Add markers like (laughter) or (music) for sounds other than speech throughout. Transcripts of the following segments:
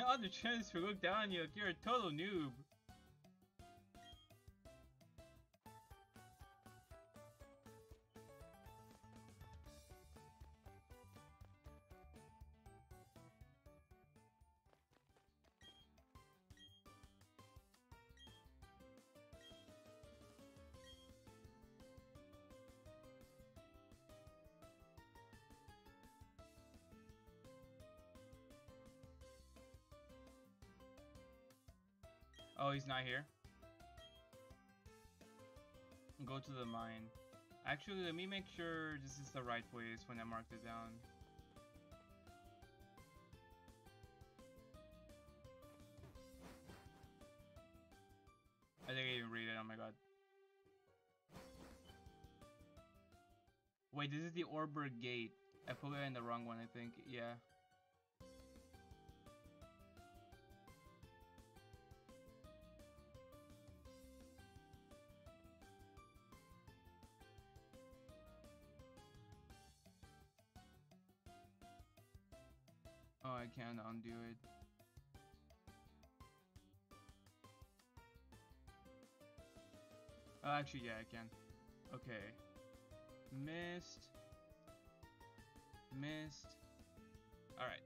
(laughs) All the will look down on you like you're a total noob. Oh, he's not here. Go to the mine. Actually, let me make sure this is the right place when I marked it down. I think I even read it, oh my god. Wait, this is the Oreburgh Gate. I put it in the wrong one, I think. Yeah. Undo it. Oh, actually, yeah, I can. Okay. Missed. Missed. Alright.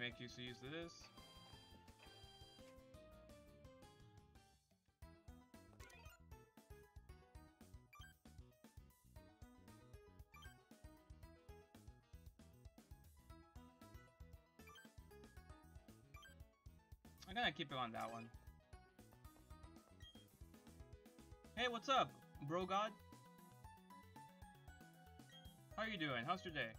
Make use of this. I'm gonna keep it on that one. Hey, what's up, bro god? How you doing? How's your day?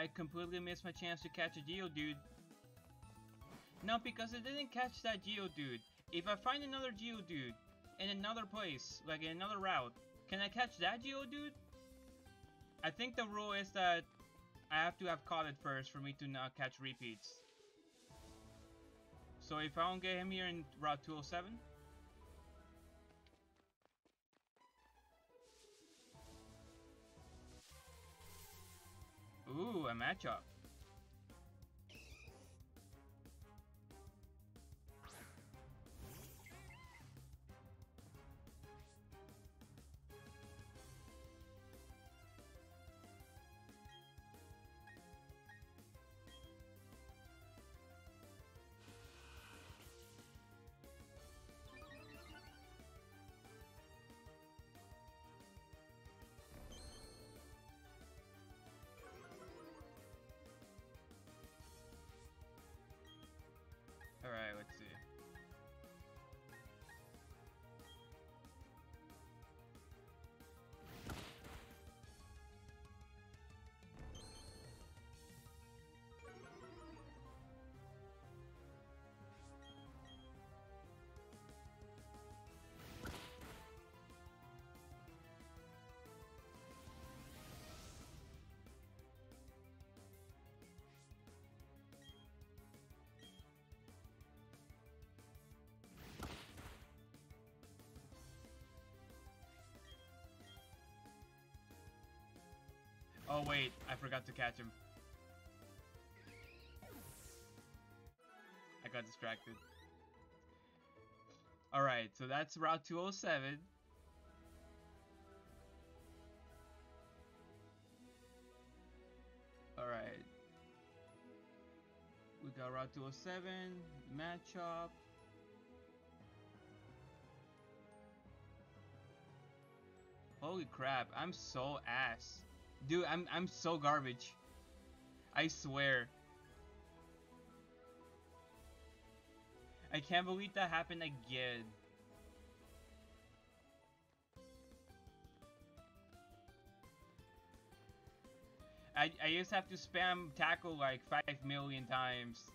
I completely missed my chance to catch a Geodude. No, because I didn't catch that Geodude. If I find another Geodude in another place, like in another route, can I catch that Geodude? I think the rule is that I have to have caught it first for me to not catch repeats. So if I don't get him here in Route 207, Ooh, a matchup. Oh wait, I forgot to catch him. I got distracted. Alright, so that's Route 207. Alright. We got Route 207, matchup. Holy crap, I'm so ass. Dude, I'm I'm so garbage. I swear. I can't believe that happened again. I, I just have to spam tackle like 5 million times.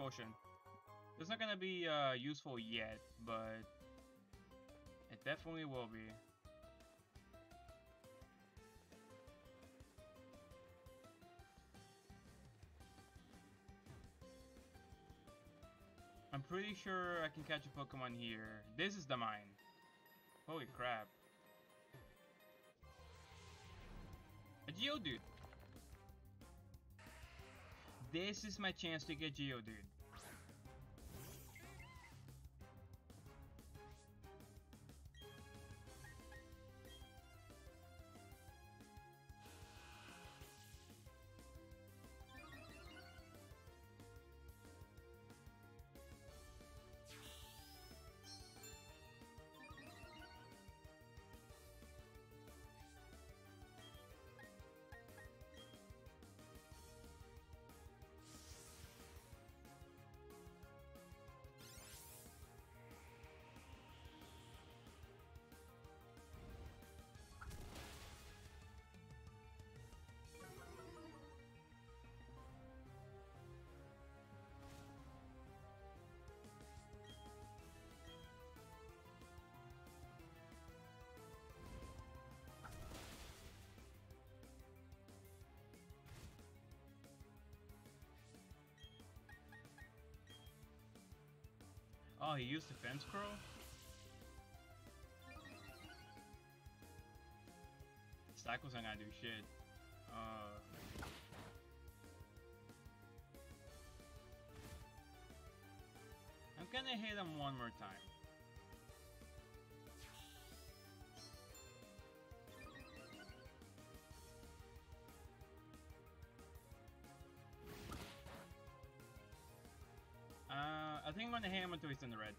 Potion. It's not gonna be uh, useful yet, but it definitely will be. I'm pretty sure I can catch a Pokemon here. This is the mine. Holy crap. A Geodude. This is my chance to get Geodude. Oh, he used defense curl? Cycles ain't gonna do shit. Uh, I'm gonna hit him one more time. Gonna hit him until he's in the red.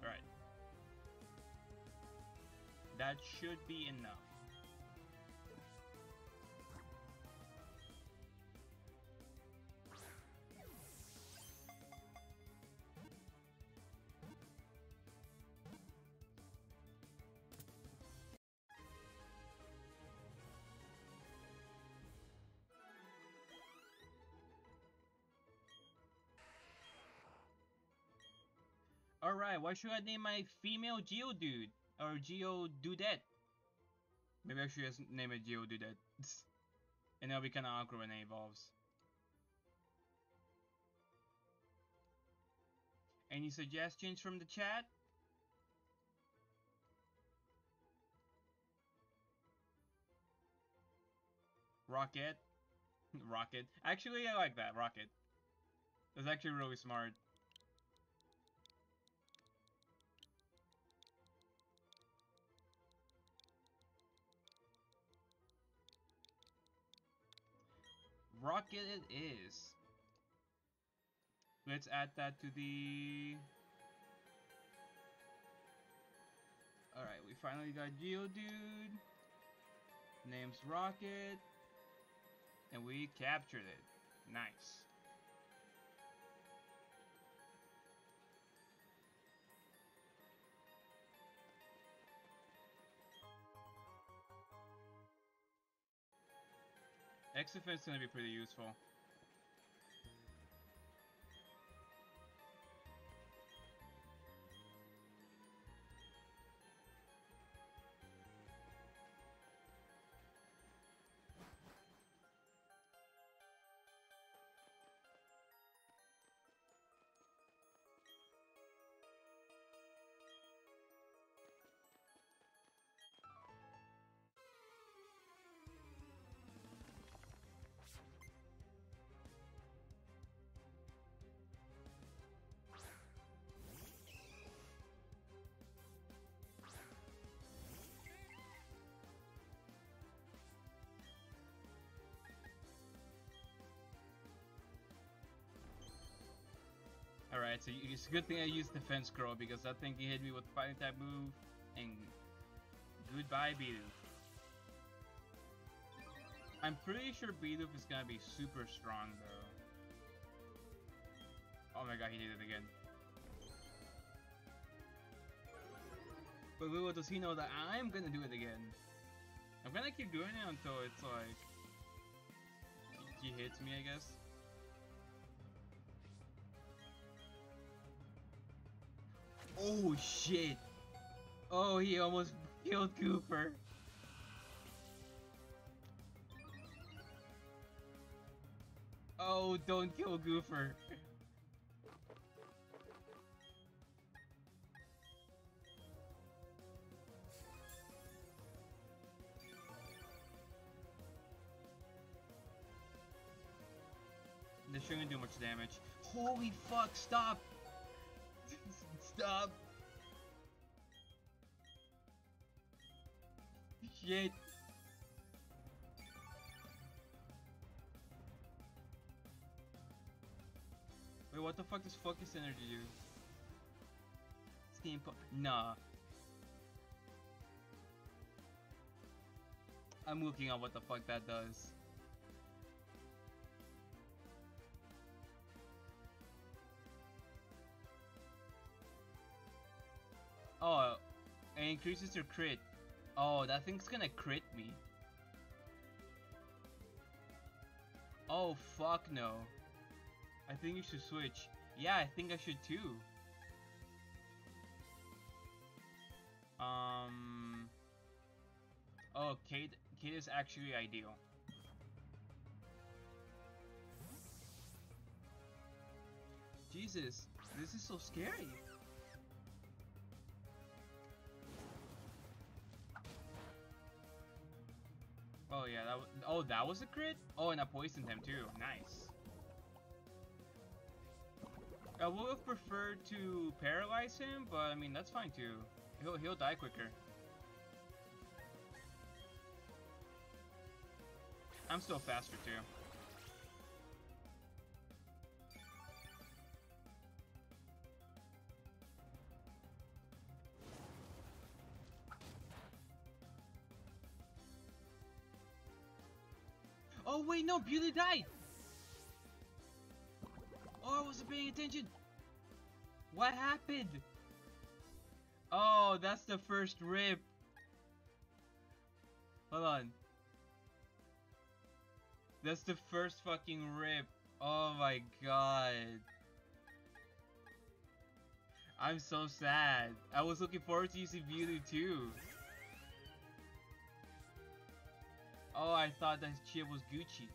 Alright. That should be enough. Alright, what should I name my female Geodude? Or Geodudette? Maybe I should just name it Geodudette. (laughs) and it'll be kinda awkward when it evolves. Any suggestions from the chat? Rocket? (laughs) Rocket. Actually, I like that, Rocket. That's actually really smart. Rocket it is. Let's add that to the... Alright, we finally got Geodude. Name's Rocket. And we captured it. Nice. Going to be pretty useful. So it's a good thing I used Defense Curl because I think he hit me with Fighting type move, and goodbye Bidoof. I'm pretty sure Bidoof is gonna be super strong though. Oh my god, he did it again. But little does he know that I'm gonna do it again. I'm gonna keep doing it until it's like he hits me, I guess. Oh shit! Oh, he almost killed Cooper. Oh, don't kill Goofer. This shouldn't do much damage. Holy fuck, stop! Stop! Shit! Wait, what the fuck does focus energy do? Steam pump. Nah. I'm looking at what the fuck that does. Oh, it increases your crit. Oh, that thing's gonna crit me. Oh, fuck no. I think you should switch. Yeah, I think I should too. Um. Oh, Kate. Kate is actually ideal. Jesus, this is so scary. Oh yeah, that was, oh that was a crit. Oh, and I poisoned him too. Nice. I would have preferred to paralyze him, but I mean that's fine too. He'll he'll die quicker. I'm still faster too. Oh wait, no, Budew died! Oh, I wasn't paying attention! What happened? Oh, that's the first rip. Hold on. That's the first fucking rip. Oh my god. I'm so sad. I was looking forward to using Budew too. Oh, I thought that shit was Gucci.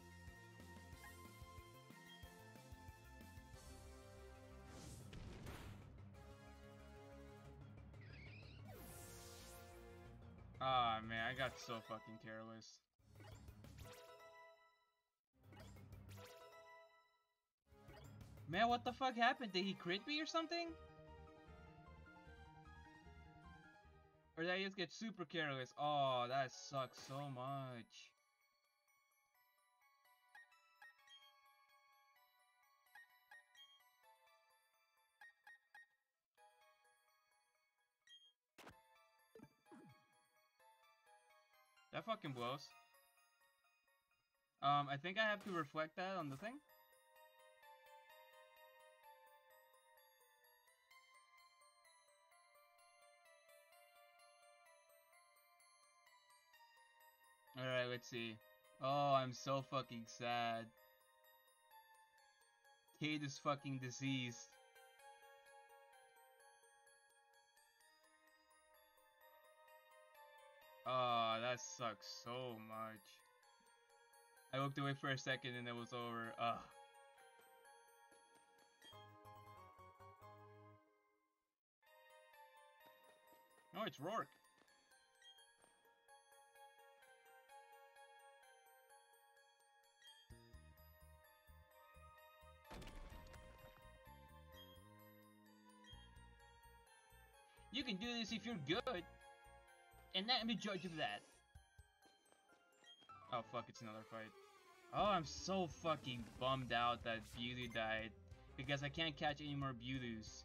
Ah oh, man, I got so fucking careless. Man, what the fuck happened? Did he crit me or something? Or did I just get super careless? Oh, that sucks so much. That fucking blows. Um, I think I have to reflect that on the thing. Alright, let's see. Oh, I'm so fucking sad. Kate is fucking deceased. Oh, that sucks so much. I looked away for a second and it was over. Ugh. No, it's Roark. You can do this if you're good. And let me judge of that. Oh fuck, it's another fight. Oh, I'm so fucking bummed out that Budew died. Because I can't catch any more Budews.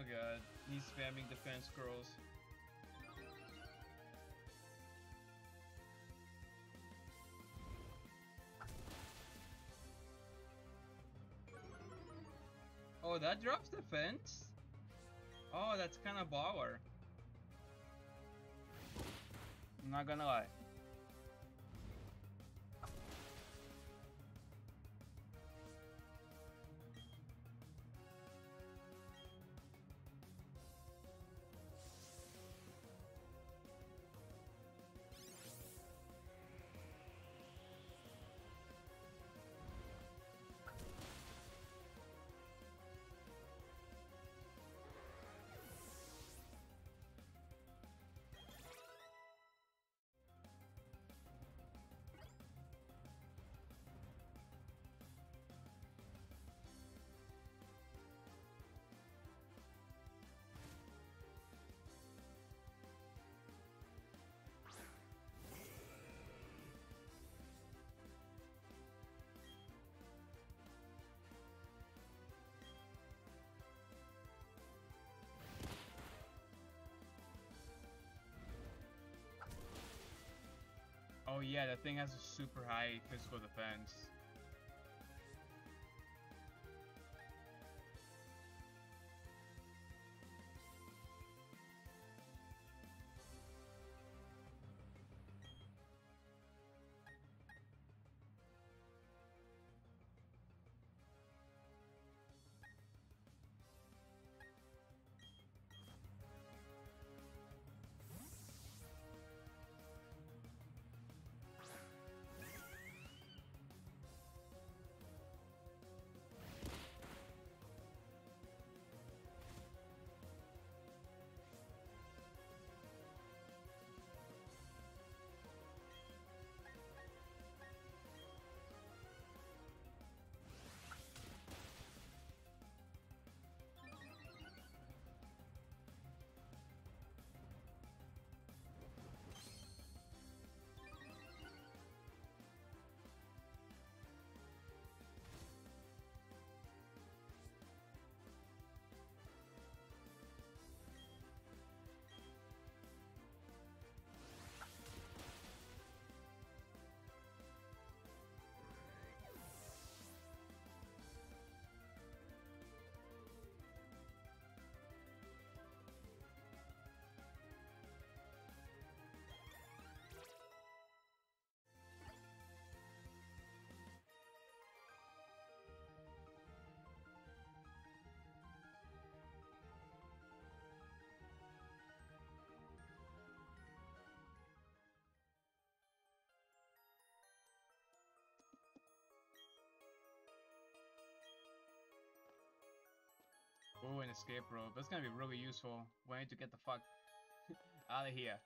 Oh god, he's spamming defense scrolls. Oh, that drops the defense? Oh, that's kind of baller. I'm not gonna lie. Oh yeah, that thing has a super high physical defense. Oh, an escape rope. That's gonna be really useful. We need to get the fuck (laughs) out of here.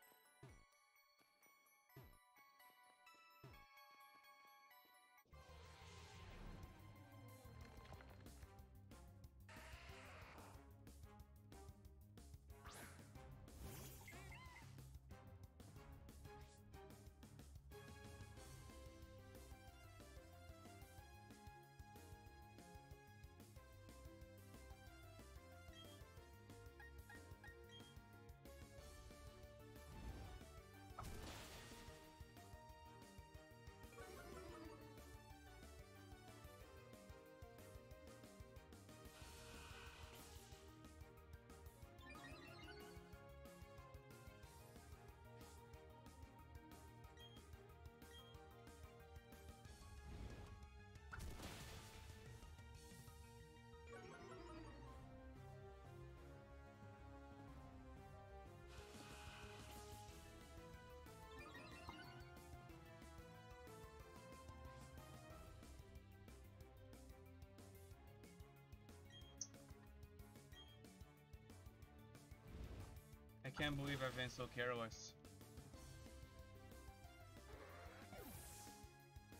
Can't believe I've been so careless.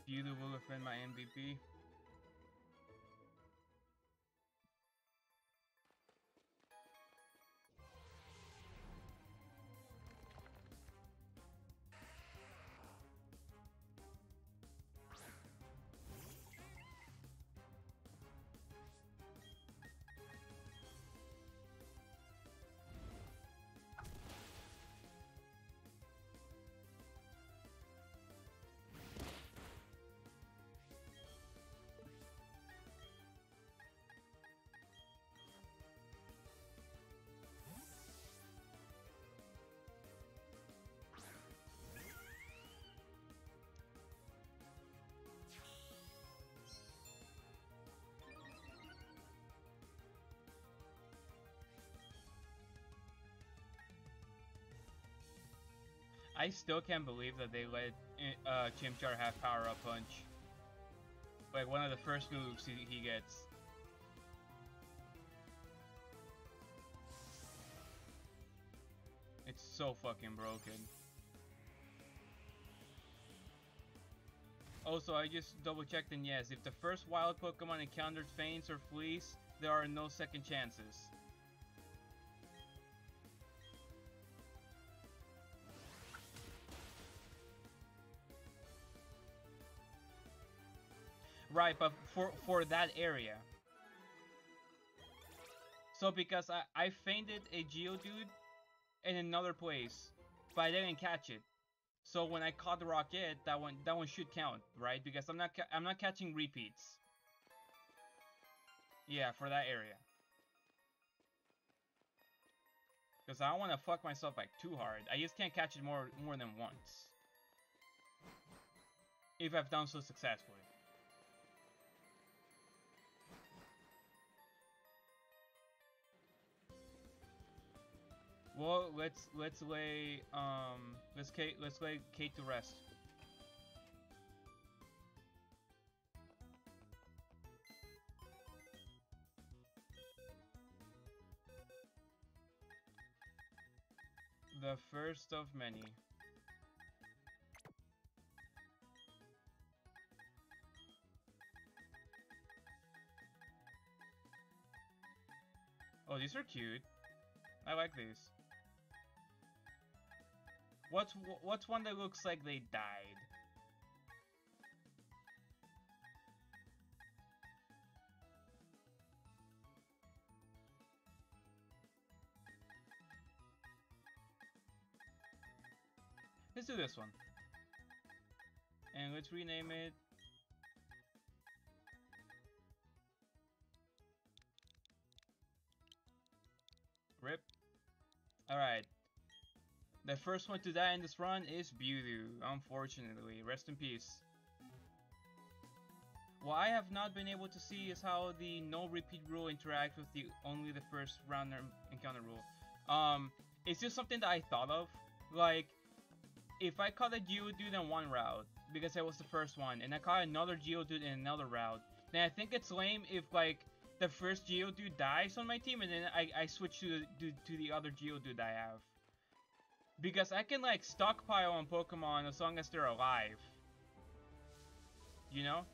Feud will defend my MVP. I still can't believe that they let uh, Chimchar have power up punch. Like one of the first moves he, he gets. It's so fucking broken. Also, I just double checked and yes, if the first wild Pokemon encounters Faints or Flees, there are no second chances. Right, but for for that area. So because I, I fainted a Geodude in another place, but I didn't catch it. So when I caught the rocket, that one that one should count, right? Because I'm not I'm not catching repeats. Yeah, for that area. Because I don't want to fuck myself like too hard. I just can't catch it more more than once. If I've done so successfully. Well, let's let's lay um let's Kate let's lay Kate to rest. The first of many. Oh, these are cute. I like these. What's what's one that looks like they died? Let's do this one. And let's rename it. Rip. Alright. The first one to die in this run is Budew, unfortunately. Rest in peace. What I have not been able to see is how the no repeat rule interacts with the only the first round encounter rule. Um, it's just something that I thought of. Like, if I caught a Geodude in one route, because it was the first one, and I caught another Geodude in another route, then I think it's lame if, like, the first Geodude dies on my team, and then I, I switch to, to, to the other Geodude I have. Because I can, like, stockpile on Pokemon as long as they're alive. You know?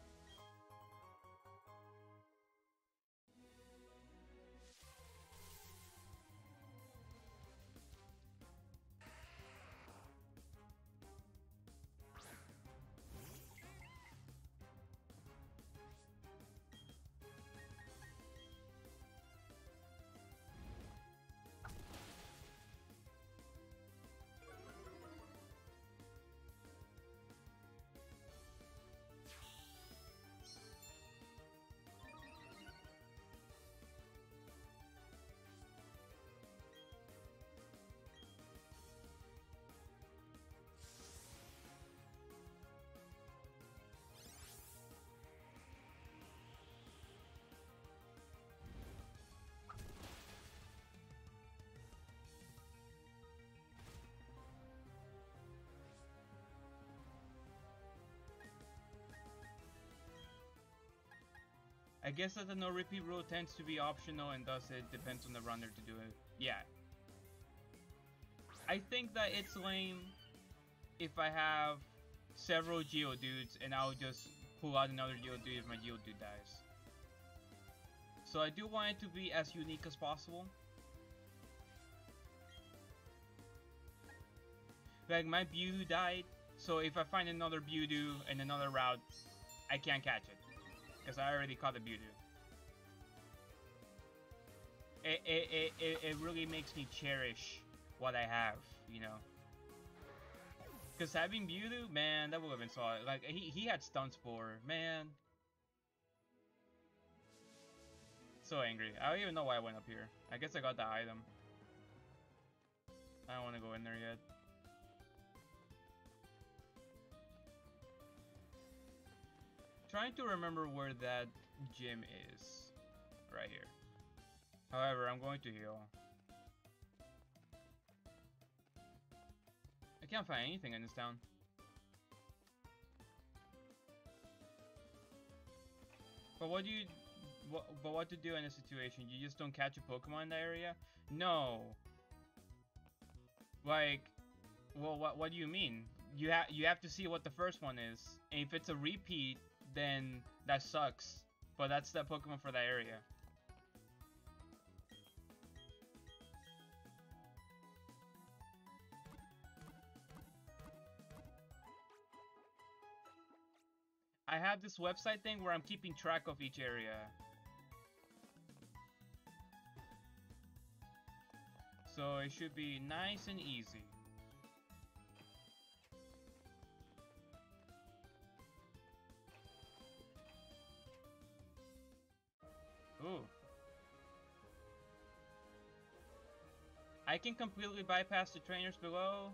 I guess that the no repeat rule tends to be optional and thus it depends on the runner to do it. Yeah. I think that it's lame if I have several Geodudes and I'll just pull out another Geodude if my Geodude dies. So I do want it to be as unique as possible. Like my Budew died, so if I find another Budew in another route, I can't catch it because I already caught the Budew. It, it, it, it really makes me cherish what I have, you know. Because having Budew, man, that would have been solid. Like, he, he had Stun Spore, man. So angry. I don't even know why I went up here. I guess I got the item. I don't want to go in there yet. Trying to remember where that gym is. Right here. However, I'm going to heal. I can't find anything in this town. But what do you... What, but what to do in a situation? You just don't catch a Pokemon in that area? No. Like, well, what, what do you mean? You, ha you have to see what the first one is. And if it's a repeat, then that sucks. But that's the Pokemon for that area. I have this website thing where I'm keeping track of each area. So it should be nice and easy. Ooh. I can completely bypass the trainers below.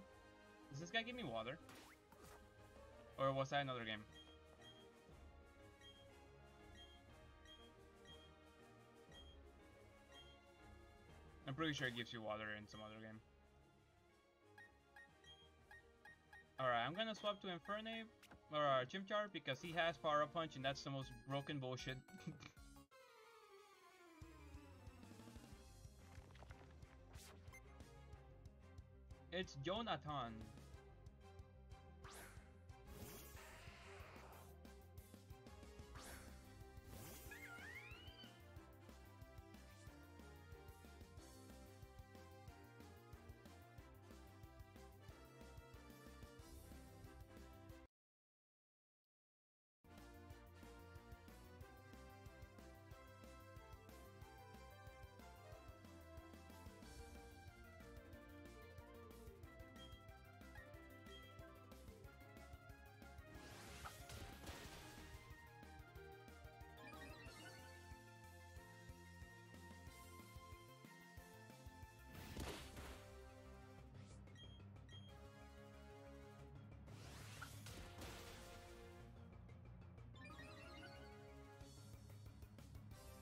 Does this guy give me water? Or was that another game? I'm pretty sure it gives you water in some other game. Alright, I'm gonna swap to Infernape, or uh, Chimchar, because he has Power Punch and that's the most broken bullshit. (laughs) it's Jonathan.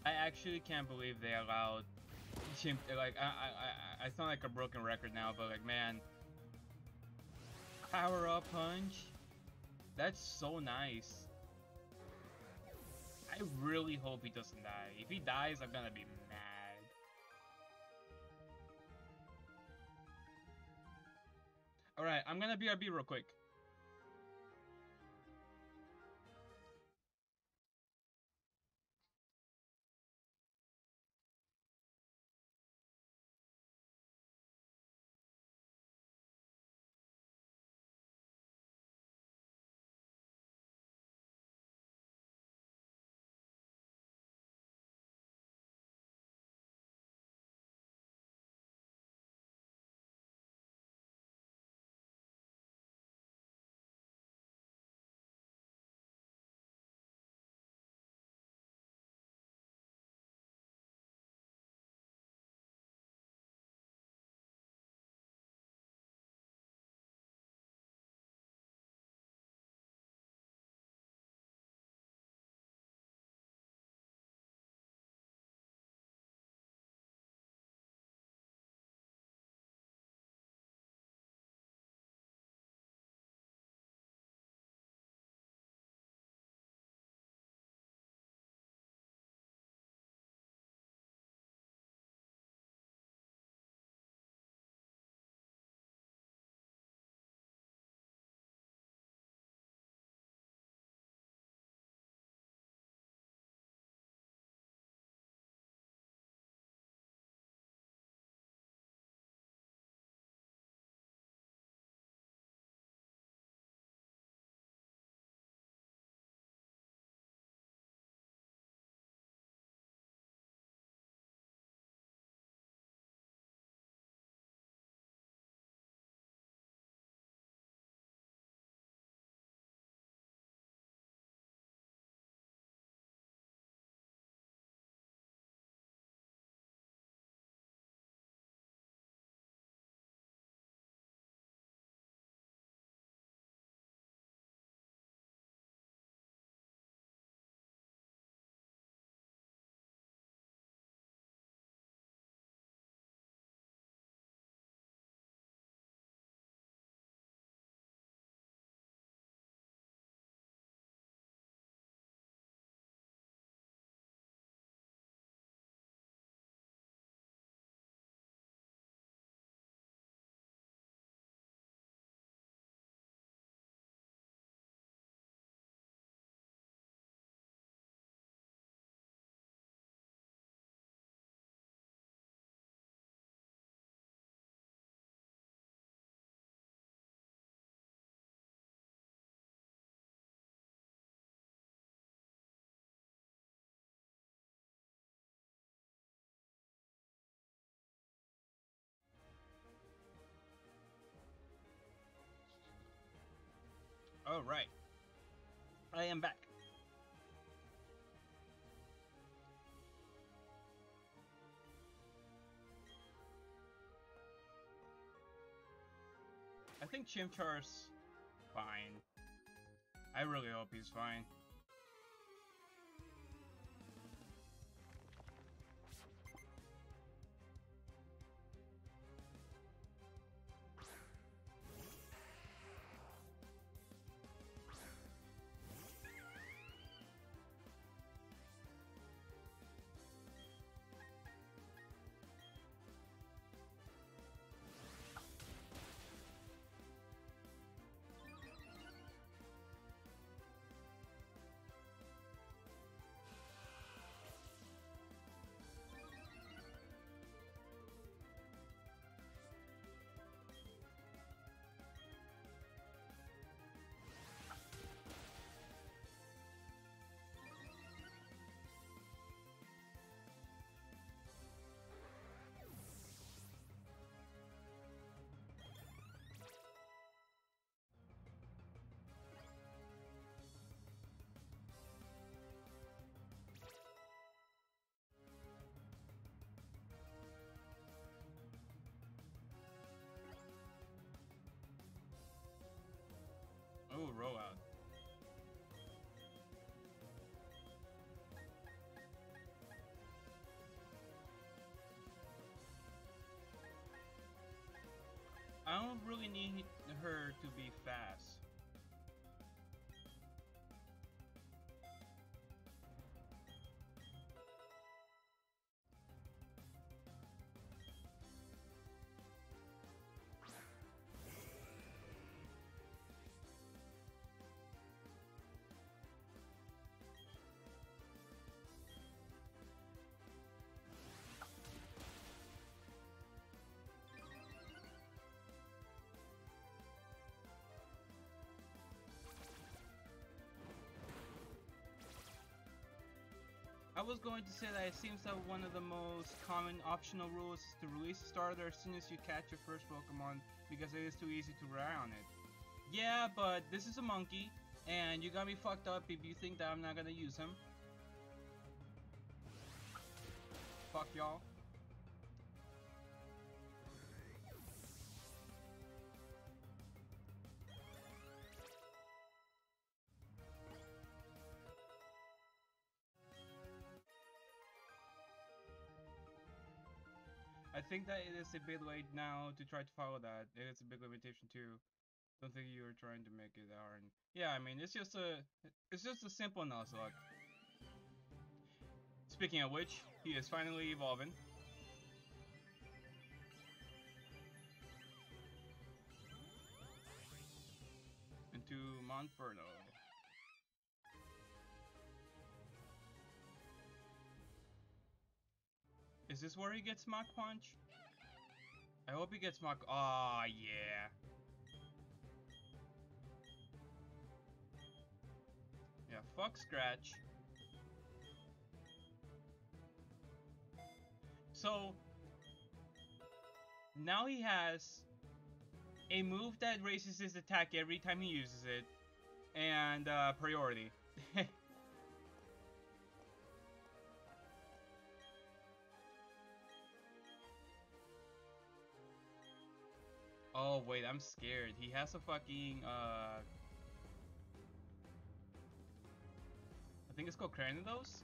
I actually can't believe they allowed. Like I, I, I, I sound like a broken record now, but like man, power up punch. That's so nice. I really hope he doesn't die. If he dies, I'm gonna be mad. Alright, I'm gonna BRB real quick. All right. I am back. I think Chimchar's fine. I really hope he's fine. I don't really need her to be fast. Was going to say that it seems that one of the most common optional rules is to release a starter as soon as you catch your first Pokemon because it is too easy to rely on it. Yeah, but this is a monkey, and you got me fucked up if you think that I'm not gonna use him. Fuck y'all. Think that it is a bit late now to try to follow that. It is a big limitation too. Don't think you were trying to make it hard. Yeah, I mean it's just a it's just a simple Nuzlocke. Speaking of which, he is finally evolving. Into Monferno. Is this where he gets Mach Punch? I hope he gets Mach- Aw, oh, yeah. Yeah, fuck Scratch. So, now he has a move that raises his attack every time he uses it, and uh, priority. (laughs) Oh wait, I'm scared. He has a fucking uh I think it's called Cranidos?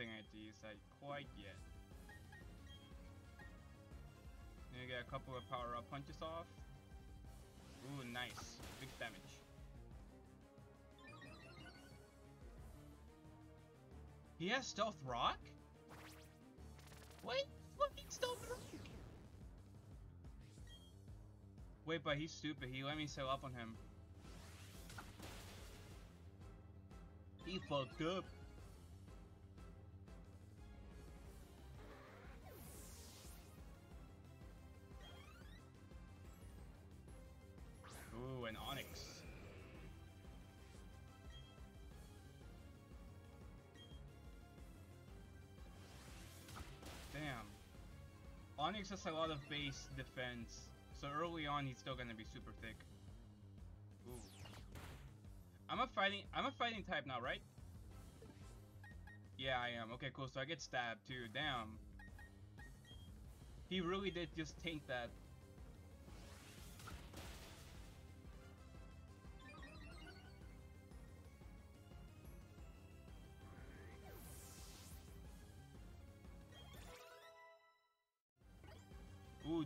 I have to use that quite yet. Gonna get a couple of power up punches off. Ooh, nice. Big damage. He has Stealth Rock? What? Fucking Stealth Rock? Wait, but he's stupid. He let me sail up on him. He fucked up. Onix has a lot of base defense, so early on he's still gonna be super thick. Ooh. I'm a fighting I'm a fighting type now, right? Yeah, I am. Okay, cool. So I get stabbed too. Damn. He really did just tank that.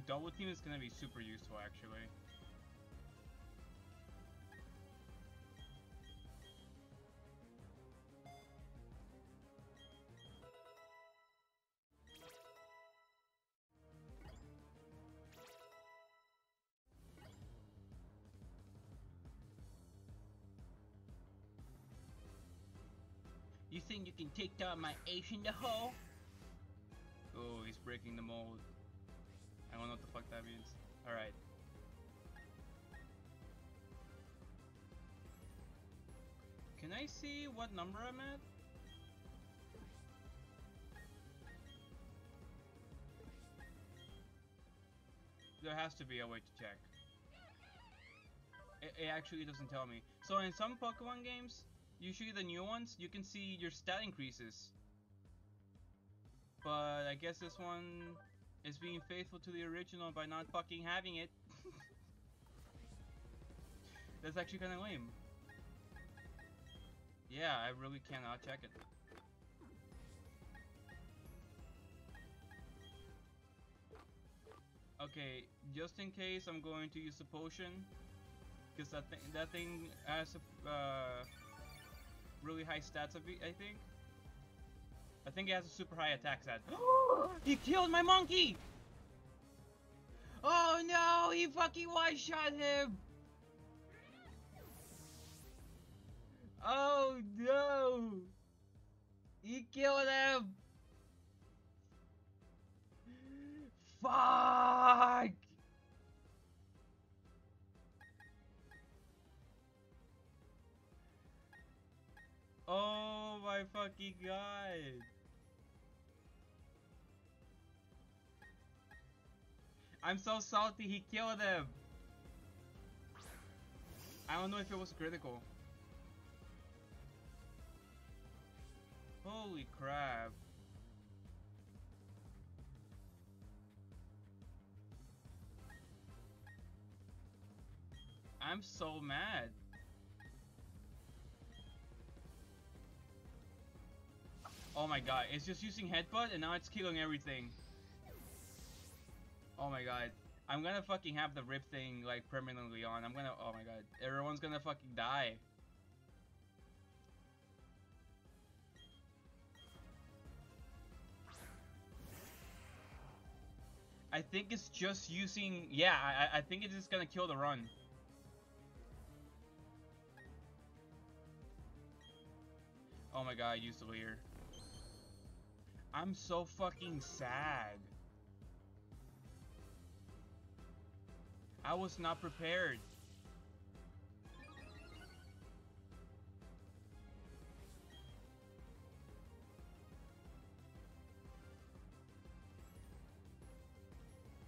Double team is gonna be super useful actually. You think you can take down my in the hole? Oh, he's breaking the mold. Don't know what the fuck that means. Alright. Can I see what number I'm at? There has to be a way to check. It, it actually doesn't tell me. So in some Pokemon games, usually the new ones, you can see your stat increases. But I guess this one is being faithful to the original by not fucking having it. (laughs) That's actually kind of lame. Yeah, I really cannot check it. Okay, just in case I'm going to use a potion, because that, th that thing has a, uh, really high stats, of I think. I think he has a super high attack stat. (gasps) he killed my monkey! Oh no, he fucking one-shot him! Oh no! He killed him! Fuck! Oh my fucking god! I'm so salty he killed him! I don't know if it was critical. Holy crap. I'm so mad. Oh my god, it's just using headbutt and now it's killing everything. Oh my god. I'm gonna fucking have the rip thing like permanently on. I'm gonna, oh my god. Everyone's gonna fucking die. I think it's just using, yeah, I, I think it's just gonna kill the run. Oh my god, the leader. I'm so fucking sad. I was not prepared.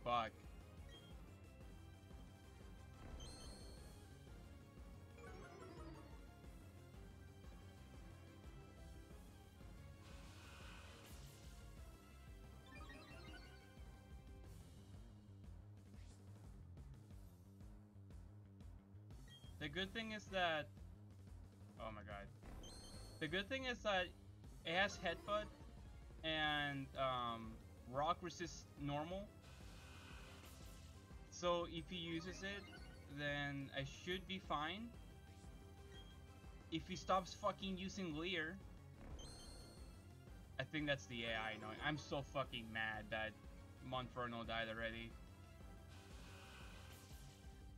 Fuck. The good thing is that... Oh my god. The good thing is that it has headbutt and um, rock resists normal. So if he uses it, then I should be fine. If he stops fucking using Leer, I think that's the AI knowing. I'm so fucking mad that Monferno died already.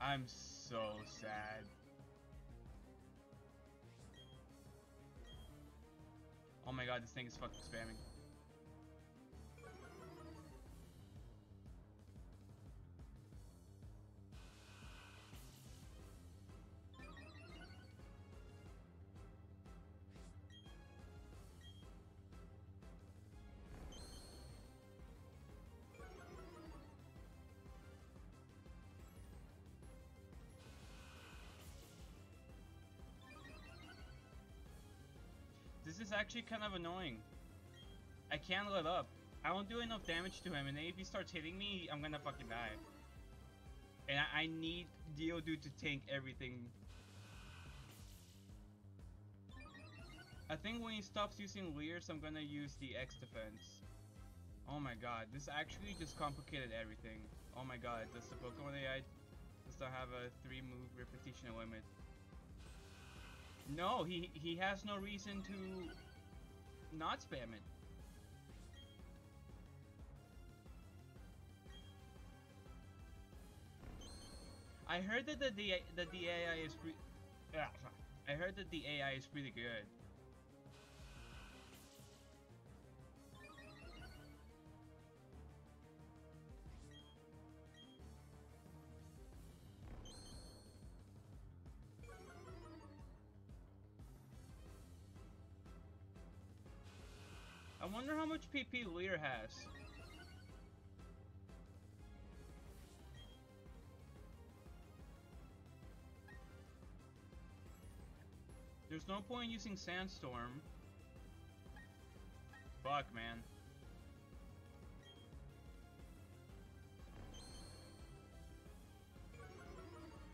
I'm so sad. Oh my god, this thing is fucking spamming. Is actually kind of annoying. I can't let up. I don't do enough damage to him, and if he starts hitting me, I'm gonna fucking die. And I, I need Geodude to tank everything. I think when he stops using Leers, I'm gonna use the X defense. Oh my god, this actually just complicated everything. Oh my god, does the Pokemon AI does not have a 3 move repetition limit? No, he, he has no reason to not spam it. I heard that the, the, the AI is pretty... Yeah, I heard that the AI is pretty good. Wonder how much PP Leer has. There's no point using Sandstorm. Fuck, man.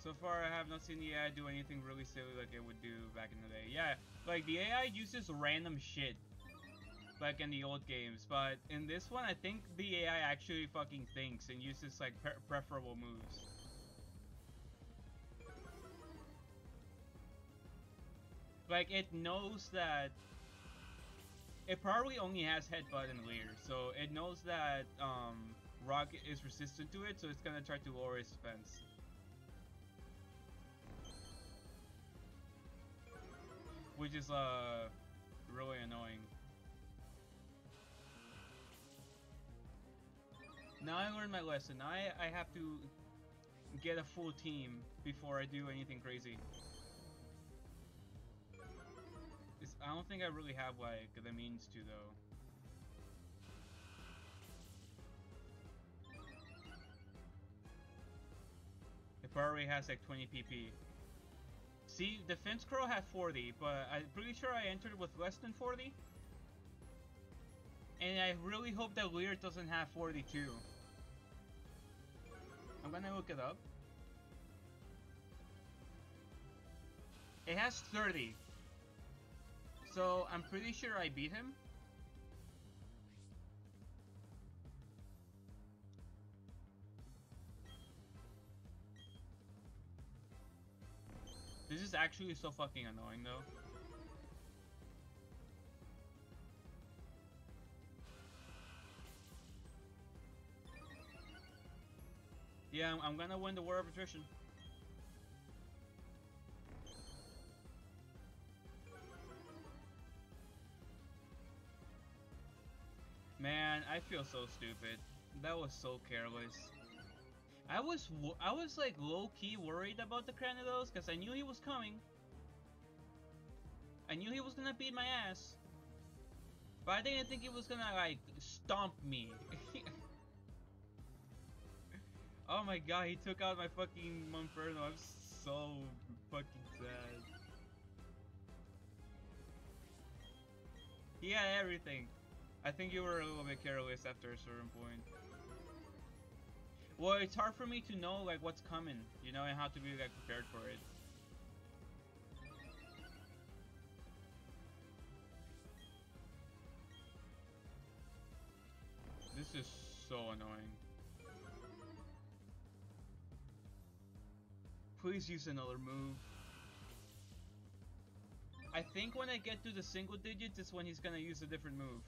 So far, I have not seen the AI do anything really silly like it would do back in the day. Yeah, like, the AI uses random shit. Like in the old games, but in this one, I think the AI actually fucking thinks and uses, like, pre preferable moves. Like, it knows that... It probably only has Headbutt and Leer, so it knows that um, Rock is resistant to it, so it's gonna try to lower its defense. Which is, uh, really annoying. Now I learned my lesson. I, I have to get a full team before I do anything crazy. I don't think I really have like the means to though. It probably has like 20 PP. See, Defense Curl had 40, but I'm pretty sure I entered with less than 40. And I really hope that Leer doesn't have 42. I'm gonna look it up. It has 30. So, I'm pretty sure I beat him. This is actually so fucking annoying though. Yeah, I'm, I'm gonna win the war of attrition. Man, I feel so stupid. That was so careless. I was I was like low key worried about the Cranidos because I knew he was coming. I knew he was gonna beat my ass. But I didn't think he was gonna like stomp me. (laughs) oh my god, he took out my fucking Monferno. I'm so fucking sad. He had everything. I think you were a little bit careless after a certain point. Well, it's hard for me to know like what's coming, you know, and how to be like prepared for it. This is so annoying. Please use another move. I think when I get to the single digits is when he's gonna use a different move.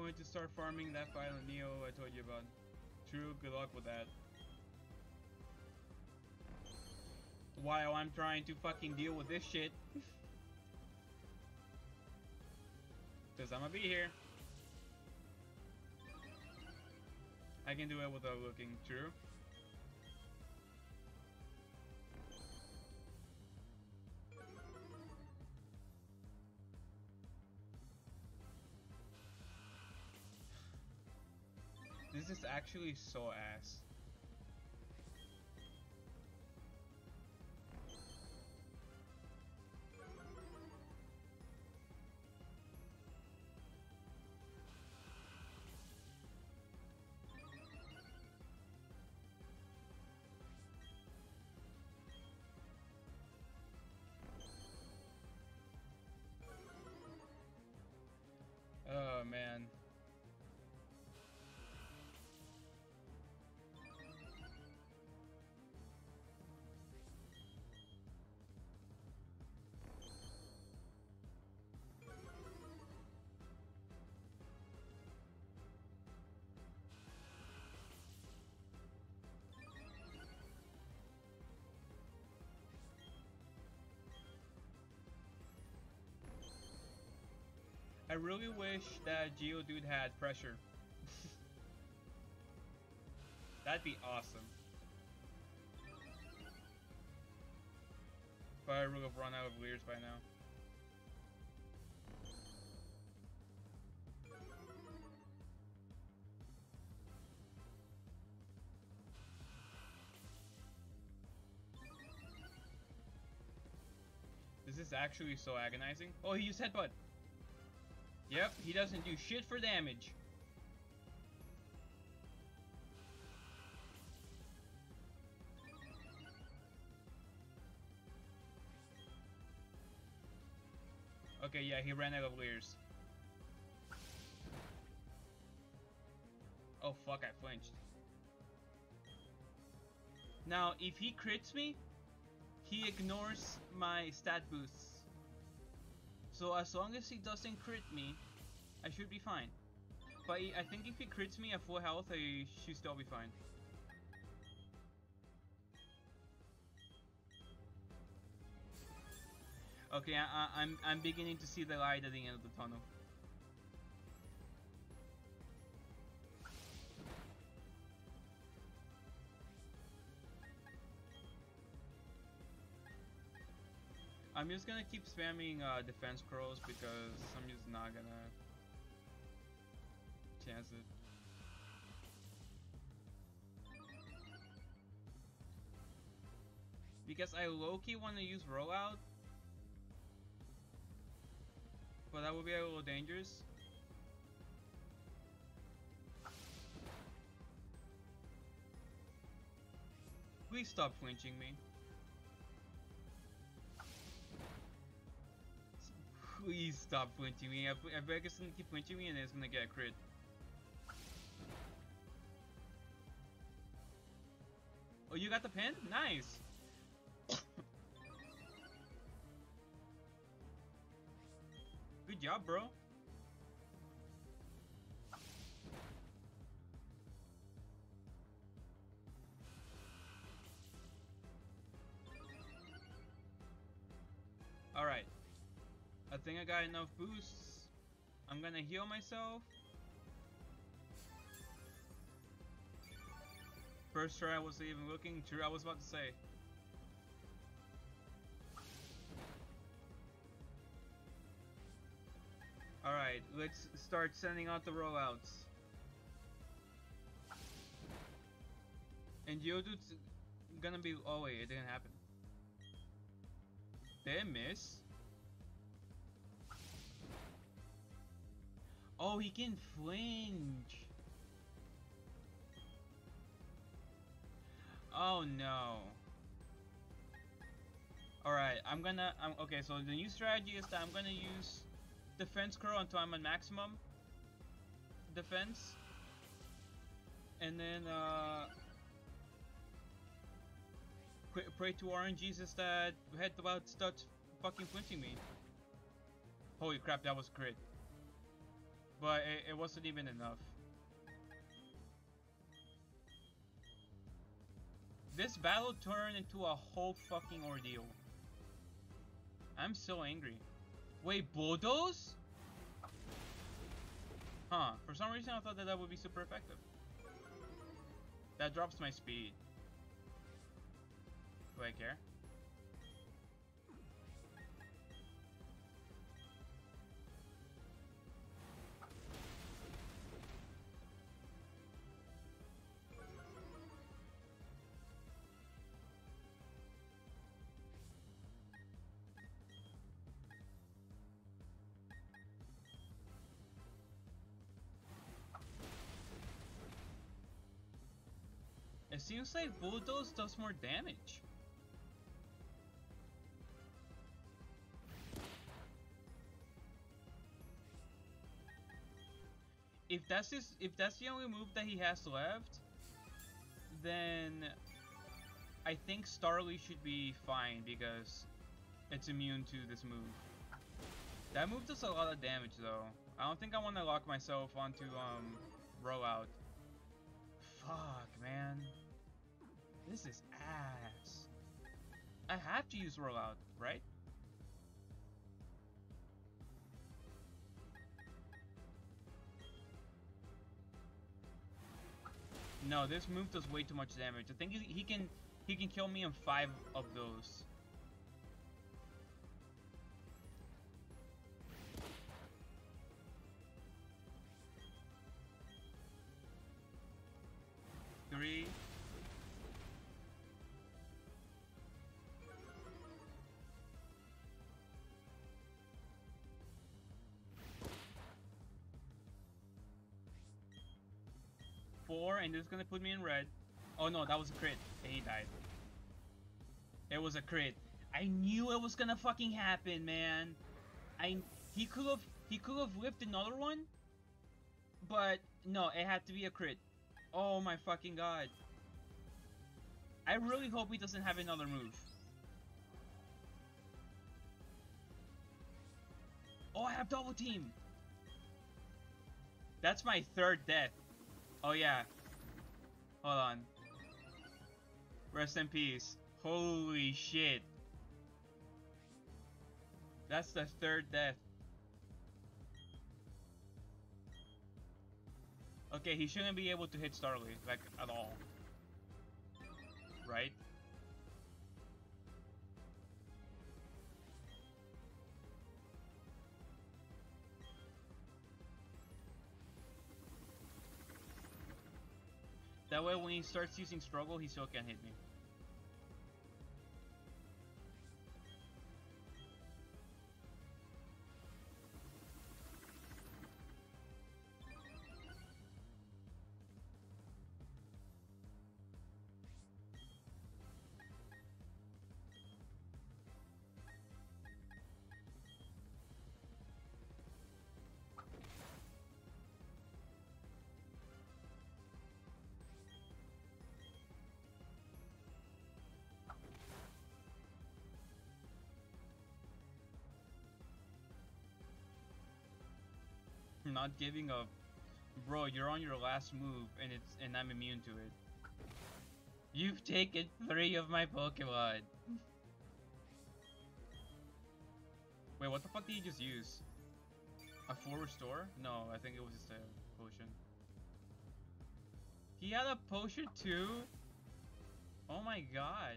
Going to start farming that Violent Neo I told you about. True, good luck with that. While I'm trying to fucking deal with this shit. (laughs) Cause I'm gonna be here. I can do it without looking true. Actually so ass. Oh man. I really wish that Geodude had pressure. (laughs) That'd be awesome. But I would have run out of Leers by now. This is actually so agonizing. Oh, he used Headbutt! Yep, he doesn't do shit for damage. Okay, yeah, he ran out of Leers. Oh fuck, I flinched. Now, if he crits me, he ignores my stat boosts. So as long as he doesn't crit me, I should be fine. But I think if he crits me at full health, I should still be fine. Okay, I, I'm I'm beginning to see the light at the end of the tunnel. I'm just gonna keep spamming uh, defense curls because I'm just not gonna chance it. Because I low-key want to use rollout, but that would be a little dangerous. Please stop flinching me. Please stop flinching me. I, I bet it's gonna keep flinching me and it's gonna get a crit. Oh, you got the pin? Nice. Good job, bro. Think I got enough boosts. I'm gonna heal myself. First try I wasn't even looking. True, I was about to say. Alright, let's start sending out the rollouts. And Geodude's gonna be... Oh wait, it didn't happen. Did it miss? Oh, he can flinch. Oh no. Alright, I'm gonna, I'm, okay, so the new strategy is that I'm gonna use defense curl until I'm at maximum defense. And then, uh, pray to RNGesus that Headbutt starts fucking flinching me. Holy crap, that was crit. But it, it wasn't even enough. This battle turned into a whole fucking ordeal. I'm so angry. Wait, bulldoze? Huh, for some reason I thought that that would be super effective. That drops my speed. Do I care? It seems like Bulldoze does more damage. If that's his, if that's the only move that he has left, then I think Starly should be fine because it's immune to this move. That move does a lot of damage though. I don't think I want to lock myself onto um rollout. Fuck, man. This is ass. I have to use rollout, right? No, this move does way too much damage. I think he, he can he can kill me in five of those. Three. And is gonna put me in red. Oh no, that was a crit, and he died. It was a crit. I knew it was gonna fucking happen, man. I he could have he could have whipped another one, but no, it had to be a crit. Oh my fucking god. I really hope he doesn't have another move. Oh, I have double team. That's my third death. Oh yeah. Hold on. Rest in peace. Holy shit. That's the third death. Okay, he shouldn't be able to hit Starly, like, at all. Right? That way when he starts using struggle, he still can't hit me. Not giving up. Bro, you're on your last move and it's and I'm immune to it. You've taken three of my Pokemon. Wait, what the fuck did he just use? A full restore? No, I think it was just a potion. He had a potion too? Oh my god.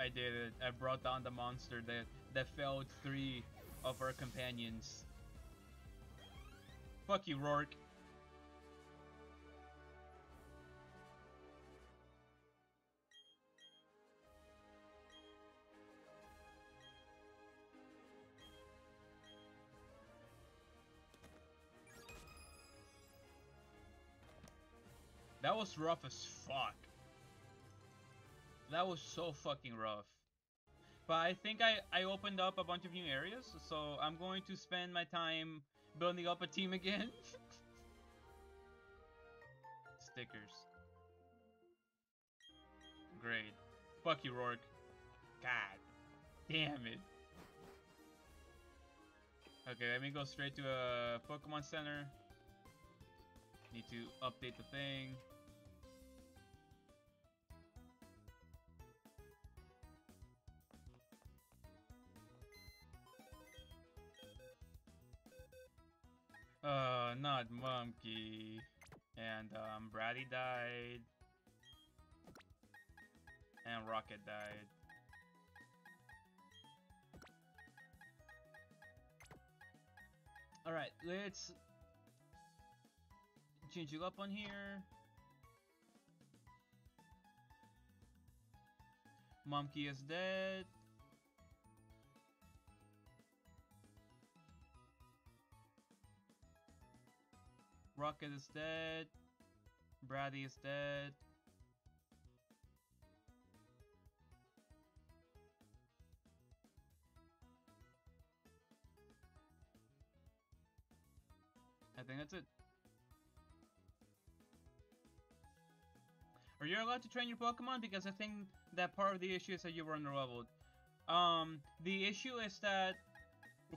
I did it. I brought down the monster that that felled three of our companions. Fuck you, Roark. That was rough as fuck. That was so fucking rough. But I think I, I opened up a bunch of new areas, so I'm going to spend my time building up a team again. (laughs) Stickers. Great. Fuck you, Roark. God damn it. Okay, let me go straight to a Pokemon Center. Need to update the thing. Uh, not Monkey. And, um, Brady died. And Rocket died. Alright, let's change you up on here. Monkey is dead. Rocket is dead. Brady is dead. I think that's it. Are you allowed to train your Pokemon? Because I think that part of the issue is that you were underleveled. Um, the issue is that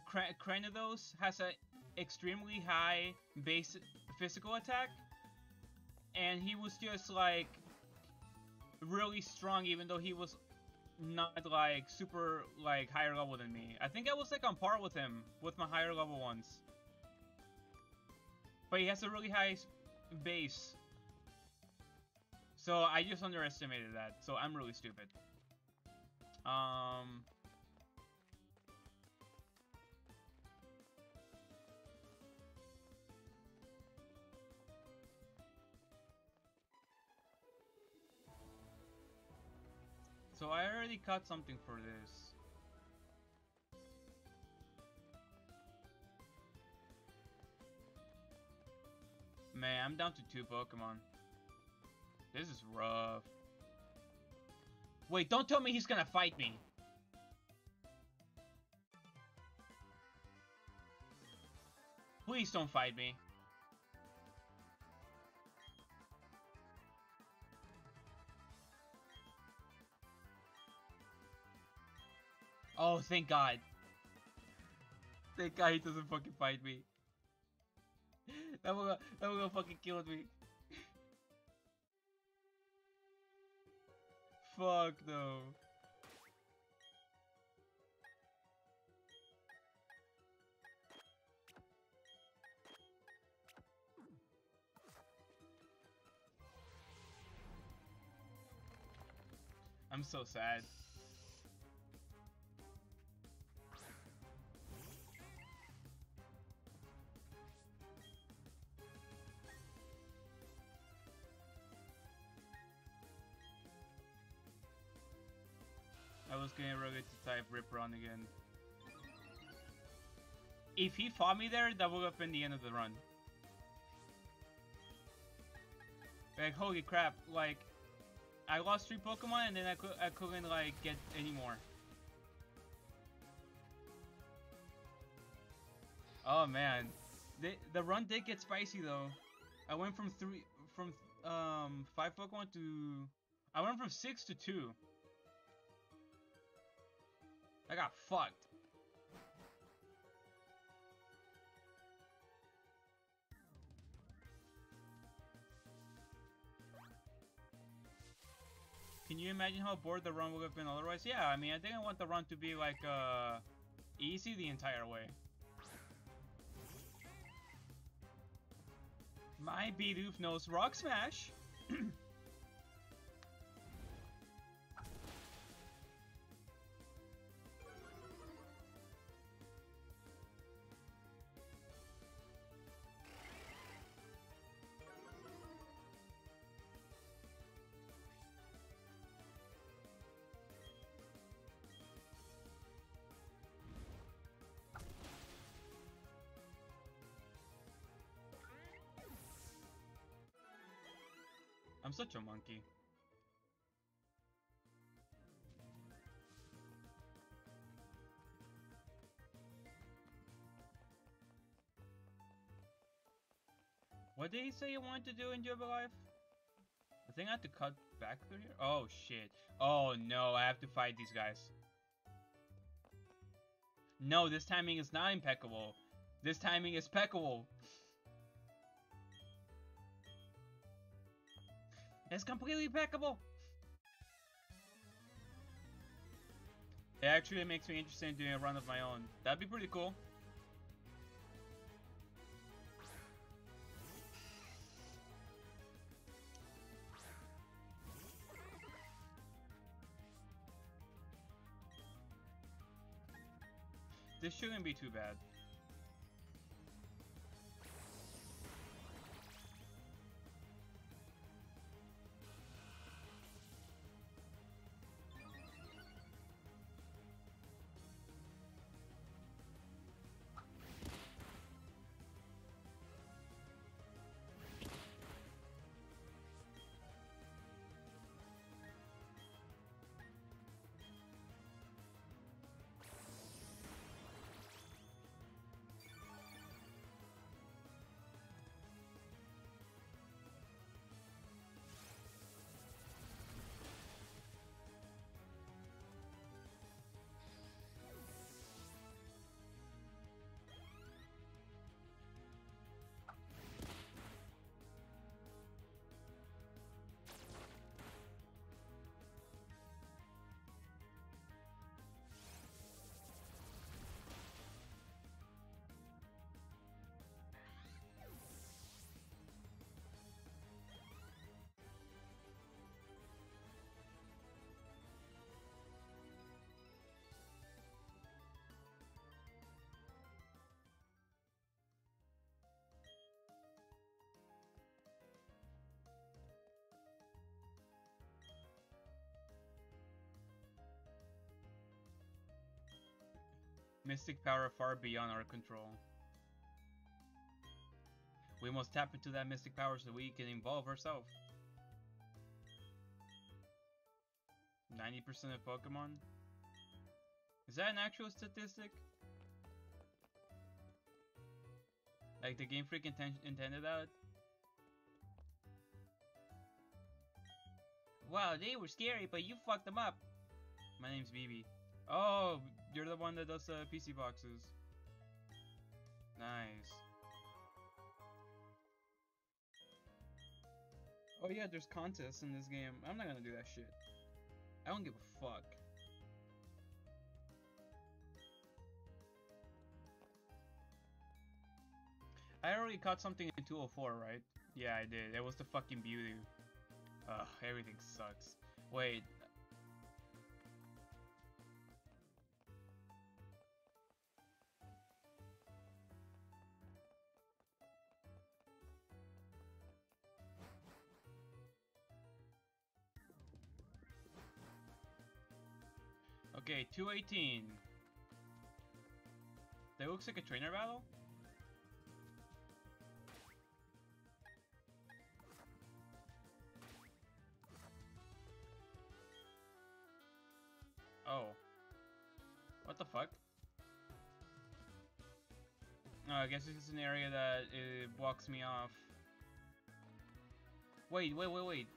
Kra Cranidos has an extremely high base physical attack, and he was just like really strong, even though he was not like super like higher level than me. I think I was like on par with him with my higher level ones. But he has a really high base. So I just underestimated that. So I'm really stupid. Um... So I already cut something for this. Man, I'm down to two Pokemon. This is rough. Wait, don't tell me he's gonna fight me. Please don't fight me. Oh, thank God. Thank God he doesn't fucking fight me. (laughs) That will, that will fucking kill me. (laughs) Fuck no. I'm so sad. I was getting ready to type Rip Run again. If he fought me there, that would have been the end of the run. Like, holy crap, like, I lost three Pokemon and then I, I couldn't, like, get any more. Oh, man. The, the run did get spicy, though. I went from three, from, um, five Pokemon to, I went from six to two. I got fucked. Can you imagine how bored the run would have been otherwise? Yeah, I mean, I didn't want the run to be like, uh, easy the entire way. My Bidoof knows Rock Smash. (clears throat) I'm such a monkey. What did he say he wanted to do in Jubilife? I think I have to cut back through here? Oh shit. Oh no, I have to fight these guys. No, this timing is not impeccable. This timing is impeccable. It's completely impeccable. It actually makes me interested in doing a run of my own. That'd be pretty cool. This shouldn't be too bad. Mystic power far beyond our control. We must tap into that mystic power so we can evolve ourselves. 90% of Pokemon? Is that an actual statistic? Like the Game Freak inten intended that? Wow, they were scary, but you fucked them up. My name's Bebe. Oh, you're the one that does the PC boxes. Nice. Oh yeah, there's contests in this game. I'm not gonna do that shit. I don't give a fuck. I already caught something in 204, right? Yeah, I did. It was the fucking beauty. Ugh, everything sucks. Wait, Okay, 218. That looks like a trainer battle? Oh. What the fuck? Oh, I guess this is an area that it blocks me off. Wait, wait, wait, wait.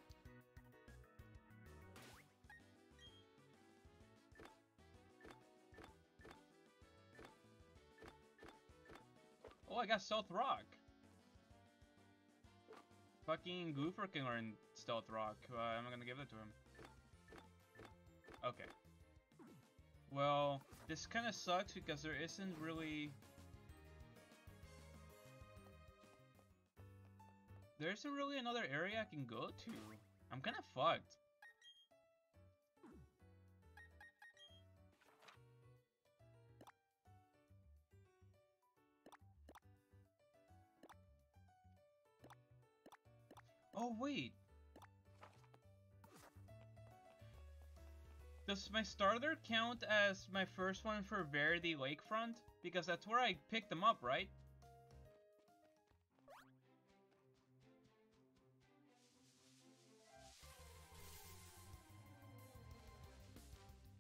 I got Stealth Rock. Fucking Goofer can learn Stealth Rock. Uh, I'm gonna give it to him. Okay. Well, this kind of sucks because there isn't really... There isn't really another area I can go to. I'm kind of fucked. Oh, wait. Does my starter count as my first one for Verity Lakefront? Because that's where I picked them up, right?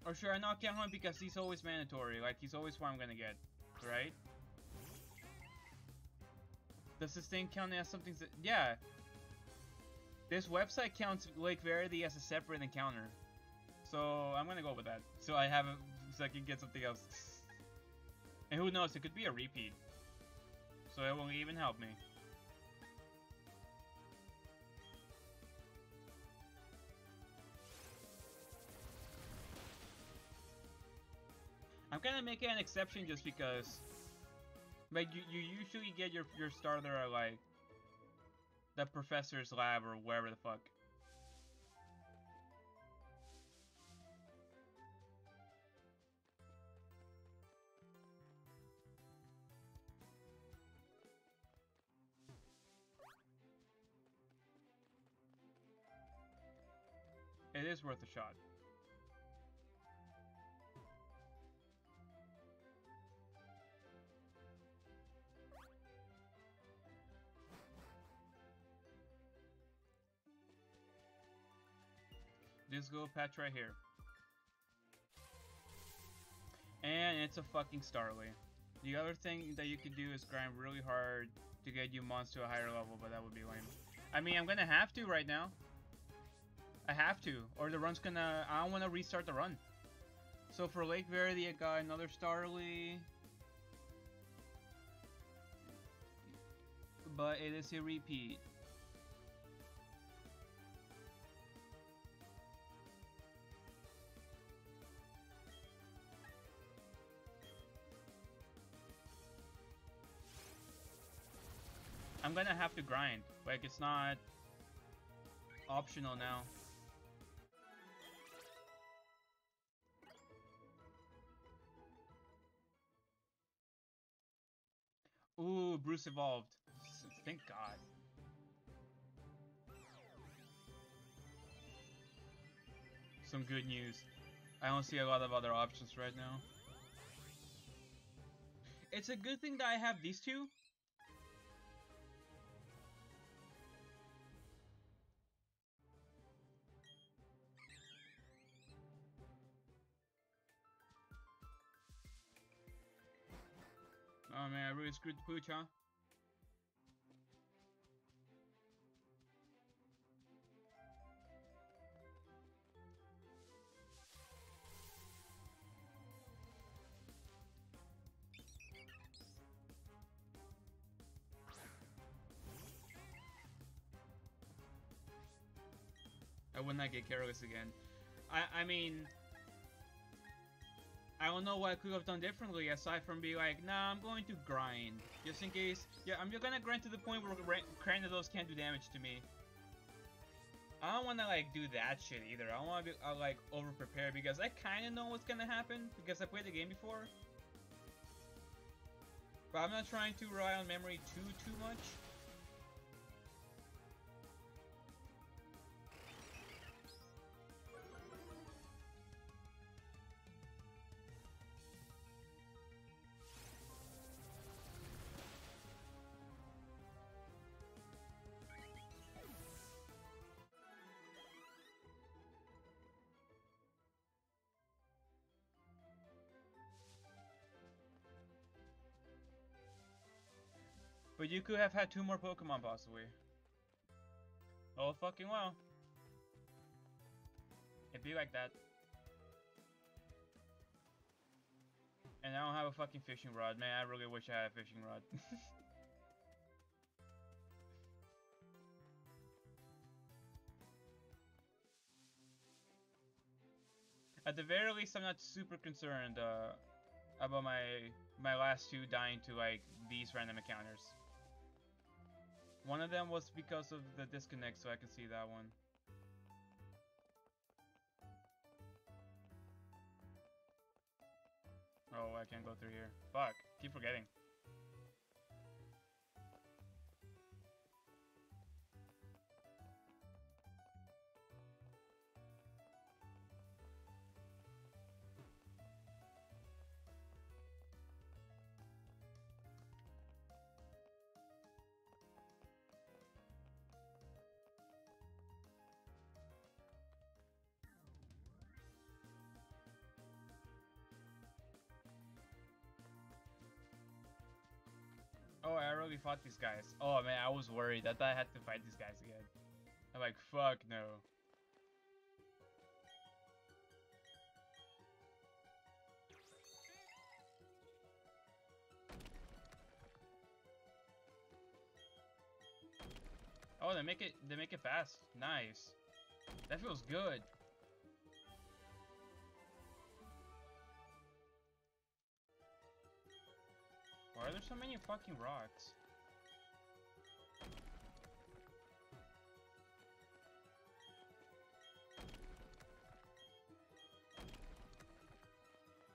Or should I not count him because he's always mandatory, like he's always what I'm gonna get, right? Does this thing count as something? that- Yeah. This website counts Lake Verity as a separate encounter. So I'm gonna go with that. So I haven't, so I can get something else. (laughs) And who knows, it could be a repeat. So it won't even help me. I'm gonna make it an exception just because like you, you usually get your your starter at like the professor's lab or wherever the fuck. It is worth a shot. This little patch right here. And it's a fucking Starly. The other thing that you could do is grind really hard to get you mons to a higher level, but that would be lame. I mean, I'm gonna have to right now. I have to, or the run's gonna... I don't want to restart the run. So for Lake Verity, I got another Starly. But it is a repeat. I'm gonna have to grind. Like, it's not optional now. Ooh, Bruce evolved. Thank God. Some good news. I don't see a lot of other options right now. It's a good thing that I have these two. Oh man, I really screwed the pooch, huh? I would not get careless again. I I mean, I don't know what I could have done differently aside from be like, nah, I'm going to grind. Just in case. Yeah, I'm just gonna grind to the point where those can't do damage to me. I don't want to like do that shit either. I don't want to be uh, like over prepared because I kind of know what's gonna happen because I played the game before. But I'm not trying to rely on memory too too much. But you could have had two more Pokemon, possibly. Oh, fucking well. It'd be like that. And I don't have a fucking fishing rod. Man, I really wish I had a fishing rod. (laughs) At the very least, I'm not super concerned uh, about my my last two dying to like these random encounters. One of them was because of the disconnect, so I can see that one. Oh, I can't go through here. Fuck, keep forgetting. Oh, I already fought these guys. Oh man, I was worried. I thought I had to fight these guys again. I'm like, fuck no. Oh, they make it they make it fast. Nice. That feels good. Why are there so many fucking rocks?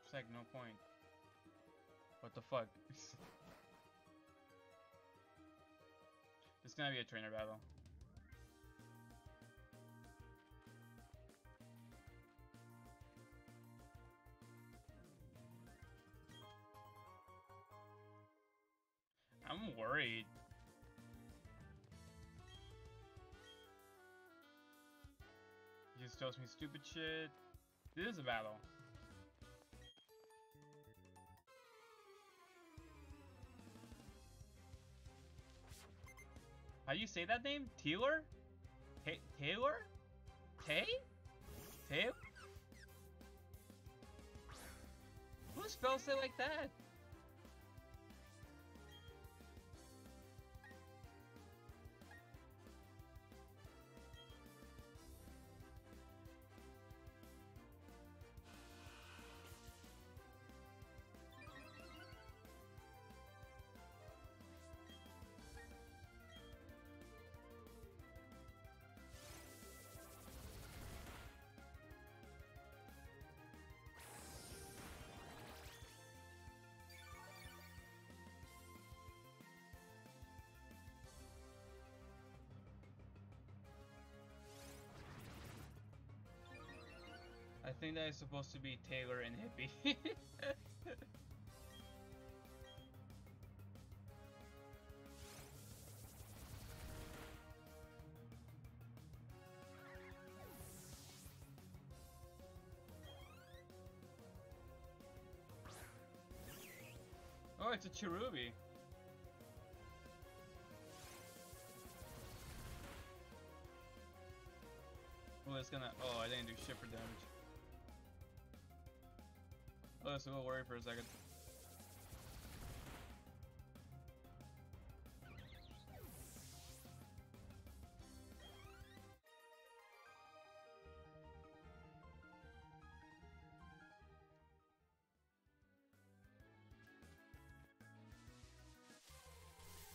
It's like no point. What the fuck? (laughs) It's gonna be a trainer battle. Worried. He just tells me stupid shit. This is a battle. How do you say that name? Taylor? Ta Taylor? Tay? Tay? Who spells it like that? I think that is supposed to be Taylor and Hippie. (laughs) oh, it's a Cherubi. Oh, it's gonna. Oh, I didn't do shit for damage. Oh, I was we'll worry for a second.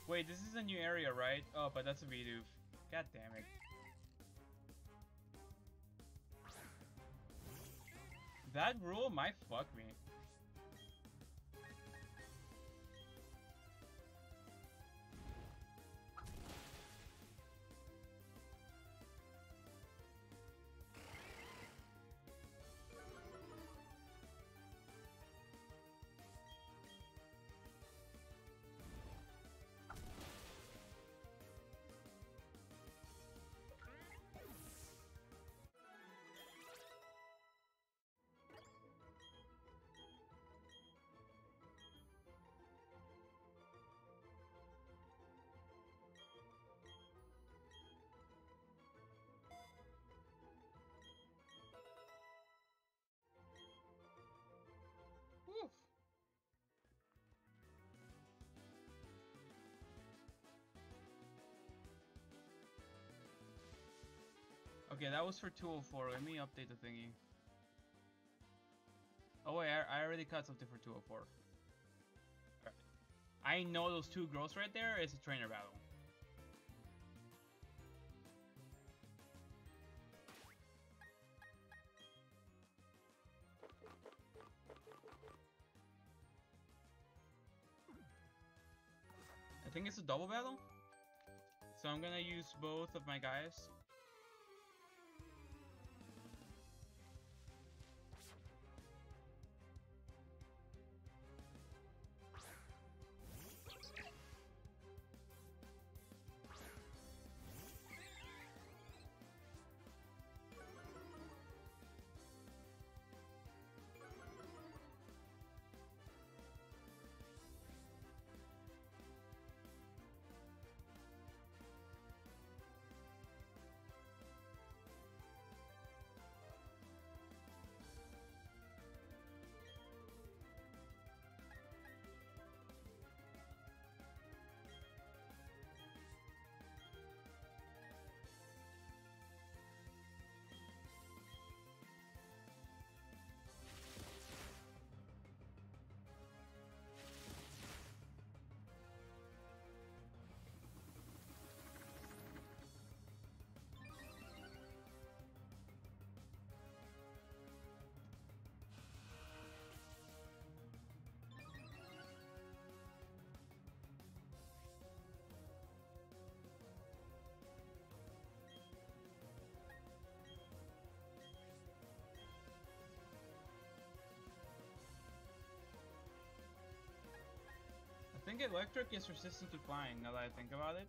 Wait, this is a new area, right? Oh, but that's a Bidoof. God damn it. That rule might fuck me. Okay, that was for 204. Let me update the thingy. Oh wait, I, already cut something for 204. Alright. I know those two girls right there is a trainer battle. I think it's a double battle. So I'm gonna use both of my guys. Think electric is resistant to flying, now that I think about it.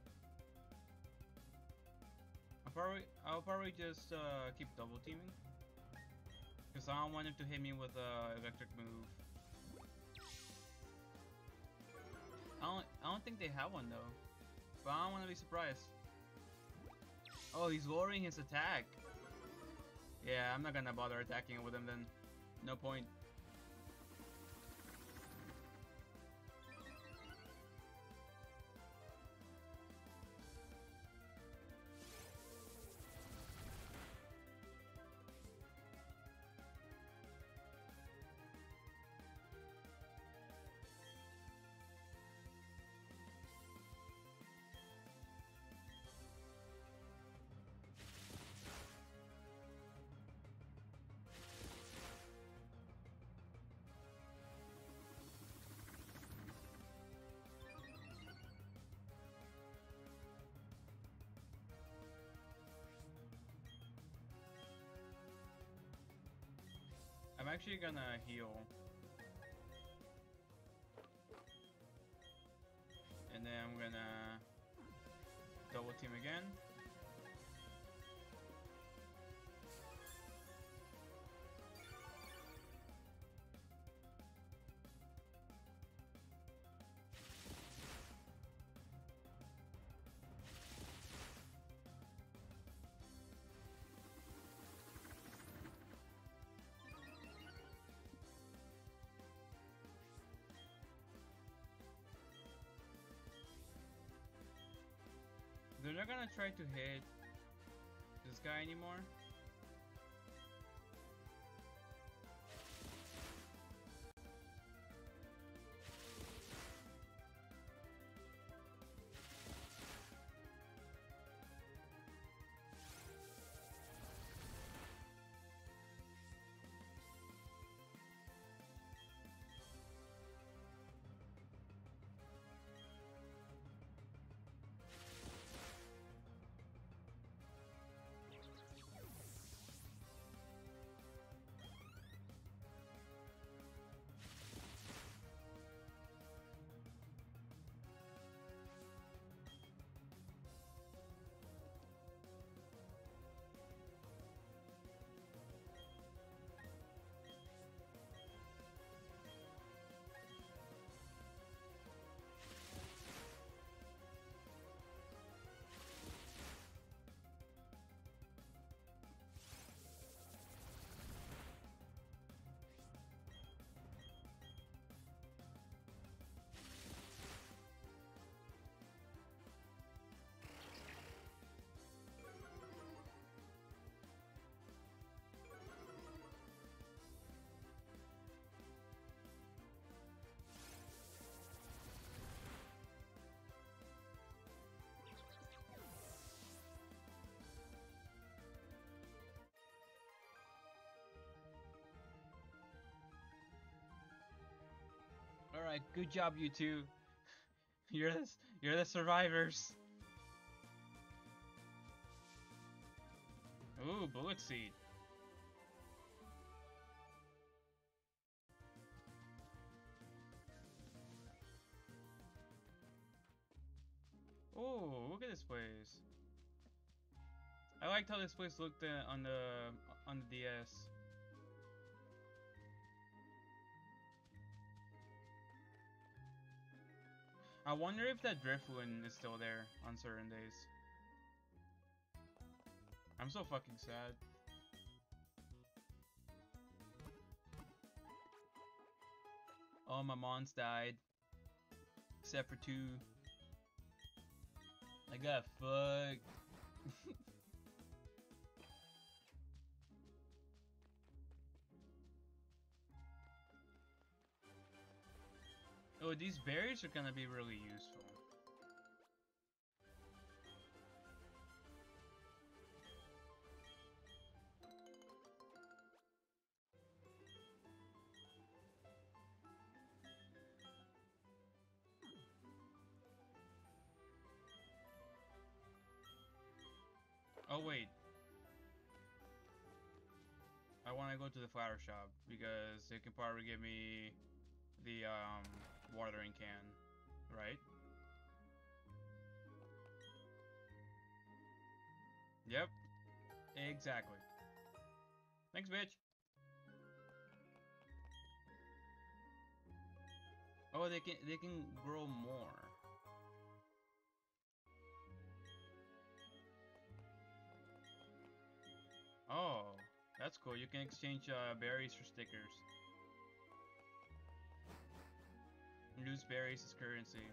I'll probably, I'll probably just uh, keep double teaming. Because I don't want him to hit me with a electric move. I don't, I don't think they have one though. But I don't want to be surprised. Oh, he's lowering his attack. Yeah, I'm not gonna bother attacking with him then. No point. Actually gonna heal. And then I'm gonna double team again. They're not gonna try to hit this guy anymore. Alright, good job you two. (laughs) You're the, you're the survivors. Ooh, bullet seed. Oh, look at this place. I liked how this place looked uh, on the on the DS. I wonder if that Drifloon is still there on certain days. I'm so fucking sad. All my mons died. Except for two. I got fucked. (laughs) oh, these berries are gonna be really useful. Oh wait. I want to go to the flower shop because they can probably give me the um, watering can right? Yep. Exactly. Thanks, bitch. Oh, they can they can grow more. Oh, that's cool. You can exchange uh, berries for stickers. Use berries as currency.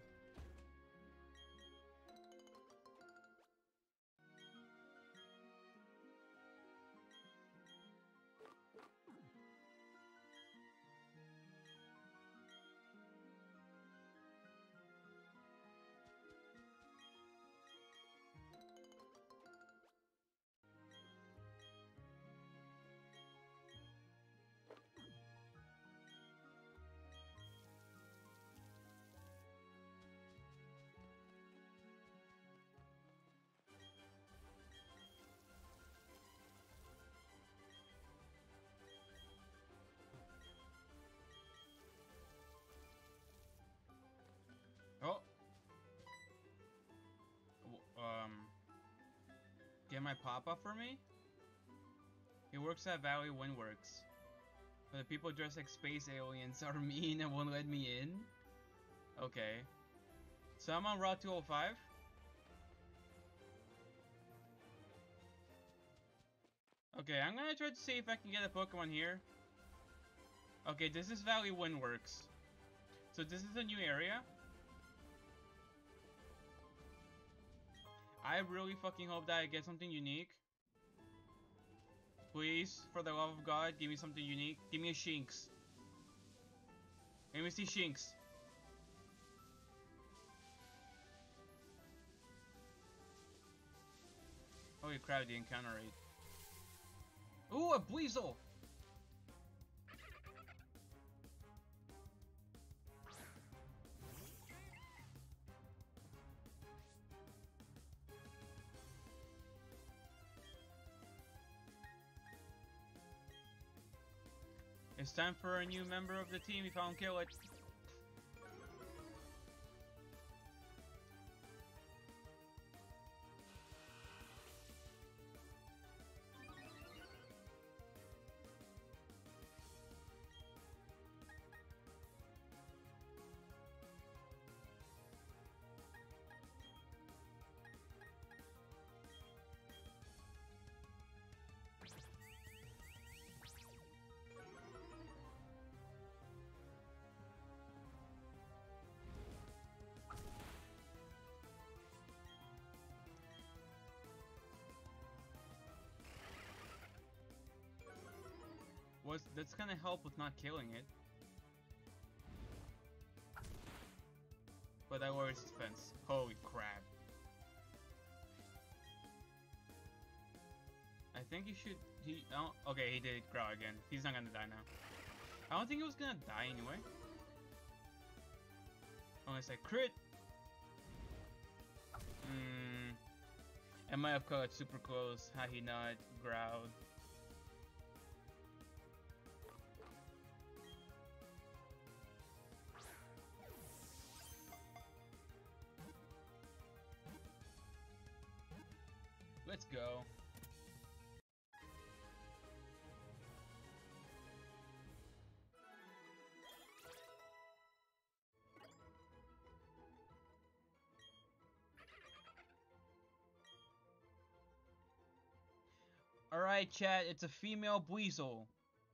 Get my papa for me? He works at Valley Windworks. But the people dressed like space aliens (laughs) are mean and won't let me in? Okay. So I'm on Route 205? Okay, I'm gonna try to see if I can get a Pokemon here. Okay, this is Valley Windworks. So this is a new area. I really fucking hope that I get something unique. Please, for the love of God, give me something unique. Give me a Shinx. Let me see Shinx. Holy crap, the encounter rate. Ooh, a Buizel! It's time for a new member of the team if I don't kill it. That's gonna help with not killing it. But that lowers defense. Holy crap. I think he should he oh, okay, he did grow again. He's not gonna die now. I don't think he was gonna die anyway. Unless I crit. Hmm. I might have cut super close had he not growled. Let's go. Alright, chat, it's a female Buizel.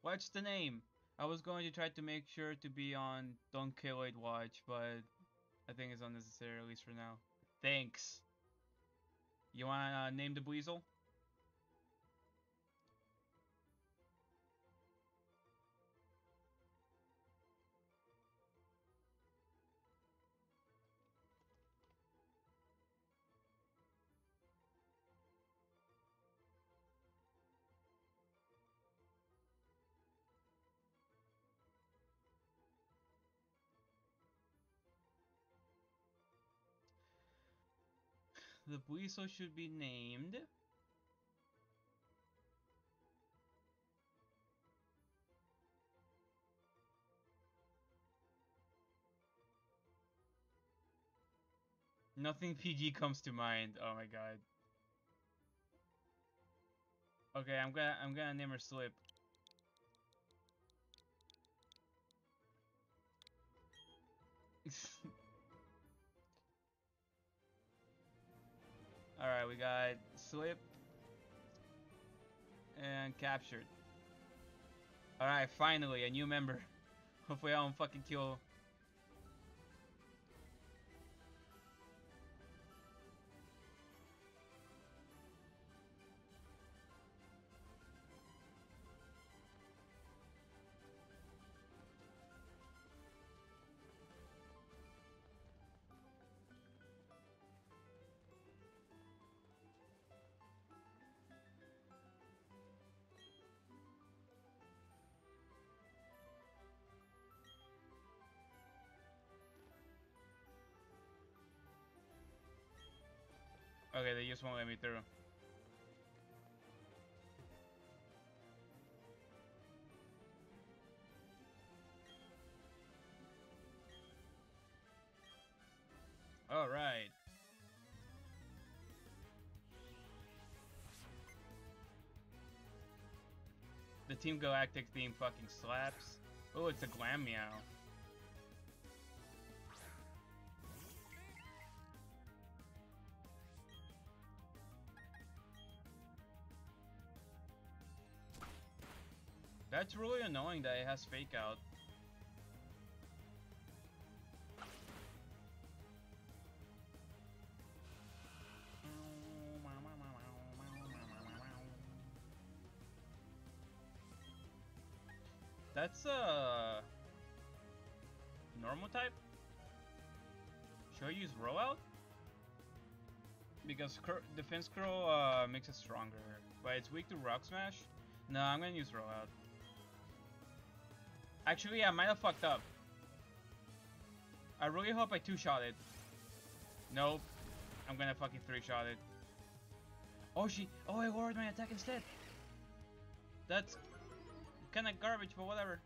What's the name? I was going to try to make sure to be on Don't Kill It Watch, but I think it's unnecessary, at least for now. Thanks. You wanna uh, name the Buizel? The Buizel should be named... Nothing PG comes to mind. Oh my god. Okay, I'm gonna I'm gonna name her Slip. (laughs) Alright, we got Slip and captured. Alright, finally, a new member. (laughs) Hopefully I don't fucking kill Okay, they just won't let me through. Alright. The Team Galactic theme fucking slaps. Oh, it's a Glameow. That's really annoying that it has fake out. That's a uh, normal type. Should I use roll out? Because cur defense curl uh, makes it stronger, but it's weak to rock smash. No, I'm gonna use roll out. Actually, I might have fucked up. I really hope I two-shot it. Nope. I'm gonna fucking three-shot it. Oh, she... Oh, I lowered my attack instead. That's kinda garbage, but whatever.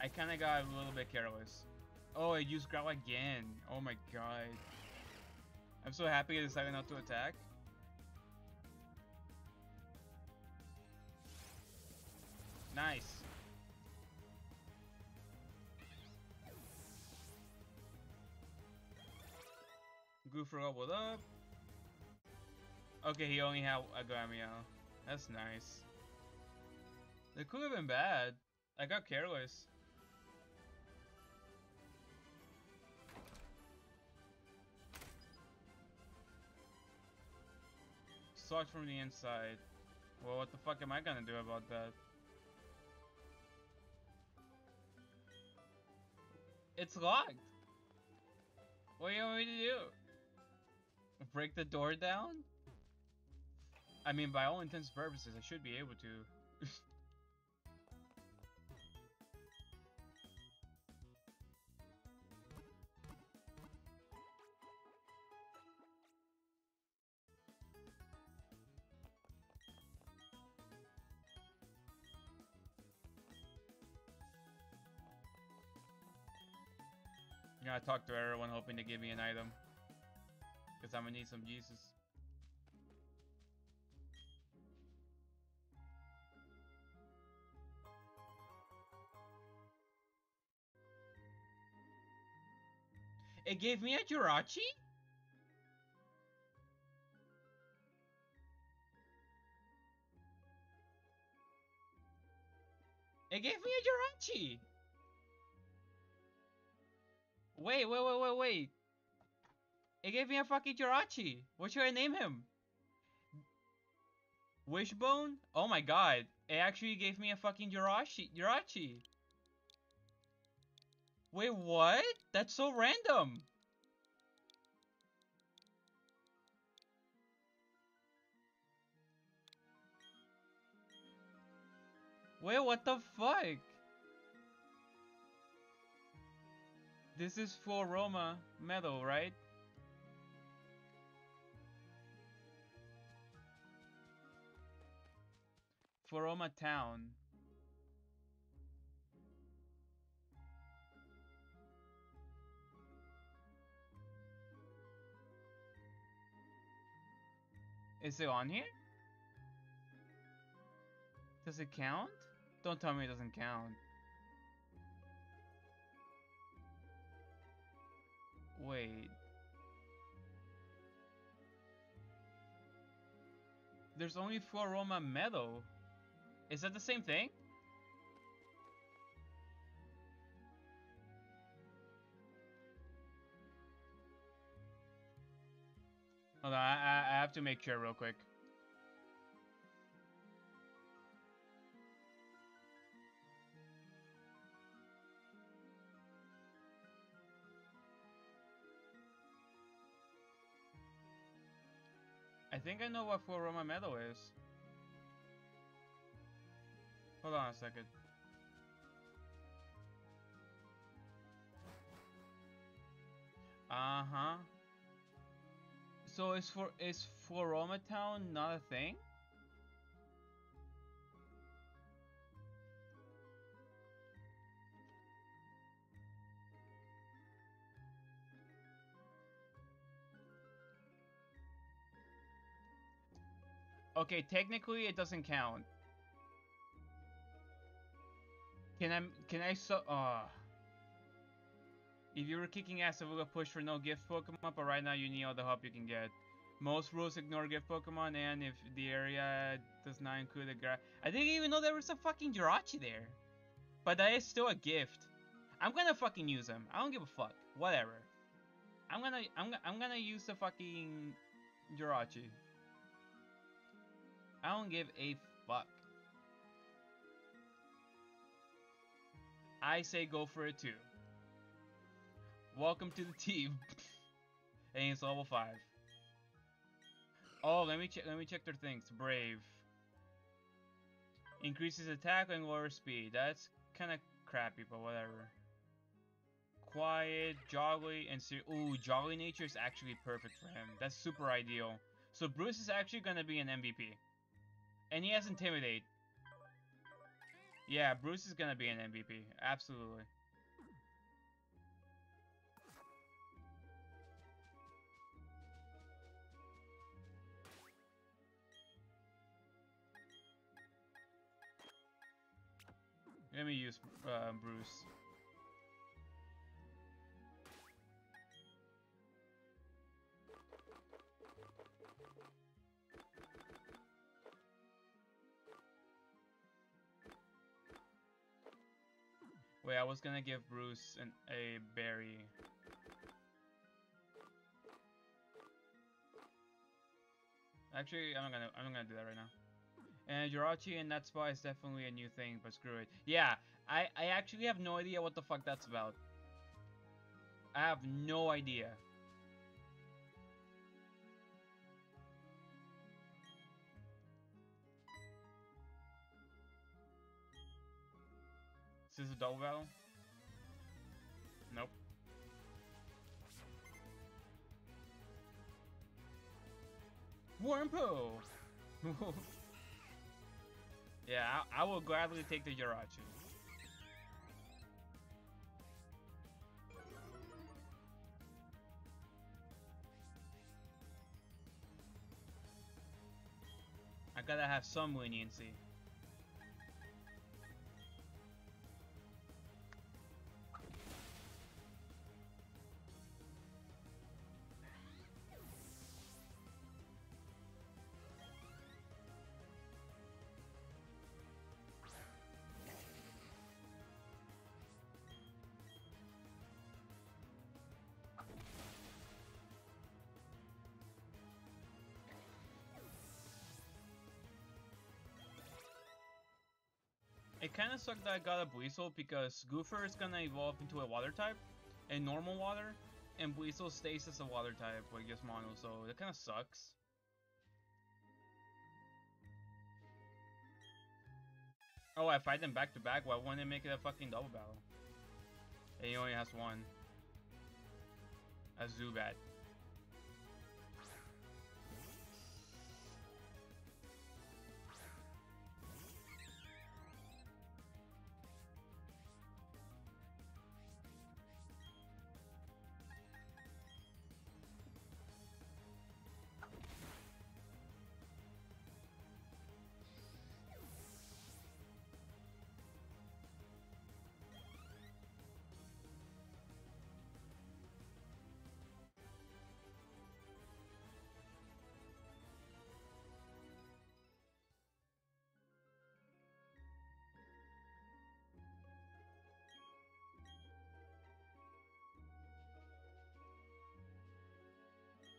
I kinda got a little bit careless. Oh, I used growl again. Oh my god. I'm so happy I decided not to attack. Nice. Goofer leveled up. Okay, he only had a Glameow. That's nice. It could have been bad. I got careless. Sucked from the inside. Well, what the fuck am I gonna do about that? It's locked. What do you want me to do? Break the door down? I mean, by all intents and purposes, I should be able to. (laughs) I talked to everyone hoping to give me an item. Because I'm gonna need some Jesus. It gave me a Jirachi? It gave me a Jirachi! Wait, wait, wait, wait, wait. It gave me a fucking Jirachi. What should I name him? Wishbone? Oh my god. It actually gave me a fucking Jirachi. Jirachi. Wait, what? That's so random. Wait, what the fuck? This is for Roma medal, right? For Roma town. Is it on here? Does it count? Don't tell me it doesn't count. Wait. There's only Floaroma Meadow. Is that the same thing? Hold on, I, I have to make sure real quick. I think I know what Floaroma Meadow is. Hold on a second. Uh-huh. So is for is Floaroma Town not a thing? Okay, technically it doesn't count. Can I can I so uh if you were kicking ass, I would push for no gift Pokemon, but right now you need all the help you can get. Most rules ignore gift Pokemon, and if the area does not include a grass... I didn't even know there was a fucking Jirachi there. But that is still a gift. I'm gonna fucking use him. I don't give a fuck. Whatever. I'm gonna I'm, I'm gonna use the fucking Jirachi. I don't give a fuck. I say go for it too. Welcome to the team. (laughs) and it's level 5. Oh, let me check let me check their things. Brave. Increases attack and lower speed. That's kind of crappy, but whatever. Quiet, jolly, and ser ooh, jolly nature is actually perfect for him. That's super ideal. So Bruce is actually gonna be an MVP. And he has Intimidate. Yeah, Bruce is gonna be an MVP. Absolutely. Let me use uh, Bruce. Wait, I was gonna give Bruce an, a berry. Actually, I'm not gonna I'm not gonna do that right now. And Jirachi in that spot is definitely a new thing, but screw it. Yeah, I, I actually have no idea what the fuck that's about. I have no idea. Is this a double battle? Nope. Wurmple! (laughs) yeah, I, I, will gladly take the Jirachi. I gotta have some leniency. It kind of sucked that I got a Buizel because Goofur is gonna evolve into a water type, a normal water, and Buizel stays as a water type with Mono. so that kind of sucks. Oh, I fight them back to back. Why wouldn't they make it a fucking double battle? And he only has one. A Zubat.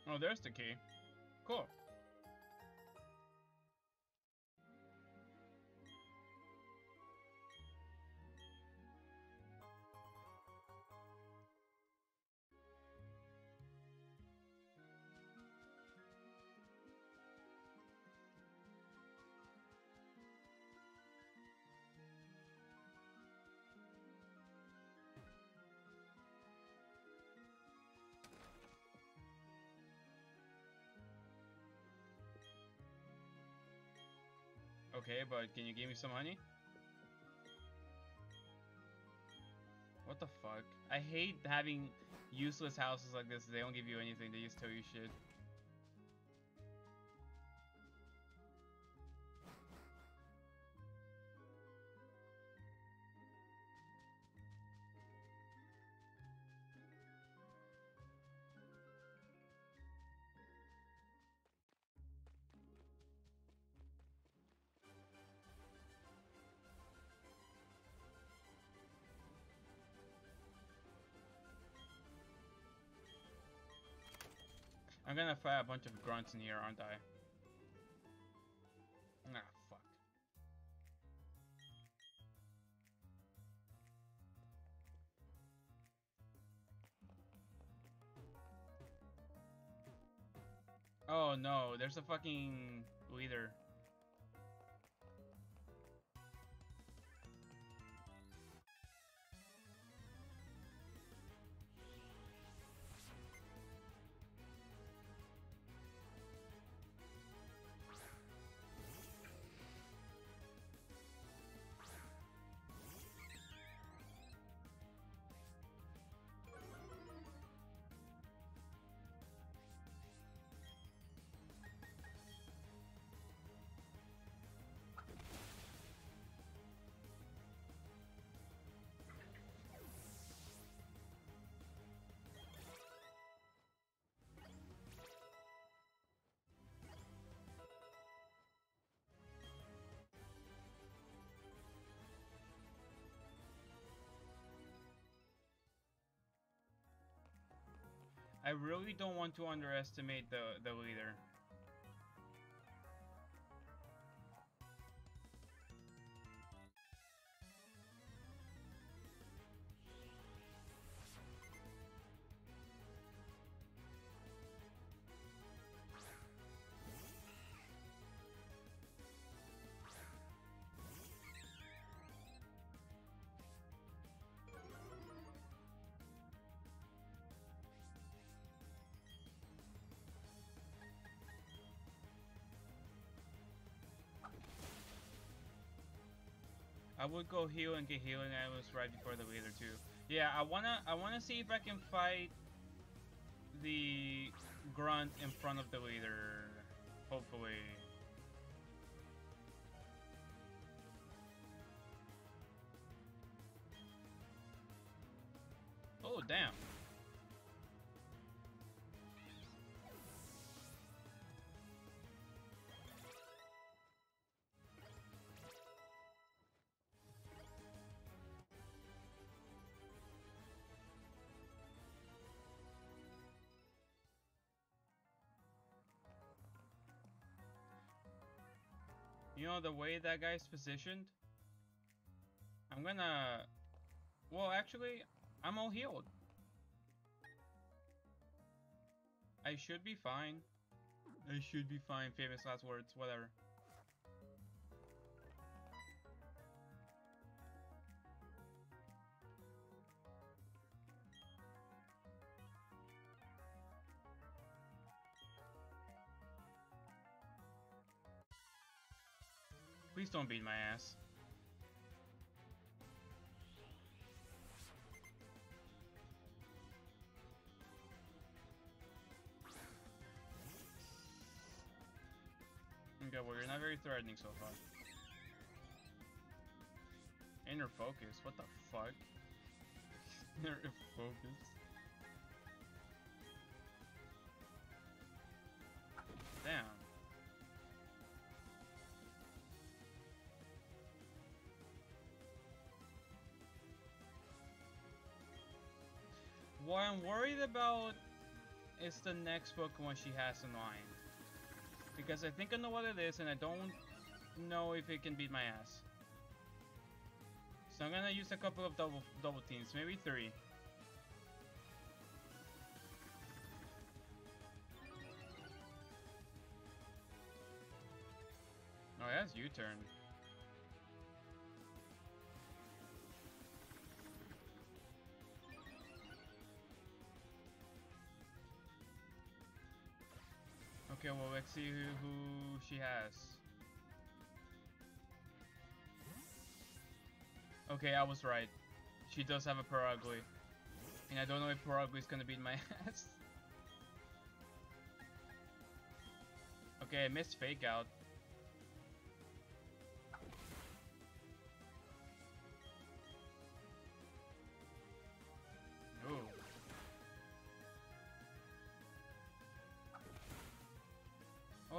Oh, there's the key. Cool. Okay, but can you give me some honey? What the fuck? I hate having useless houses like this. They don't give you anything. They just tell you shit. Gonna fight a bunch of grunts in here, aren't I? Ah, fuck. Oh no, there's a fucking leader. I really don't want to underestimate the, the leader. Would go heal and get healing items right before the leader too. Yeah, I wanna I wanna see if I can fight the grunt in front of the leader. Hopefully. Oh damn. You know, the way that guy's positioned, I'm gonna... Well, actually, I'm all healed. I should be fine. I should be fine. Famous last words, whatever. Please don't beat my ass. Okay, well you're not very threatening so far. Inner focus, what the fuck? (laughs) Inner focus. I'm worried about is the next Pokemon she has in mind. Because I think I know what it is and I don't know if it can beat my ass. So I'm gonna use a couple of double double teams, maybe three. Oh, that's U-turn. Okay, well, let's see who, who she has. Okay, I was right. She does have a Purugly. And I don't know if Purugly is gonna beat my (laughs) ass. Okay, I missed Fake Out.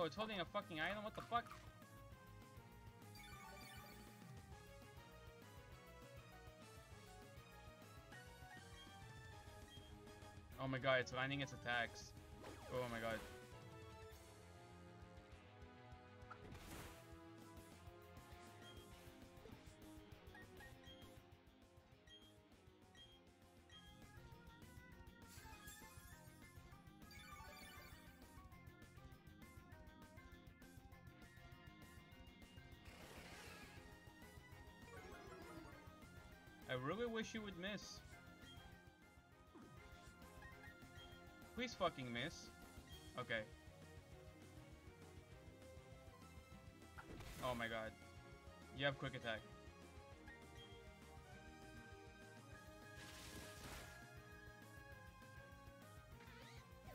It's holding a fucking item? What the fuck? Oh my god, it's landing its attacks. Oh my god. Really wish you would miss. Please fucking miss. Okay. Oh my god. You have quick attack.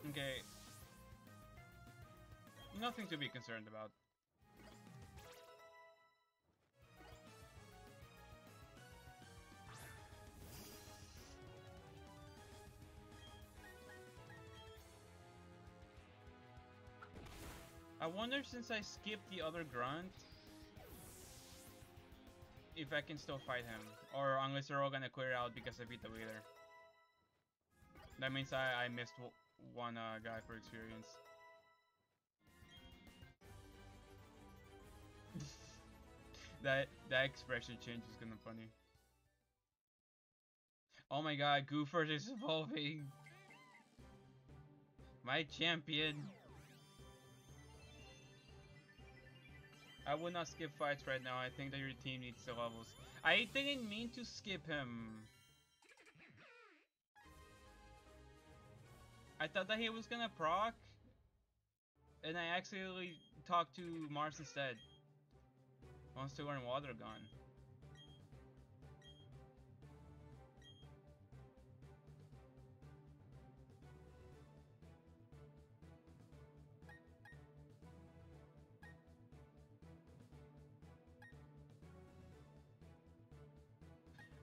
Okay. Nothing to be concerned about. Wonder since I skipped the other grunt if I can still fight him or unless they're all gonna clear out because I beat the leader. That means I, I missed one uh, guy for experience. (laughs) that that expression change is gonna funny. Oh my god, Goofers is evolving. My champion. I would not skip fights right now. I think that your team needs the levels. I didn't mean to skip him. I thought that he was gonna proc. And I accidentally talked to Mars instead. Wants to learn Water Gun.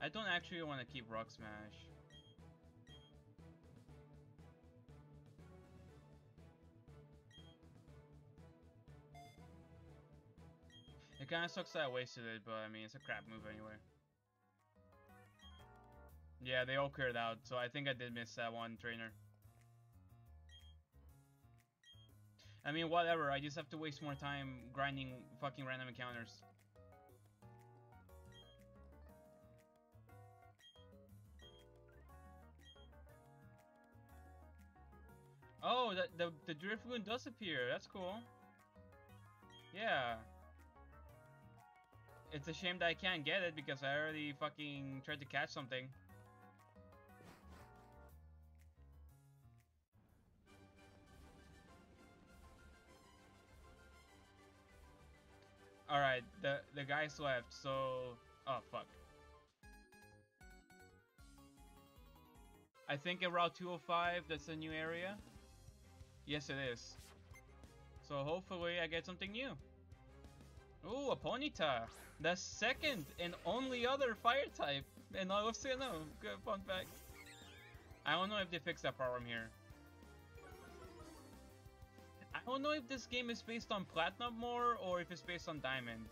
I don't actually want to keep Rock Smash. It kinda sucks that I wasted it, but I mean, it's a crap move anyway. Yeah, they all cleared out, so I think I did miss that one trainer. I mean, whatever, I just have to waste more time grinding fucking random encounters. Oh, the, the, the Drifloon does appear. That's cool. Yeah. It's a shame that I can't get it because I already fucking tried to catch something. Alright, the, the guys left, so... Oh, fuck. I think in Route 205, that's a new area. Yes, it is. So hopefully I get something new. Ooh, a Ponyta! The second and only other fire type in all of Sinnoh. Good fun fact. I don't know if they fixed that problem here. I don't know if this game is based on Platinum more or if it's based on Diamond.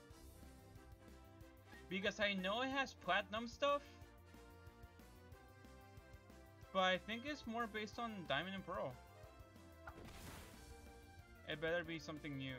Because I know it has Platinum stuff. But I think it's more based on Diamond and Pearl. It better be something new.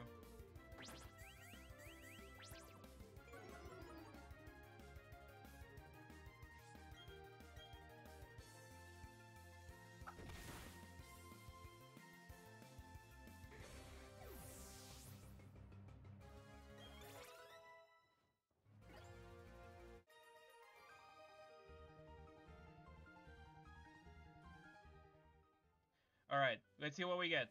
Alright, let's see what we get.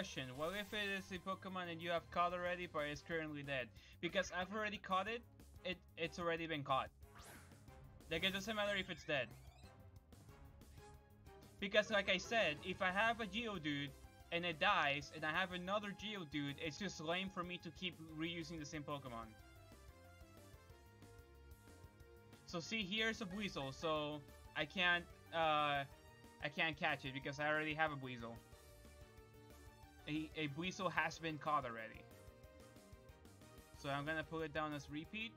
Question, what if it is a Pokemon and you have caught already but it's currently dead? Because I've already caught it, it it's already been caught. Like it doesn't matter if it's dead. Because like I said, if I have a Geodude and it dies and I have another Geodude, it's just lame for me to keep reusing the same Pokemon. So see, here's a Buizel, so I can't, uh, I can't catch it because I already have a Buizel a, a Buizel has been caught already. So I'm gonna put it down as repeat.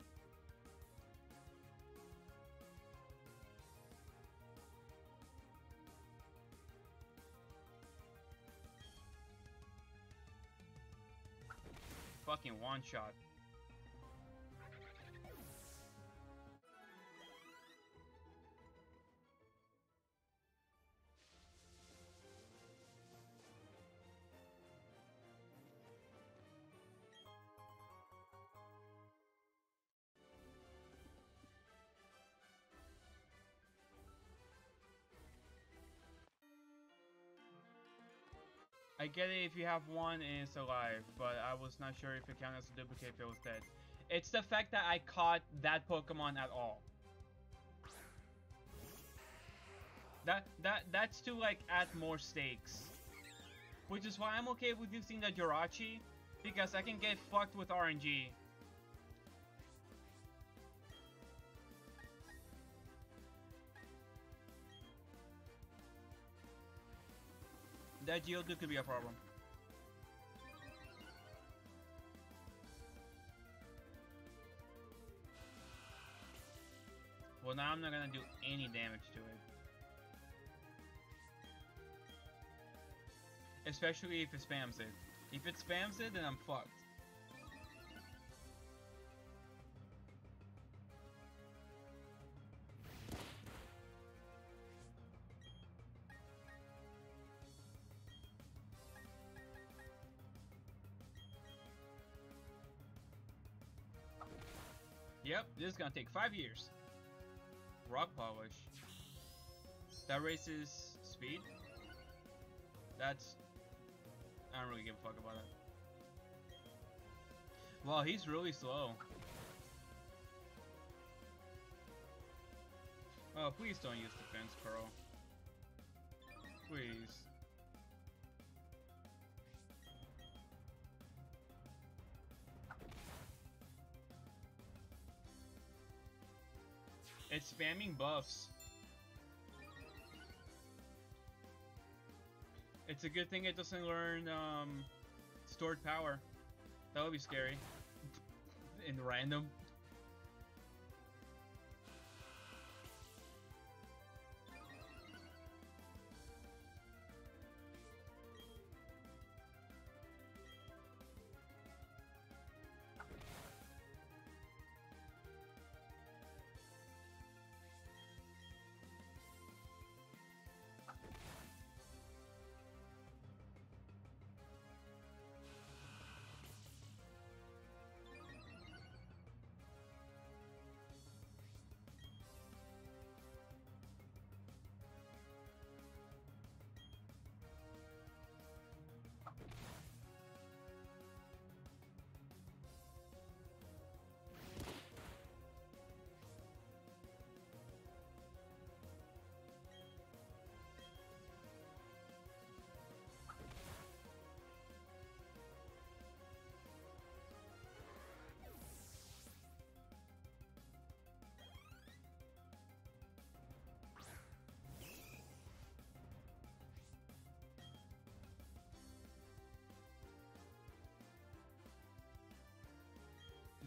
Fucking one shot. I get it if you have one and it's alive, but I was not sure if it counts as a duplicate if it was dead. It's the fact that I caught that Pokemon at all. That that that's to like add more stakes. Which is why I'm okay with using the Jirachi, because I can get fucked with RNG. That Geodude could be a problem. Well, now I'm not gonna do any damage to it. Especially if it spams it. If it spams it, then I'm fucked. Yep, this is gonna take five years. Rock polish. That raises speed. That's. I don't really give a fuck about that. Well, he's really slow. Oh, please don't use Defense Curl. Please. It's spamming buffs. It's a good thing it doesn't learn um, stored power. That would be scary. In random.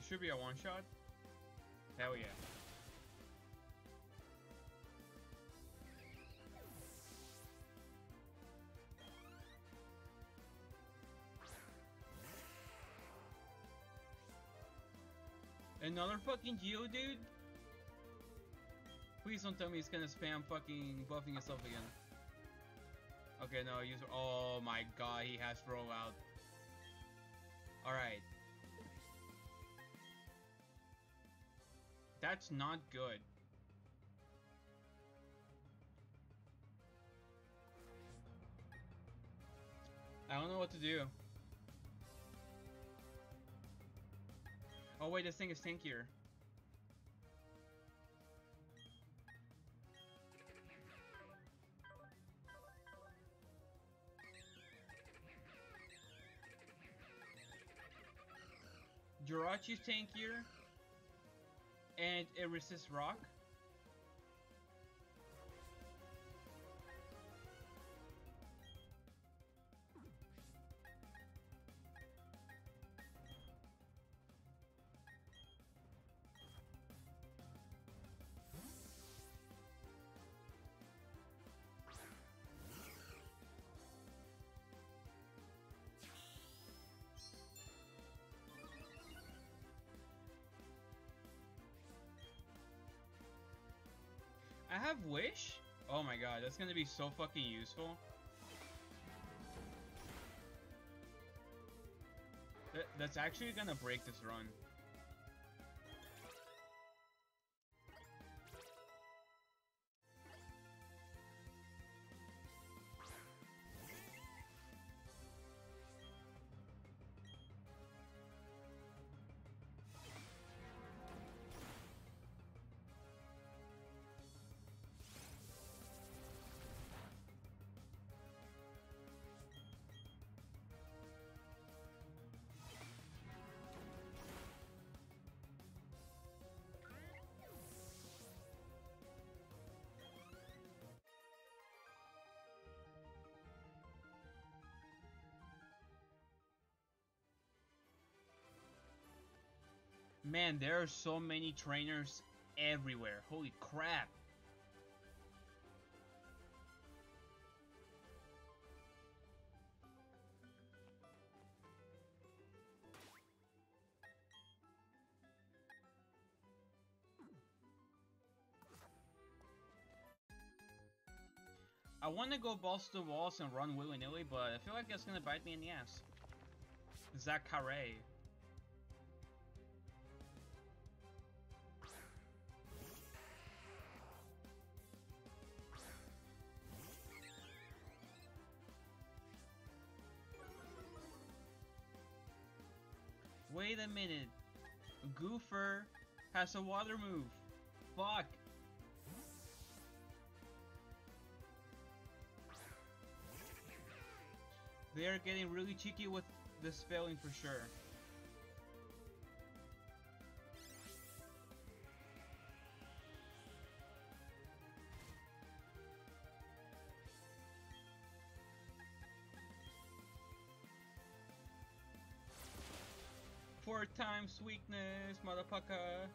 Should be a one shot. Hell yeah. Another fucking Geodude? Please don't tell me he's gonna spam fucking buffing himself again. Okay, no, use. Oh my god, he has rollout. Alright. That's not good. I don't know what to do. Oh wait, this thing is tankier. Jirachi's tankier. And it resists rock. Have Wish? Oh my god, that's gonna be so fucking useful. That, that's actually gonna break this run. Man, there are so many trainers everywhere. Holy crap. I want to go balls to the walls and run willy-nilly, but I feel like that's going to bite me in the ass. Zachary. Wait a minute. Goofer has a water move. Fuck. They are getting really cheeky with the spelling for sure. Times weakness, motherfucker.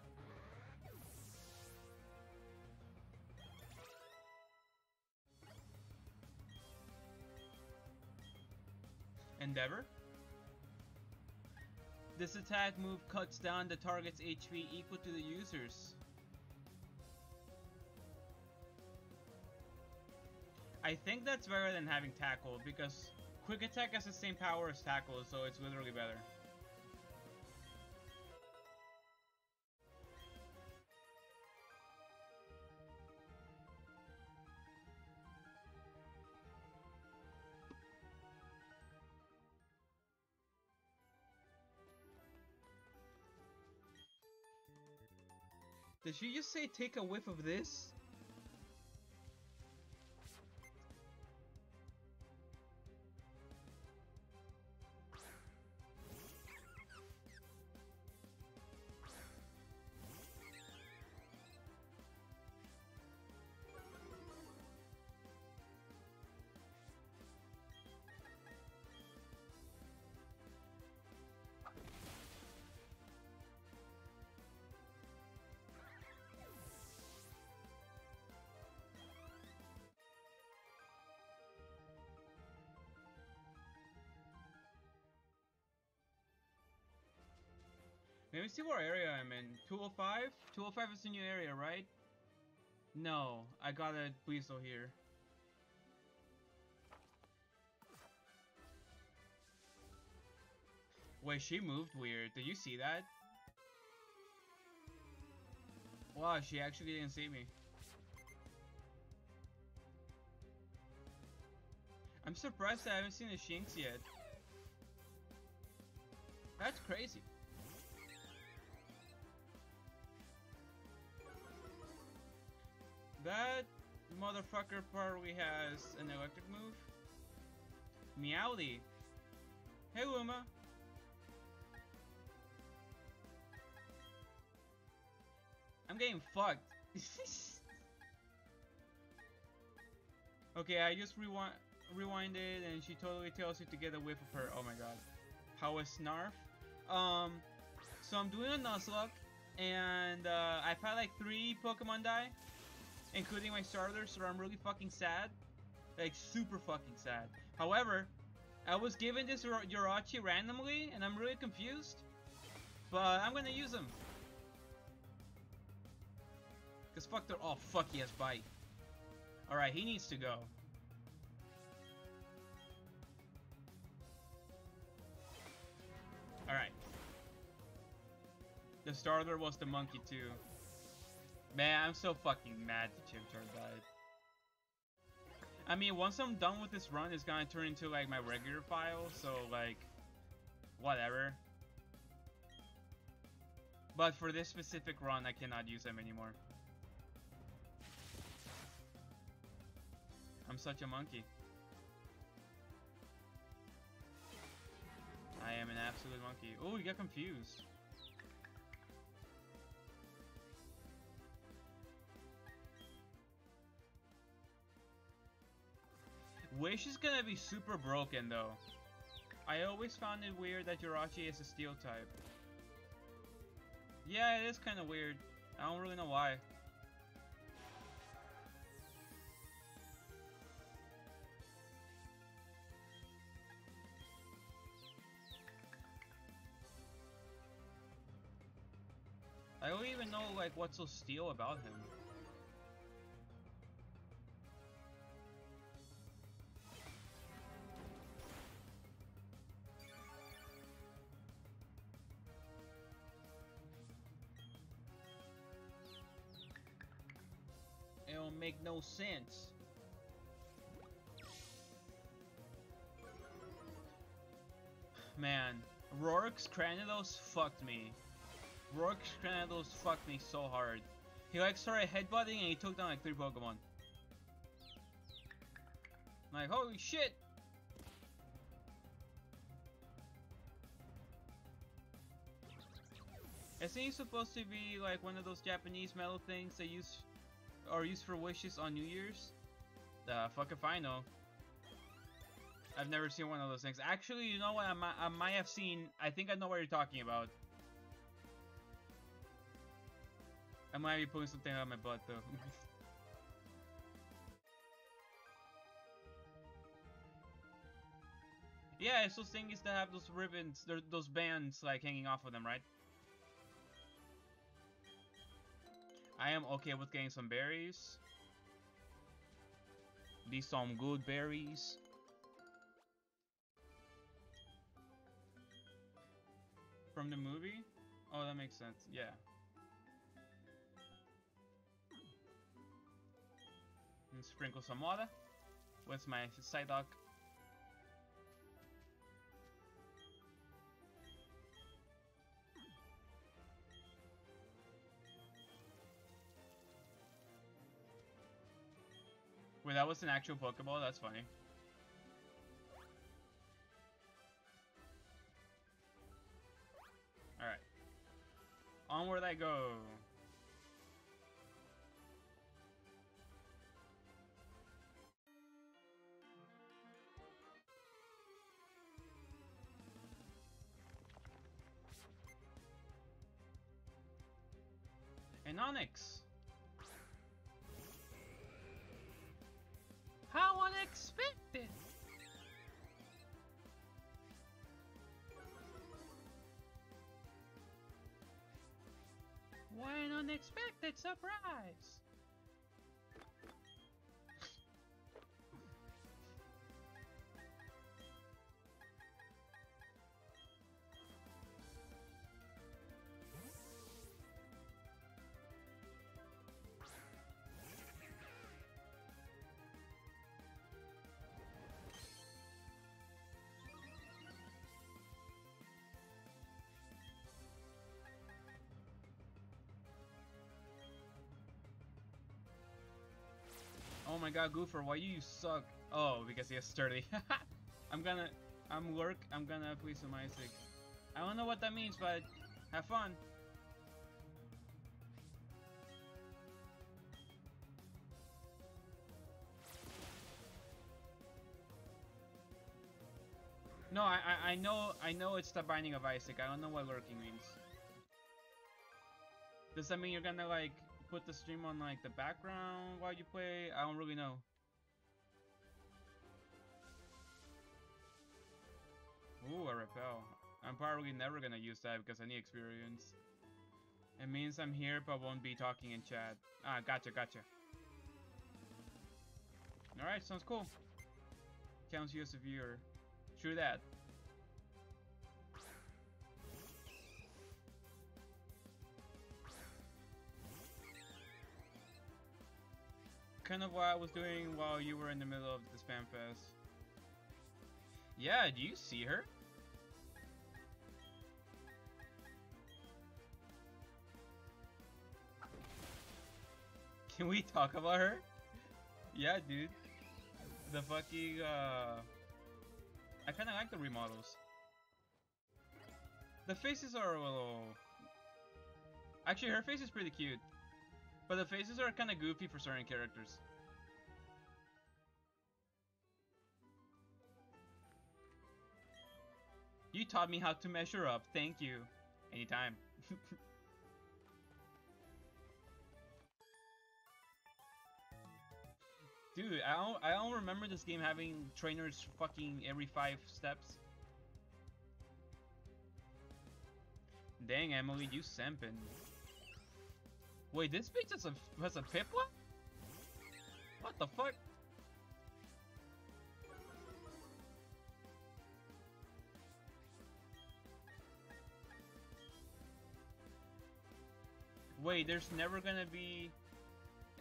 Endeavor. This attack move cuts down the target's HP equal to the user's. I think that's better than having Tackle, because Quick Attack has the same power as Tackle, so it's literally better. Did she just say take a whiff of this? Let me see what area I'm in. 205? 205 is the new area, right? No, I got a Weasel here. Wait, she moved weird. Did you see that? Wow, she actually didn't see me. I'm surprised I haven't seen the Shinx yet. That's crazy. That motherfucker probably has an electric move. Meowly. Hey Luma. I'm getting fucked. (laughs) okay, I just rewind rewinded and she totally tells you to get a whiff of her. Oh my god. How is Snarf? Um, so I'm doing a Nuzlocke and uh, I've had like three Pokemon die, including my starter, so I'm really fucking sad. Like super fucking sad. However, I was given this Jirachi randomly and I'm really confused. But I'm gonna use him. Cause fuck they're all fuck he has bite. Alright, he needs to go. Alright. The starter was the monkey too. Man, I'm so fucking mad that Chimchar died. I mean, once I'm done with this run, it's gonna turn into like my regular file, so like, whatever. But for this specific run, I cannot use them anymore. I'm such a monkey. I am an absolute monkey. Oh, you got confused. Wish is gonna be super broken though. I always found it weird that Jirachi is a steel type. Yeah, it is kind of weird. I don't really know why. I don't even know like what's so steel about him. No sense. Man, Roark's Cranidos fucked me. Roark's Cranidos fucked me so hard. He like started headbutting and he took down like three Pokemon. Like, holy shit! Isn't he supposed to be like one of those Japanese metal things they use or used for wishes on New Year's? The fuck if I know. I've never seen one of those things. Actually, you know what? I might, I might have seen. I think I know what you're talking about. I might be pulling something out of my butt though. (laughs) yeah, it's those things that have those ribbons, those bands like hanging off of them, right? I am okay with getting some berries. These some good berries. From the movie? Oh, that makes sense. Yeah. and sprinkle some water with my side Psyduck. Wait, that was an actual Pokeball? That's funny. Alright. Onward I go. an How unexpected! What an unexpected surprise! My god, Goofer, why you suck? Oh, because he has sturdy. (laughs) I'm gonna, I'm work, I'm gonna play some Isaac. I don't know what that means, but have fun. No, I, I, I know, I know it's the Binding of Isaac. I don't know what lurking means. Does that mean you're gonna like put the stream on like the background while you play? I don't really know. Ooh, a repel. I'm probably never gonna use that because I need experience. It means I'm here but won't be talking in chat. Ah, gotcha, gotcha. Alright, sounds cool. Counts you as a viewer. True that. Kind of what I was doing while you were in the middle of the spam fest. Yeah, do you see her? Can we talk about her? Yeah, dude. The fucking, uh... I kinda like the remodels. The faces are a little... Actually, her face is pretty cute. But the faces are kinda goofy for certain characters. You taught me how to measure up. Thank you. Anytime. (laughs) Dude, I don't, I don't remember this game having trainers fucking every five steps. Dang, Emily, you simping. Wait, this bitch has a, has a Piplup? What the fuck? Wait, there's never gonna be...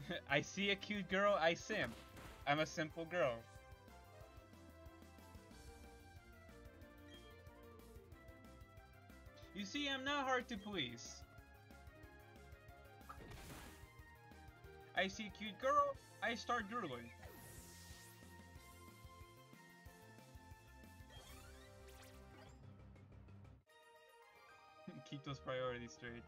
(laughs) I see a cute girl, I simp. I'm a simple girl. You see, I'm not hard to please. I see a cute girl, I start drooling. (laughs) Keep those priorities straight.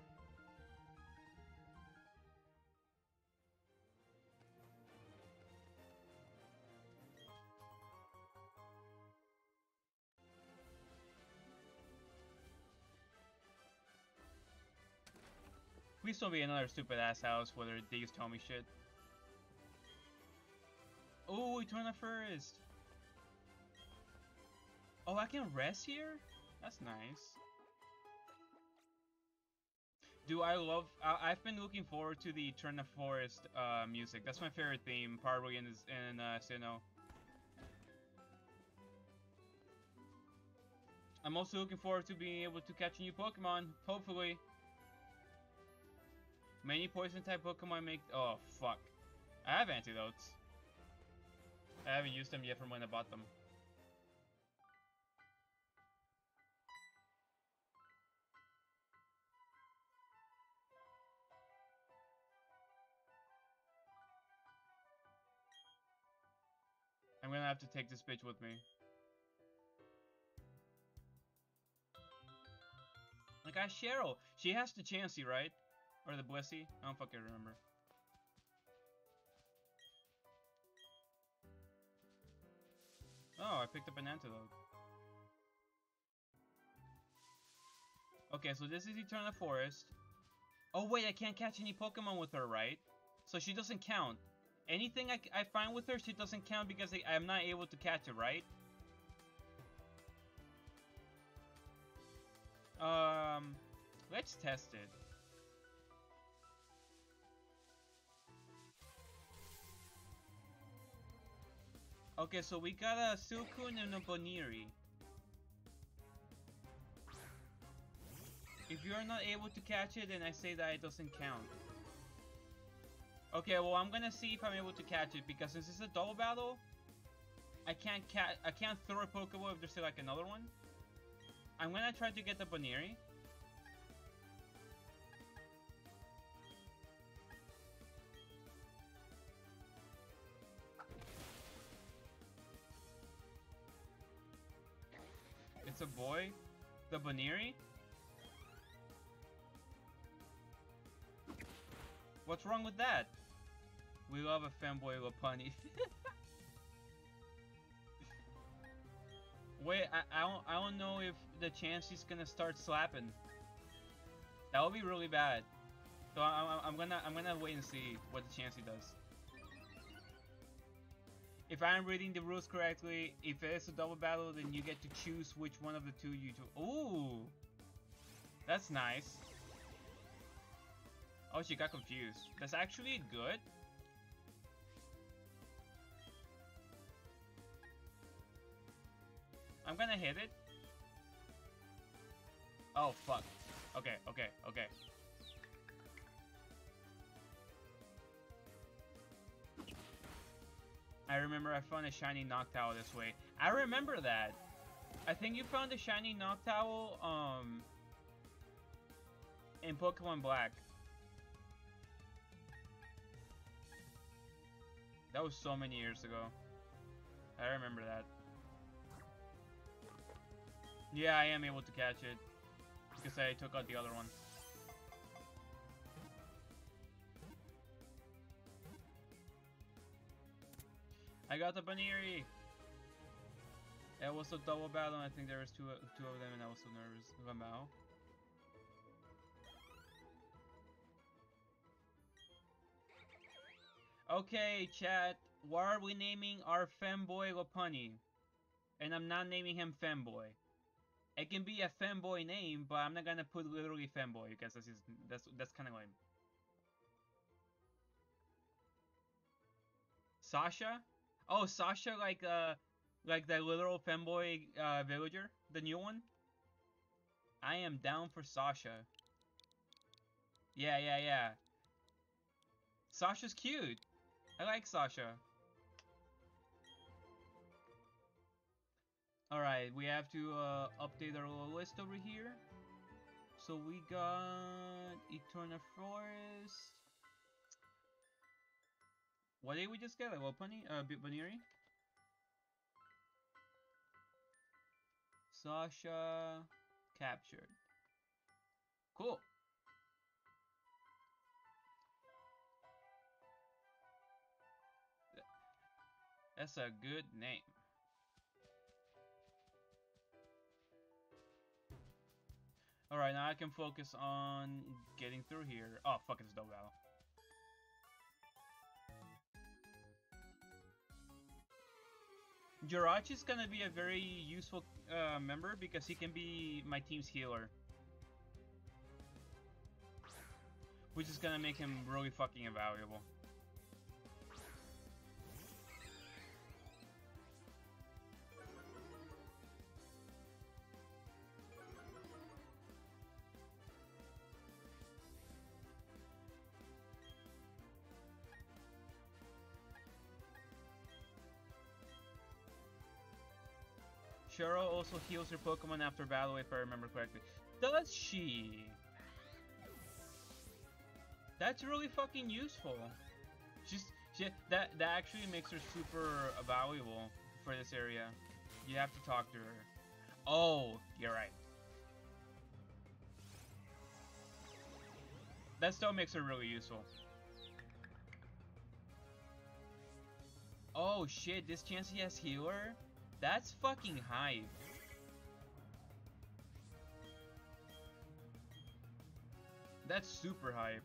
Please don't be another stupid ass house where they just tell me shit. Oh, Eterna Forest. Oh, I can rest here? That's nice. Do I love... I, have been looking forward to the Eterna Forest uh, music. That's my favorite theme, probably in, in uh, Sinnoh. I'm also looking forward to being able to catch a new Pokemon, hopefully. Many poison type Pokemon make. Oh, fuck. I have antidotes. I haven't used them yet from when I bought them. I'm gonna have to take this bitch with me. Like, I Cheryl. She has the Chansey, right? Or the Blissey? I don't fucking remember. Oh, I picked up an antidote. Okay, so this is Eterna Forest. Oh wait, I can't catch any Pokemon with her, right? So she doesn't count. Anything I, I find with her, she doesn't count because I, I'm not able to catch it, right? Um, let's test it. Okay, so we got a Suicune and a Buneary. If you're not able to catch it, then I say that it doesn't count. Okay, well I'm gonna see if I'm able to catch it because since it's a double battle, I can't catch. I can't throw a Pokeball if there's like another one. I'm gonna try to get the Buneary. It's a boy? The Buneary? What's wrong with that? We love a fanboy Lopunny. (laughs) Wait, I, I don't I don't know if the Chansey's gonna start slapping. That would be really bad. So I, I, I'm gonna I'm gonna wait and see what the Chansey does. If I'm reading the rules correctly, if it's a double battle, then you get to choose which one of the two you do. Ooh, that's nice. Oh, she got confused. That's actually good. I'm gonna hit it. Oh, fuck. Okay, okay, okay. I remember I found a shiny Noctowl this way. I remember that. I think you found a shiny Noctowl, um, in Pokemon Black. That was so many years ago. I remember that. Yeah, I am able to catch it. Because I took out the other one. I got the Buneary! It was a double battle I think there was two, two of them and I was so nervous. Lamau. Okay, chat. Why are we naming our femboy Lopunny? And I'm not naming him femboy. It can be a femboy name, but I'm not gonna put literally femboy because that's just, that's that's kind of lame. Sasha? Oh, Sasha, like uh, like the literal femboy uh, villager, the new one. I am down for Sasha. Yeah, yeah, yeah. Sasha's cute. I like Sasha. Alright, we have to uh, update our list over here. So we got Eterna Forest. What did we just get? Like Lopunny? Uh, Buneary? Sasha captured. Cool. That's a good name. Alright, now I can focus on getting through here. Oh, fuck, it's double battle. is gonna be a very useful uh, member because he can be my team's healer. Which is gonna make him really fucking invaluable. Cheryl also heals her Pokemon after battle, if I remember correctly. Does she? That's really fucking useful. She's she, that that actually makes her super valuable for this area. You have to talk to her. Oh, you're right. That still makes her really useful. Oh shit, this Chansey has healer? That's fucking hype. That's super hype.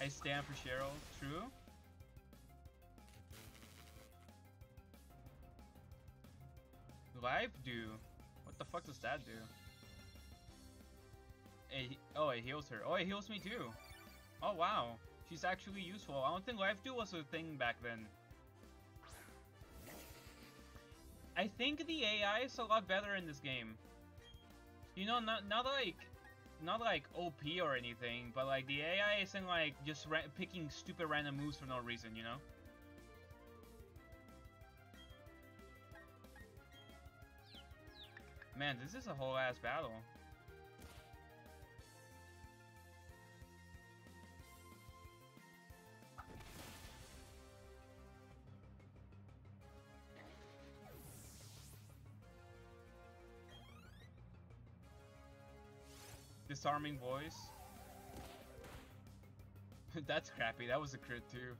I stand for Cheryl. True? Revive do? What the fuck does that do? It, oh, it heals her. Oh, it heals me too. Oh, wow. She's actually useful. I don't think Life Dew was a thing back then. I think the AI is a lot better in this game. You know, not not like not like OP or anything, but like the AI isn't like just picking stupid random moves for no reason, you know? Man, this is a whole ass battle. Disarming voice. (laughs) That's crappy. That was a crit too.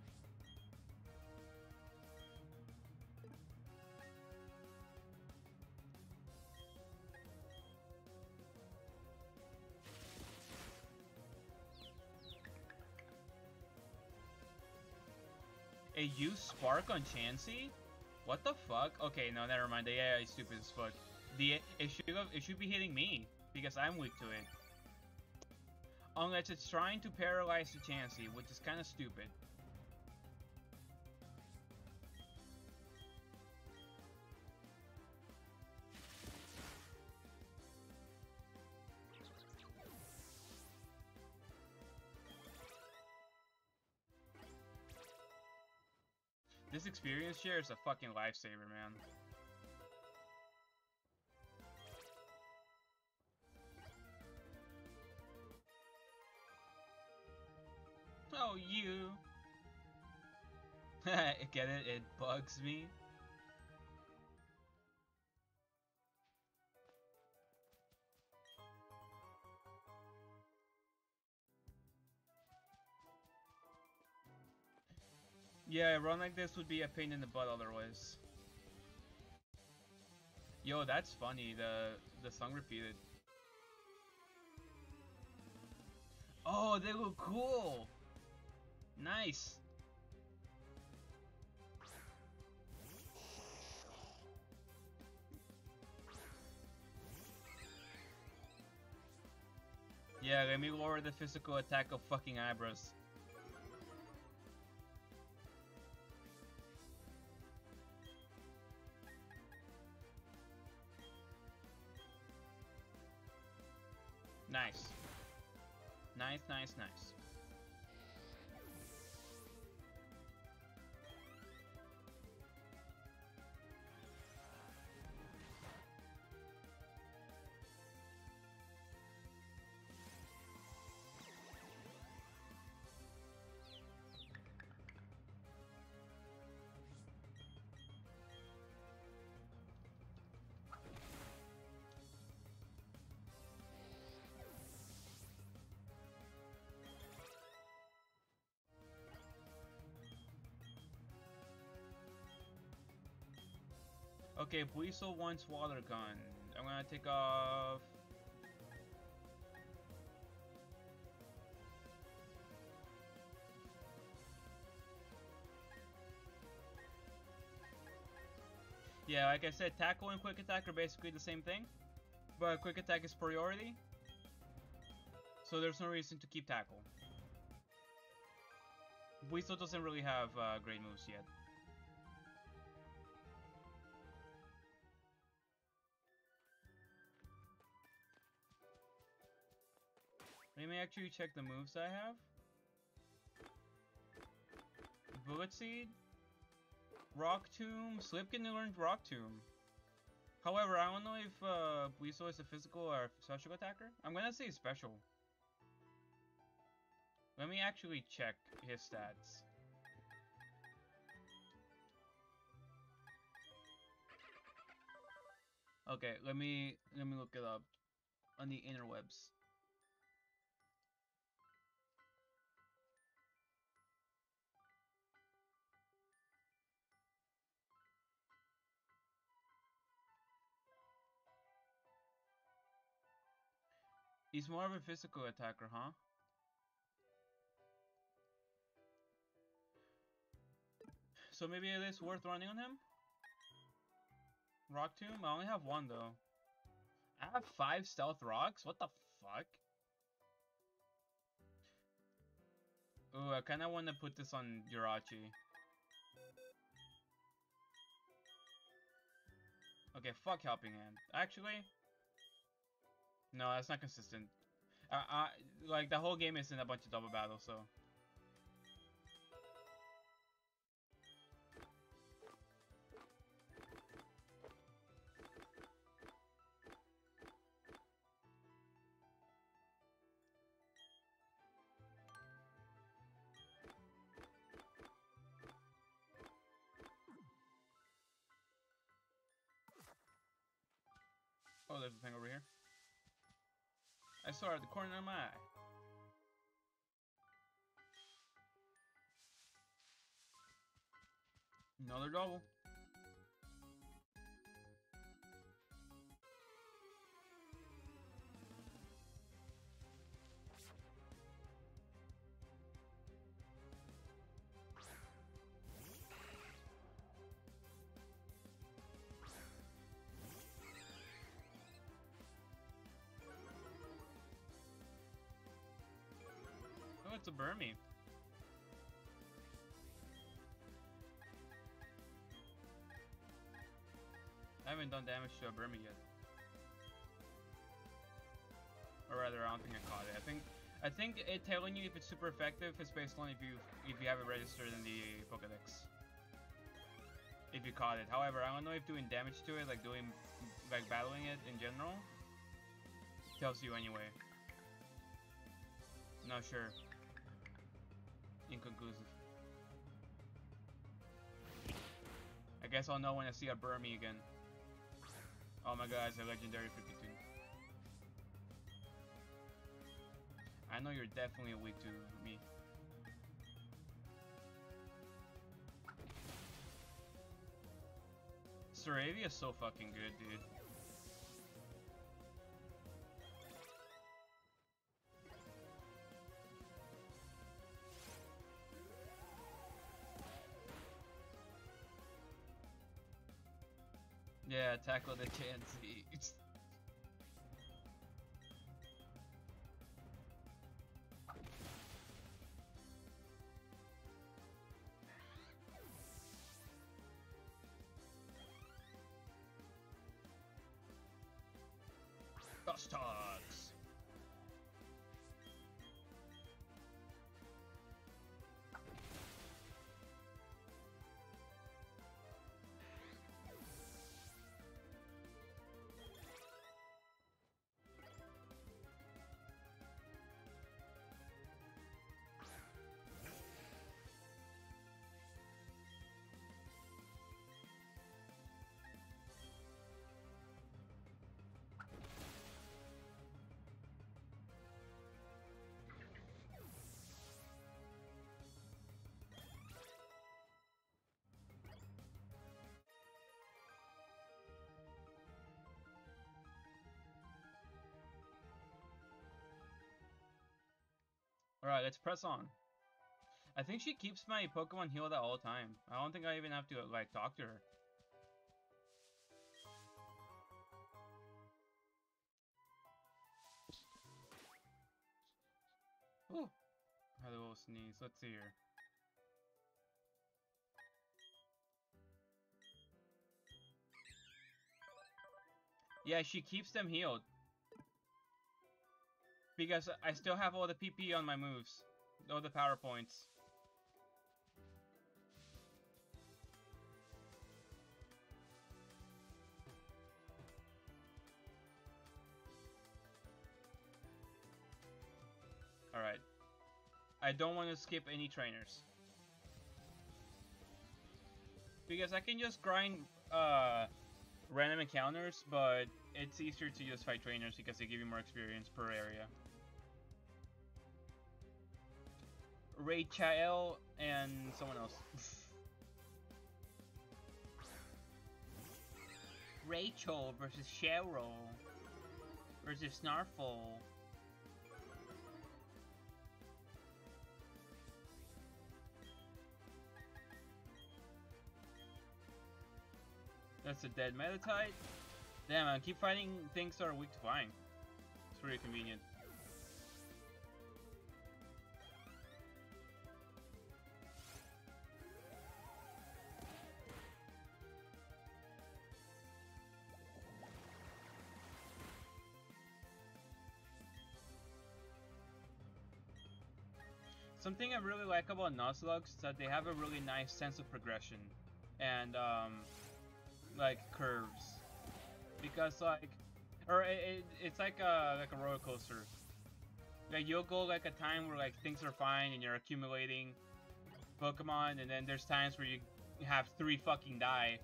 A use spark on Chansey? What the fuck? Okay, no, never mind. The AI is stupid as fuck. The it should have, it should be hitting me because I'm weak to it. Unless it's trying to paralyze the Chansey, which is kind of stupid. Experience share is a fucking lifesaver, man. Oh, you. (laughs) Get it? It bugs me. Yeah, a run like this would be a pain in the butt otherwise. Yo, that's funny, the the song repeated. Oh, they look cool! Nice! Yeah, let me lower the physical attack of fucking eyebrows. Nice, Okay, Buizel wants water gun. I'm gonna take off... Yeah, like I said, tackle and quick attack are basically the same thing, but quick attack is priority, so there's no reason to keep tackle. Buizel doesn't really have uh, great moves yet. Let me actually check the moves I have. Bullet Seed, Rock Tomb, Slipkin learned Rock Tomb. However, I don't know if uh, is a physical or special attacker. I'm gonna say special. Let me actually check his stats. Okay, let me let me look it up on the interwebs. He's more of a physical attacker, huh? So maybe it is worth running on him? rock tomb? I only have one though. I have five stealth rocks? What the fuck? Ooh, I kinda wanna put this on Jirachi. Okay, fuck Helping Hand. Actually, no, that's not consistent. Uh, uh, like, the whole game is in a bunch of double battles, so... At the corner of my eye. Another double. It's a Burmy. I haven't done damage to a Burmy yet. Or rather, I don't think I caught it. I think I think it telling you if it's super effective is based on if you if you have it registered in the Pokedex. If you caught it. However, I don't know if doing damage to it, like doing like battling it in general, tells you anyway. Not sure. Inconclusive. I guess I'll know when I see a Burmy again. Oh my god, it's a legendary 52. I know you're definitely weak to me. Staravia is so fucking good, dude. Yeah, tackle the Chansey. Alright, let's press on. I think she keeps my Pokemon healed at all time. I don't think I even have to, like, talk to her. Ooh. Had a little sneeze. Let's see here. Yeah, she keeps them healed. Because I still have all the PP on my moves. All the power points. Alright. I don't want to skip any trainers. Because I can just grind uh, random encounters, but it's easier to just fight trainers because they give you more experience per area. Rachel and someone else. Rachel versus Cheryl versus Snarfle. That's a dead Meditite. Damn, I keep finding things that are weak to flying. It's pretty convenient. Something I really like about Nuzlocke is that they have a really nice sense of progression and um, like curves, because like, or it, it, it's like a like a roller coaster. Like you'll go like a time where like things are fine and you're accumulating Pokemon, and then there's times where you have three fucking die,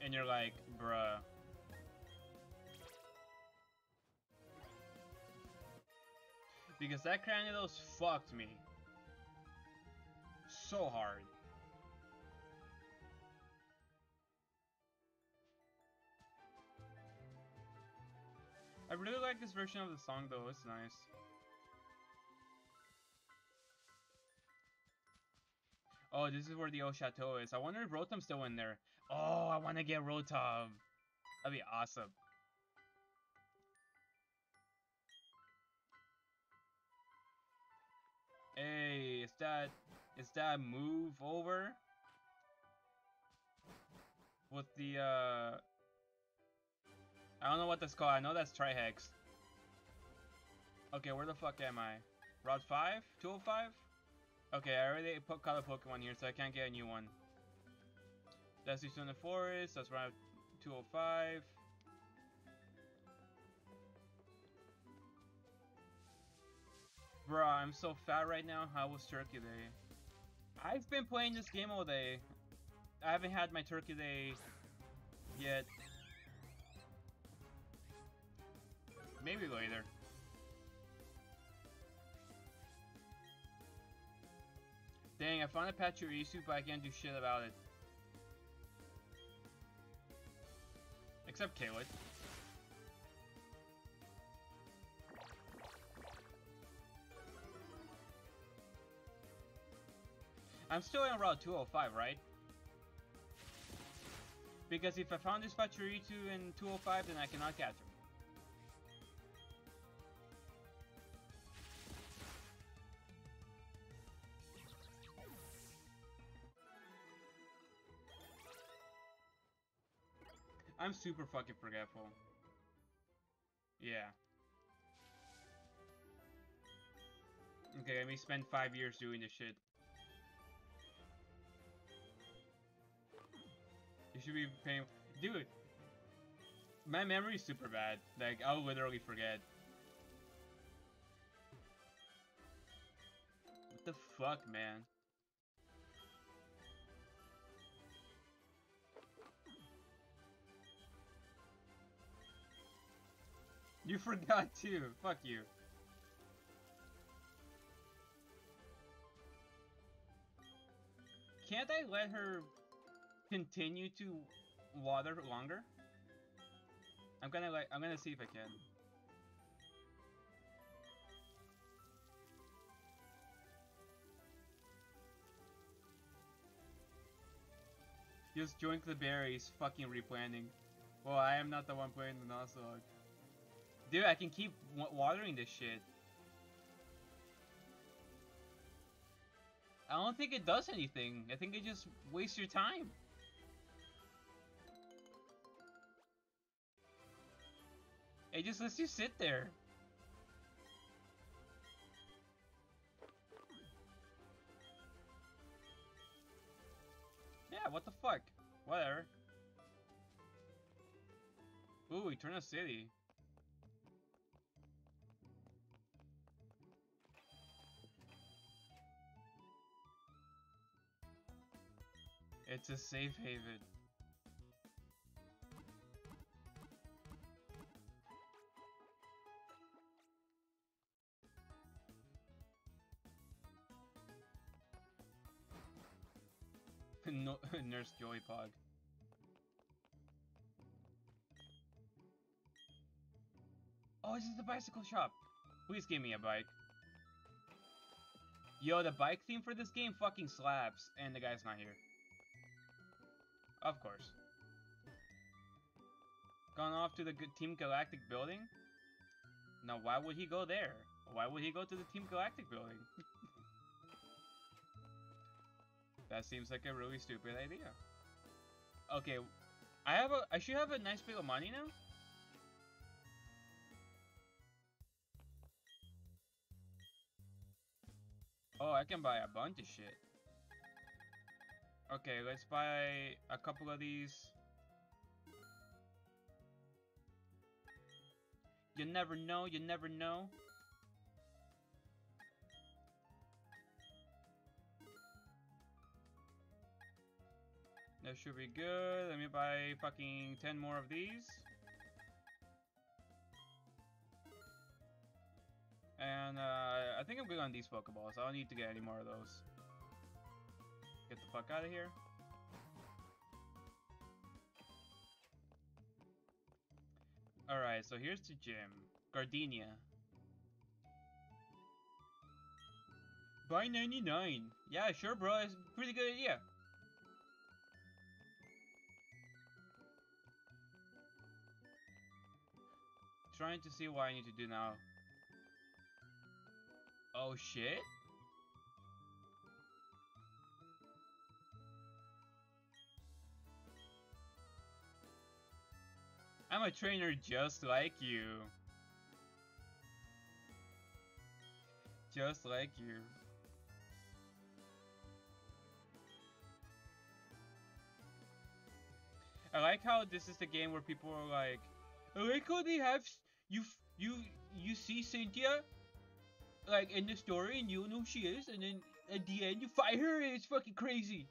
and you're like, bruh. Because that Cranidos fucked me. So hard. I really like this version of the song though, it's nice. Oh, this is where the old chateau is. I wonder if Rotom's still in there. Oh, I want to get Rotom. That'd be awesome. Hey, is that is that move over? With the uh I don't know what that's called. I know that's Trihex. Okay, where the fuck am I? Route 5? 205? Okay, I already put a Pokemon here, so I can't get a new one. That's in the forest, that's Route 205. Bruh, I'm so fat right now. How was Turkey Day? I've been playing this game all day. I haven't had my Turkey Day yet. Maybe later. Dang, I found a Pachirisu, but I can't do shit about it. Except Kaylee. I'm still in Route 205, right? Because if I found this Pachirisu in 205, then I cannot catch him. I'm super fucking forgetful. Yeah. Okay, let me spend five years doing this shit. You should be paying... Dude! My memory's super bad. Like, I'll literally forget. What the fuck, man? You (laughs) forgot too. Fuck you. Can't I let her continue to water longer? I'm gonna like I'm gonna see if I can. Just join the berries, fucking replanting. Well, I am not the one playing the Nuzlocke. Dude, I can keep watering this shit. I don't think it does anything. I think it just wastes your time. It just lets you sit there. Yeah, what the fuck? Whatever. Ooh, Eterna City. It's a safe haven. No, (laughs) Nurse Joy Pog. Oh, this is the bicycle shop. Please give me a bike. Yo, the bike theme for this game fucking slaps, and the guy's not here. Of course. Gone off to the Team Galactic building? Now, why would he go there? Why would he go to the Team Galactic building? (laughs) that seems like a really stupid idea. Okay, I have a- I should have a nice bit of money now? Oh, I can buy a bunch of shit. Okay, let's buy a couple of these. You never know, you never know. That should be good. Let me buy fucking 10 more of these. And uh, I think I'm good on these Pokeballs. I don't need to get any more of those. Get the fuck out of here. Alright, so here's the gym. Gardenia. Buy 99. Yeah, sure, bro. It's a pretty good idea. Trying to see what I need to do now. Oh shit? I'm a trainer just like you. Just like you. I like how this is the game where people are like, like how they have you you you see Cynthia like in the story and you know who she is and then at the end you fight her and it's fucking crazy.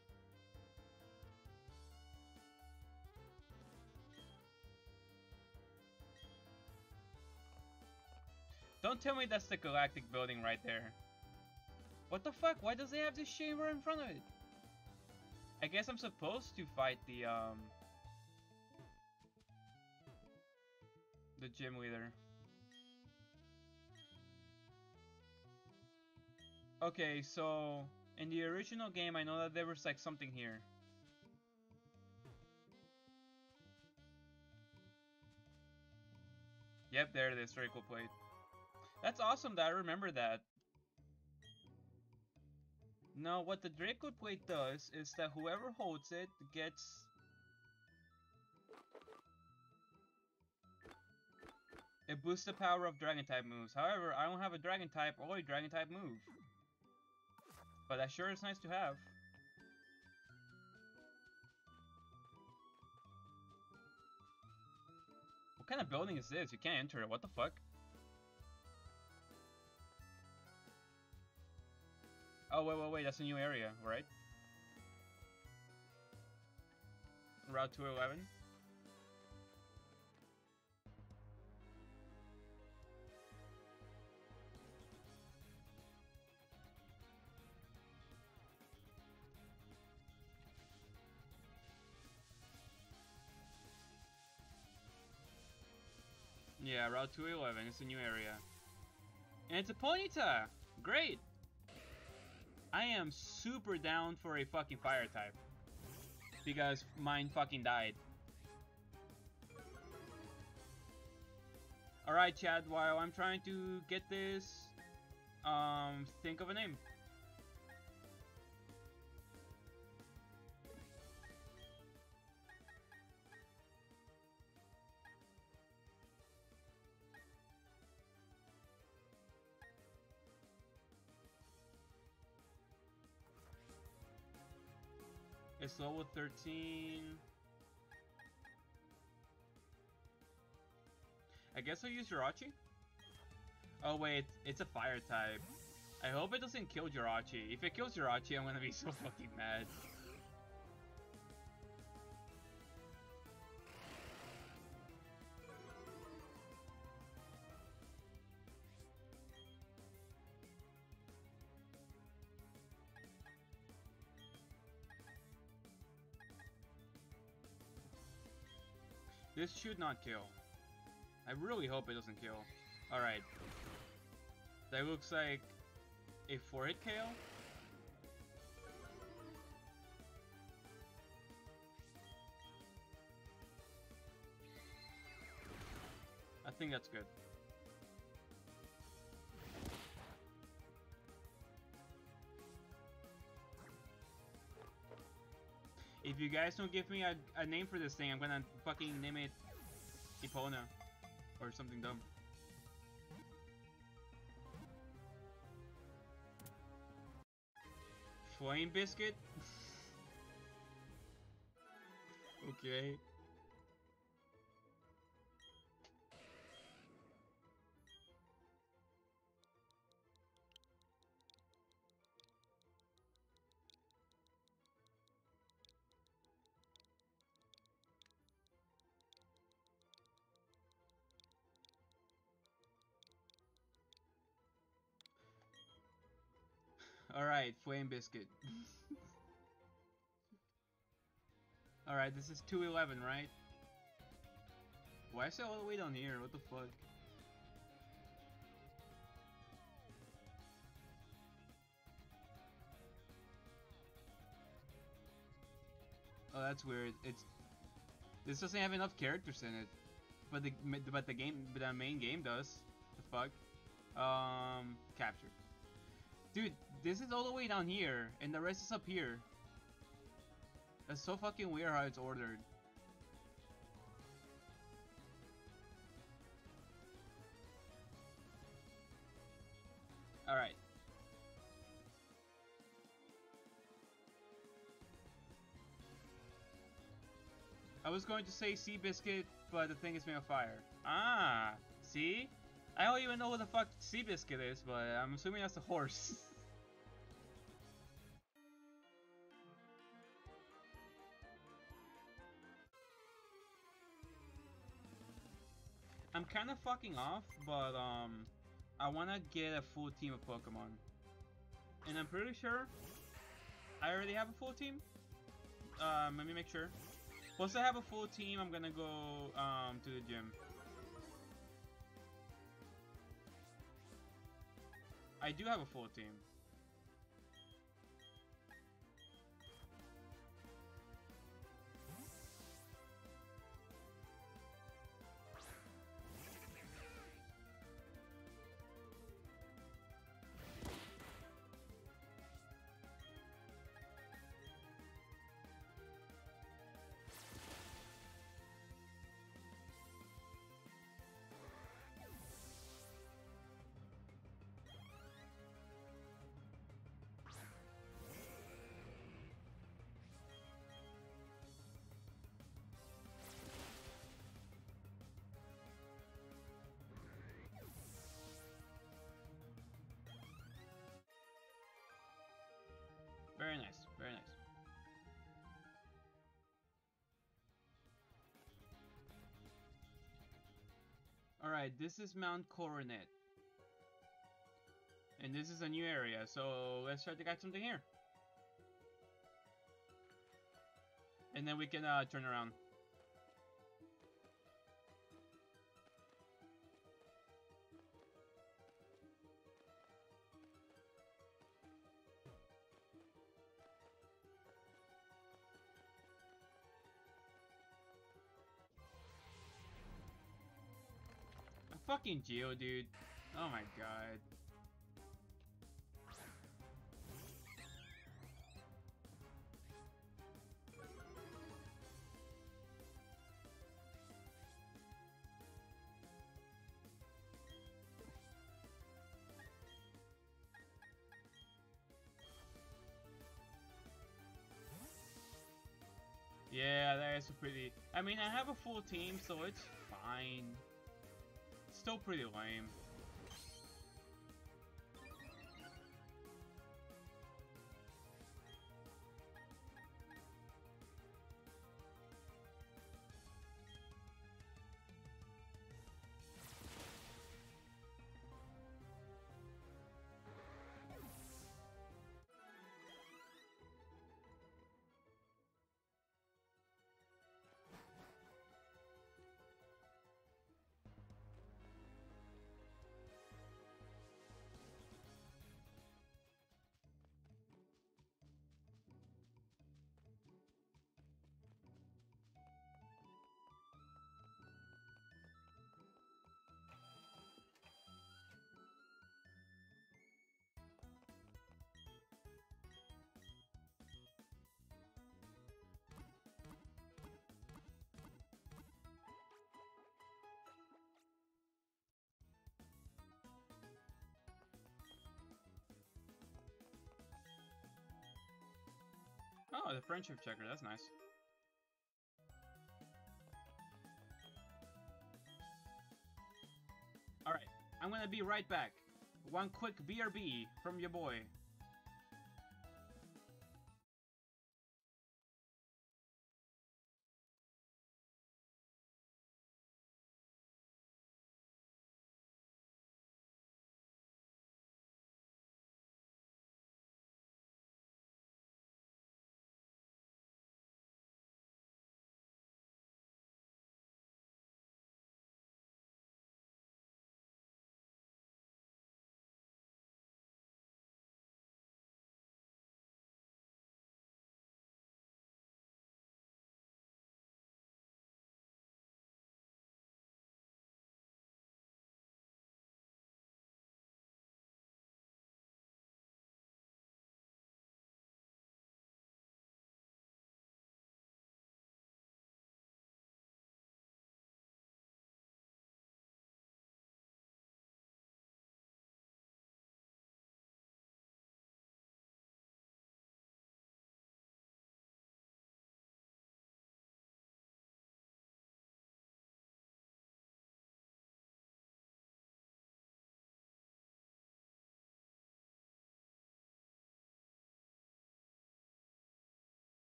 Don't tell me that's the galactic building right there. What the fuck? Why does it have this chamber in front of it? I guess I'm supposed to fight the um the gym leader. Okay, so in the original game, I know that there was like something here. Yep, there it is, Draco plate. That's awesome that I remember that. Now, what the Draco plate does is that whoever holds it gets... It boosts the power of Dragon type moves. However, I don't have a Dragon type or a Dragon type move. But that sure is nice to have. What kind of building is this? You can't enter it. What the fuck? Oh, wait, wait, wait. That's a new area, right? Route 211. Yeah, Route 211. It's a new area. And it's a Ponyta! Great! I am super down for a fucking fire type. Because mine fucking died. Alright, Chad, while I'm trying to get this, um, think of a name. It's level 13. I guess I'll use Jirachi? Oh wait, it's a fire type. I hope it doesn't kill Jirachi. If it kills Jirachi, I'm gonna be so fucking mad. This should not kill. I really hope it doesn't kill. Alright. That looks like a 4-hit KO? I think that's good. If you guys don't give me a, a name for this thing, I'm gonna fucking name it Epona. Or something dumb. Flame biscuit? (laughs) okay. Alright, Flame Biscuit. (laughs) Alright, this is 211, right? Why is it all the way down here? What the fuck? Oh, that's weird. It's this doesn't have enough characters in it, but the but the game, but the main game does. The fuck? Um, capture. Dude, this is all the way down here, and the rest is up here. That's so fucking weird how it's ordered. Alright. I was going to say Seabiscuit, but the thing is made of fire. Ah, see? I don't even know what the fuck Seabiscuit is, but I'm assuming that's a horse. I'm kind of fucking off, but um, I want to get a full team of Pokemon. And I'm pretty sure I already have a full team. Um, let me make sure. Once I have a full team, I'm gonna go um, to the gym. I do have a full team. Alright, this is Mount Coronet. And this is a new area, so let's try to get something here. And then we can uh, turn around. Fucking Geodude. Oh my god. Yeah, that is pretty... I mean, I have a full team, so it's fine still pretty lame. Oh, the friendship checker, that's nice. Alright, I'm gonna be right back. One quick BRB from your boy.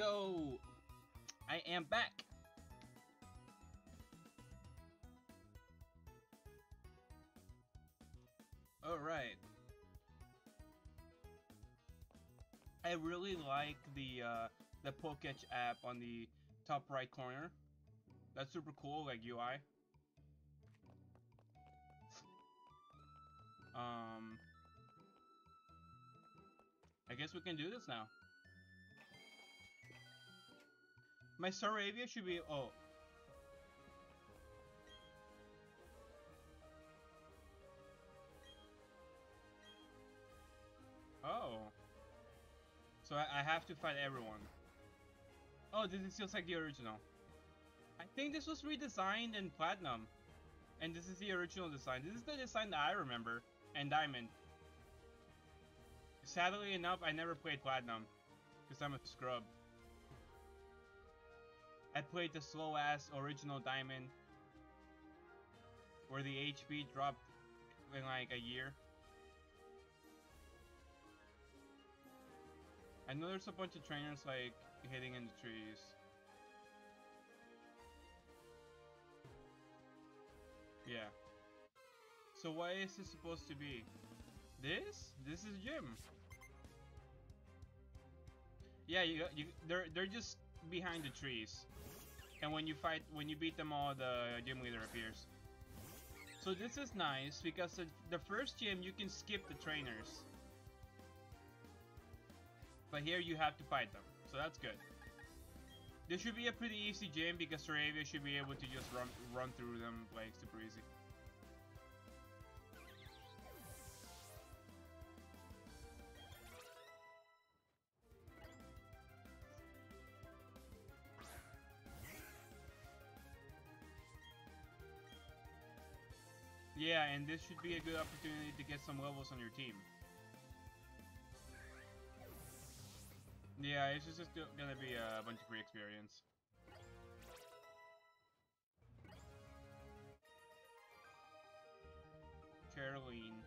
Yo, I am back. All right. I really like the uh, the Poketch app on the top right corner. That's super cool, like UI. Um, I guess we can do this now. My Staravia should be... Oh. Oh. So I, I have to fight everyone. Oh, this is feels like the original. I think this was redesigned in Platinum. And this is the original design. This is the design that I remember. And Diamond. Sadly enough, I never played Platinum. Because I'm a scrub. I played the slow ass original Diamond. Where the HP dropped in like a year. I know there's a bunch of trainers like hitting in the trees. Yeah. So what is this supposed to be? This? This is gym. Yeah, you, you they're they're just behind the trees. And when you fight when you beat them all the gym leader appears. So this is nice because the, first gym you can skip the trainers. But here you have to fight them, so that's good. This should be a pretty easy gym because Staravia should be able to just run run through them like super easy. Yeah, and this should be a good opportunity to get some levels on your team. Yeah, it's just gonna be a bunch of free experience. Caroline.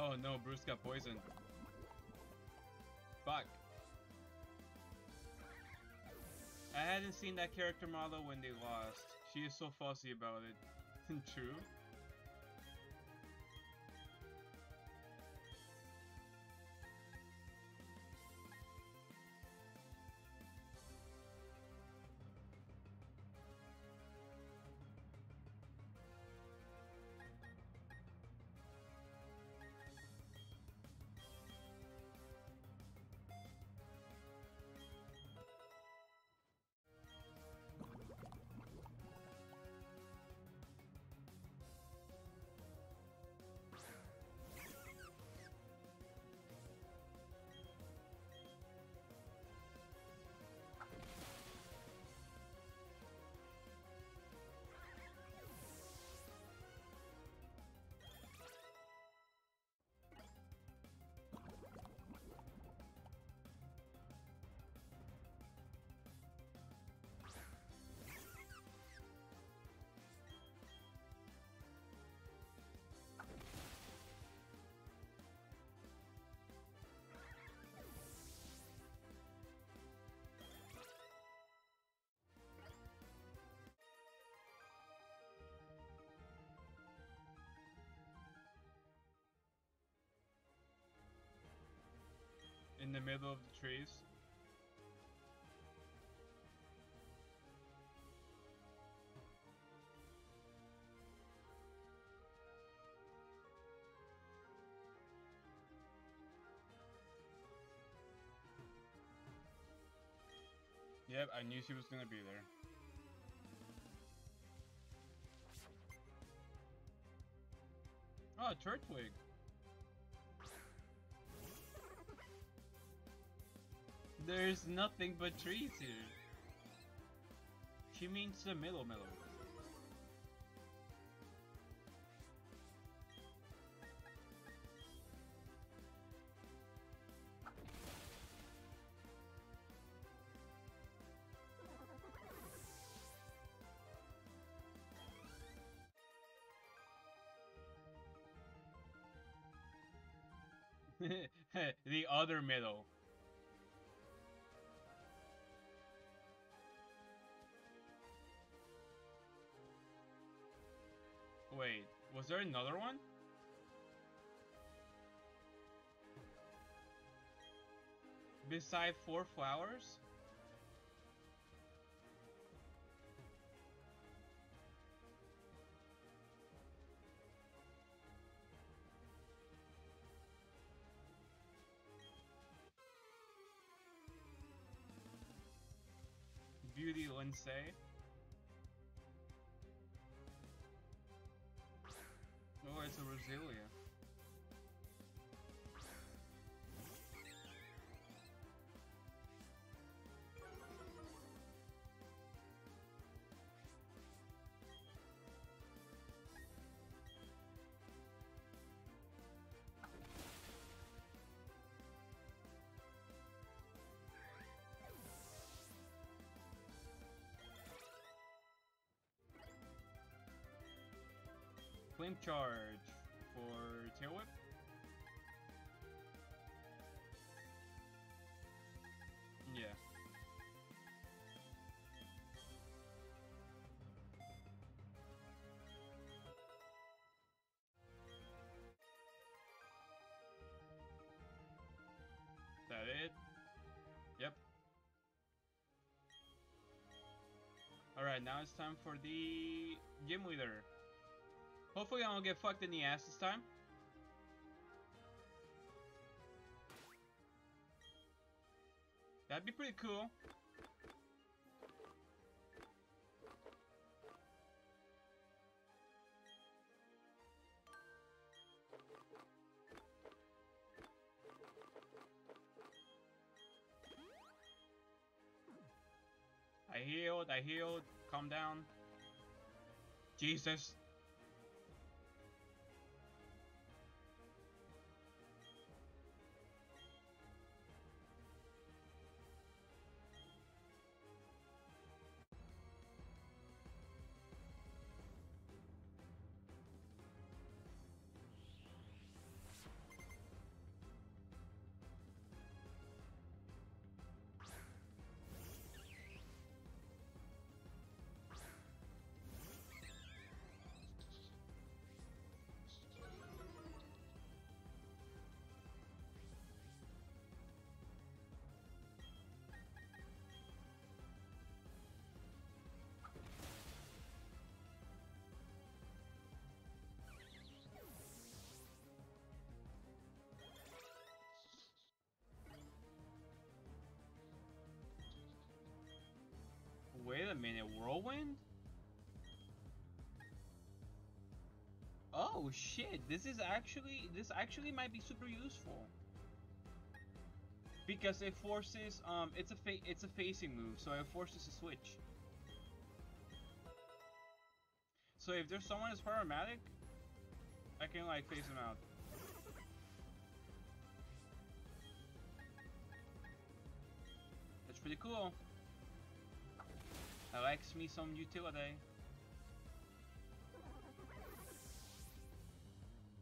Oh no, Bruce got poisoned. Fuck. I hadn't seen that character model when they lost. She is so fussy about it. (laughs) True. In the middle of the trees. Yep, I knew she was gonna be there. Oh, Turtwig. There's nothing but trees here. She means the middle middle. (laughs) the other middle. Was there another one? Beside four flowers? Beauty Lindsay. Roselia. Flame Charge for Tail Whip. Yeah. That it? Yep. Alright, now it's time for the gym leader. Hopefully I don't get fucked in the ass this time. That'd be pretty cool. I healed, I healed. Calm down. Jesus. A minute, whirlwind? Oh shit, this is actually, this actually might be super useful. Because it forces, um, it's a it's a phasing move, so it forces a switch. So if there's someone who's paramatic, I can like phase him out. That's pretty cool. I likes me some utility.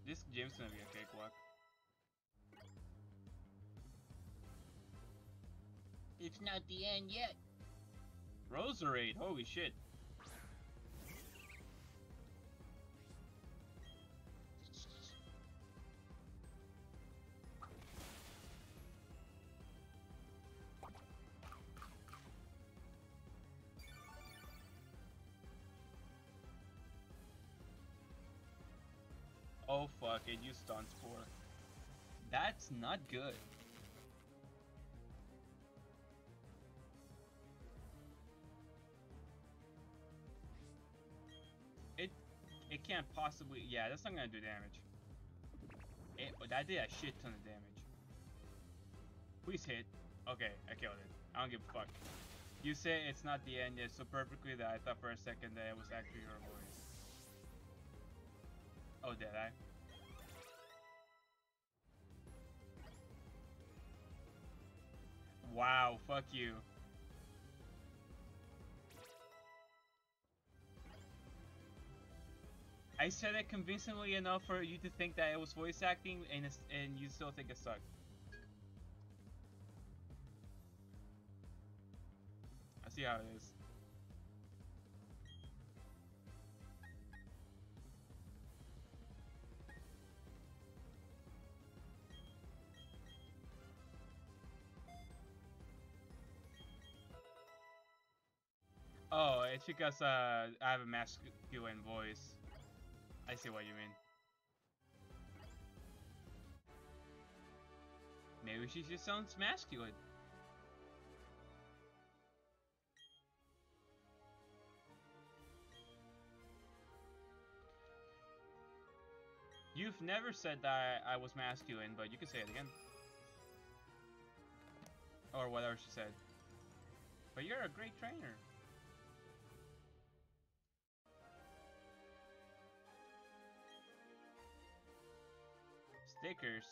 This gym's gonna be a cakewalk. It's not the end yet. Roserade, holy shit. Oh fuck, it used stun spore. That's not good. It it can't possibly yeah, that's not gonna do damage. It that did a shit ton of damage. Please hit. Okay, I killed it. I don't give a fuck. You say it's not the end yet so perfectly that I thought for a second that it was actually your voice. Oh, did I? Wow, fuck you. I said it convincingly enough for you to think that it was voice acting, and and you still think it sucked. I see how it is. It's because uh, I have a masculine voice. I see what you mean. Maybe she just sounds masculine. You've never said that I was masculine, but you can say it again. Or whatever she said. But you're a great trainer. Stickers.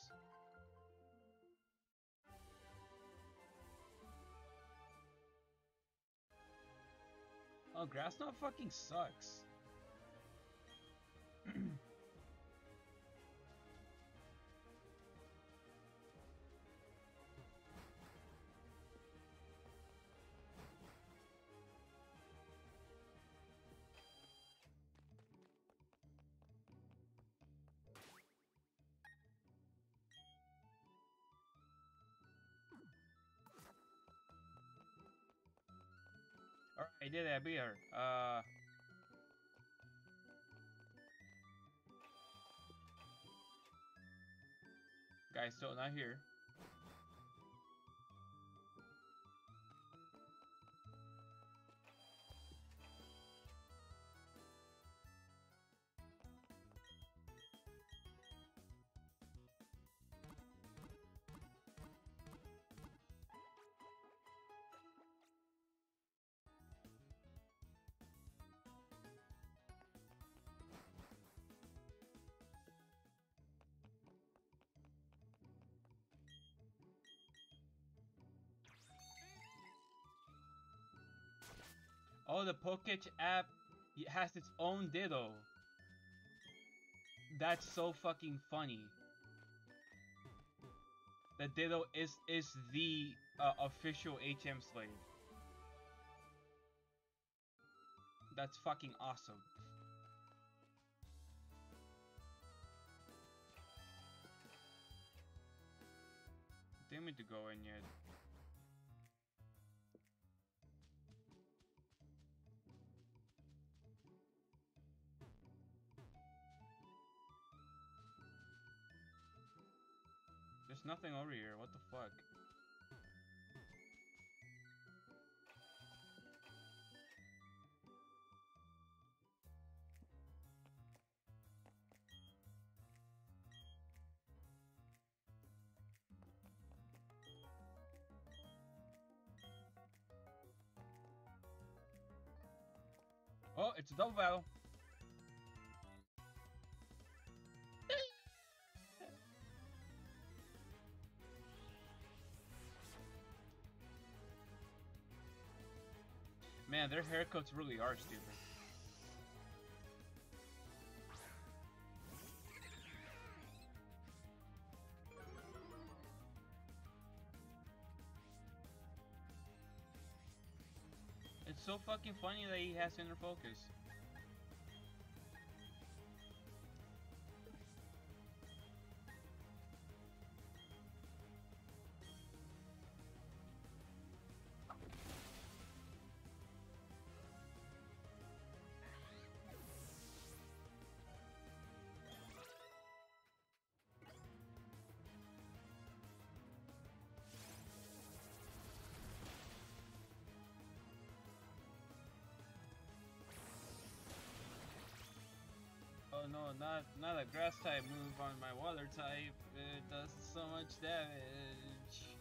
Oh, grass not fucking sucks. I did her. Uh... Guy's still not here. Oh, the Poketch app it has its own Ditto. That's so fucking funny. The Ditto is is the uh, official HM slave. That's fucking awesome. Didn't mean to go in yet. Nothing over here. What the fuck? Oh, it's a double battle. Man, their haircuts really are stupid. It's so fucking funny that he has inner focus. No, not not a grass type move on my water type. It does so much damage.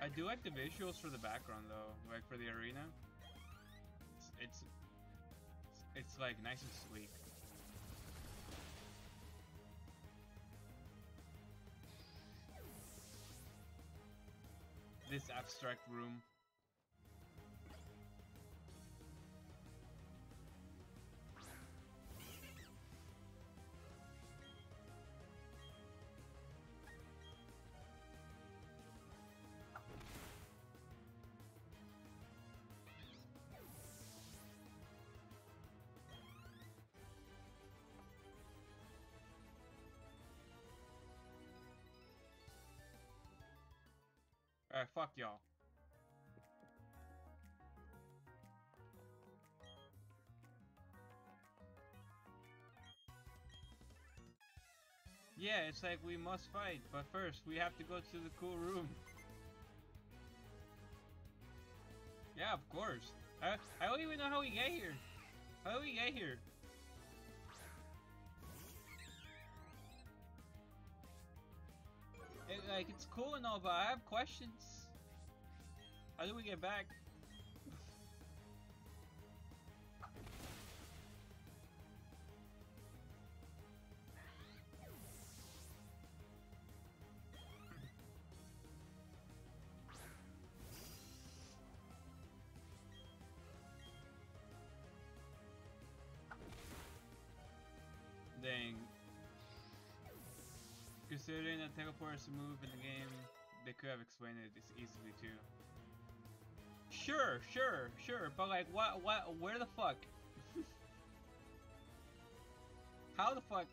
I do like the visuals for the background though, like for the arena. It's it's, it's like nice and sleek. This abstract room. Fuck y'all. Yeah, it's like we must fight, but first we have to go to the cool room. Yeah, of course. I, I don't even know how we get here. How do we get here? Like, it's cool and all, but I have questions. How do we get back? Dang. Considering that teleport is a move in the game, they could have explained it this easily too. Sure, sure, sure, but like, what, what, where the fuck? (laughs) How the fuck?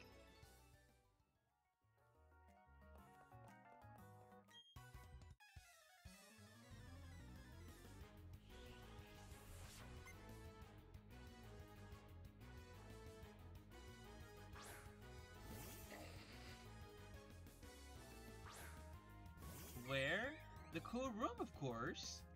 Of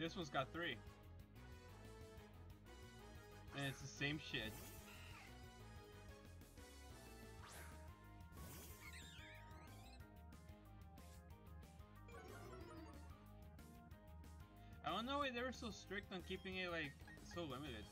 This one's got three. And it's the same shit. I don't know why they were so strict on keeping it like so limited.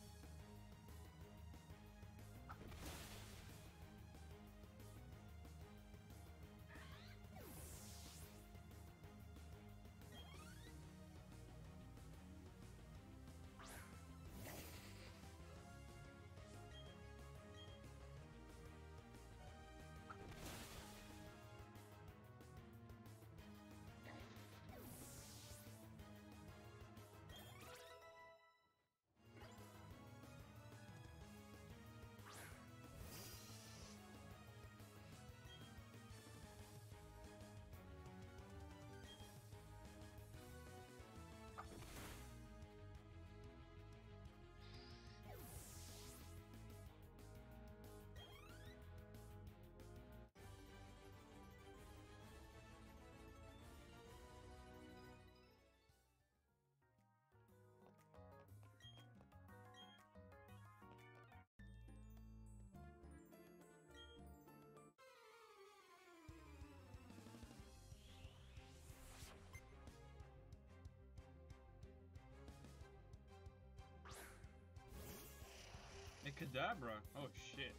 Kadabra. Oh shit.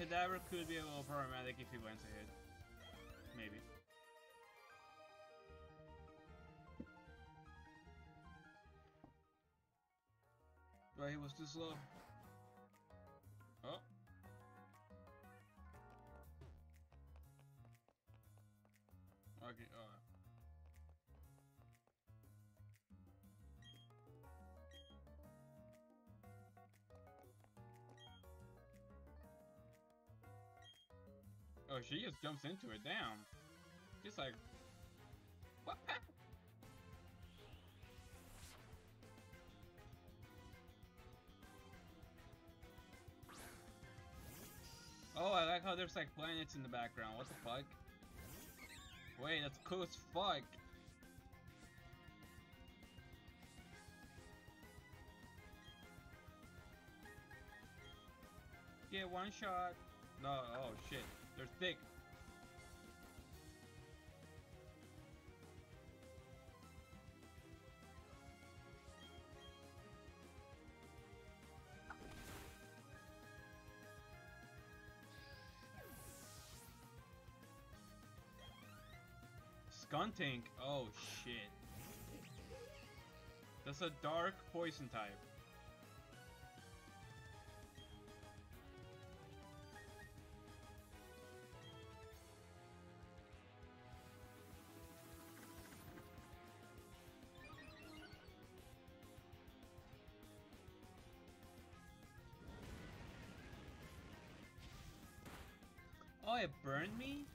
Kadabra could be a little problematic if he went ahead. Was too slow. Oh. Okay, uh. Oh, she just jumps into it, damn. Just like, there's like planets in the background. What the fuck? Wait, that's cool as fuck. Get one shot. No, oh shit. They're thick. Skuntank. Oh shit. That's a dark poison type. Oh, it burned me?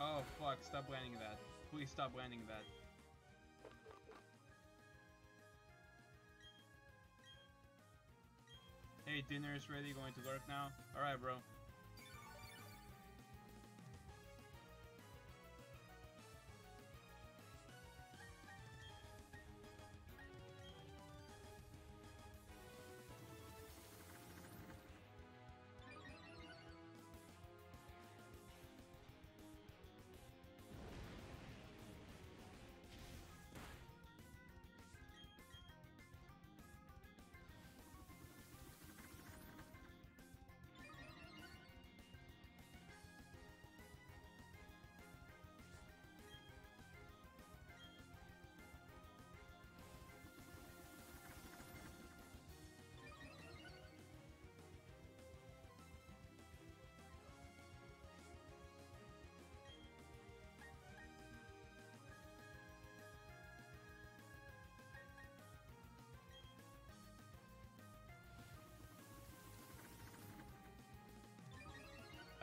Oh fuck, stop landing that. Please stop landing that. Hey, dinner is ready, going to work now? Alright, bro.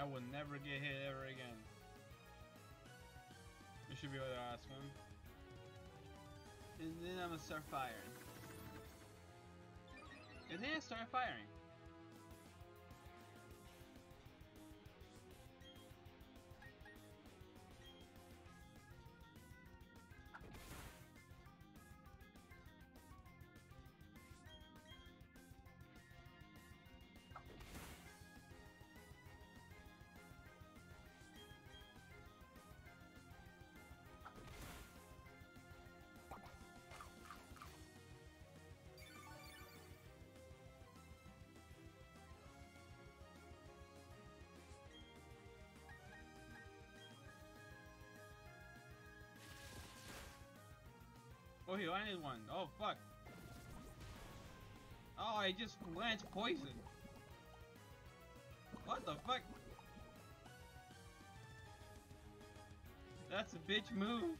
Will never get hit ever again. This should be the last one. And then I'm gonna start firing. And then I start firing. Oh, he landed one. Oh, fuck. Oh, I just landed poison. What the fuck? That's a bitch move.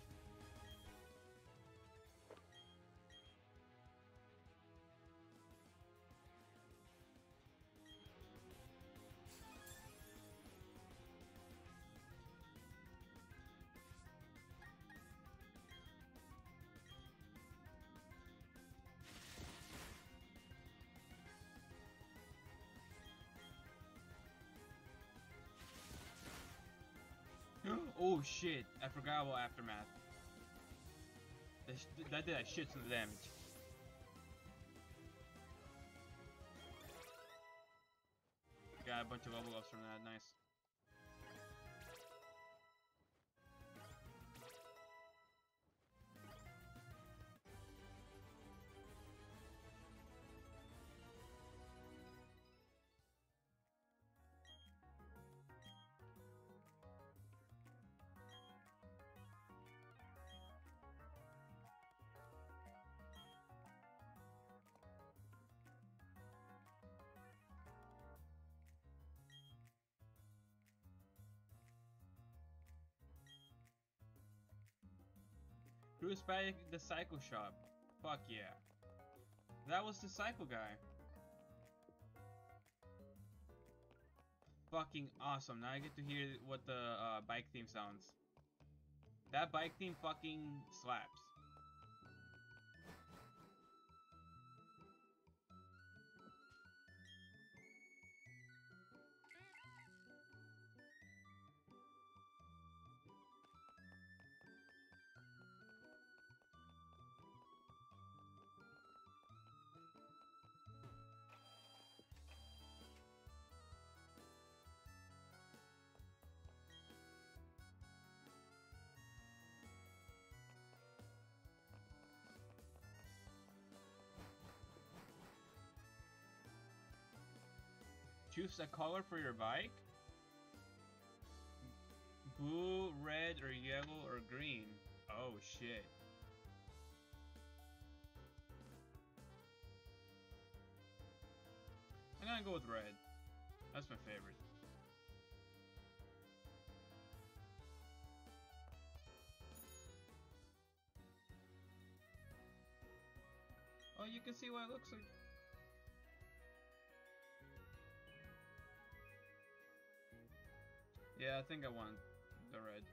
Oh shit, I forgot about Aftermath. That, that did a shit ton of damage. Got a bunch of level ups from that, nice. Bruce back the cycle shop. Fuck yeah. That was the cycle guy. Fucking awesome. Now I get to hear what the uh, bike theme sounds. That bike theme fucking slaps. Choose a color for your bike. Blue, red, or yellow, or green. Oh shit. I'm gonna go with red. That's my favorite. Oh, you can see what it looks like. Yeah, I think I want the red.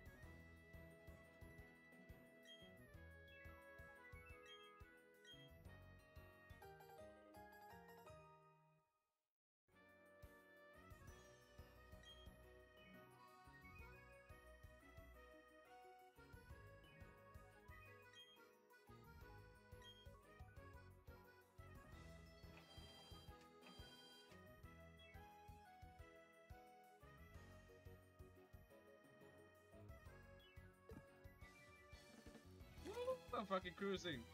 I'm fucking cruising.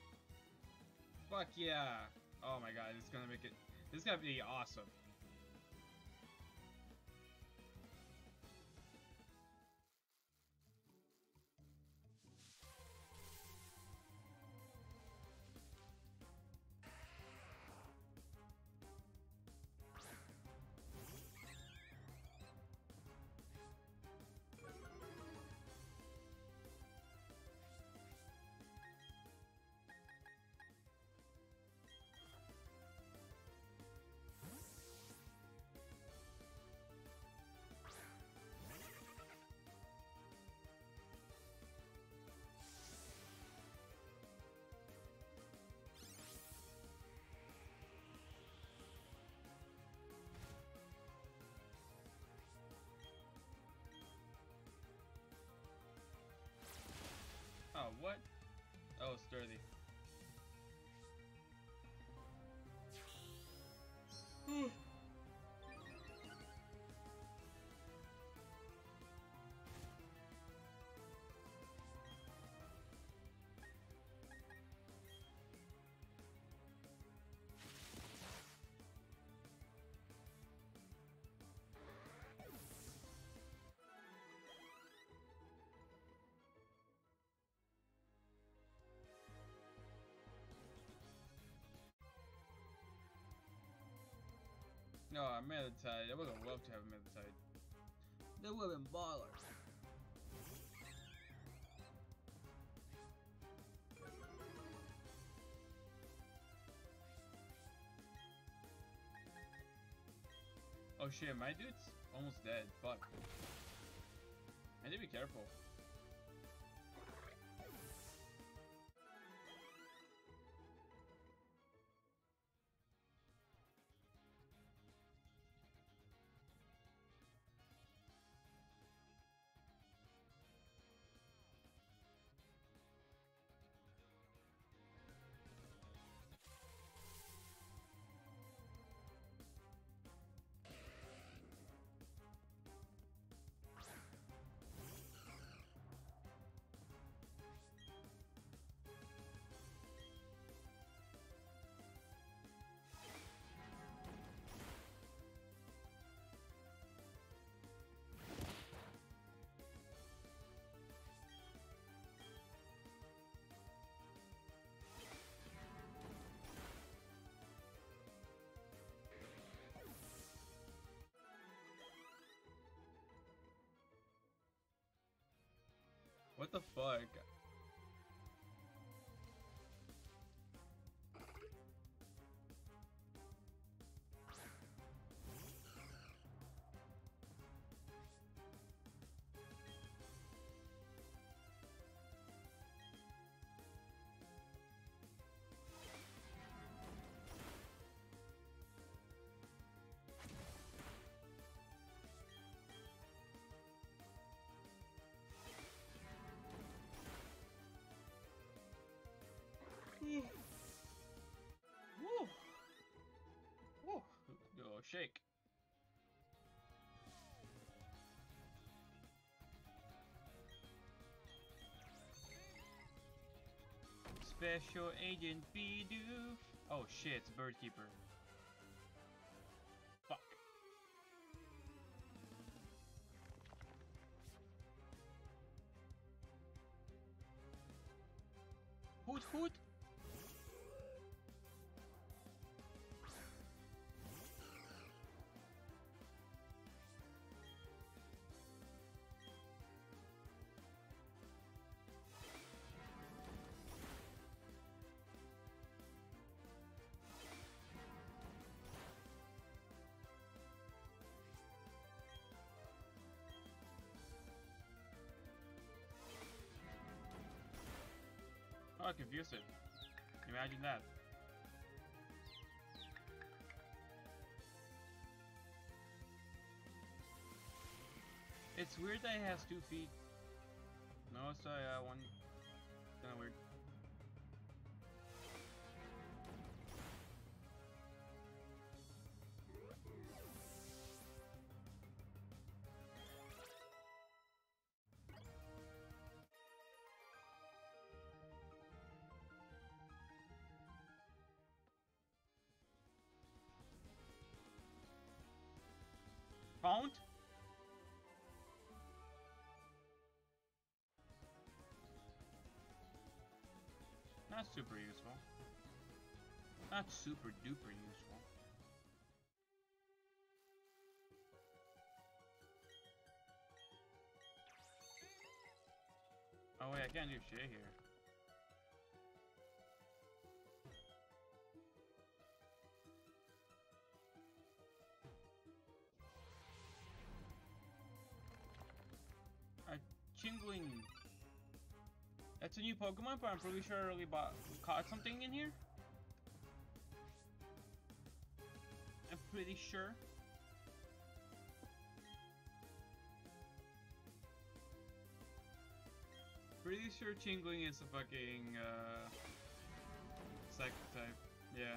Fuck yeah. Oh my god, is gonna make it. This is gonna be awesome. What? Oh, sturdy. No, I Meditite. I would have loved to have a Meditite. That would have been. Oh shit, my dude's almost dead. Fuck. I need to be careful. What the fuck? Shake. Special Agent Bidoof. Oh shit, it's Bird Oh. Imagine that. It's weird that it has two feet. No, it's uh, one. Kinda weird. Font? Not super useful. Not super duper useful. Oh wait, I can't do shit here. That's a new Pokemon, but I'm pretty sure I already bought, caught something in here. I'm pretty sure. Pretty sure Chingling is a fucking, uh, psychic type. Yeah.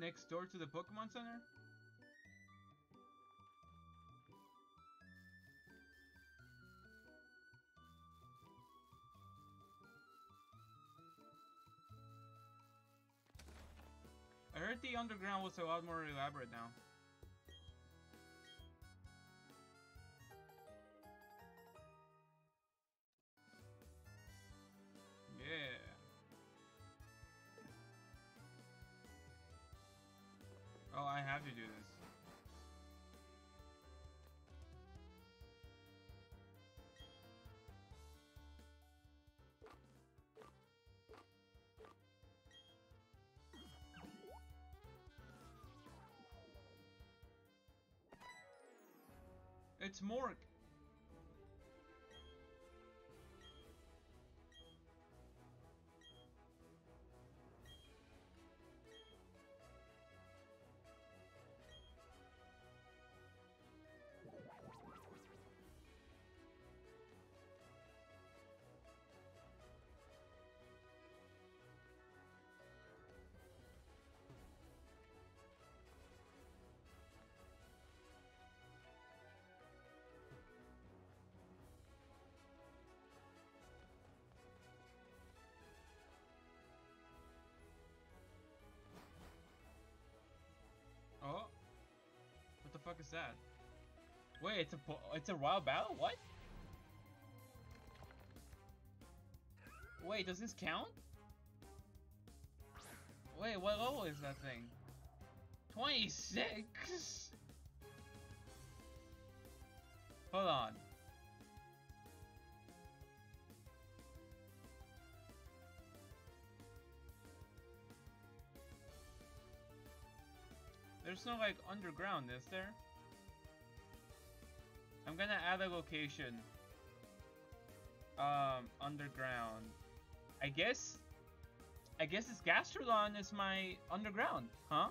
Next door to the Pokemon Center? I heard the underground was a lot more elaborate now. It's Morg. Fuck is that? Wait, it's a it's a wild battle. What? Wait, does this count? Wait, what level is that thing? 26? Hold on. There's no like underground, is there? I'm gonna add a location. Um, underground. I guess. I guess this Gastrodon is my underground, huh?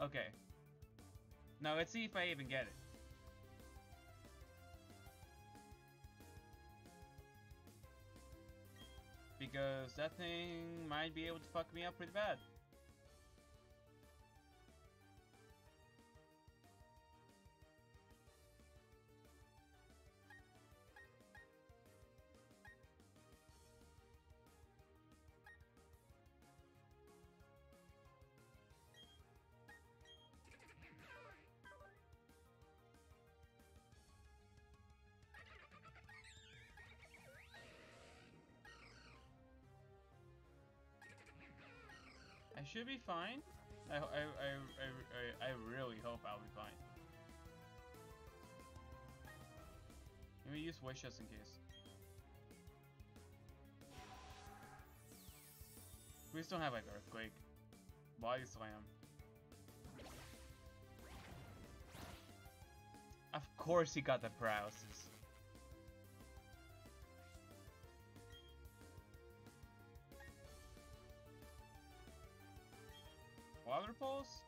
Okay. Now let's see if I even get it. Because that thing might be able to fuck me up pretty bad. Should be fine. I, I, I, I, I, really hope I'll be fine. Let me use wish just in case. Please don't have like earthquake. Body slam. Of course he got the paralysis. Pulse?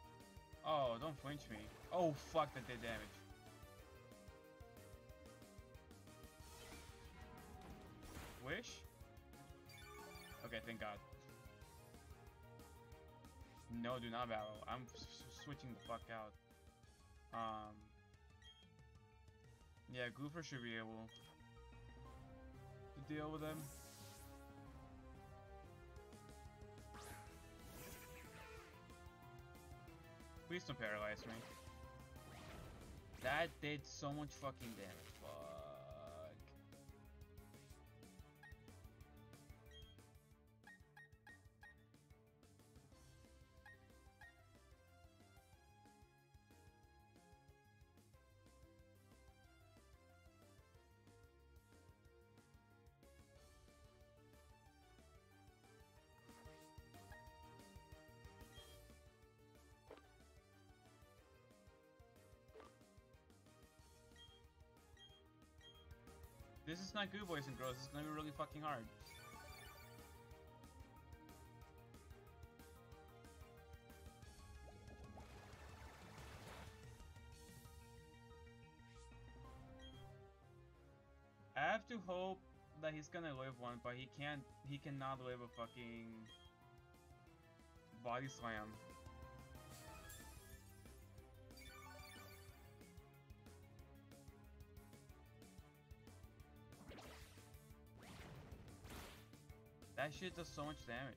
Oh, don't flinch me. Oh, fuck, that did damage. Wish? Okay, thank god. No, do not battle. I'm switching the fuck out. Um. Yeah, Goofer should be able to deal with them. Please don't paralyze me. That did so much fucking damage. This is not good, boys and girls. Is gonna be really fucking hard. I have to hope that he's gonna live one, but he can't. He cannot live a fucking body slam. That does so much damage.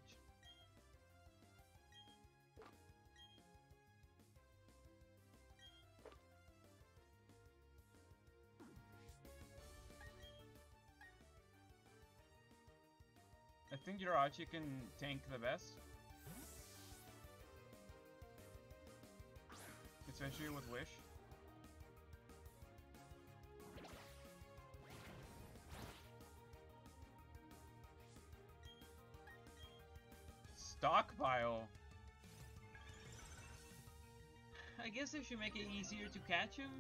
I think Jirachi can tank the best. Especially with Wish. Stockpile. I guess I should make it easier to catch him.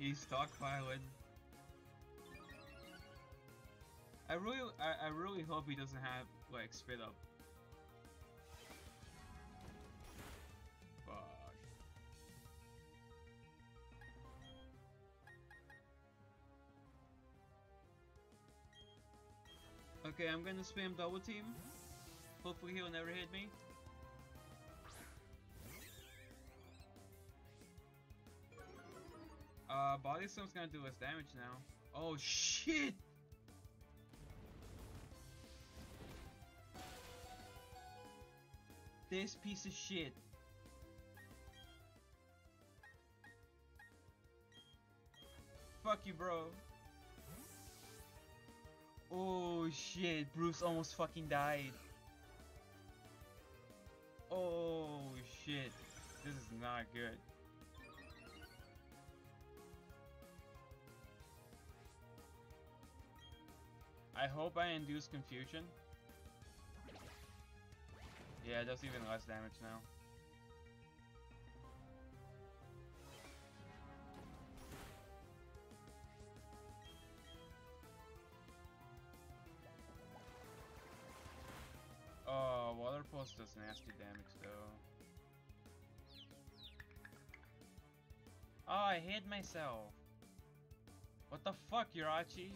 He's stockpiling. I really, I, I really hope he doesn't have like spit up. Okay, I'm gonna spam double team. Hopefully he'll never hit me. Uh, body slam's gonna do less damage now. Oh shit! This piece of shit. Fuck you, bro. Oh shit, Bruce almost fucking died. Oh shit, this is not good. I hope I induce confusion. Yeah, it does even less damage now. Oh, Water Pulse does nasty damage though. Oh, I hit myself. What the fuck, Jirachi?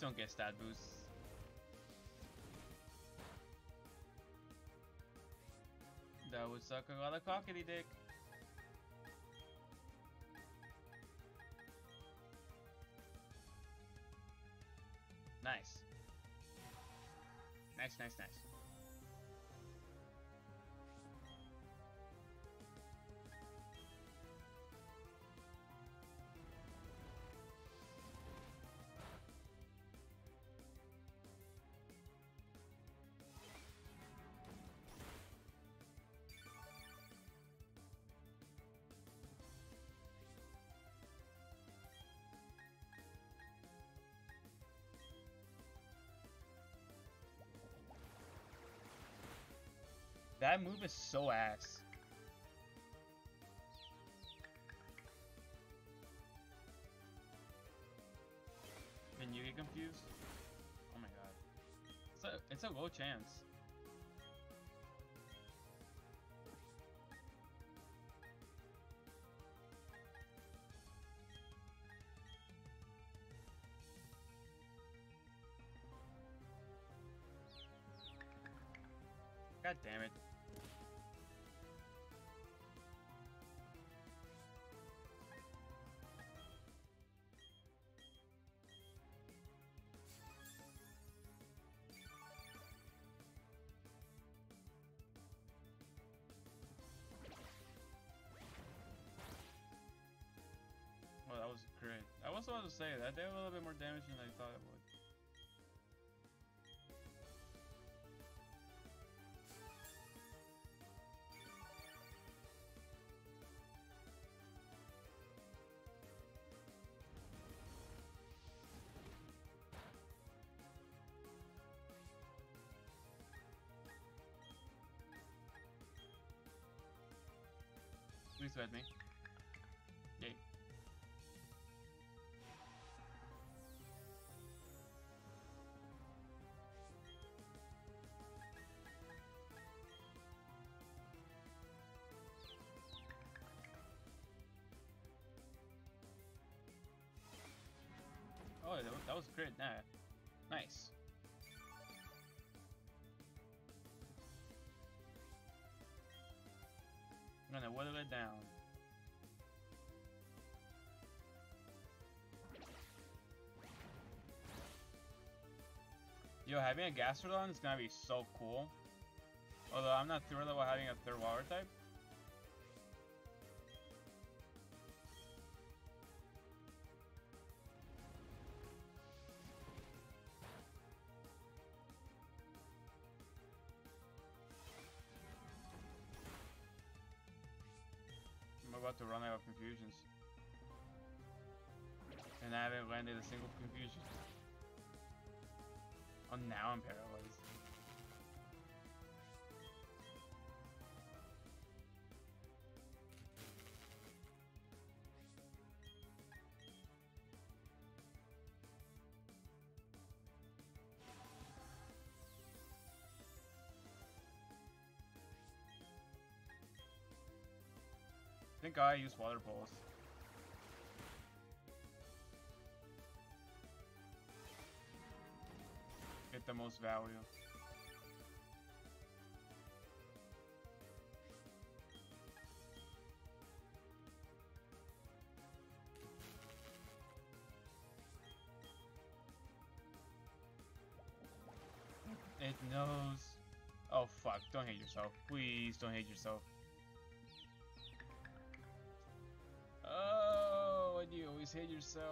Don't get stat boosts. That would suck a lot of cockety dick. Nice. Nice, nice, nice. That move is so ass. Can you get confused? Oh my god. It's a, it's a low chance. God damn it. was about to say, that did a little bit more damage than I thought it would. Please vet me. Oh, that was, great. Nah. Nice. I'm gonna whittle it down. Yo, having a Gastrodon is gonna be so cool. Although I'm not thrilled about having a third water type. Run out of confusions. And I haven't landed a single confusion. Oh, now I'm paralyzed. Think I use water pulse. Get the most value. It knows. Oh fuck, don't hate yourself. Please don't hate yourself. Hate yourself?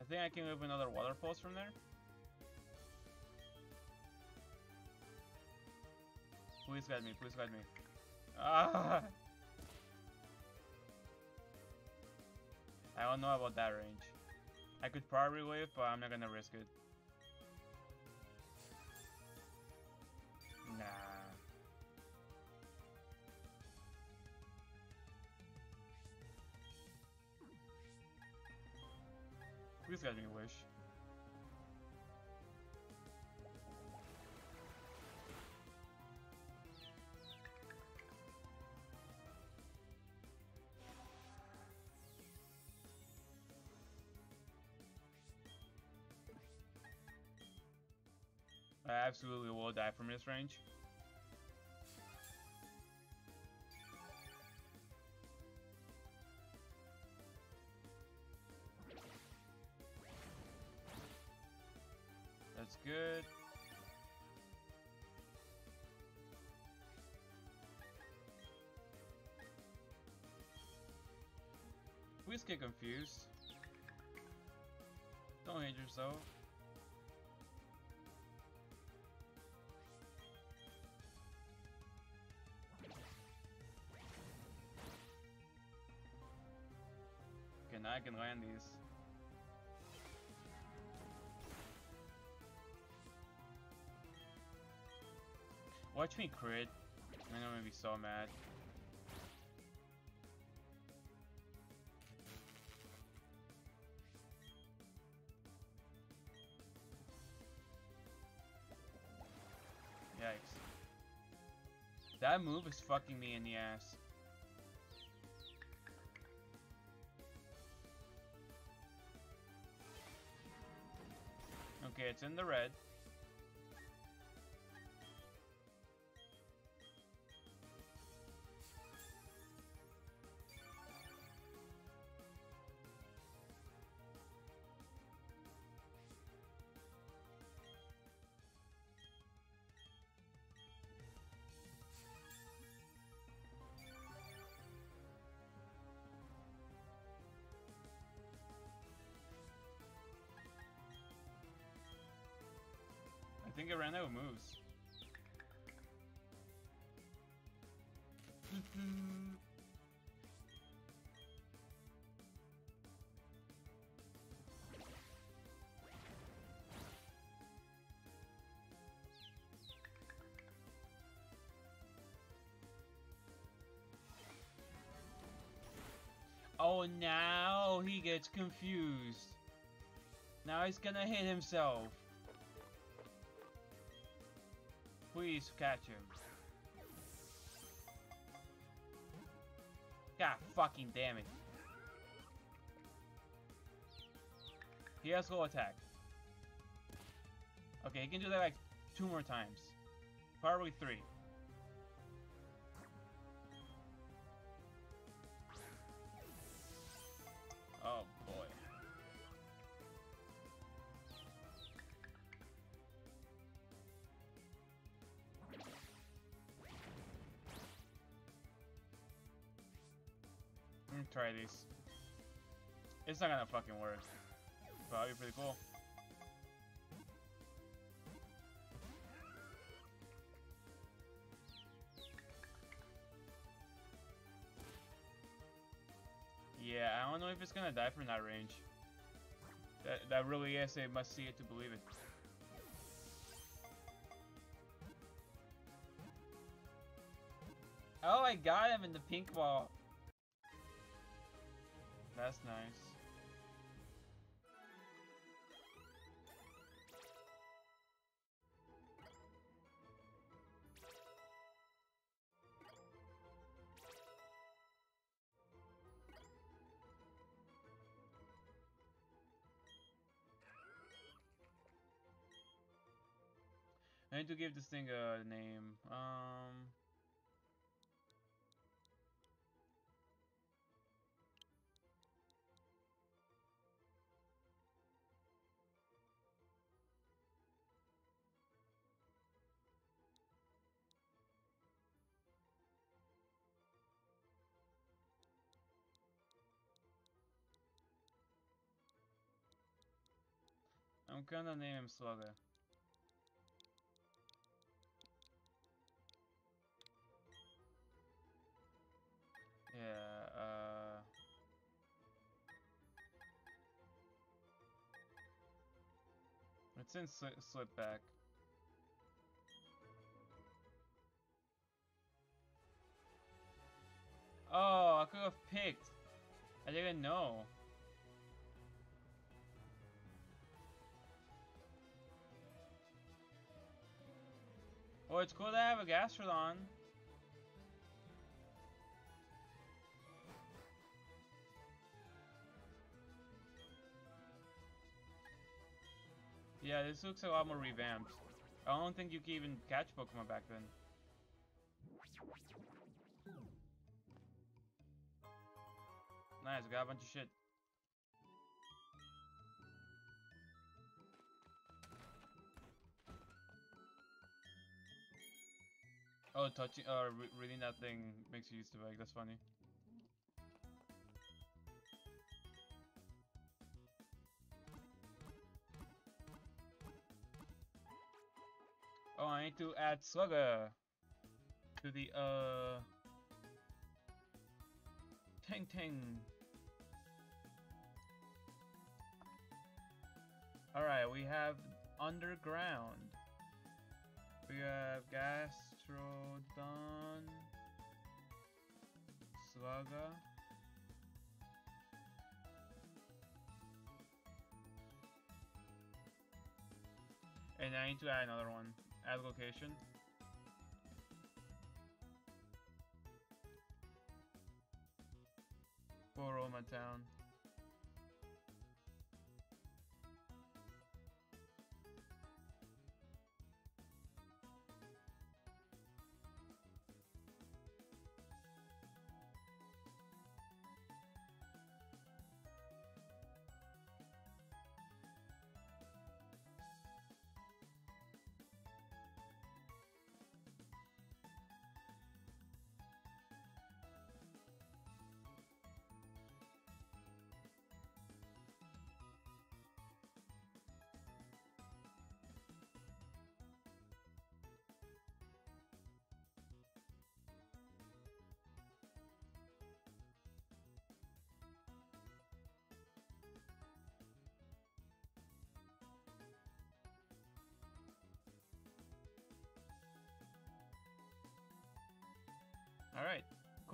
I think I can move another water pulse from there. Please guide me, please guide me. Ah! I don't know about that range. I could probably wave, but I'm not gonna risk it. Nah. Please guide me, Wish. Absolutely will die from this range. That's good. Please get confused. Don't hate yourself. I can land these. Watch me crit. I'm gonna be so mad. Yikes. That move is fucking me in the ass. It's in the red. Think it ran out of moves. Oh, now he gets confused. Now he's gonna hit himself. Please catch him. God fucking damn it. He has slow attack. Okay, he can do that like two more times. Probably three. Try these. It's not gonna fucking work. But that'd be pretty cool. Yeah, I don't know if it's gonna die from that range. That that really is a must see it to believe it. Oh, I got him in the pink ball. That's nice. I need to give this thing a name. Um. I'm gonna name him Slugger. Yeah, uh... It's in sli slip back. Oh, I could have picked. I didn't know. Oh, it's cool to have a Gastrodon. Yeah, this looks a lot more revamped. I don't think you can even catch Pokemon back then. Nice, got a bunch of shit. Oh, touching, uh, re reading that thing makes you use the bag, that's funny. Oh, I need to add Slugger to the, uh... Tang Tang. Alright, we have Underground. We have Gastrodon. Slugger. And I need to add another one. Add location. For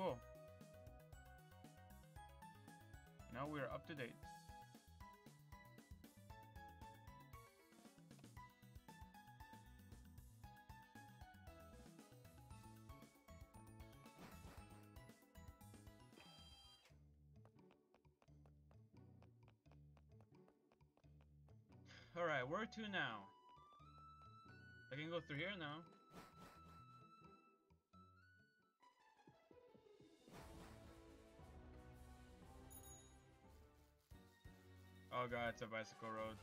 Cool. Now we are up to date. Alright, where to now? I can go through here now. Oh god, it's a bicycle road.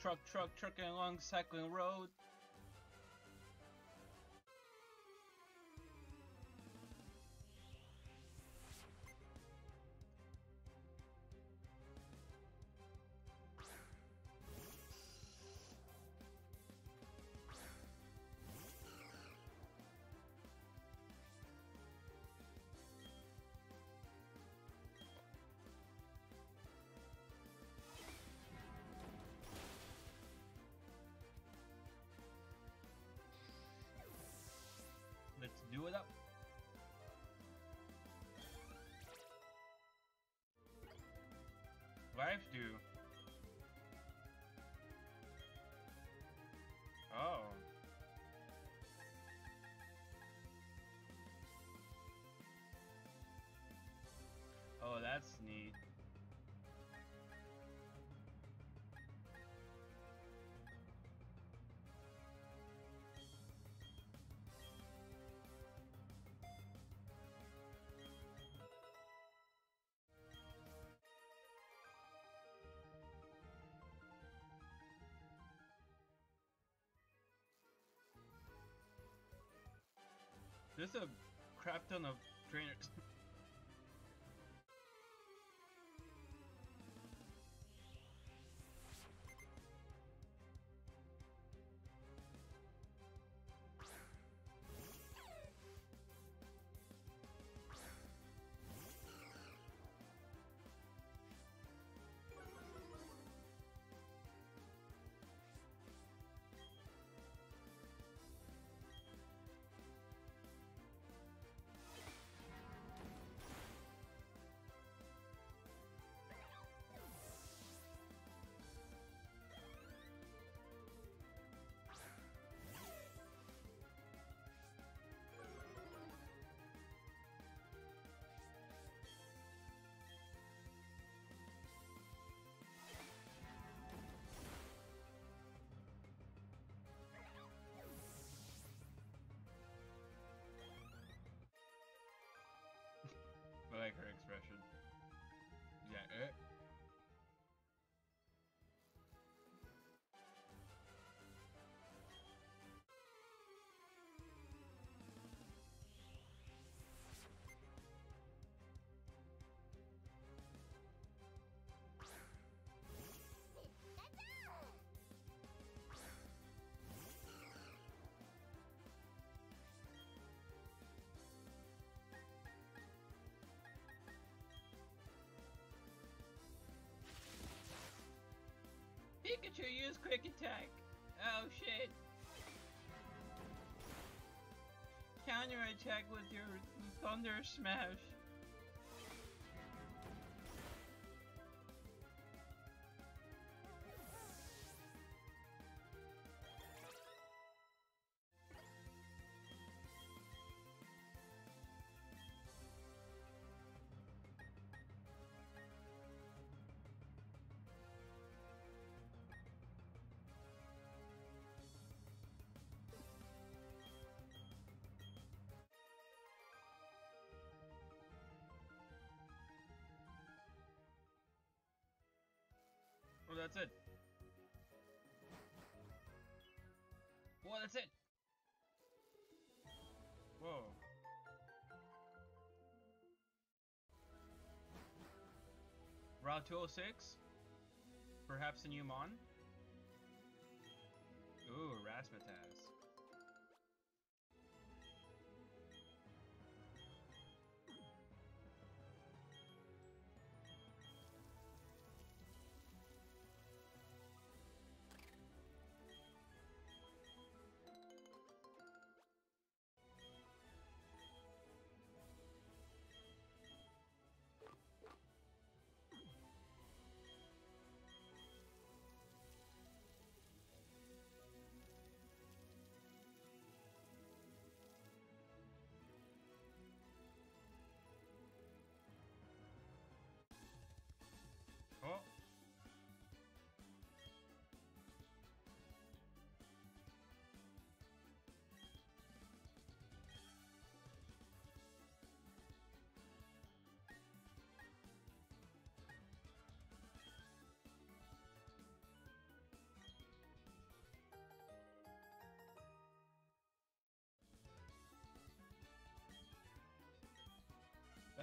Truck, truck, trucking along cycling road. Life Dew. Oh. Oh, that's neat. There's a crap ton of trainers. (laughs) Pikachu, use quick attack! Oh shit! Counter attack with your Thunder Smash! That's it. Whoa, that's it. Whoa. Route 206? Perhaps a new Mon? Ooh, Rasmataz.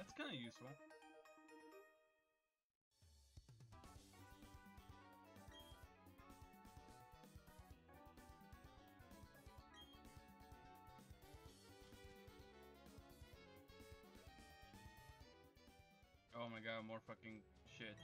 That's kind of useful. Oh my god, more fucking shit.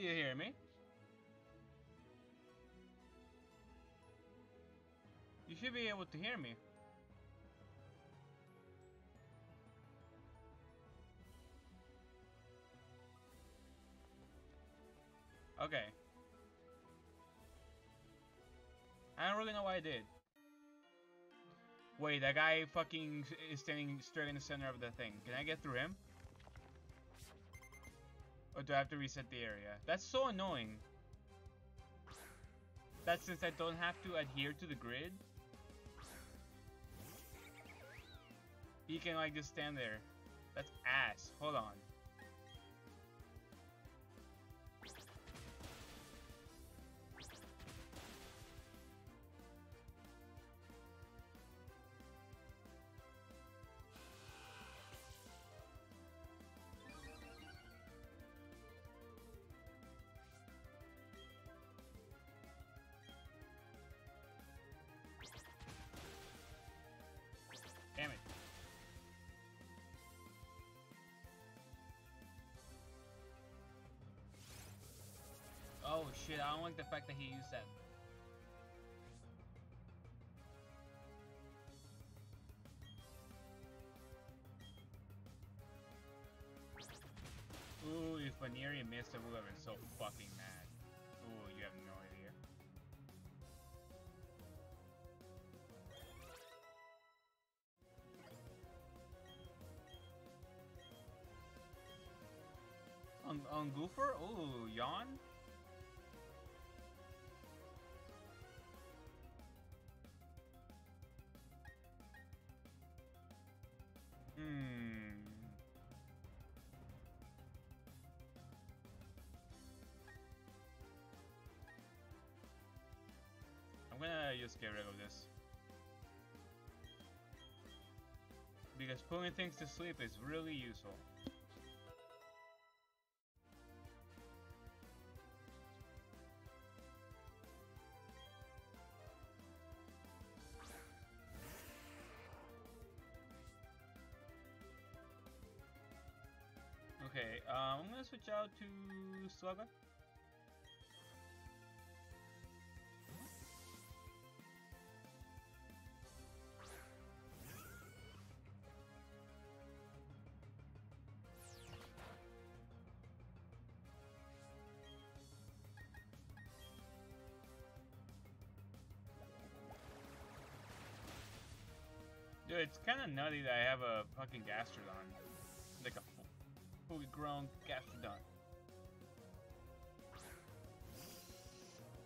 Do you hear me? You should be able to hear me. Okay. I don't really know why I did. Wait, that guy fucking is standing straight in the center of the thing. Can I get through him? Or do I have to reset the area? That's so annoying. That since I don't have to adhere to the grid, he can like just stand there. That's ass. Hold on. Oh shit, I don't like the fact that he used that. Ooh, if Vaneri missed, I would have been so fucking mad. Ooh, you have no idea. On, on Goofer? Ooh, yawn? Get rid of this. Because putting things to sleep is really useful. Okay, uh, I'm gonna switch out to Slugger. It's kind of nutty that I have a fucking Gastrodon. Like a fully grown Gastrodon.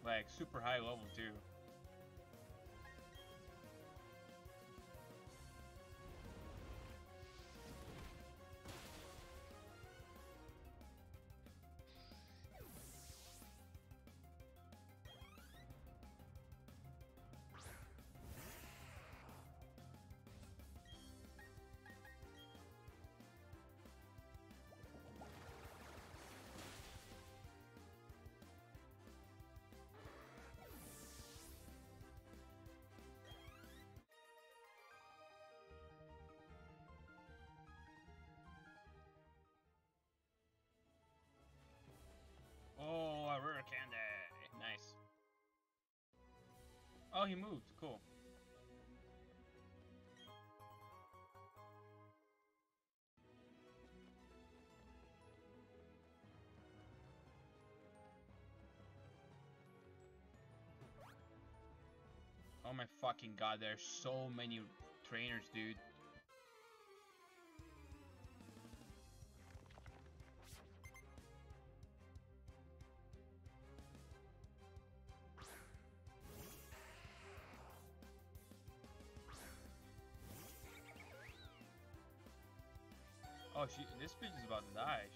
Like, super high level, too. Oh, he moved. Cool. Oh my fucking god, there's so many trainers, dude.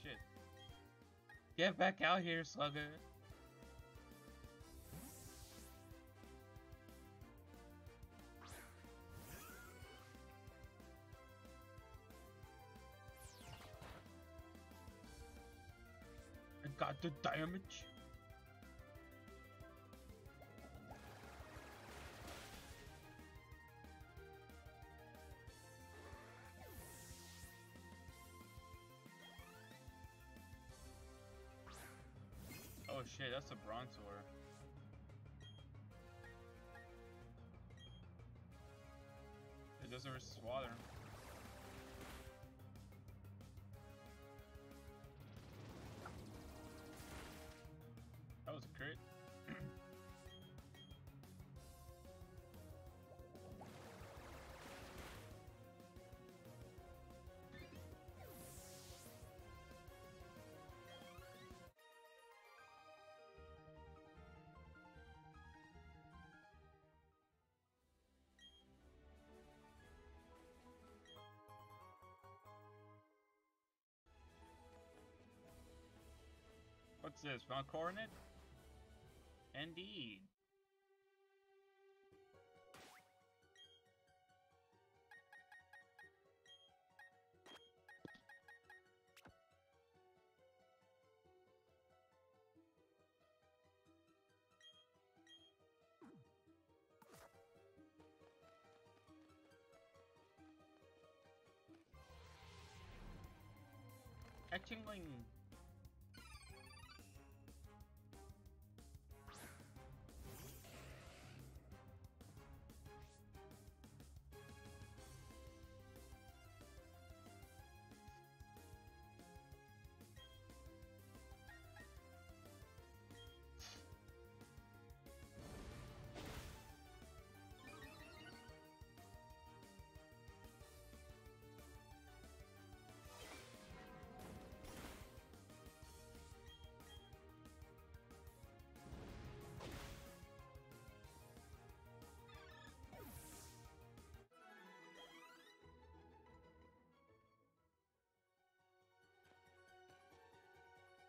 Shit. Get back out here, slugger. I got the damage. Shit, that's a Bronzor. It doesn't resist water. What's this? Mount Coronet? Indeed. Etchingling.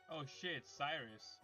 Oh shit, Cyrus.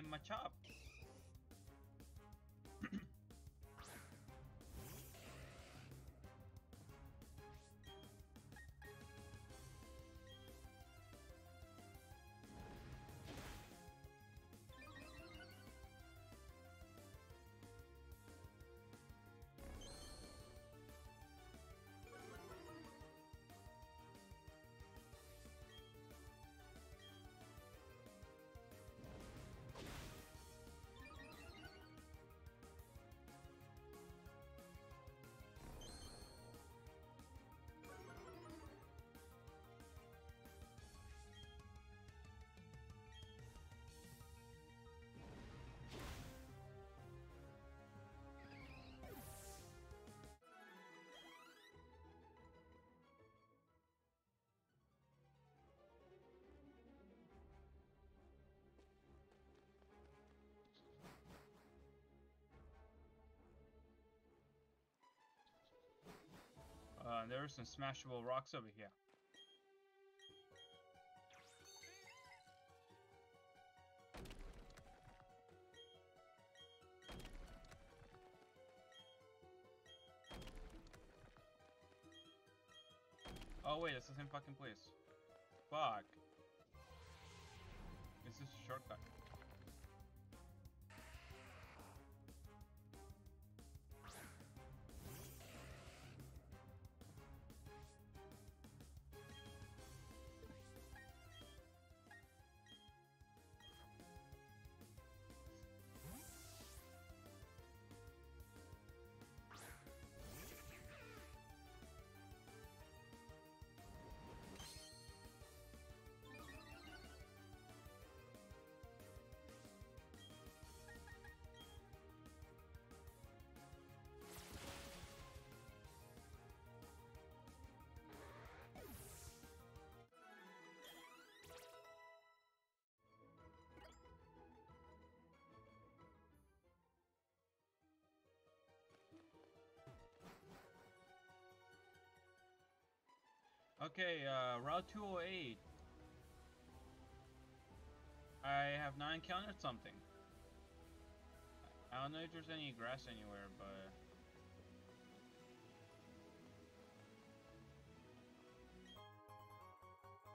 And Machop. Uh, there are some smashable rocks over here. Oh wait, it's the same fucking place. Fuck. This is a shortcut. Okay, uh, Route 208. I have not encountered something. I don't know if there's any grass anywhere, but...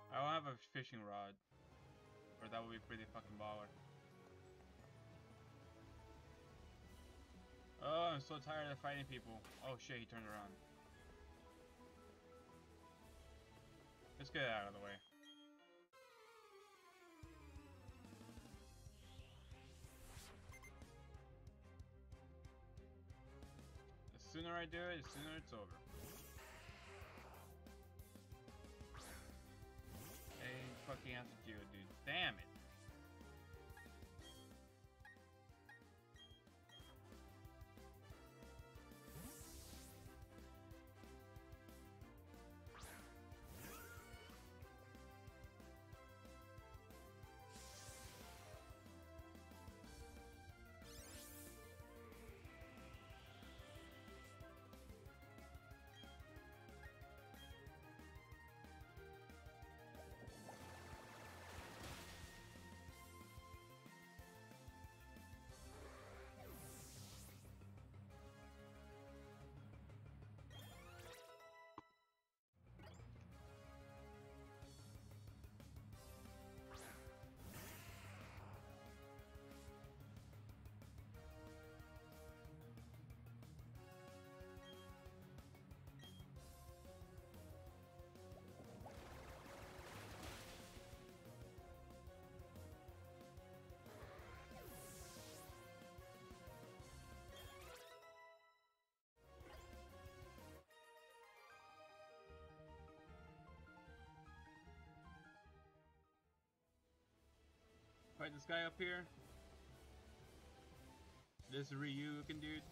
I don't have a fishing rod. Or that would be pretty fucking baller. Oh, I'm so tired of fighting people. Oh shit, he turned around. Let's get out of the way. The sooner I do it, the sooner it's over. Hey, fucking have to do it, dude. Damn it. Fight this guy up here. This Ryu looking dude.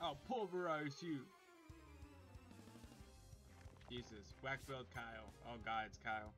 I'll pulverize you. Jesus. Black belt Kyle. Oh god, it's Kyle.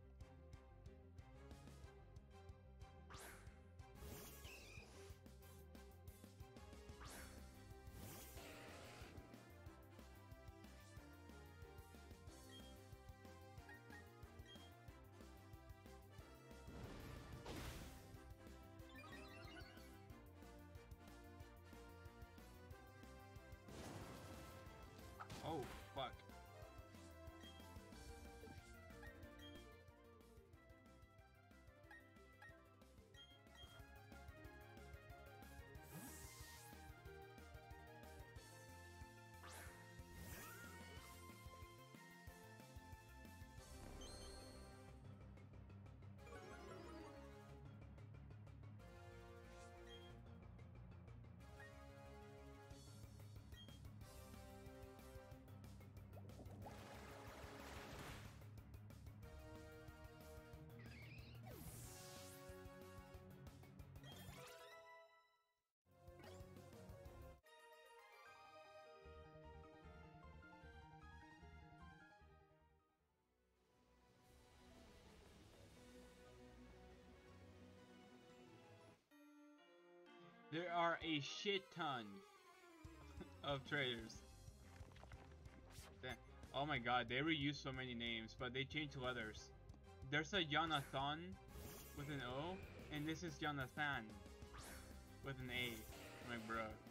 There are a shit ton of traders. Oh my god, they reuse so many names, but they change letters. There's a Jonathan with an O, and this is Jonathan with an A. I'm like.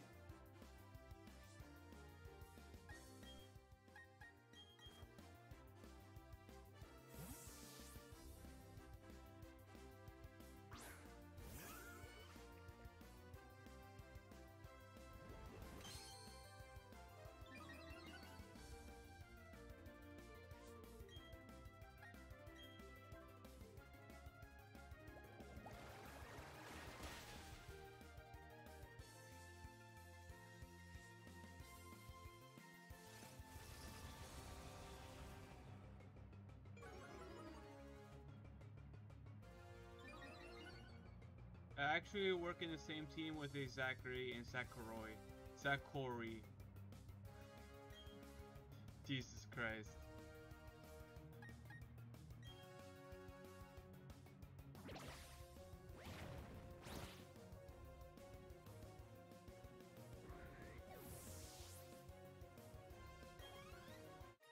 I actually work in the same team with a Zachary and Sakurai. Sakori. Jesus Christ.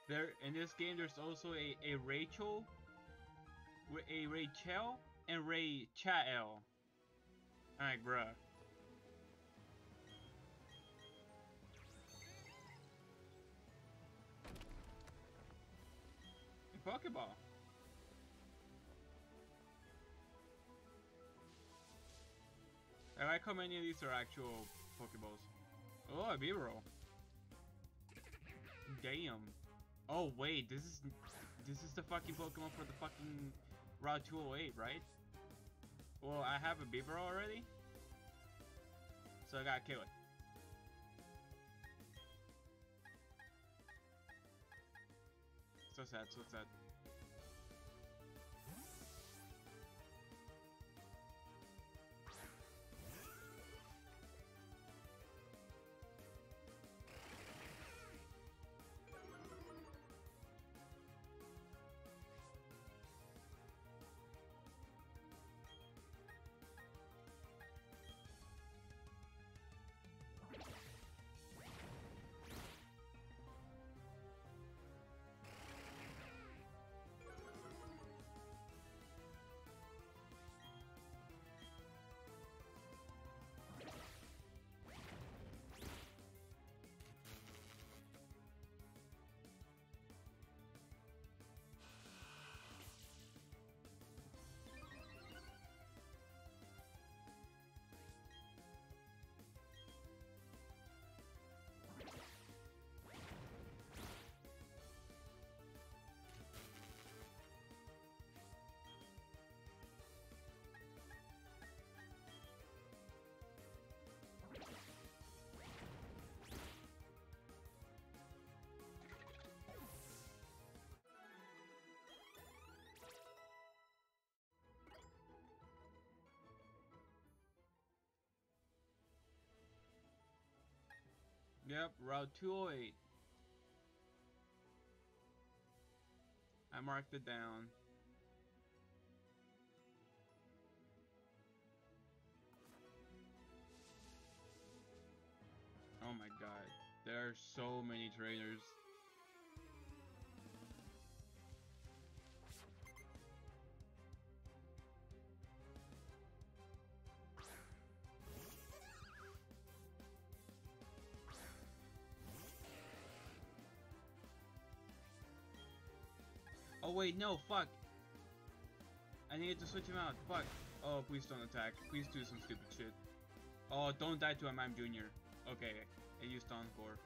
There in this game, there's also a a Rachel, a Rachel, and Ray Chael. Alright, bruh. A Pokeball. I like how many of these are actual Pokeballs. Oh, a Bibarel. Damn. Oh wait, this is this is the fucking Pokemon for the fucking Route 208, right? Well, I have a Beaver already, so I gotta kill it. So sad, so sad. Yep, Route 208. I marked it down. Oh my god. There are so many trainers. Wait, no, fuck. I needed to switch him out. Fuck. Oh, please don't attack. Please do some stupid shit. Oh, don't die to a Mime Jr. Okay, I used Encore.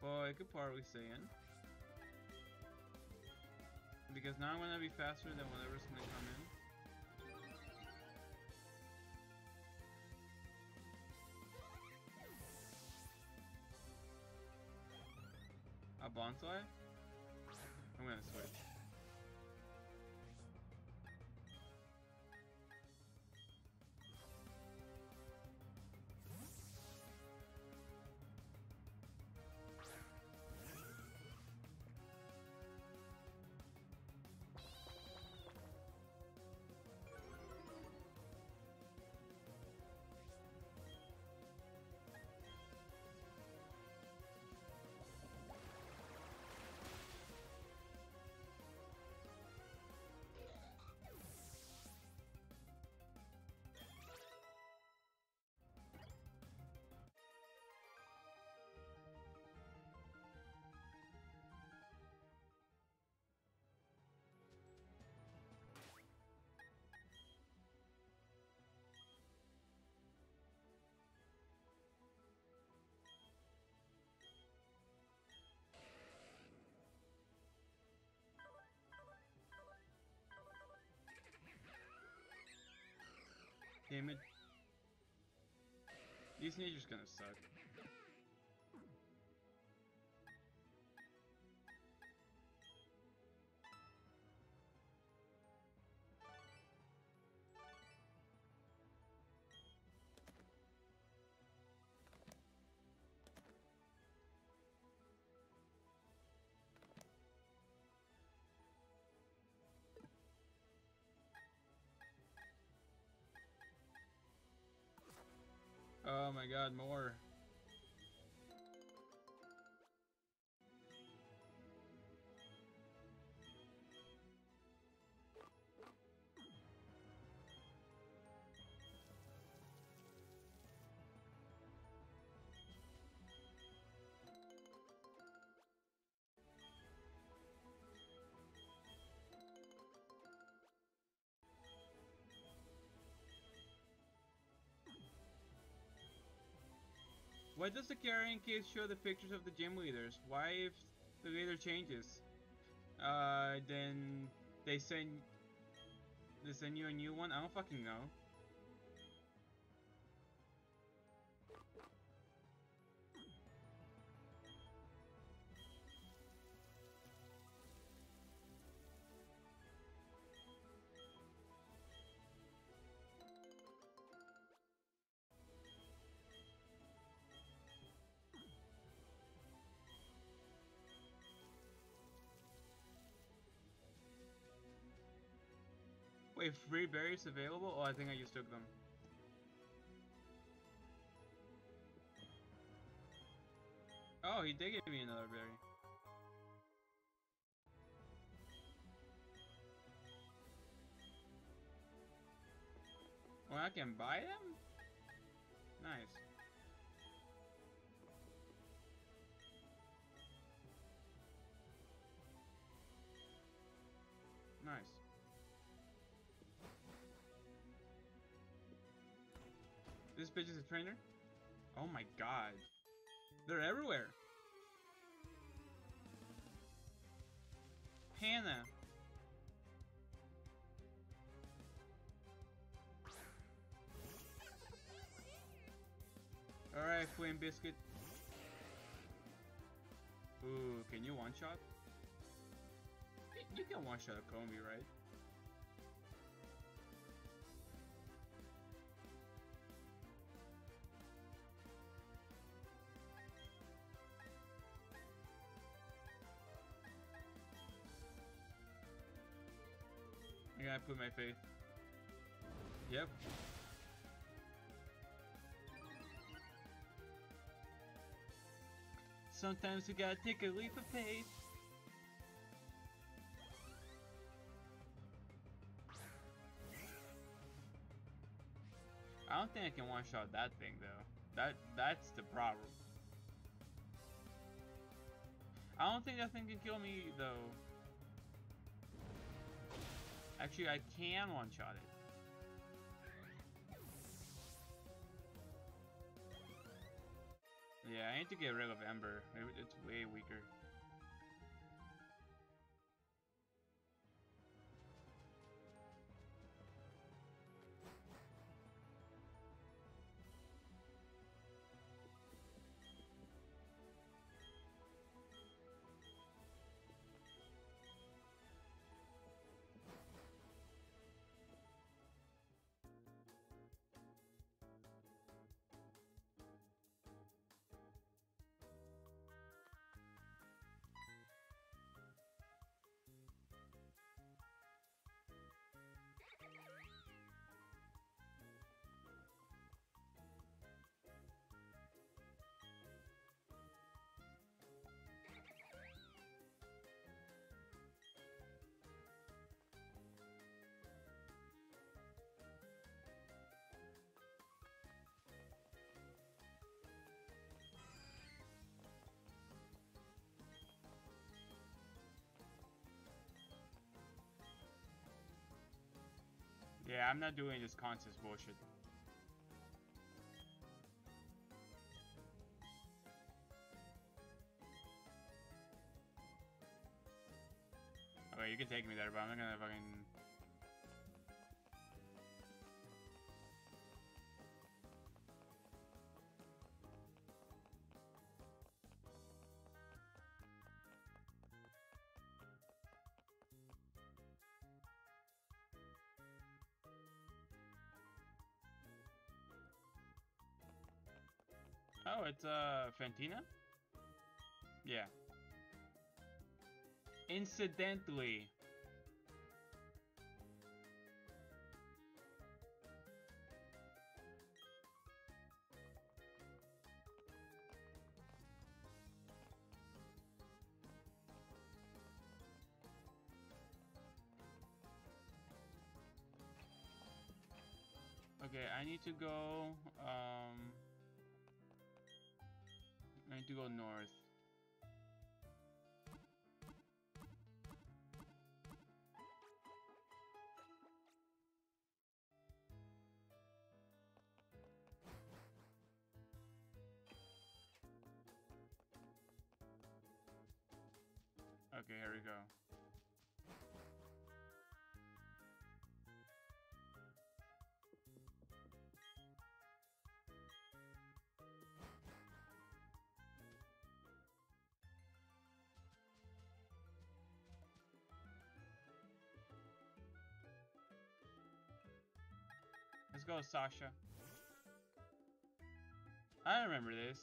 Boy, good part we saying. Because now I'm gonna be faster than whatever's gonna come in. Bonsai? I'm gonna switch. Damn it. These nature's gonna suck. Oh my god, more. Why does the carrying case show the pictures of the gym leaders? Why if the leader changes? Uh, then they send they send you a new one? I don't fucking know. Wait, free berries available? Oh, I think I just took them. Oh, he did give me another berry. Well, I can buy them? Nice. Bitch is a trainer? Oh my god. They're everywhere. Hannah. Alright, Flame Biscuit. Ooh, can you one-shot? You can one-shot a Combee, right? I put my faith. Yep. Sometimes we gotta take a leap of faith. I don't think I can one-shot that thing though. That that's the problem. I don't think that thing can kill me though. Actually, I can one-shot it. Yeah, I need to get rid of Ember. It's way weaker. I'm not doing this conscious bullshit. Oh, it's uh Fantina? Yeah. Incidentally. Okay, I need to go to go north. Go, Sasha. I remember this.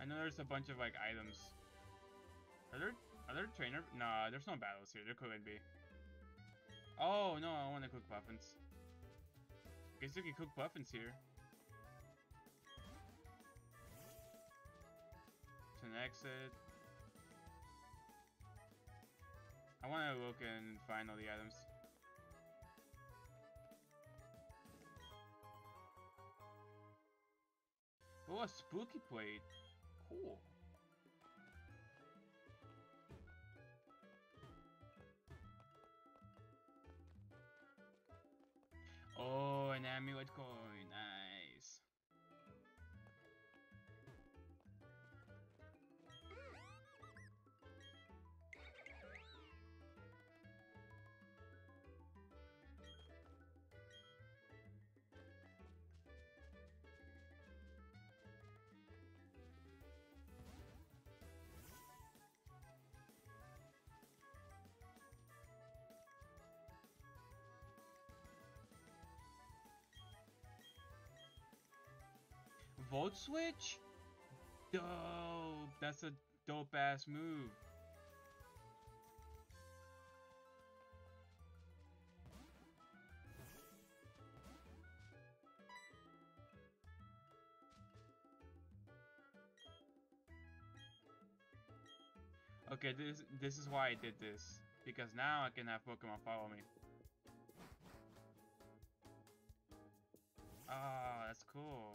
I know there's a bunch of like items. Are there are there trainer? Nah, there's no battles here. There couldn't be. Oh no, I want to cook Poffins. Guess you can cook Poffins here. An exit. I want to look and find all the items. Oh, a spooky plate. Cool. Oh, an amulet coin. Volt switch? Dope. That's a dope ass move. Okay, this this is why I did this. Because now I can have Pokemon follow me. Ah, that's cool.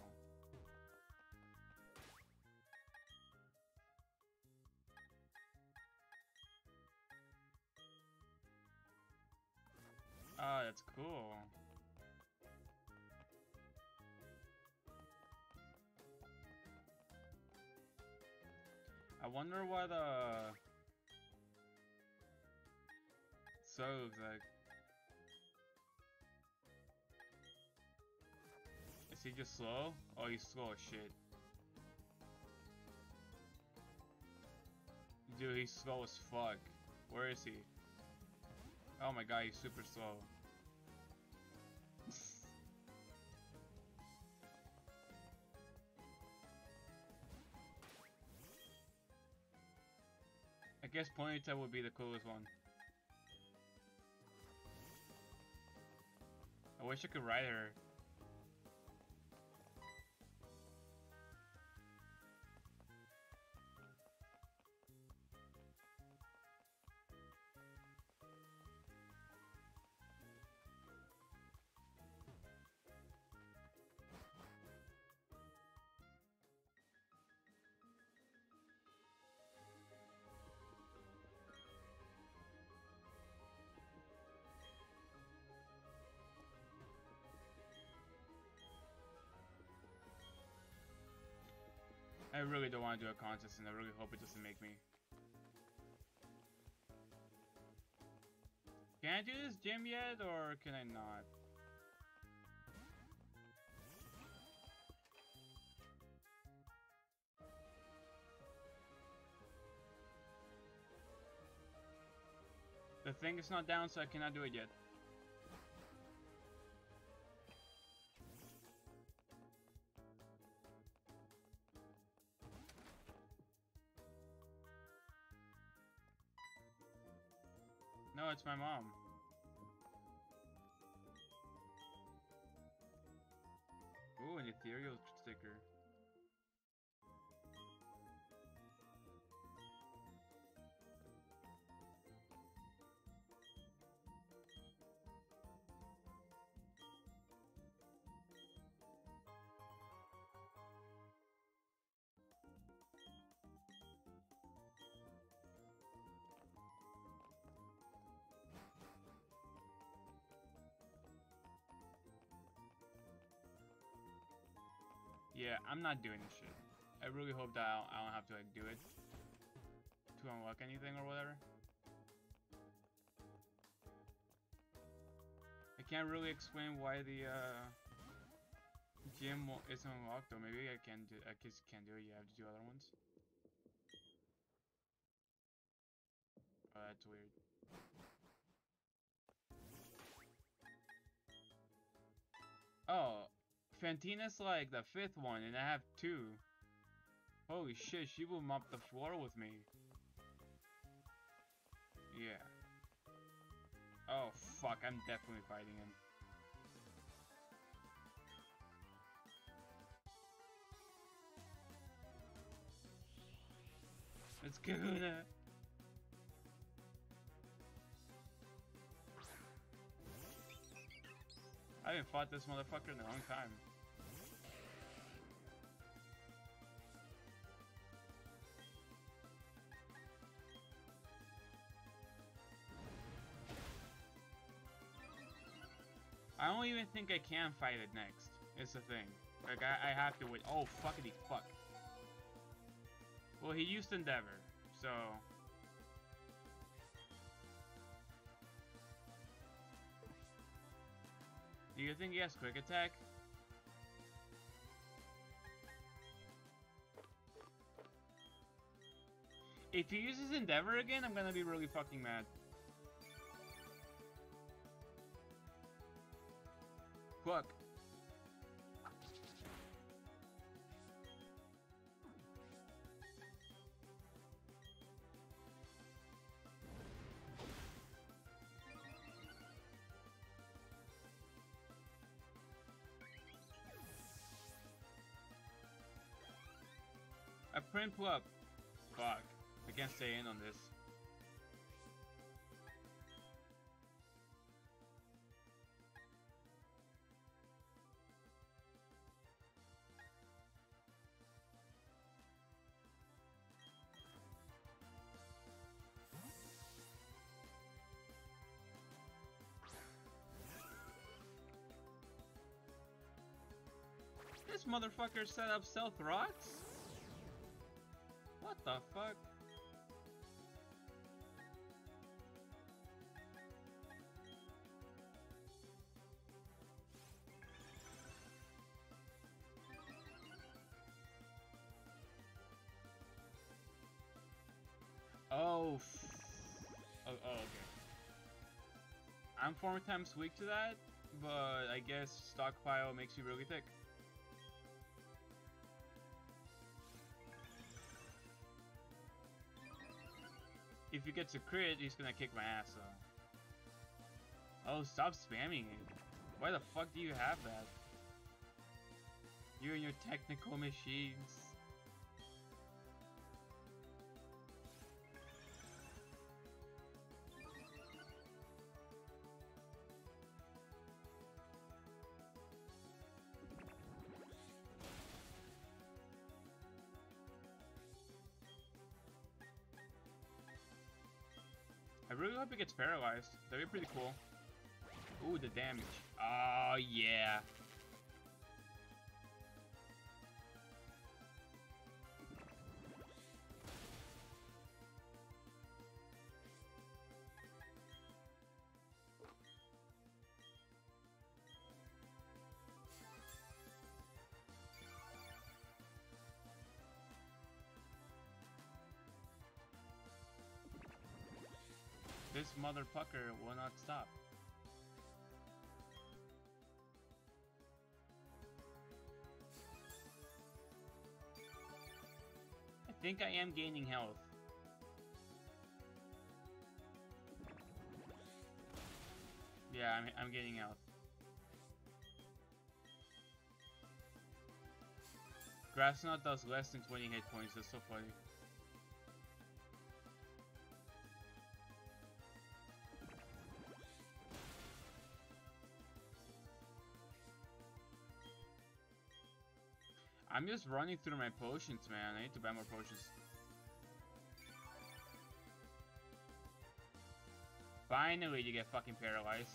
Oh, that's cool. I wonder what uh serves like. Is he just slow? Oh, he's slow as shit. Dude, he's slow as fuck. Where is he? Oh my god, he's super slow. I guess Ponyta would be the coolest one. I wish I could ride her. Really don't want to do a contest and I really hope it doesn't make me. Can I do this gym yet or can I not? The thing is not down so I cannot do it yet. It's my mom. Ooh, an ethereal sticker. Yeah, I'm not doing this shit. I really hope that I don't, I don't have to like do it to unlock anything or whatever. I can't really explain why the uh, gym isn't unlocked though. Maybe I can do. I guess can't do it. You have to do other ones. Oh, that's weird. Oh, Fantina's like the fifth one, and I have two. Holy shit, she will mop the floor with me. Yeah. Oh, fuck, I'm definitely fighting him. It's Kahuna! I haven't fought this motherfucker in a long time. I don't even think I can fight it next. It's the thing. Like, I, I have to wait. Oh, fuckity fuck. Well, he used Endeavor, so... Do you think he has quick attack? If he uses Endeavor again, I'm gonna be really fucking mad. Fuck. A print up. Fuck. I can't stay in on this. Motherfucker set up stealth rocks? What the fuck? Oh, oh, oh, okay. I'm four times weak to that, but I guess stockpile makes you really thick. If he gets a crit, he's gonna kick my ass. Oh, stop spamming it. Why the fuck do you have that? You and your technical machines. Hope it gets paralyzed. That'd be pretty cool. Ooh, the damage. Oh, yeah. This motherfucker will not stop. I think I am gaining health. Yeah, I'm, I'm gaining health. Grass Knot does less than 20 hit points, that's so funny. I'm just running through my potions, man. I need to buy more potions. Finally, you get fucking paralyzed.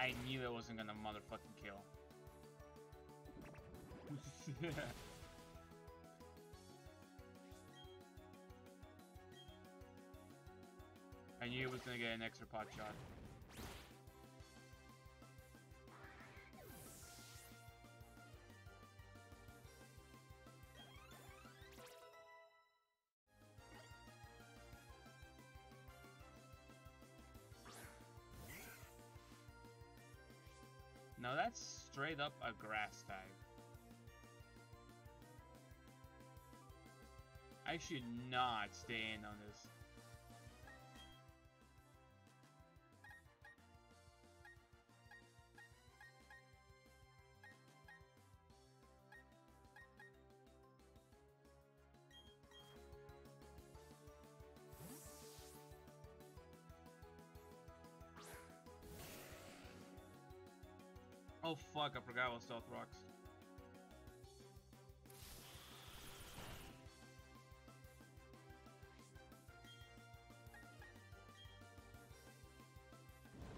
I knew it wasn't gonna motherfucking kill. (laughs) (laughs) I knew it was gonna get an extra pot shot. Now that's straight up a grass type. I should not stay in on this. Fuck, I forgot what stealth rocks.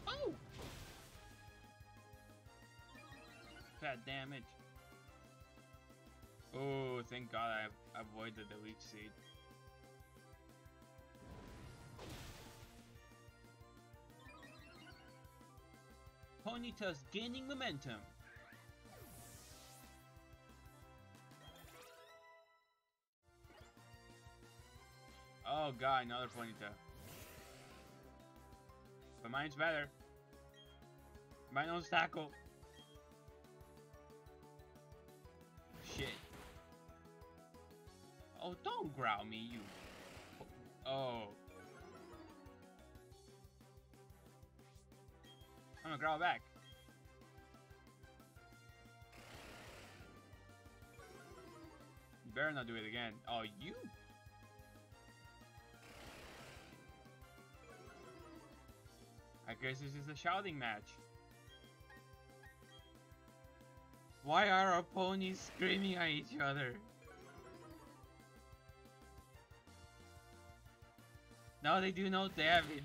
Oh! Bad damage. Oh, thank god I avoided the leech seed. Ponyta's gaining momentum. Oh god, another Ponyta. But mine's better. Mine knows tackle. Shit. Oh, don't growl me, you. Oh. I'm gonna growl back. You better not do it again. Oh, you. I guess this is a shouting match. Why are our ponies screaming at each other? Now they do no damage.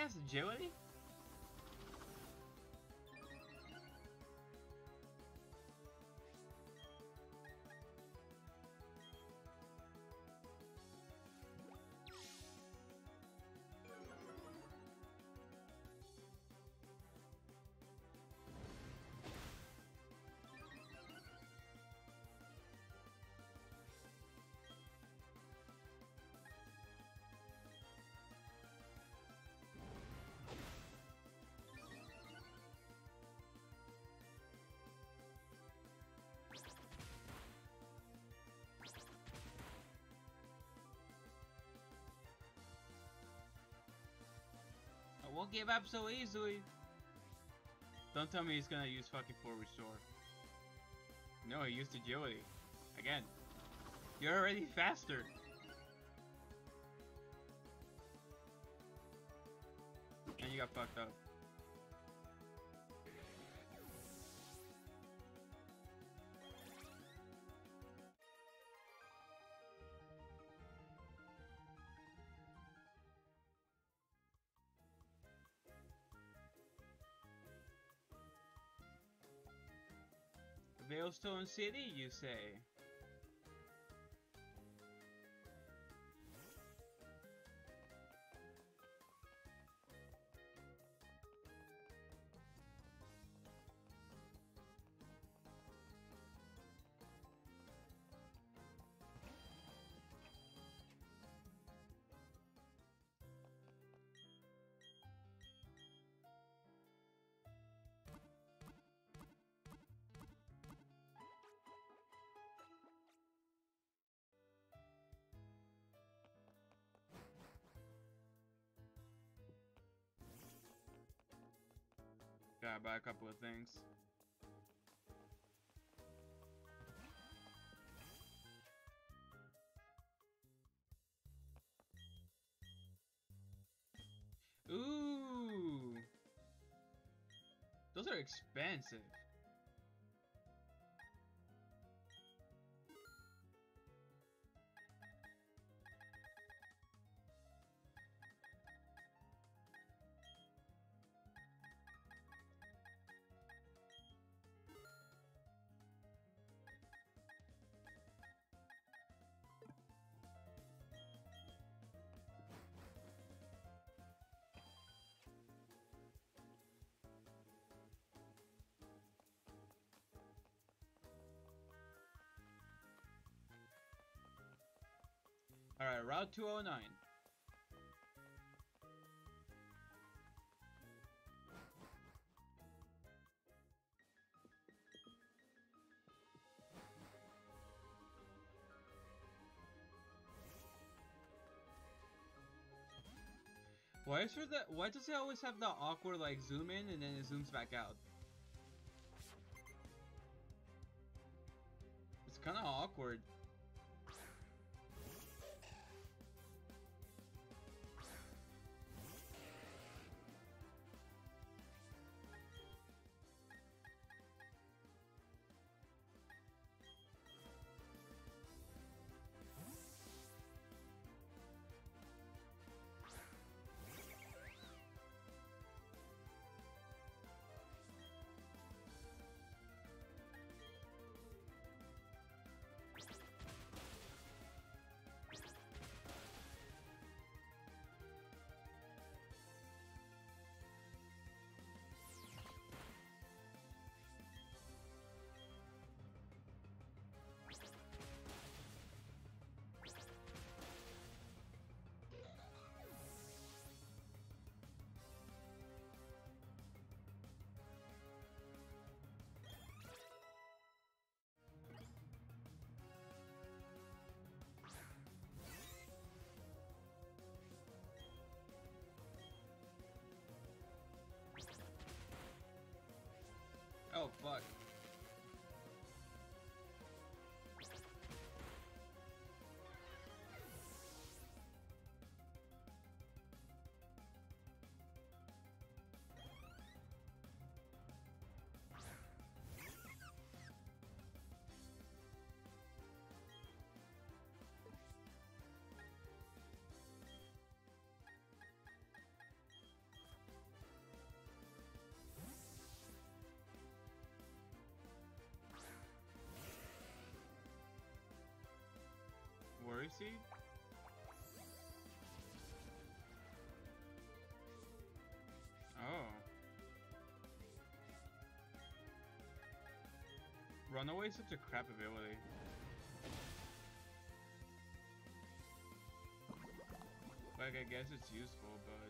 Has agility? Won't give up so easily. Don't tell me he's gonna use fucking full restore. No, he used agility. Again. You're already faster. And you got fucked up. Veilstone City, you say? Gotta buy a couple of things. Ooh! Those are expensive. Alright, Route 209. Why is there that? Why does it always have the awkward like zoom in and then it zooms back out? It's kind of awkward. Fuck. Oh. Runaway is such a crap ability. Like, I guess it's useful, but...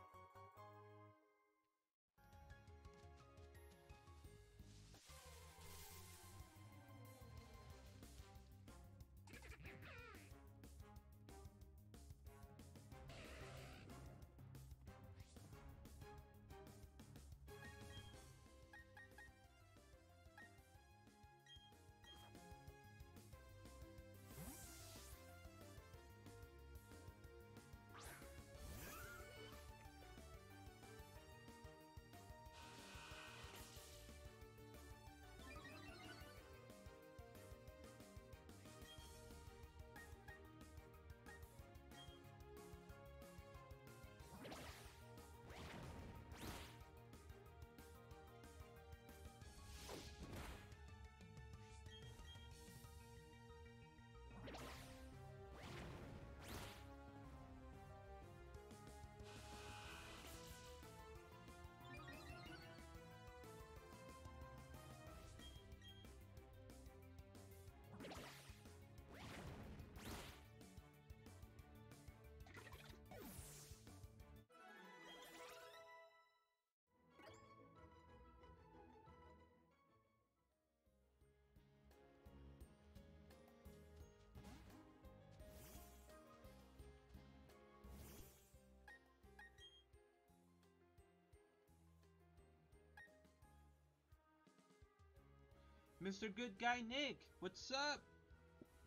Mr. Good Guy Nick, what's up?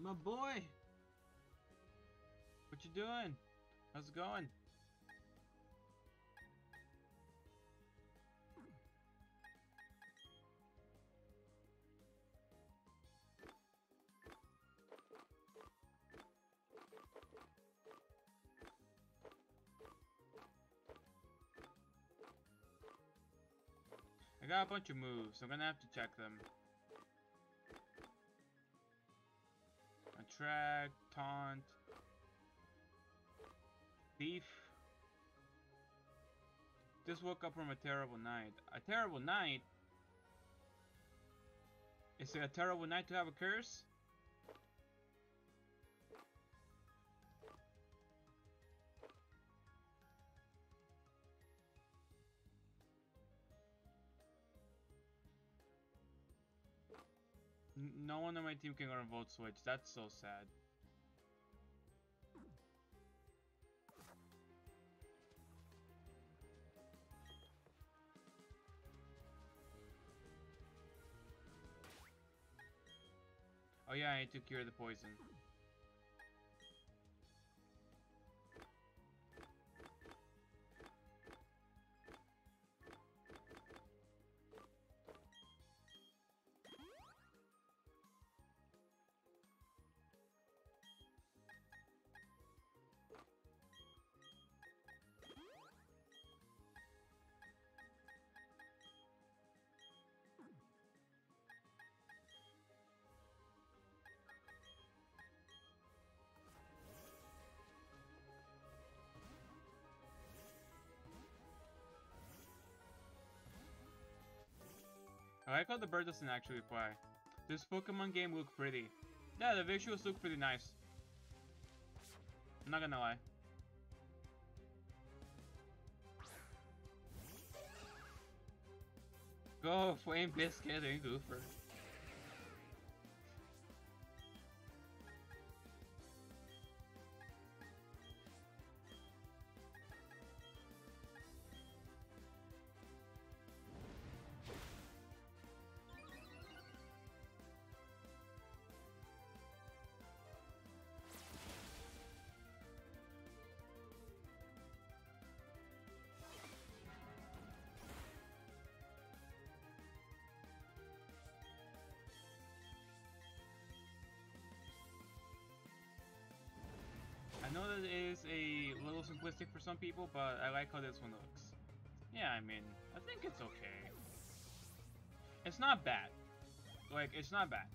My boy. What you doing? How's it going? I got a bunch of moves, so I'm gonna have to check them. Attract, taunt, thief. Just woke up from a terrible night. A terrible night? Is it a terrible night to have a curse? No one on my team can run Volt Switch. That's so sad. Oh yeah, I need to cure the poison. I like how the bird doesn't actually fly. This Pokemon game look pretty. Yeah, the visuals look pretty nice. I'm not gonna lie. Go, Flame Biscuit and Goofer. Know that it is a little simplistic for some people, but I like how this one looks. Yeah, I mean, I think it's okay. It's not bad. Like, it's not bad.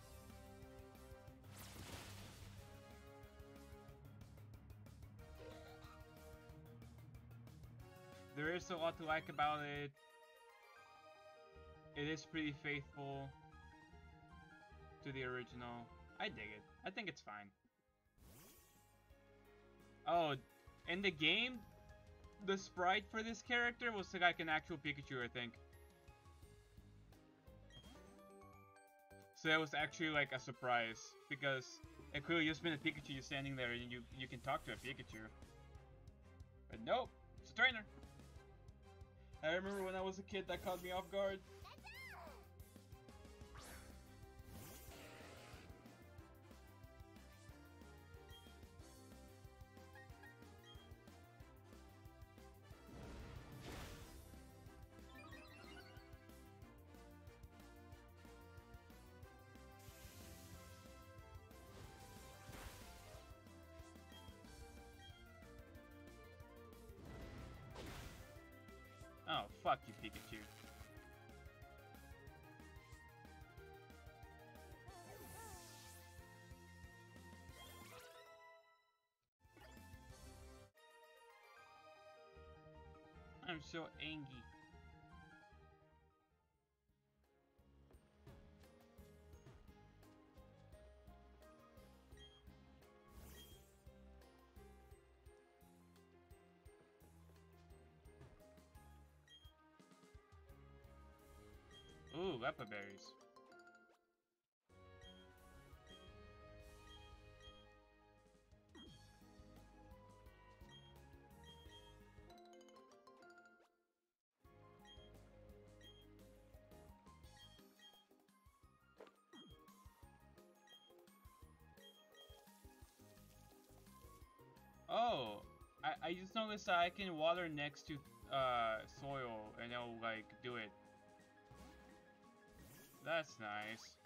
There is a lot to like about it. It is pretty faithful to the original. I dig it. I think it's fine. Oh, in the game, the sprite for this character was like an actual Pikachu, I think. So that was actually like a surprise because it could have just been a Pikachu just standing there and you you can talk to a Pikachu. But nope, it's a trainer. I remember when I was a kid that caught me off guard. Fuck you, Pikachu. I'm so angry. Leppa berries. Oh, I, I just noticed that I can water next to uh, soil and it'll like do it. That's nice.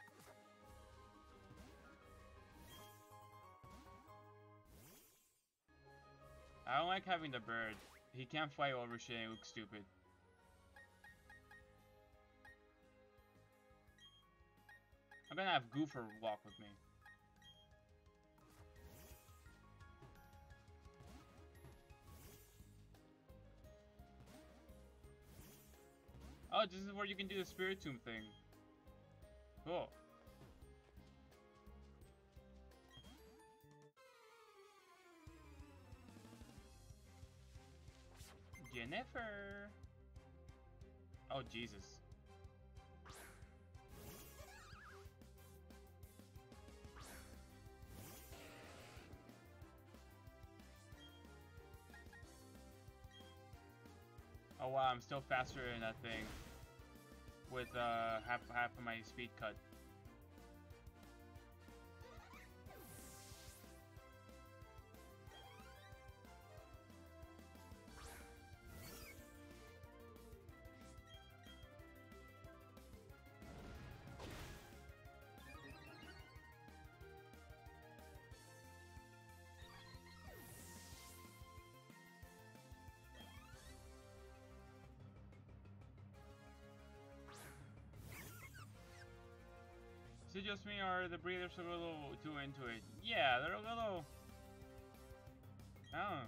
I don't like having the bird. He can't fly over shit and look stupid. I'm gonna have Goofer walk with me. Oh, this is where you can do the Spiritomb thing. Jennifer. Oh, Jesus. Oh wow, I'm still faster than that thing. With uh, half half of my speed cut. Is it just me or the breeders are a little too into it? Yeah, they're a little... Oh.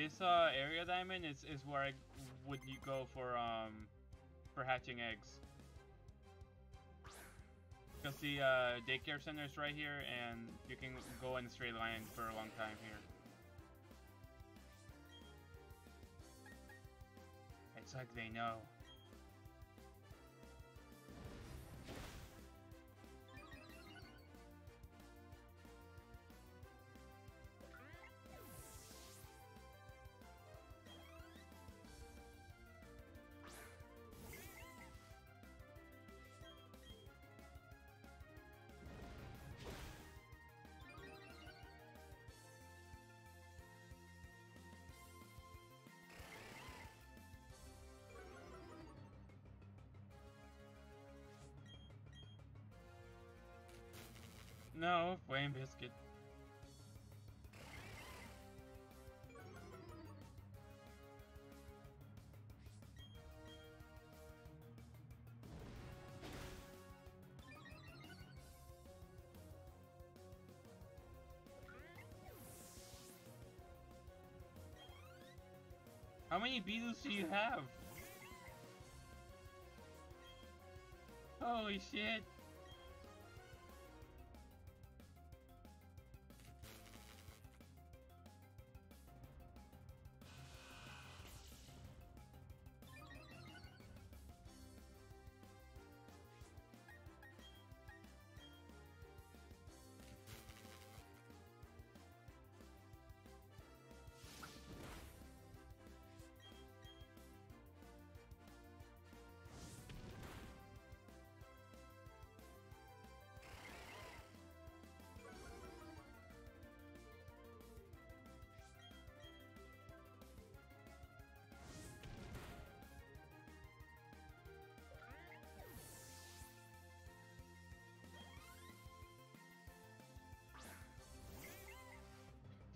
This uh, area diamond is, is where I would you go for um for hatching eggs. Because the uh, daycare center is right here, and you can go in a straight line for a long time here. It's like they know. No, Wayne Biscuit. How many beetles do you have? Holy shit.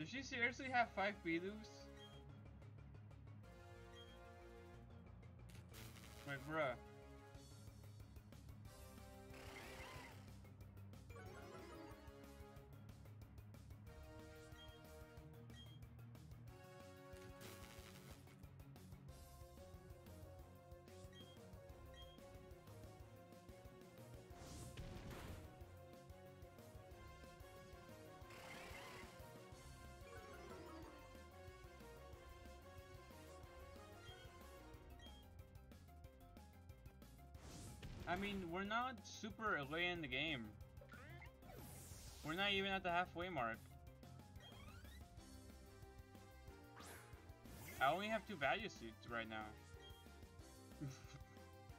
Does she seriously have five Beelus? Like, bruh. I mean, we're not super early in the game. We're not even at the halfway mark. I only have two value suits right now. (laughs)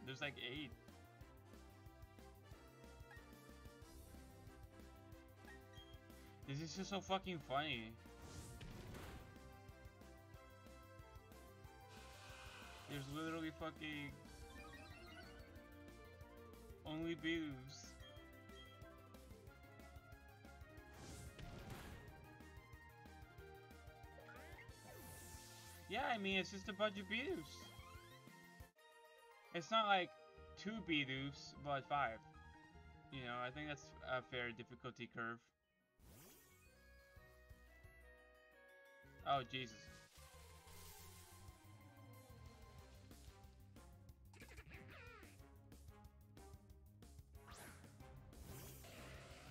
There's like eight. This is just so fucking funny. There's literally fucking only booze. Yeah, I mean, it's just a bunch of Bidoof. It's not like two Bidoofs, but five. You know, I think that's a fair difficulty curve. Oh, Jesus.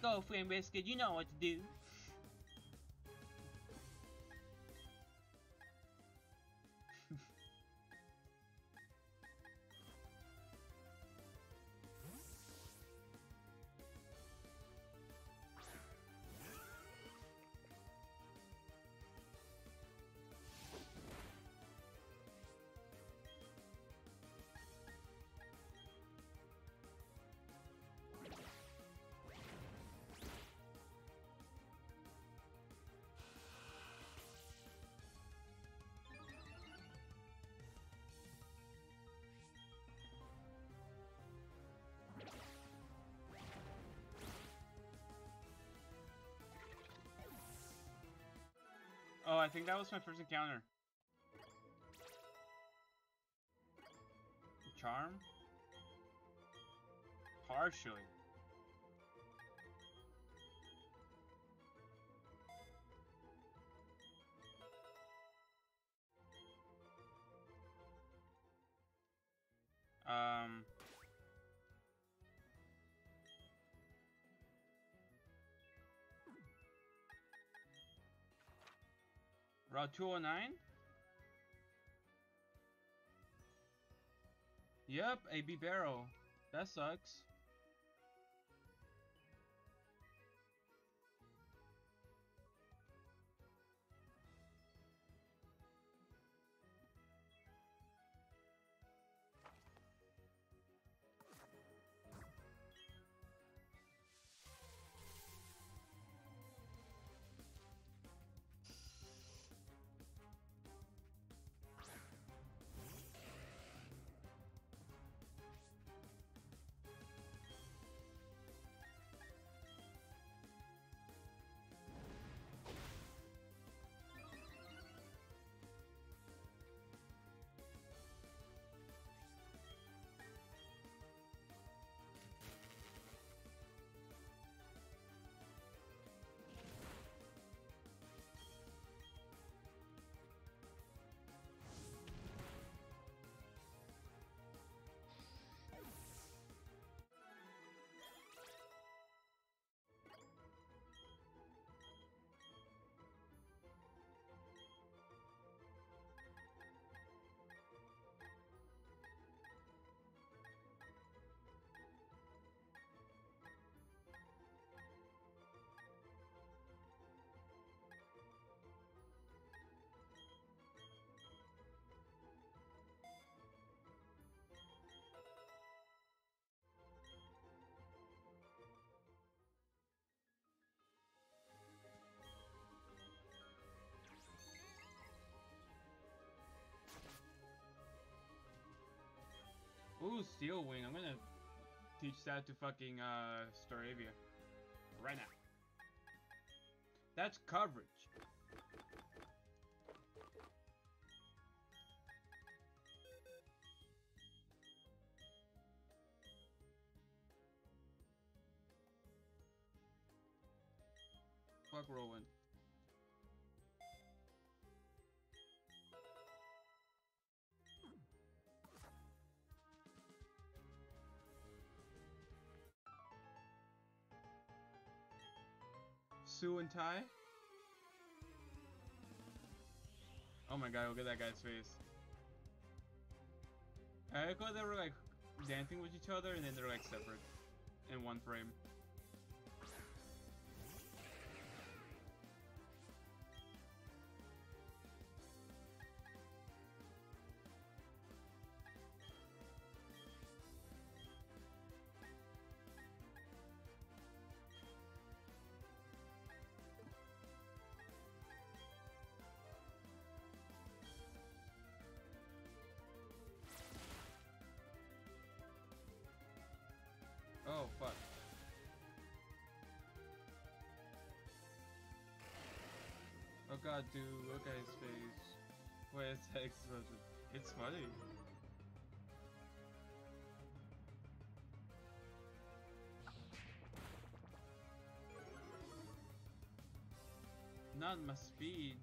Go, Flame Biscuit, you know what to do. I think that was my first encounter. Charm? Partially. Um... Route 209? Yep, a Bibarel. That sucks. Ooh, Steel Wing. I'm gonna teach that to fucking uh, Staravia. Right now. That's coverage. Fuck Rowan. Sue and Ty? Oh my god, look at that guy's face. I how they were like dancing with each other and then they're like separate in one frame. God, dude, look at his face. Wait, it's that expression. It's funny. Not my speed.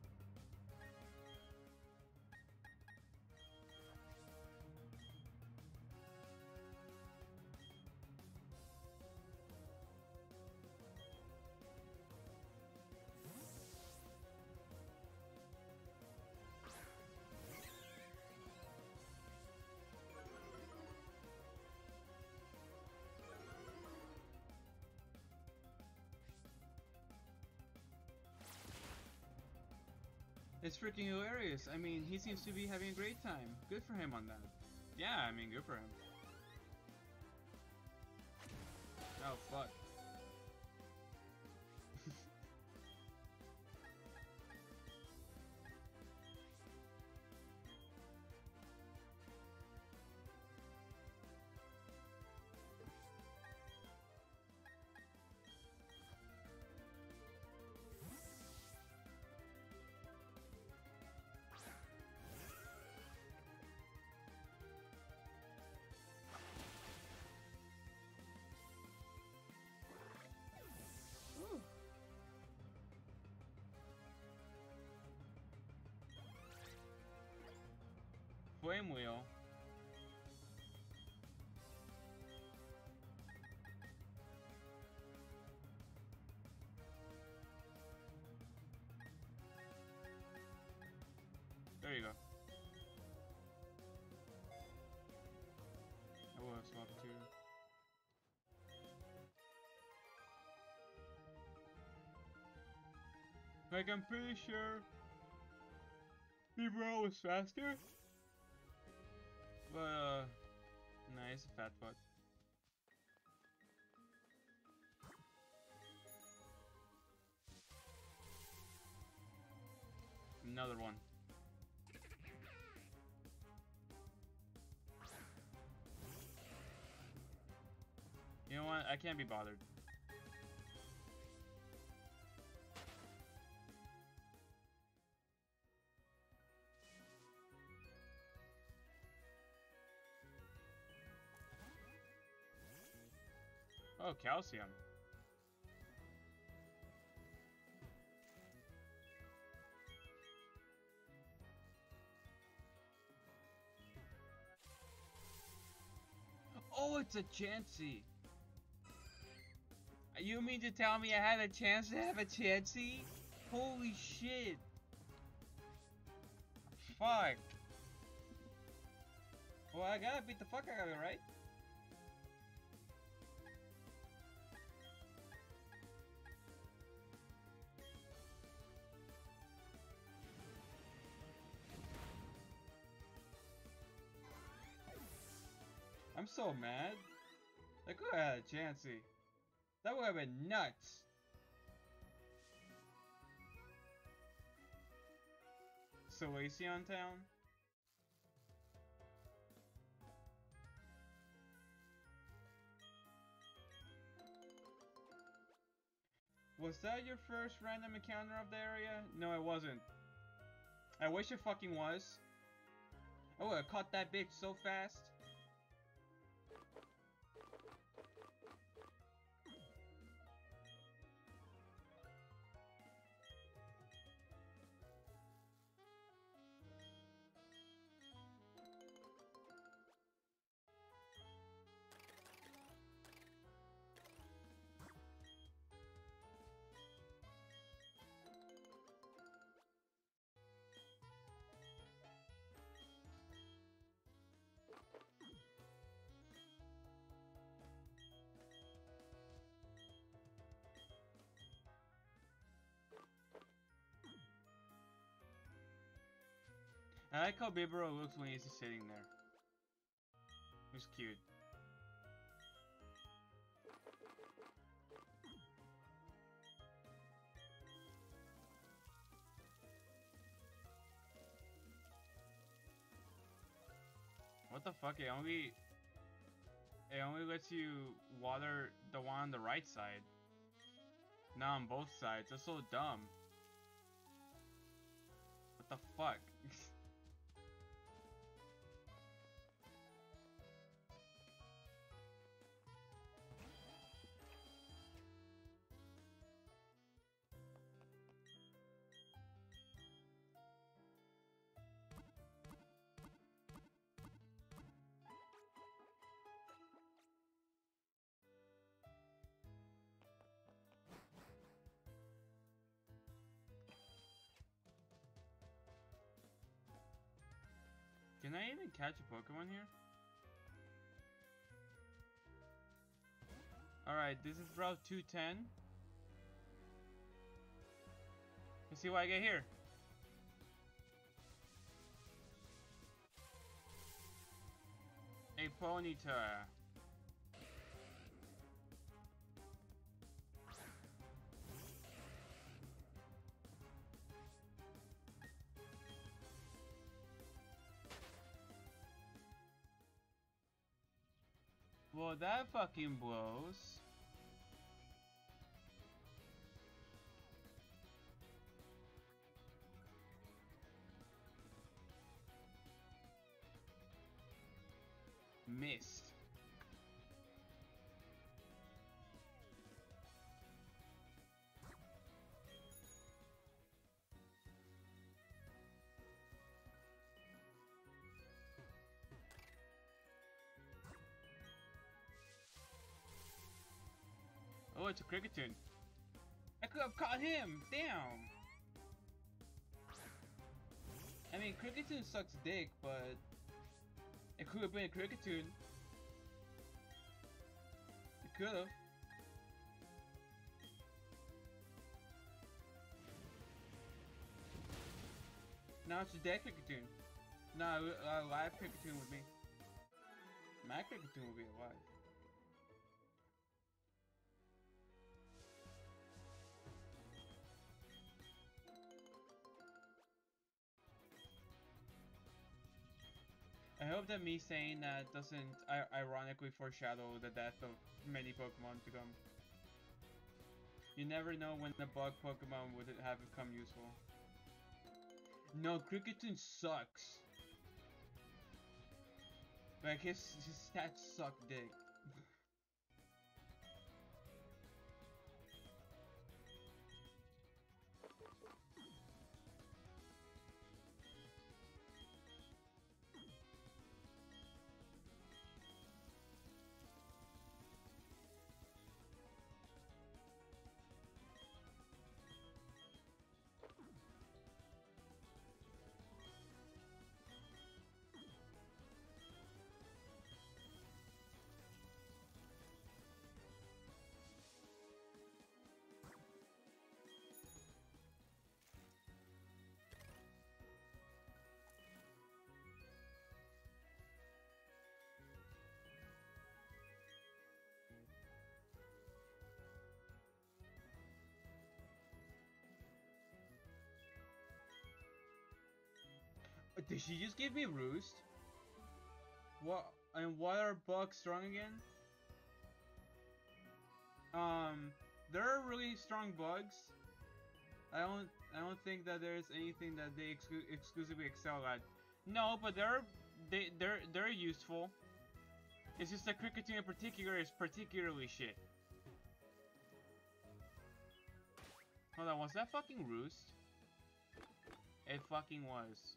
It's freaking hilarious. I mean, he seems to be having a great time. Good for him on that. Yeah, I mean, good for him. Oh, fuck. Flame wheel. There you go. I will have swapped too. Like I'm pretty sure Libra was faster. Uh nice fat butt. Another one. You know what? I can't be bothered. Oh, calcium. Oh, it's a Chansey. You mean to tell me I had a chance to have a Chansey? Holy shit. Fuck. Well, I gotta beat the fuck out of it, right? So mad. They could have had a Chansey. That would have been nuts. Solaceon Town? Was that your first random encounter of the area? No, it wasn't. I wish it fucking was. I would have caught that bitch so fast. I like how Bibarel looks when he's just sitting there. He's cute. What the fuck? It only it only lets you water the one on the right side. Not on both sides. That's so dumb. What the fuck? Can I even catch a Pokemon here? Alright, this is Route 210. Let's see what I get here. A Ponyta. Well, that fucking blows. It's a Kricketune. I could have caught him! Damn! I mean, Kricketune sucks dick, but... It could have been a Kricketune. It could have. Now it's a dead Kricketune. No, a live Kricketune with me. My Kricketune will be alive. Hope that me saying that doesn't ironically foreshadow the death of many Pokemon to come. You never know when the bug Pokemon would have become useful. No, Kricketune sucks. Like his his stats suck dick. Did she just give me Roost? What? And why are bugs strong again? Um, there are really strong bugs. I don't. I don't think that there's anything that they exclu exclusively excel at. No, but they're they they're they're useful. It's just that Kricketune in particular is particularly shit. Hold on, was that fucking Roost? It fucking was.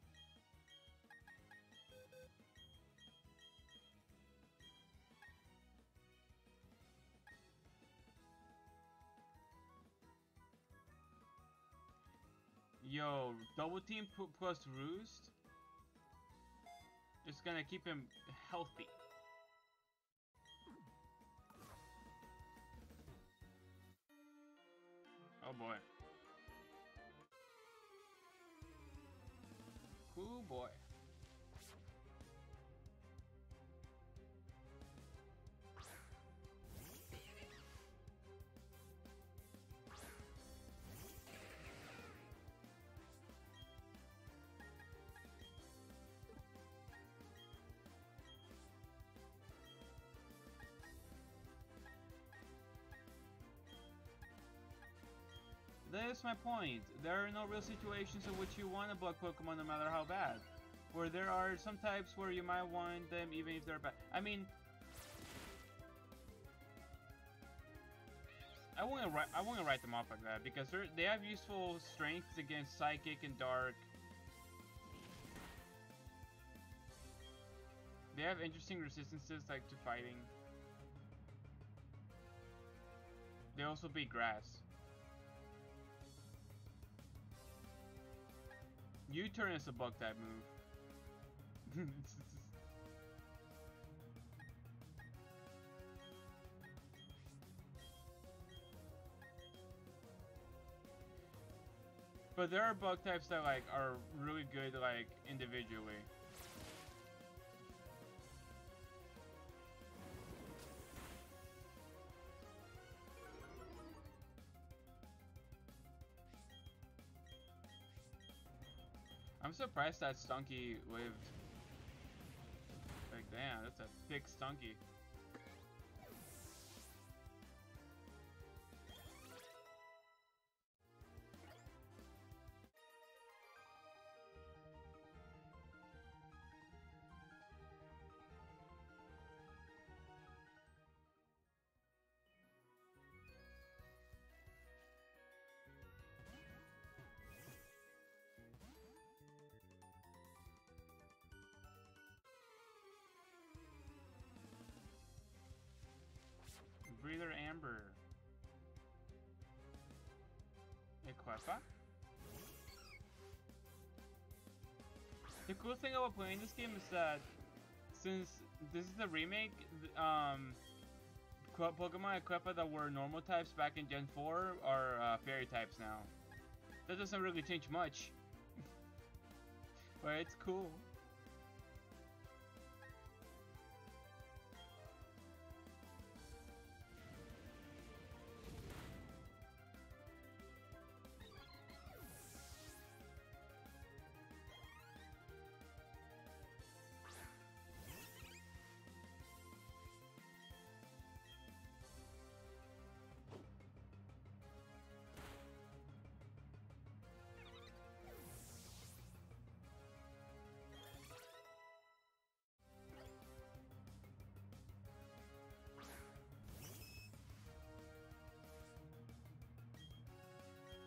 Yo, double team plus roost? It's gonna keep him healthy. Oh boy. Cool boy. Is my point. There are no real situations in which you want to bug Pokemon no matter how bad. Where there are some types where you might want them even if they're bad. I mean, I wouldn't write I wouldn't write them off like that because they have useful strengths against psychic and dark. They have interesting resistances like to fighting. They also beat grass. U-turn is a bug type move. (laughs) but there are bug types that like are really good like individually. Surprised that Stunky lived. Like, damn, that's a thick Stunky. Breather Amber. The cool thing about playing this game is that since this is the remake, um, Pokemon Equepa that were normal types back in Gen 4 are uh, fairy types now. That doesn't really change much. (laughs) but it's cool.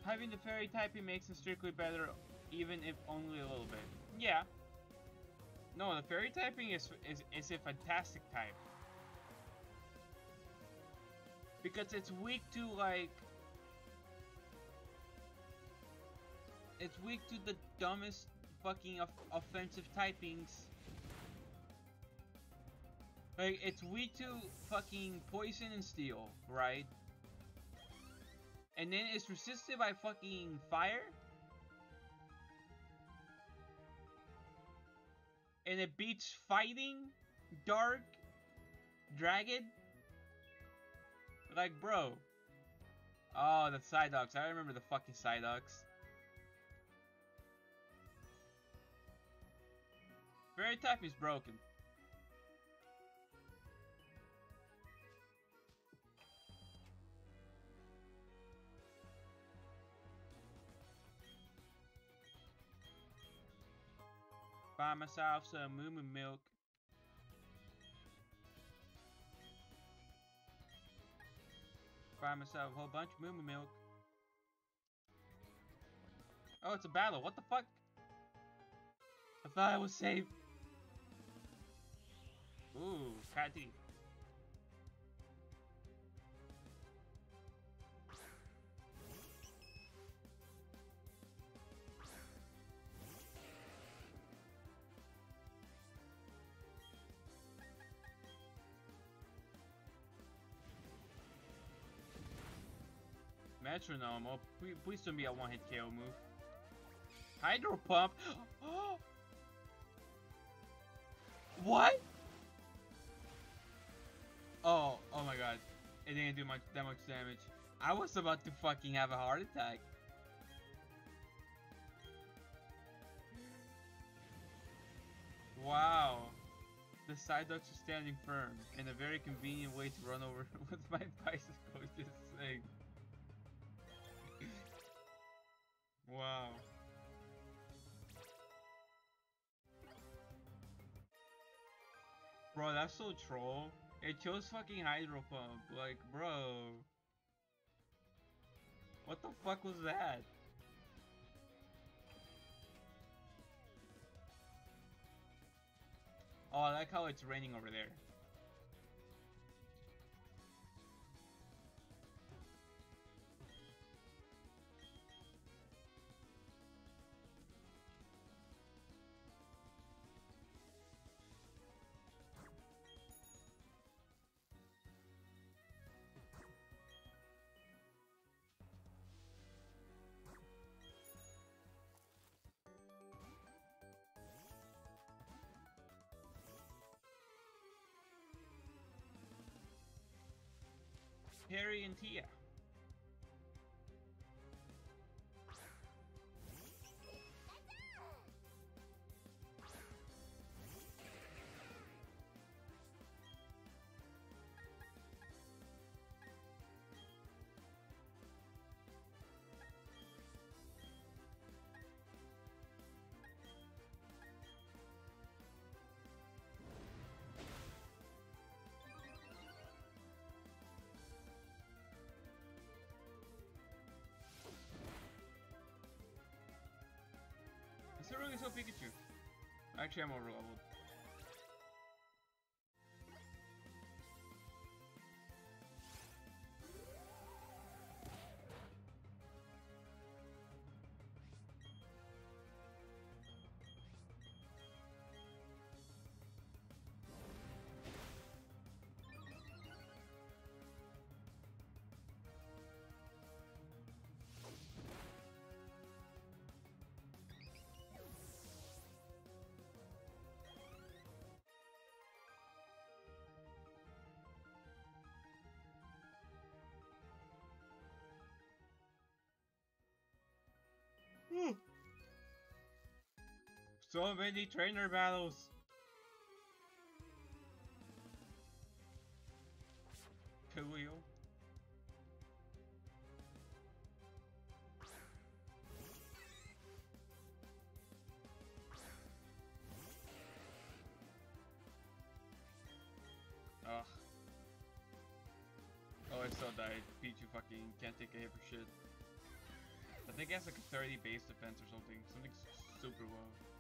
Having the fairy typing makes it strictly better, even if only a little bit. Yeah. No, the fairy typing is, is, is a fantastic type. Because it's weak to, like... It's weak to the dumbest fucking of offensive typings. Like, it's weak to fucking poison and steel, right? And then it's resisted by fucking fire? And it beats fighting? Dark? Dragon? Like, bro. Oh, the Psyducks. I remember the fucking Psyducks. Fairy type is broken. Buy myself some moo milk. Buy myself a whole bunch of moo milk. Oh, it's a battle. What the fuck? I thought I was safe. Ooh, catty. Metronome. Oh, please, please don't be a one-hit KO move. Hydro Pump. (gasps) what? Oh, oh my god. It didn't do much that much damage. I was about to fucking have a heart attack. Wow. The Psyducks are standing firm, in a very convenient way to run over (laughs) with my bicycle just saying. Wow. Bro, that's so troll. It chose fucking Hydro Pump. Like, bro. What the fuck was that? Oh, I like how it's raining over there. Harry and Tia. Is it really so Pikachu? Actually, I'm over So many trainer battles. Coolio. Ugh. Ah. Oh, I still died. Pichu fucking can't take a hit for shit. I think it has like a 30 base defense or something. Something super low.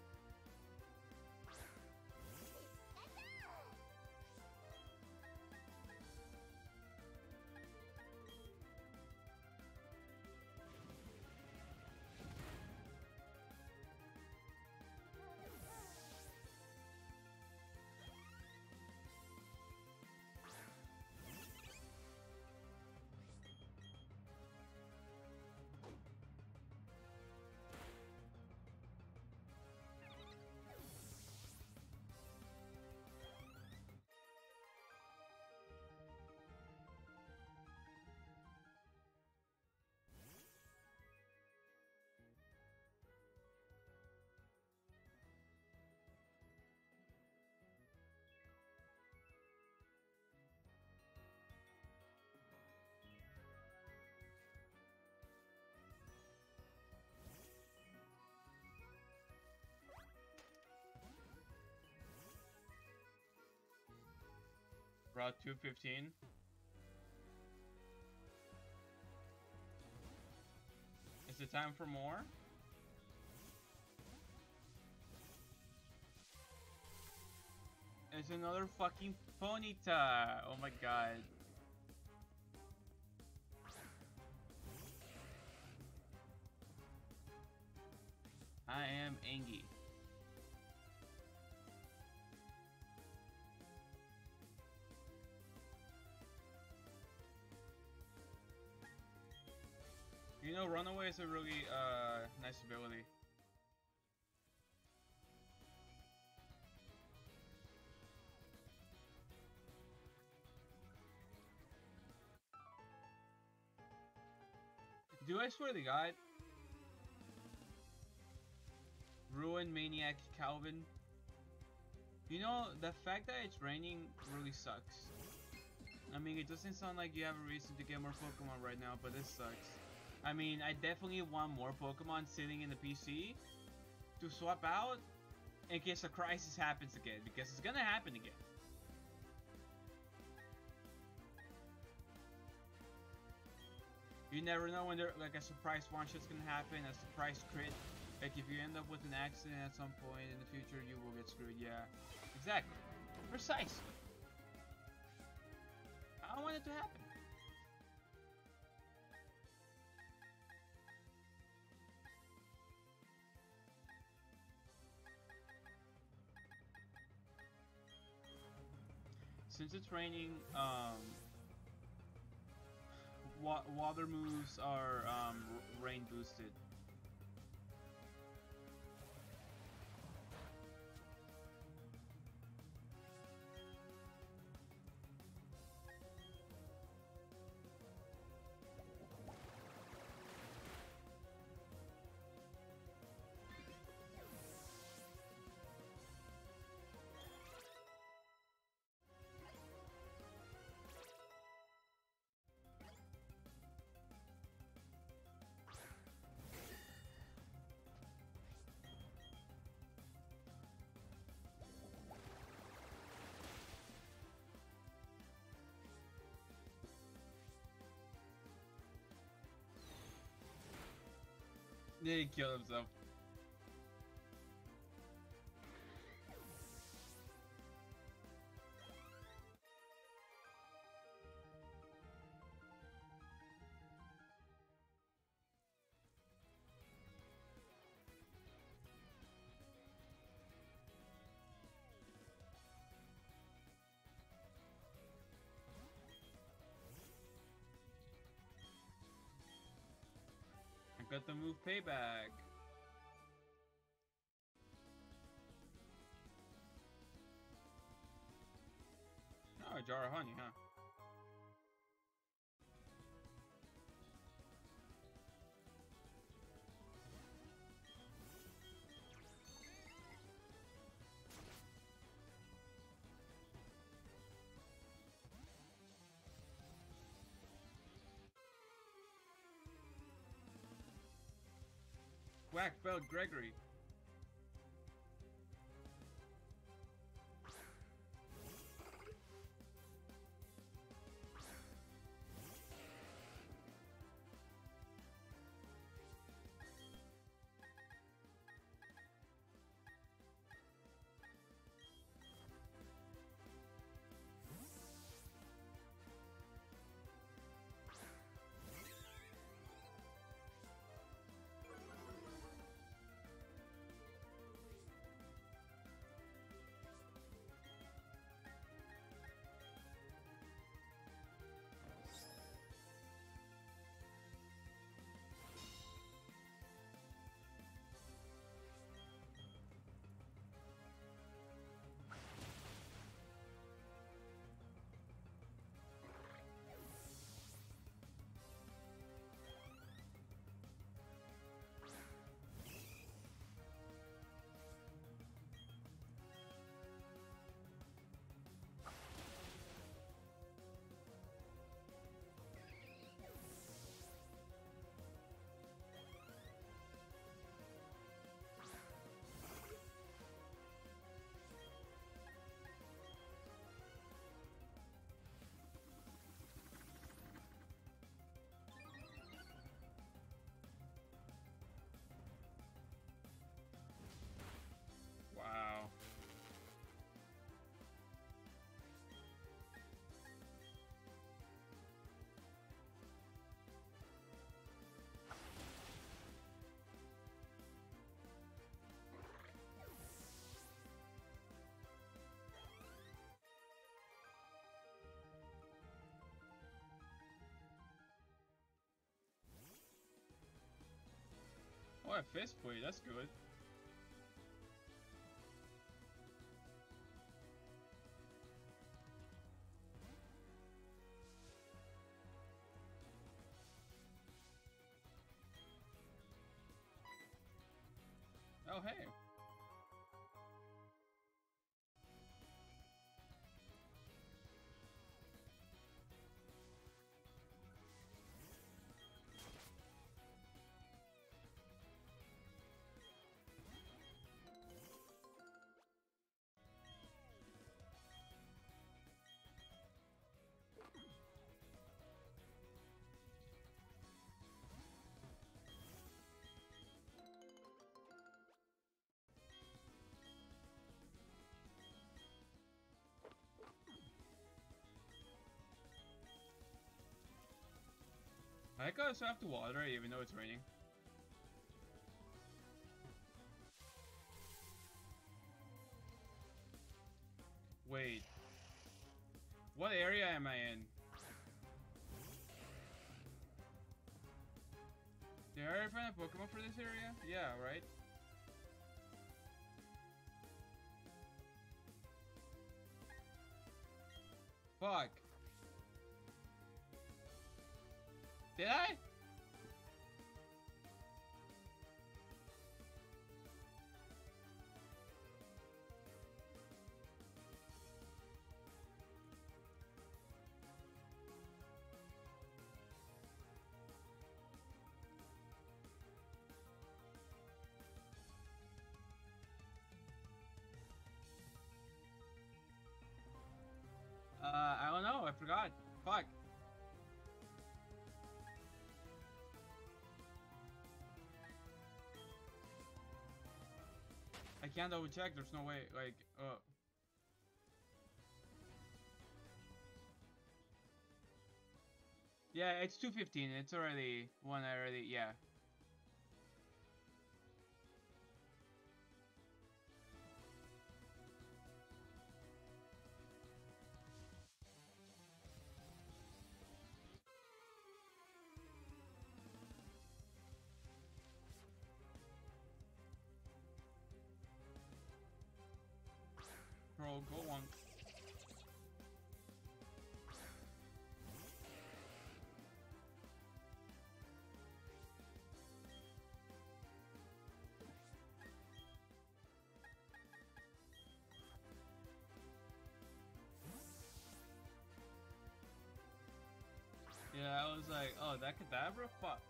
Route 215. Is it time for more? It's another fucking Ponyta! Oh my god. I am Angie. Runaway is a really uh, nice ability. Do I swear to God? Ruin Maniac Calvin. You know, the fact that it's raining really sucks. I mean, it doesn't sound like you have a reason to get more Pokemon right now, but this sucks. I mean, I definitely want more Pokemon sitting in the PC to swap out in case a crisis happens again, because it's gonna happen again. You never know when there like a surprise one shot's gonna happen, a surprise crit. Like if you end up with an accident at some point in the future, you will get screwed. Yeah, exactly, precisely. I don't want it to happen. Since it's raining, um, wa water moves are um, rain boosted. He killed himself. Got the move payback. Ah, oh, a jar of honey, huh? Black belt Gregory. Oh, a fist plate, that's good. I think I have to water it even though it's raining. Wait. What area am I in? Did I find a Pokemon for this area? Yeah, right? Did I? I can't double check. There's no way. Like, uh. Yeah, it's 215. It's already one already. Yeah. Like, oh, that Kadabra? Fuck.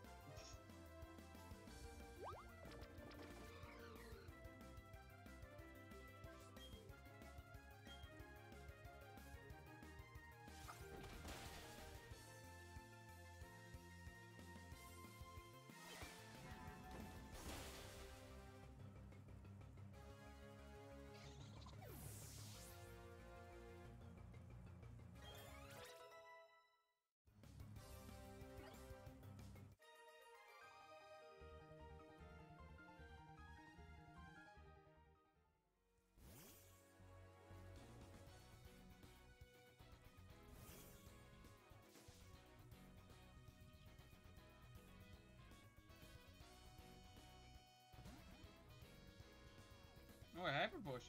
Oh,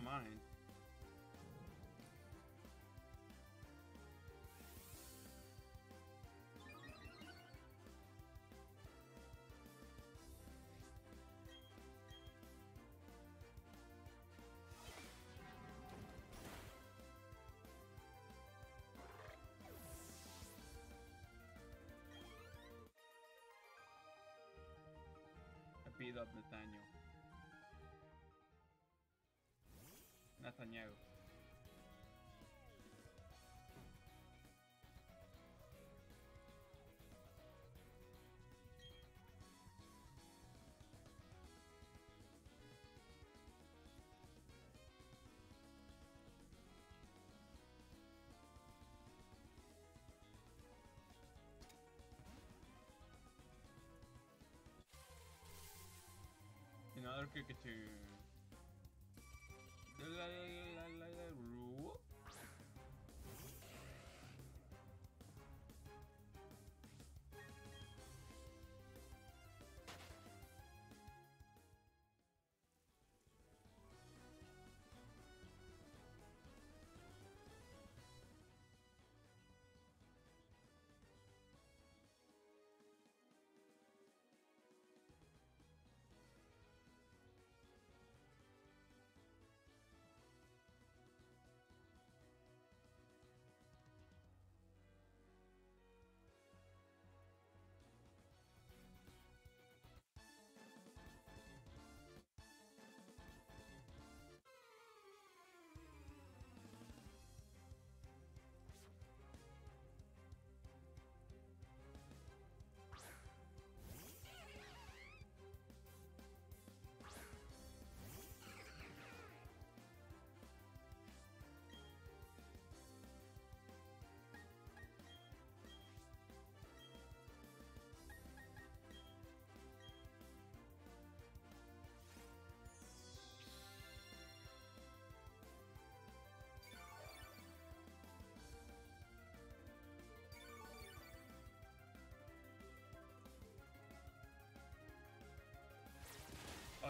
don't mind. I beat up Nathaniel. Nathaniel. Another cockatoo. La uh,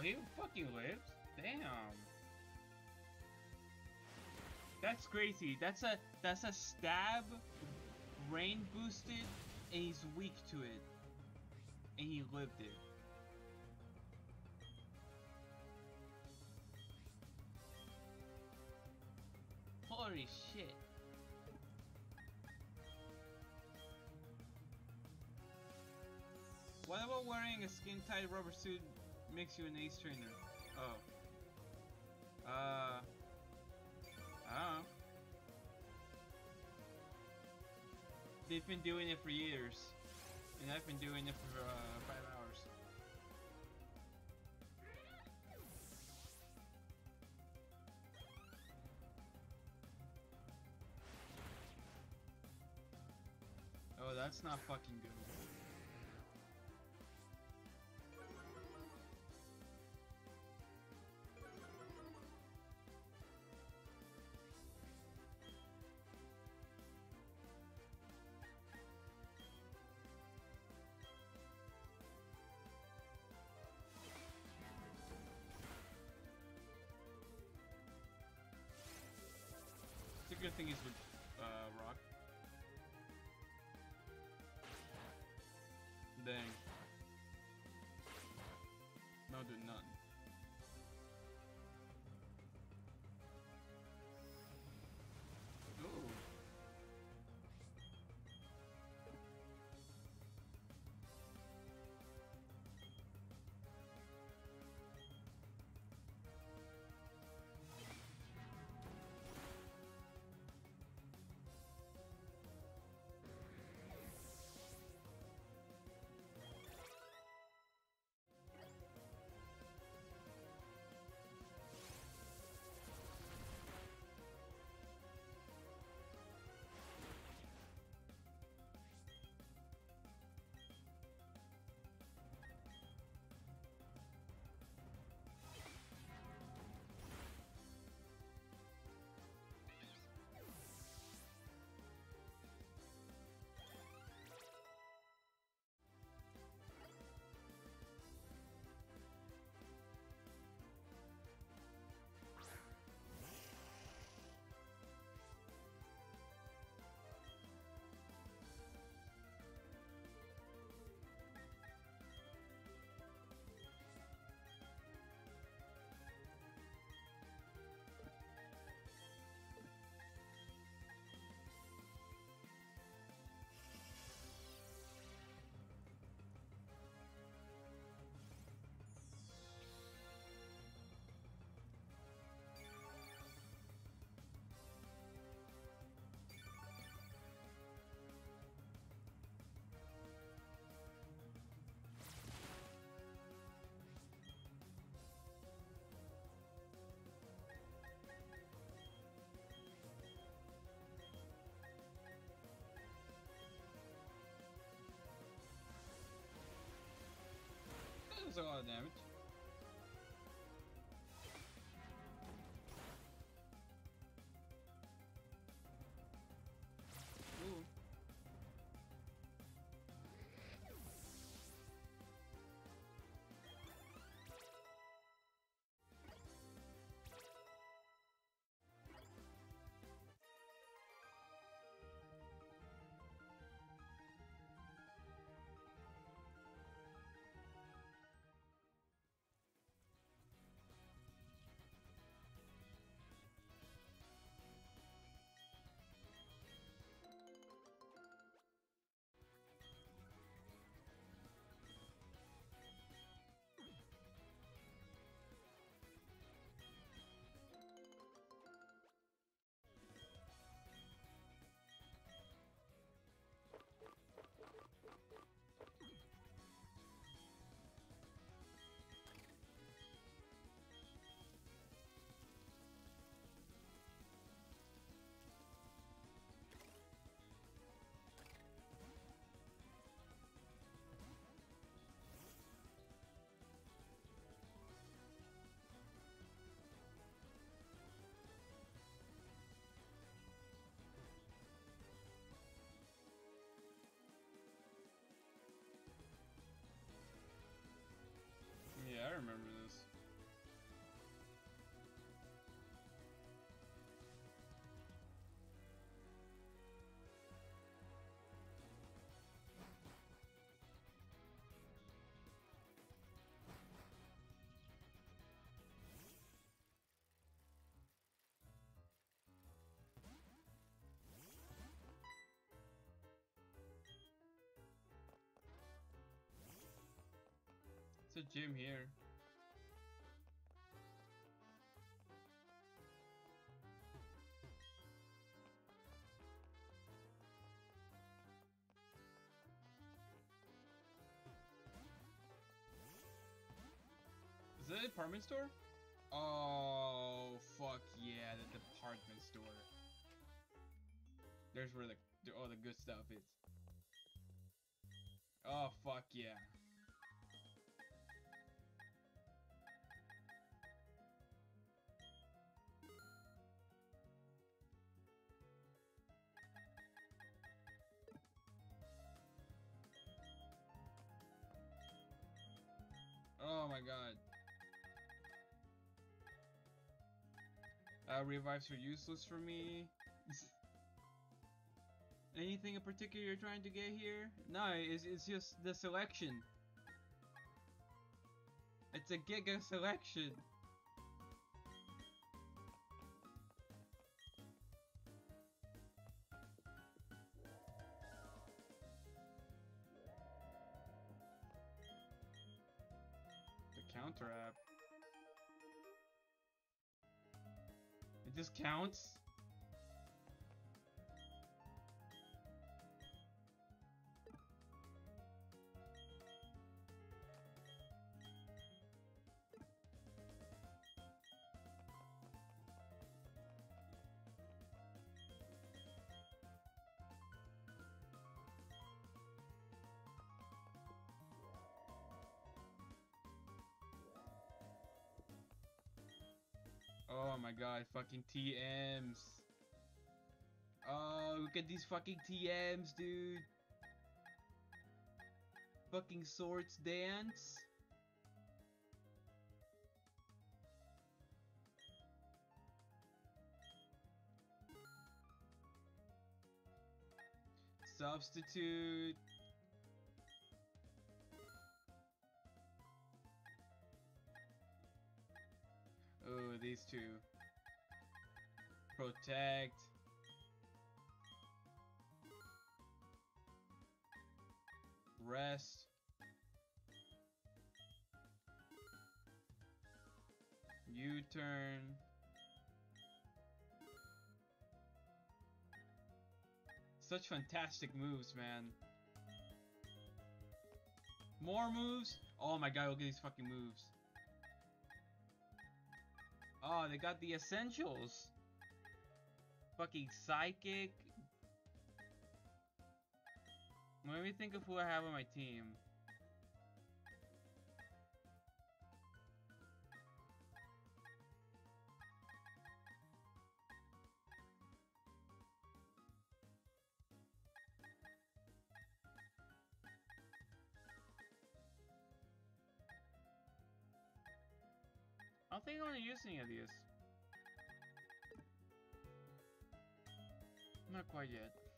Oh, he fucking lives? Damn. That's crazy. That's a that's a stab, rain boosted, and he's weak to it. And he lived it. Holy shit. What about wearing a skin-tight rubber suit makes you an ace trainer? Oh. Uh. I don't know. They've been doing it for years. And I've been doing it for uh, five hours. Oh, that's not fucking good. Good thing is does a lot of damage. It's a gym here. Is that a department store? Oh, fuck yeah, the department store. There's where the, all the good stuff is. Oh, fuck yeah. Uh, revives are useless for me. (laughs) Anything in particular you're trying to get here? No, it's, it's just the selection. It's a giga selection. Counts? My god, fucking TMs. Oh, look at these fucking TMs, dude. Fucking swords dance. Substitute. Oh, these two. Protect. Rest. U-turn. Such fantastic moves, man. More moves? Oh my god, look at these fucking moves. Oh, they got the essentials fucking psychic. Let me think of who I have on my team. I don't think I'm gonna use any of these. Not quite yet.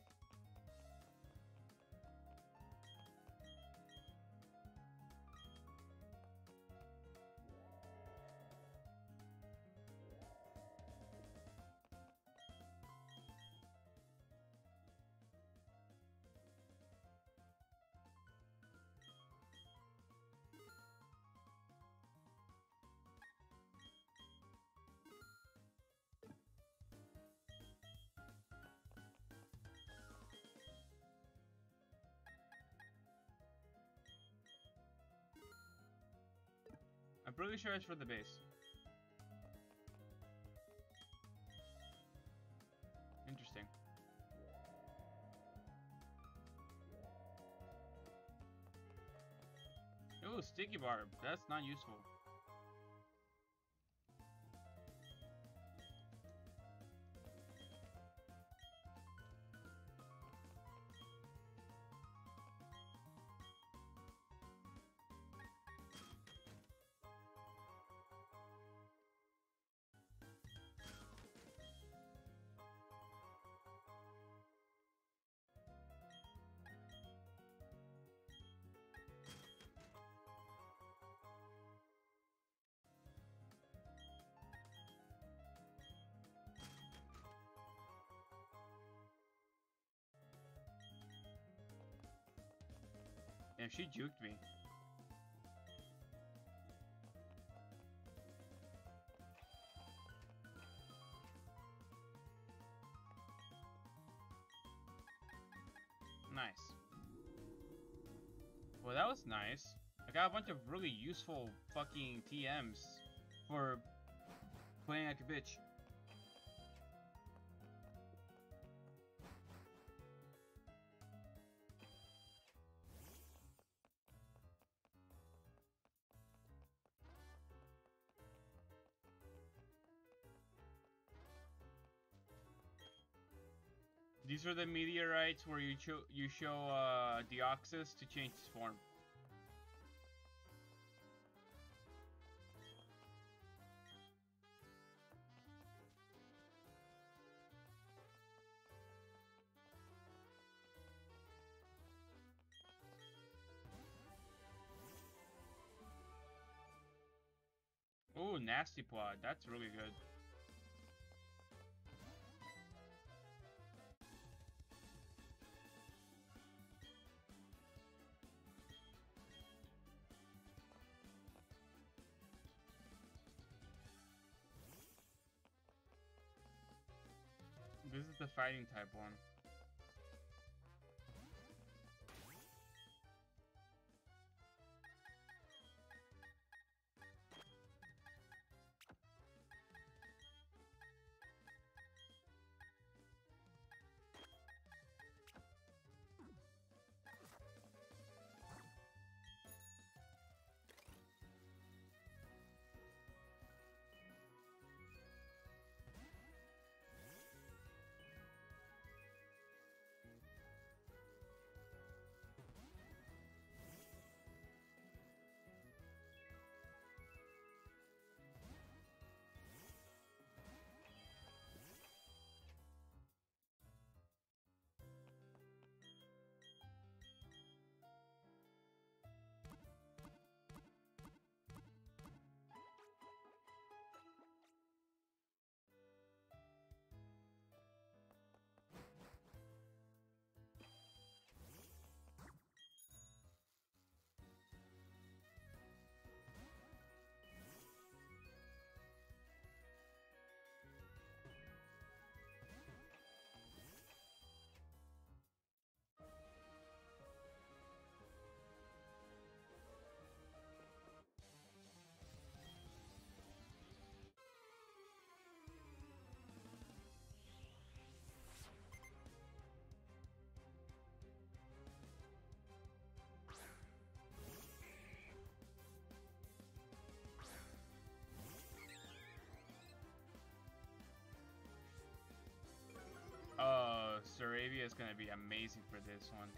I'm pretty sure it's for the base. Interesting. Ooh, sticky barb. That's not useful. She juked me. Nice. Well, that was nice. I got a bunch of really useful fucking TMs for playing like a bitch. These are the meteorites where you show you show uh, Deoxys to change his form. Oh, nasty plot. That's really good. Fighting type one. Staravia is gonna be amazing for this one.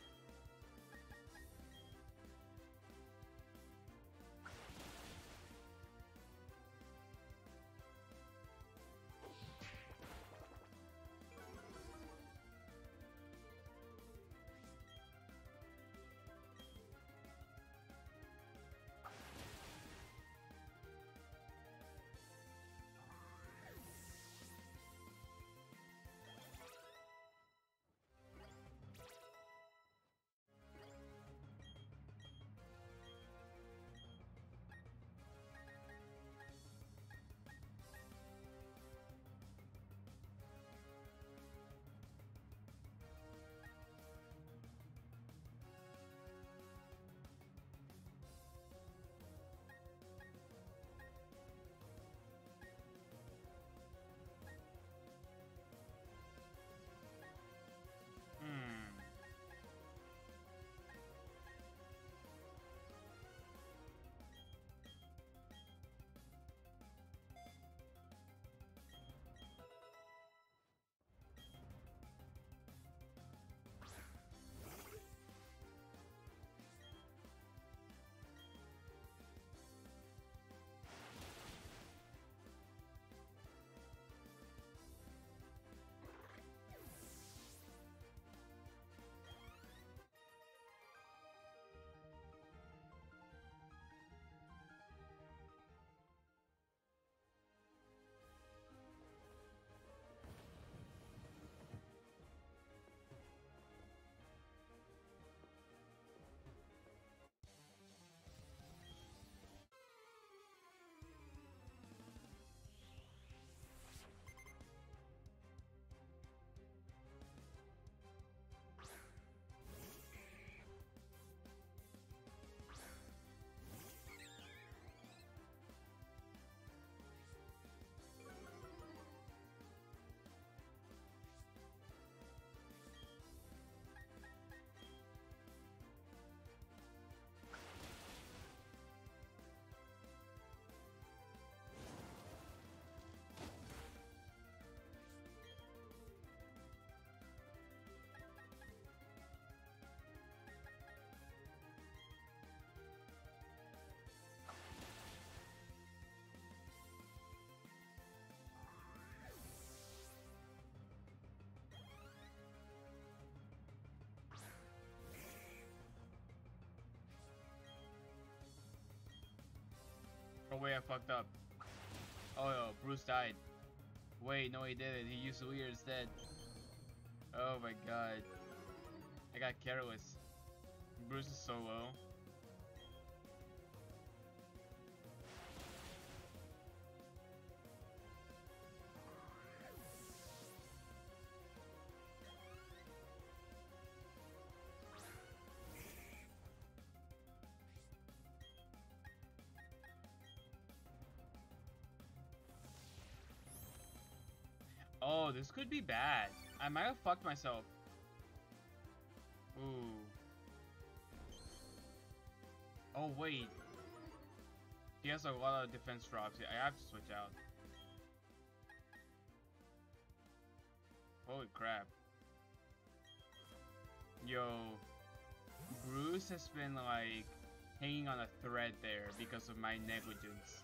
Wait, I fucked up. Oh, no, Bruce died. Wait, no he didn't. He used Leer instead. Oh my god. I got careless. Bruce is so low. Oh, this could be bad. I might have fucked myself. Ooh. Oh, wait. He has a lot of defense drops. I have to switch out. Holy crap. Yo. Bruce has been like hanging on a thread there because of my negligence.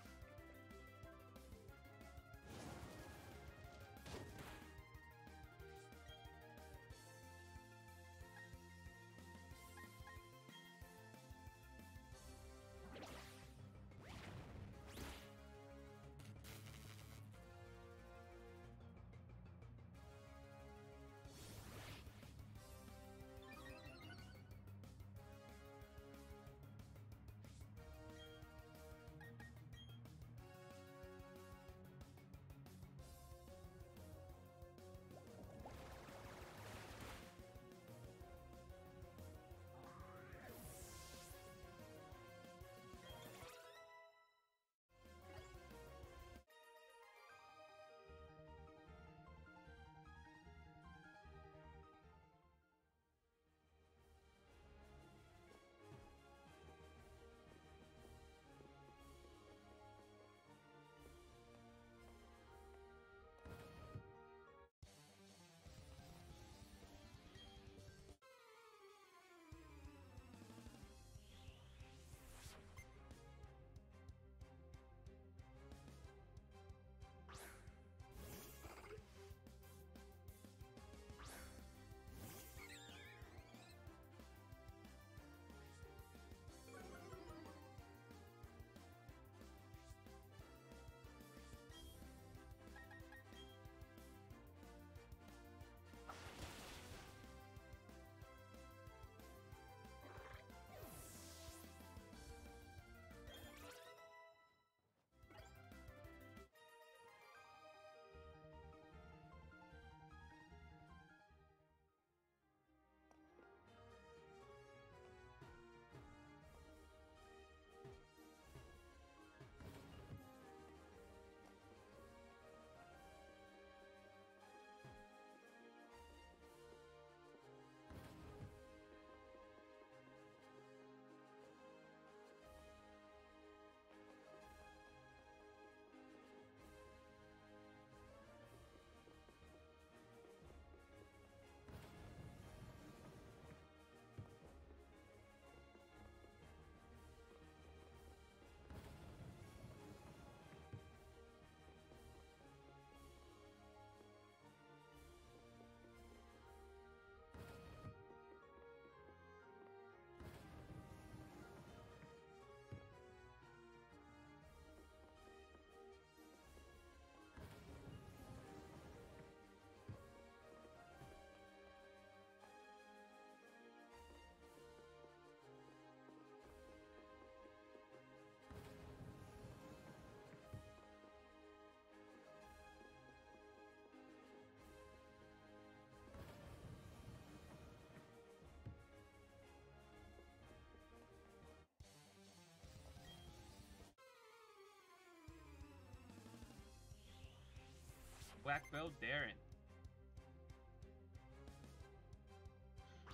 Black Belt Darren.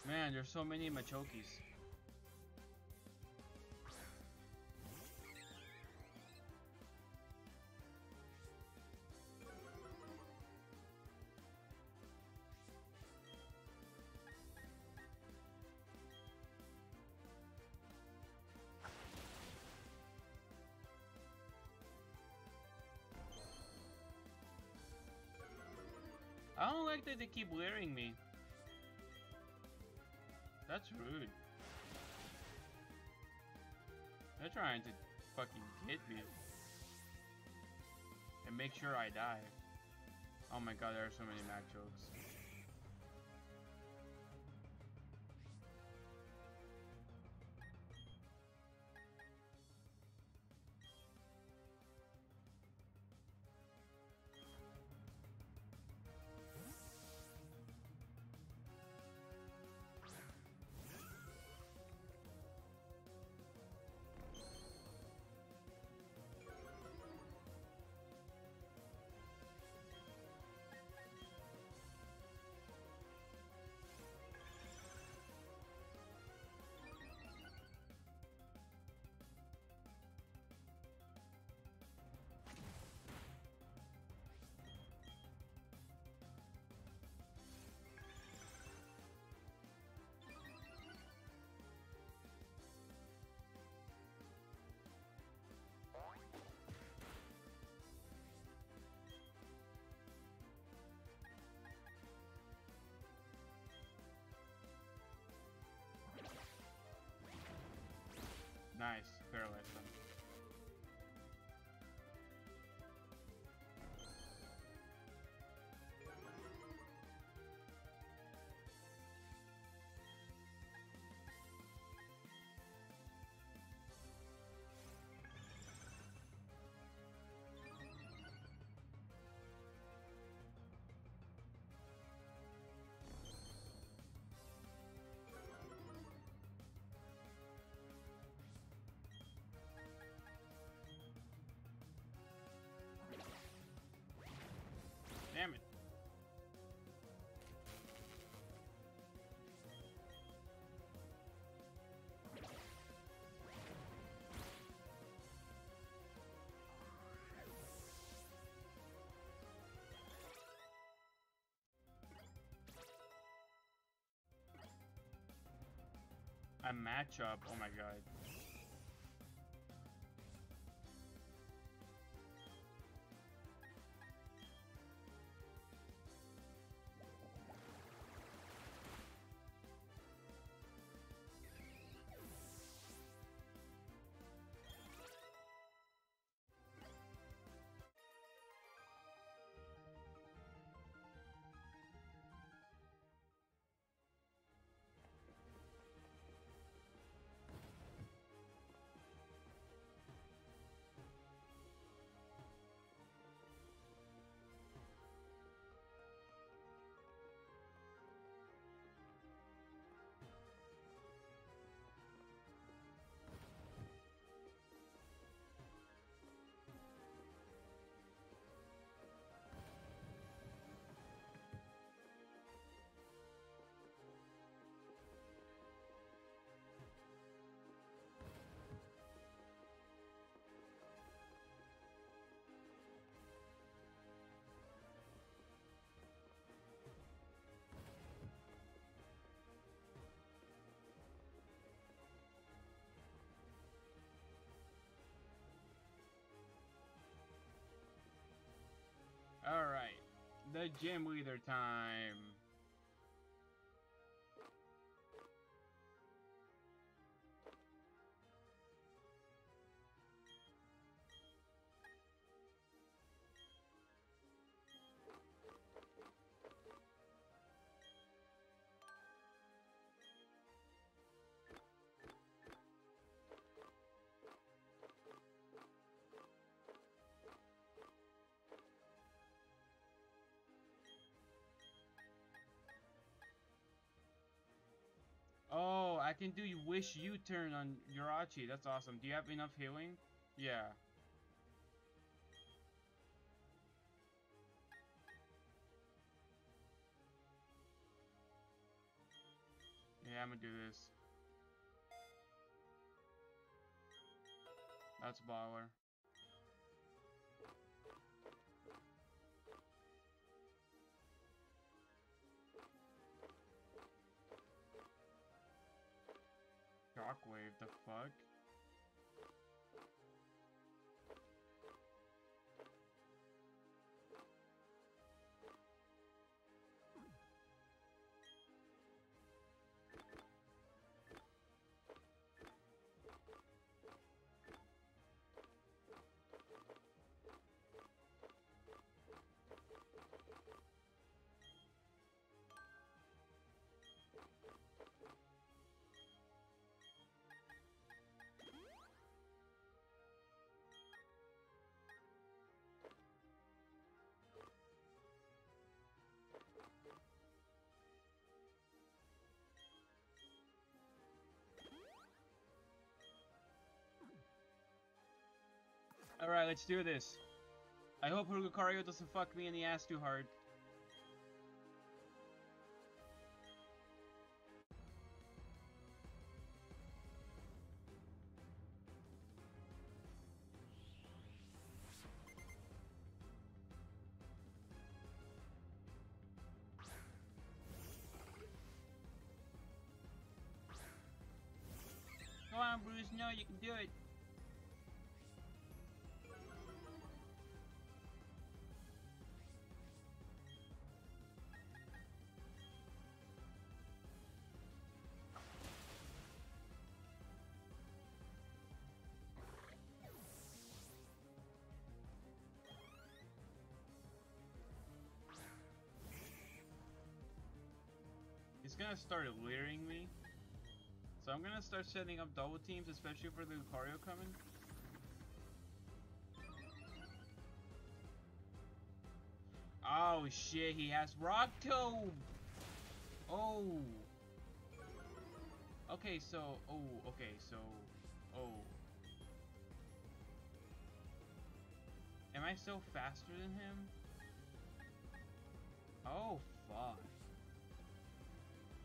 Man, there's so many Machokes. do they keep wearing me? That's rude. They're trying to fucking get me. And make sure I die. Oh my god, there are so many Mac jokes. Paralyzed A matchup, oh my god. The gym leader time. I can do wish U-turn on Jirachi. That's awesome. Do you have enough healing? Yeah. Yeah, I'm gonna do this. That's baller. The fuck? Alright, let's do this. I hope Lucario doesn't fuck me in the ass too hard. Come on, Bruce. No, you can do it. Gonna start leering me. So I'm gonna start setting up double teams, especially for the Lucario coming. Oh shit, he has Rock Tomb! Oh! Okay, so, oh, okay, so, oh. Am I still faster than him? Oh, fuck.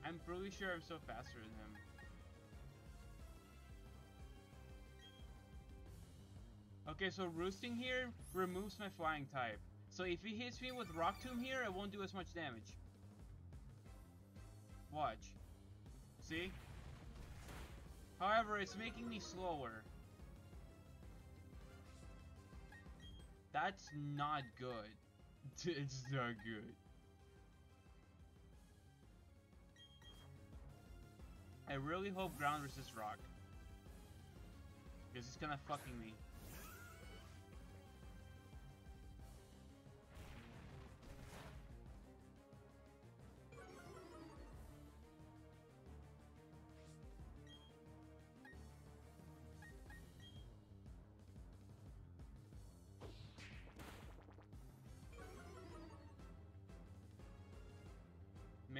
I'm pretty sure I'm still faster than him. Okay, so roosting here removes my flying type. So if he hits me with Rock Tomb here, it won't do as much damage. Watch. See? However, it's making me slower. That's not good. (laughs) it's not good. I really hope ground resist rock. Because it's gonna fucking me.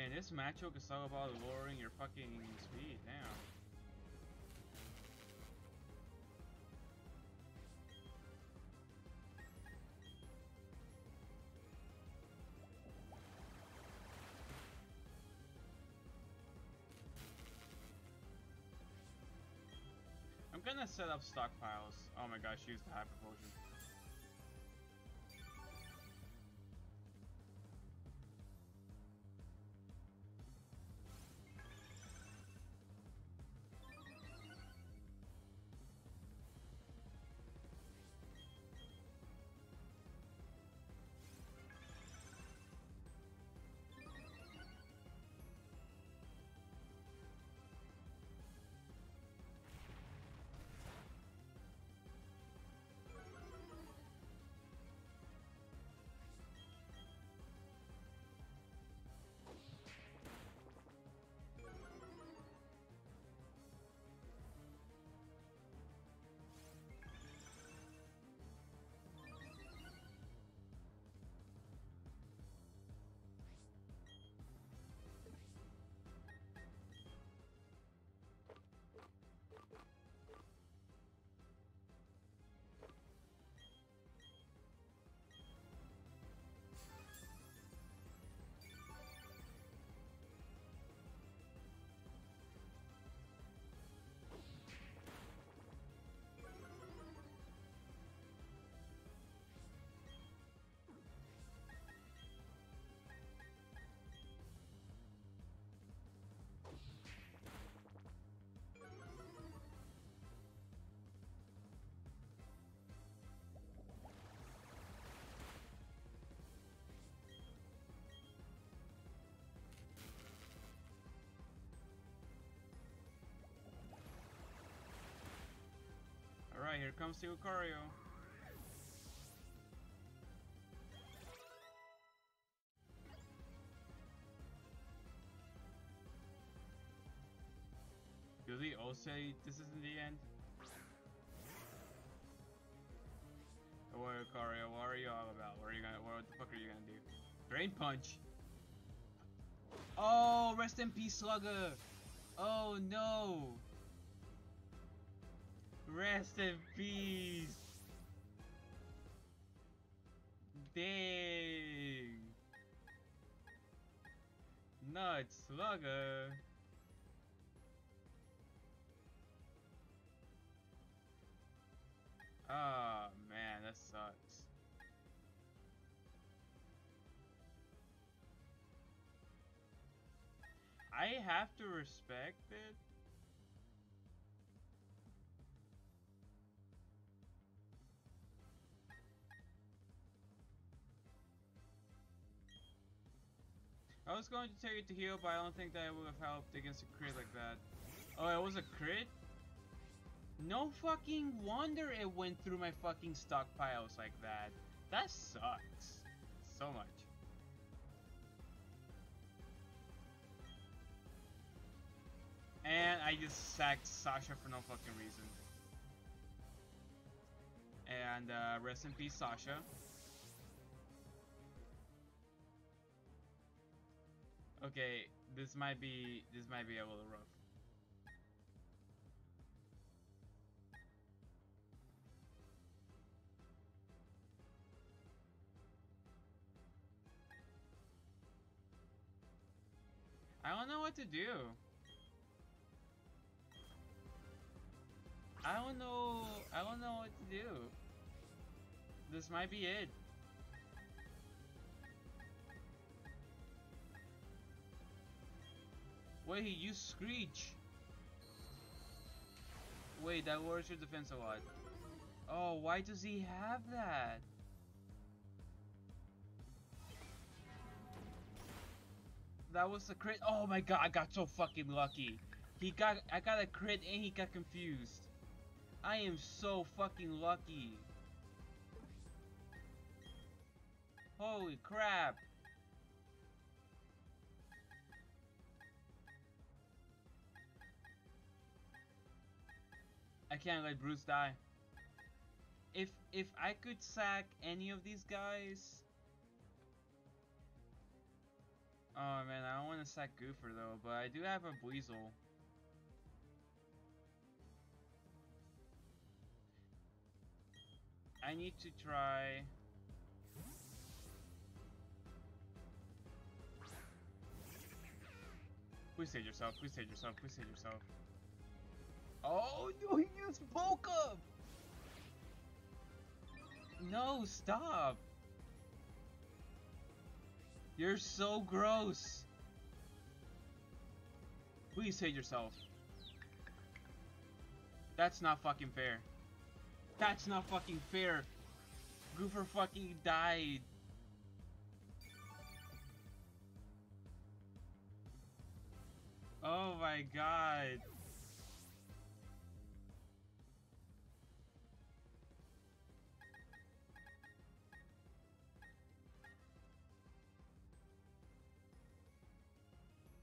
Man, this matchup is all about lowering your fucking speed now. I'm gonna set up stockpiles. Oh my gosh, use the hyper potion. Here comes the Lucario. Do they all say this isn't the end? What Lucario, what are you all about? What are you gonna what the fuck are you gonna do? Drain punch! Oh, rest in peace, Slugger! Oh no! Rest in peace! Dang. Nuts slugger. Oh man, that sucks. I have to respect it. I was going to tell you to heal, but I don't think that would have helped against a crit like that. Oh, it was a crit? No fucking wonder it went through my fucking stockpiles like that. That sucks. So much. And I just sacked Sasha for no fucking reason. And uh, rest in peace, Sasha. Okay, this might be this might be a little rough. I don't know what to do. I don't know. I don't know what to do. This might be it. Wait, he used Screech. Wait, that lowers your defense a lot. Oh, why does he have that? That was a crit. Oh my god, I got so fucking lucky. He got, I got a crit and he got confused. I am so fucking lucky. Holy crap. I can't let Bruce die. If if I could sack any of these guys. Oh man, I don't want to sack Goofer though, but I do have a Weasel. I need to try. Please save yourself, please save yourself, please save yourself. Oh, no, he used up! No, stop! You're so gross! Please save yourself. That's not fucking fair. That's not fucking fair. Goofer fucking died. Oh my god.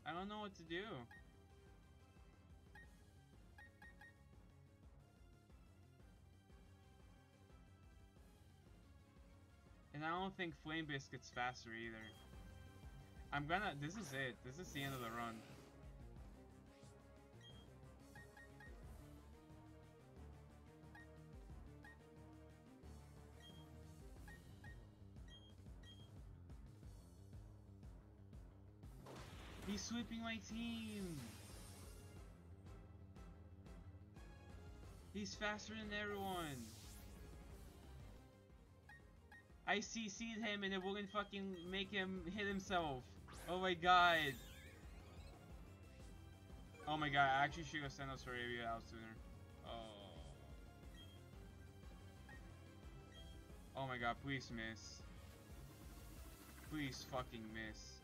I don't know what to do. And I don't think Flame Biscuit's faster either. I'm gonna, this is it. This is the end of the run. He's sweeping my team! He's faster than everyone! I CC'd him and it wouldn't fucking make him hit himself. Oh my god. Oh my god, I actually should have sent Staravia out sooner. Oh. Oh my god, please miss. Please fucking miss.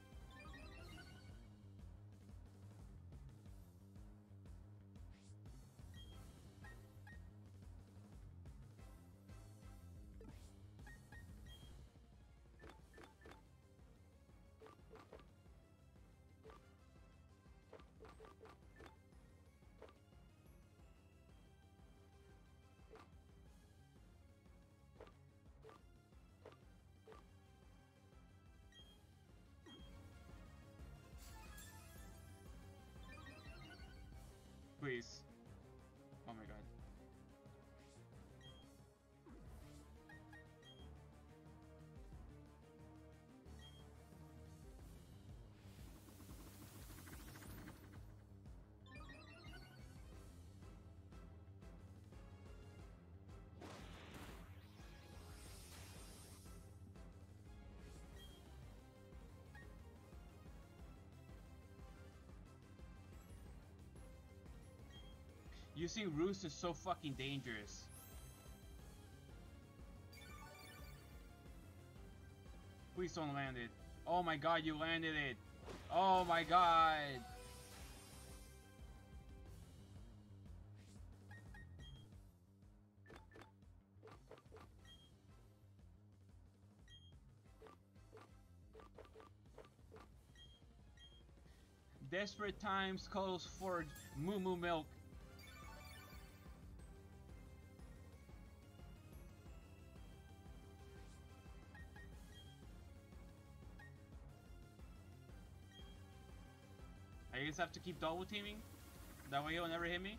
Using Roost is so fucking dangerous. Please don't land it. Oh my god, you landed it. Oh my god. Desperate times calls for moo moo milk. Just have to keep double teaming. That way he'll never hit me.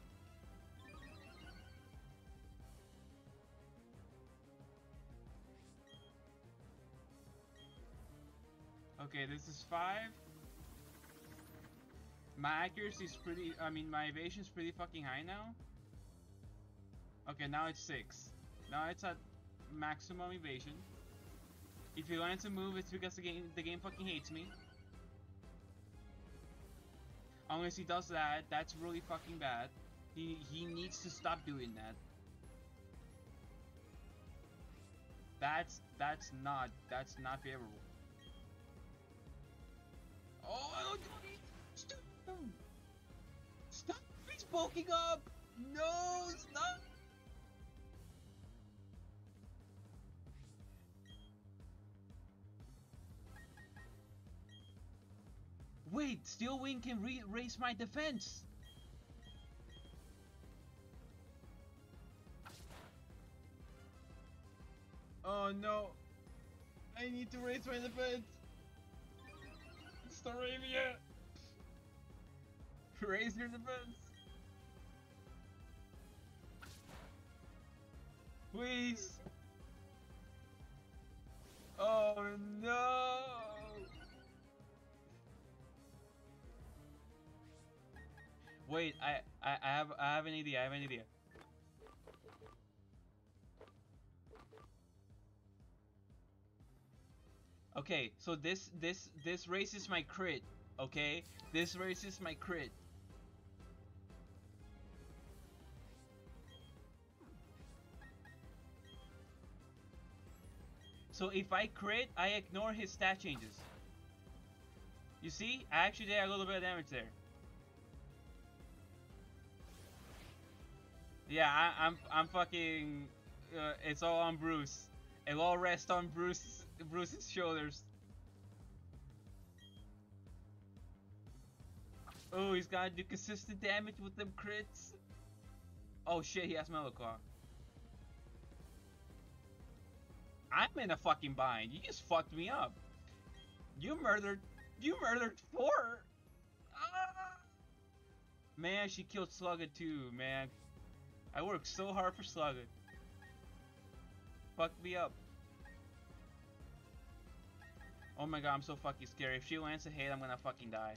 Okay, this is five. My accuracy is pretty, I mean, my evasion is pretty fucking high now. Okay, now it's six. Now it's at maximum evasion. If he lands a move, it's because the game, the game fucking hates me. Unless he does that, that's really fucking bad. He, he needs to stop doing that. That's, that's not, that's not favorable. Oh, I don't Stop! Stop! He's bulking up! No, stop! Wait, Steel Wing can raise my defense! Oh no! I need to raise my defense! Staravia! (laughs) Raise your defense! Please! Oh no! Wait, I, I, I have I have an idea, I have an idea. Okay, so this this this raises my crit, okay? This raises my crit. So if I crit, I ignore his stat changes. You see? I actually did a little bit of damage there. Yeah, I, am I'm, I'm fucking. Uh, it's all on Bruce. It all rests on Bruce Bruce's shoulders. Oh, he's gotta do consistent damage with them crits. Oh shit, he has Claw. I'm in a fucking bind. You just fucked me up. You murdered. You murdered four. Ah! Man, she killed Slugger too, man. I worked so hard for Slugger. Fuck me up. Oh my god, I'm so fucking scared. If she lands a hit, I'm gonna fucking die.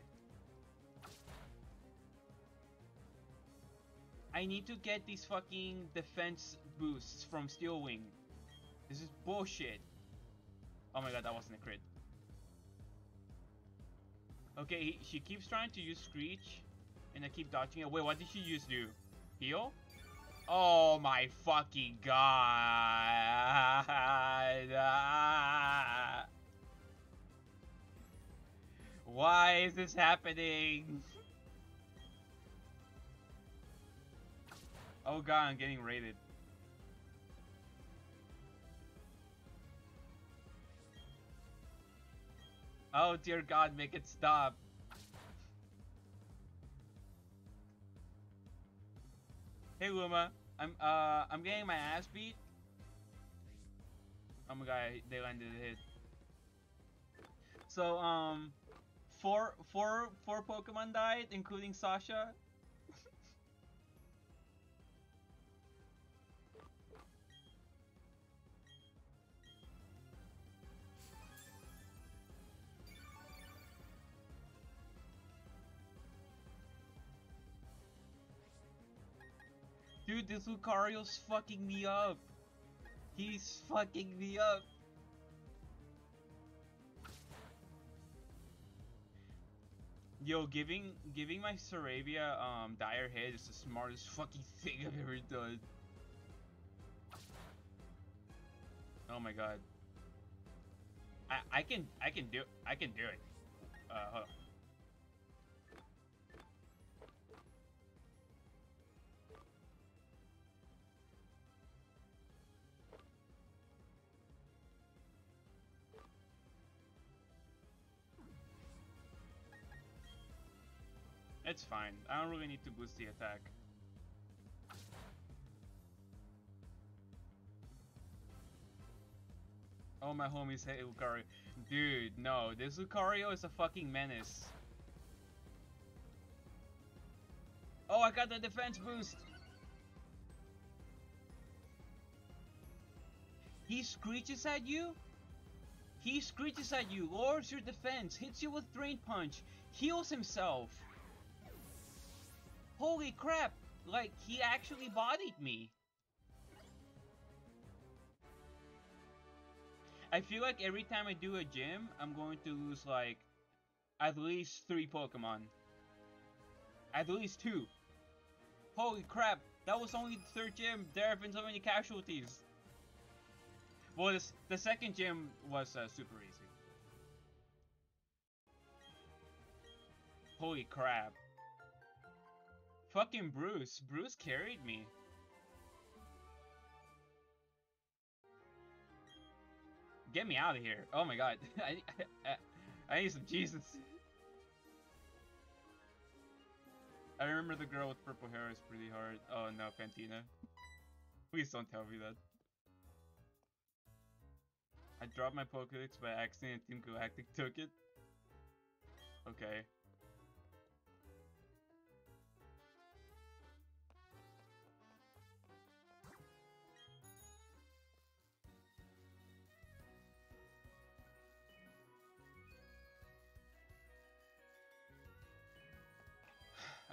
I need to get these fucking defense boosts from Steel Wing. This is bullshit. Oh my god, that wasn't a crit. Okay, she keeps trying to use Screech, and I keep dodging it. Wait, what did she use do? Heal? Oh my fucking god. Why is this happening? Oh god, I'm getting raided. Oh dear god, make it stop. Hey Luma, I'm uh I'm getting my ass beat. Oh my god, they landed a hit. So um, four four four Pokemon died, including Sasha. Dude, this Lucario's fucking me up. He's fucking me up. Yo, giving giving my Staravia um dire hit is the smartest fucking (laughs) thing I've ever done. Oh my god. I I can I can do I can do it. Uh It's fine. I don't really need to boost the attack. Oh, my homies hate Lucario. Dude, no. This Lucario is a fucking menace. Oh, I got the defense boost! He screeches at you? He screeches at you, lowers your defense, hits you with Drain Punch, heals himself. Holy crap! Like, he actually bodied me. I feel like every time I do a gym, I'm going to lose like at least three Pokemon. At least two. Holy crap, that was only the third gym. There have been so many casualties. Well, this, the second gym was uh, super easy. Holy crap. Fucking Bruce. Bruce carried me. Get me out of here. Oh my god. (laughs) I, I, I need some Jesus. I remember the girl with purple hair is pretty hard. Oh no, Fantina. Please don't tell me that. I dropped my Pokedex by accident and Team Galactic took it. Okay.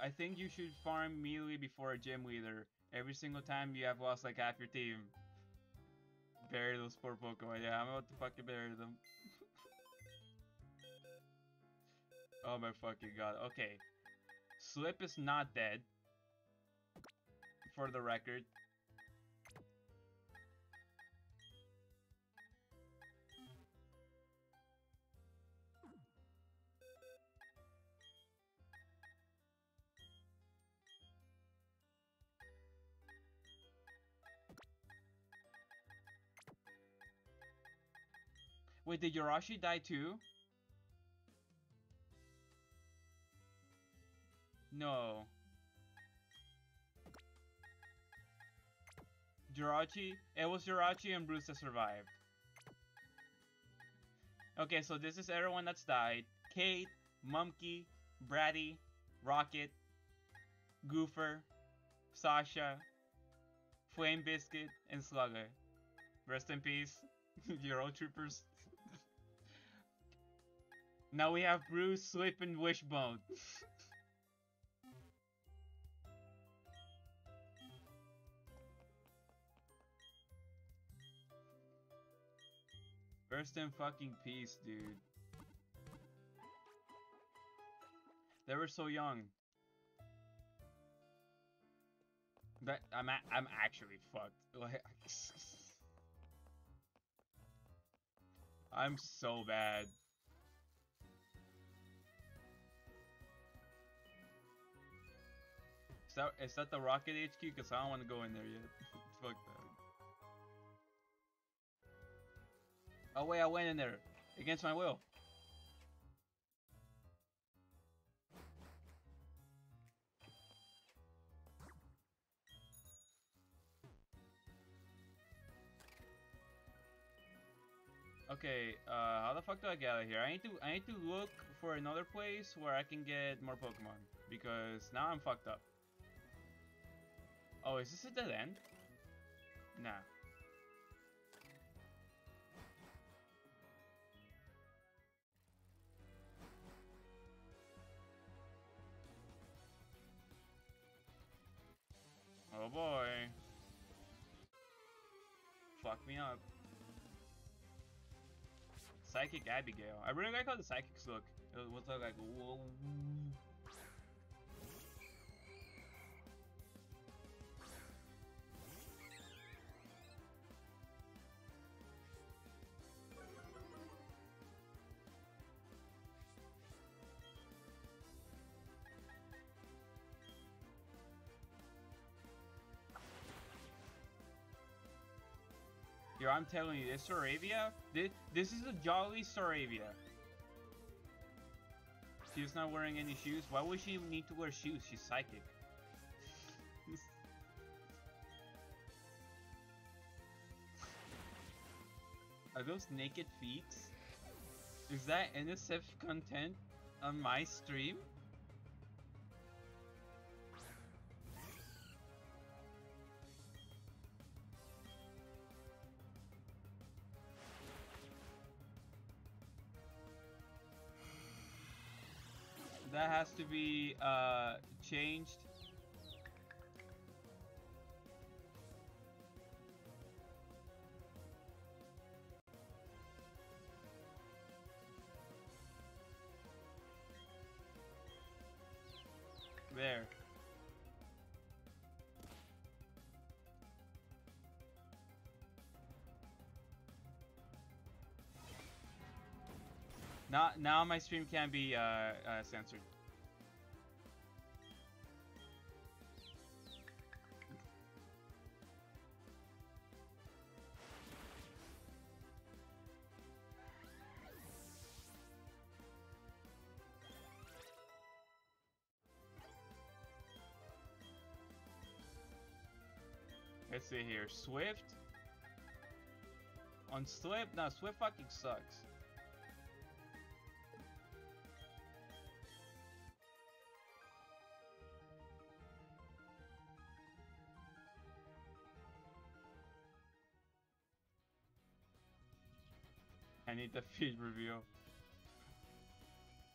I think you should farm immediately before a gym leader. Every single time you have lost like half your team. Bury those poor Pokemon. Yeah, I'm about to fucking bury them. (laughs) oh my fucking god. Okay. Slip is not dead. For the record. Wait, did Yorashi die too? No. Jirachi? It was Jirachi and Bruce that survived. Okay, so this is everyone that's died. Kate, Mumkey, Bratty, Rocket, Goofer, Sasha, Flame Biscuit, and Slugger. Rest in peace, (laughs) Euro Troopers. Now we have Bruce, Slip, and Wishbone. First in fucking peace, dude. They were so young. That I'm a I'm actually fucked. (laughs) Like I'm so bad. That is that the Rocket HQ? Cause I don't want to go in there yet. Fuck that. Oh wait, I went in there against my will. Okay, uh, how the fuck do I get out of here? I need to I need to look for another place where I can get more Pokemon because now I'm fucked up. Oh, is this a dead end? Nah. Oh boy. Fuck me up. Psychic Abigail. I really like how the psychics look. It was like, whoa. I'm telling you, this Staravia, this, this is a jolly Staravia. She's not wearing any shoes. Why would she need to wear shoes? She's psychic. (laughs) Are those naked feet? Is that NSF content on my stream? That has to be uh, changed. There. Now, now my stream can be uh, uh, censored. Let's here. Swift. On Swift? No, Swift fucking sucks. I need the feed review.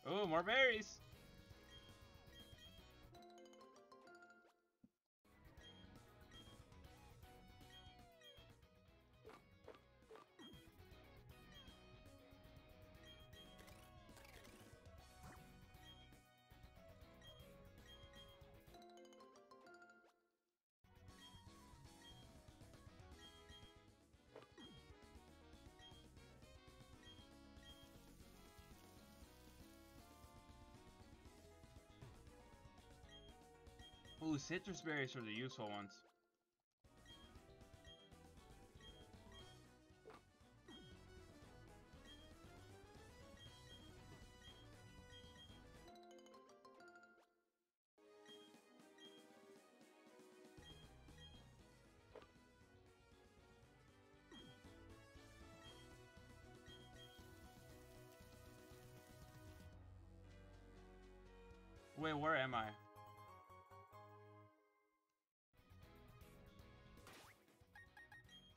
Oh, more berries! Ooh, Sitrus berries are the useful ones. Wait, where am I?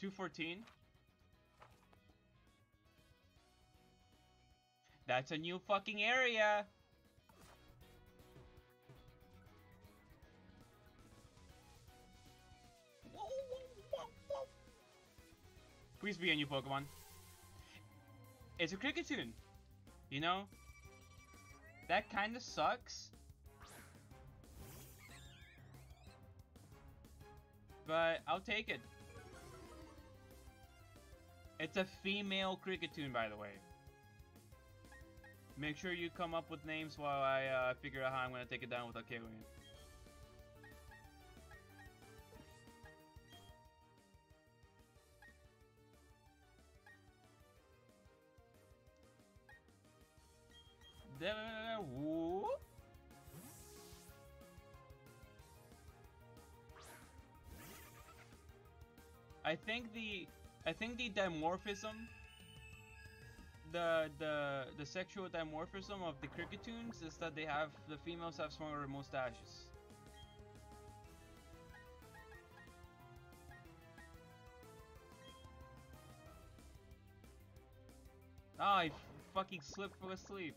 Two fourteen. That's a new fucking area. Please be a new Pokemon. It's a Kricketune. You know? That kinda sucks. But I'll take it. It's a female Kricketune, by the way. Make sure you come up with names while I uh, figure out how I'm gonna take it down without killing it. There. I think the I think the dimorphism the the the sexual dimorphism of the Kricketune is that they have the females have smaller mustaches. Ah, I fucking slipped from asleep.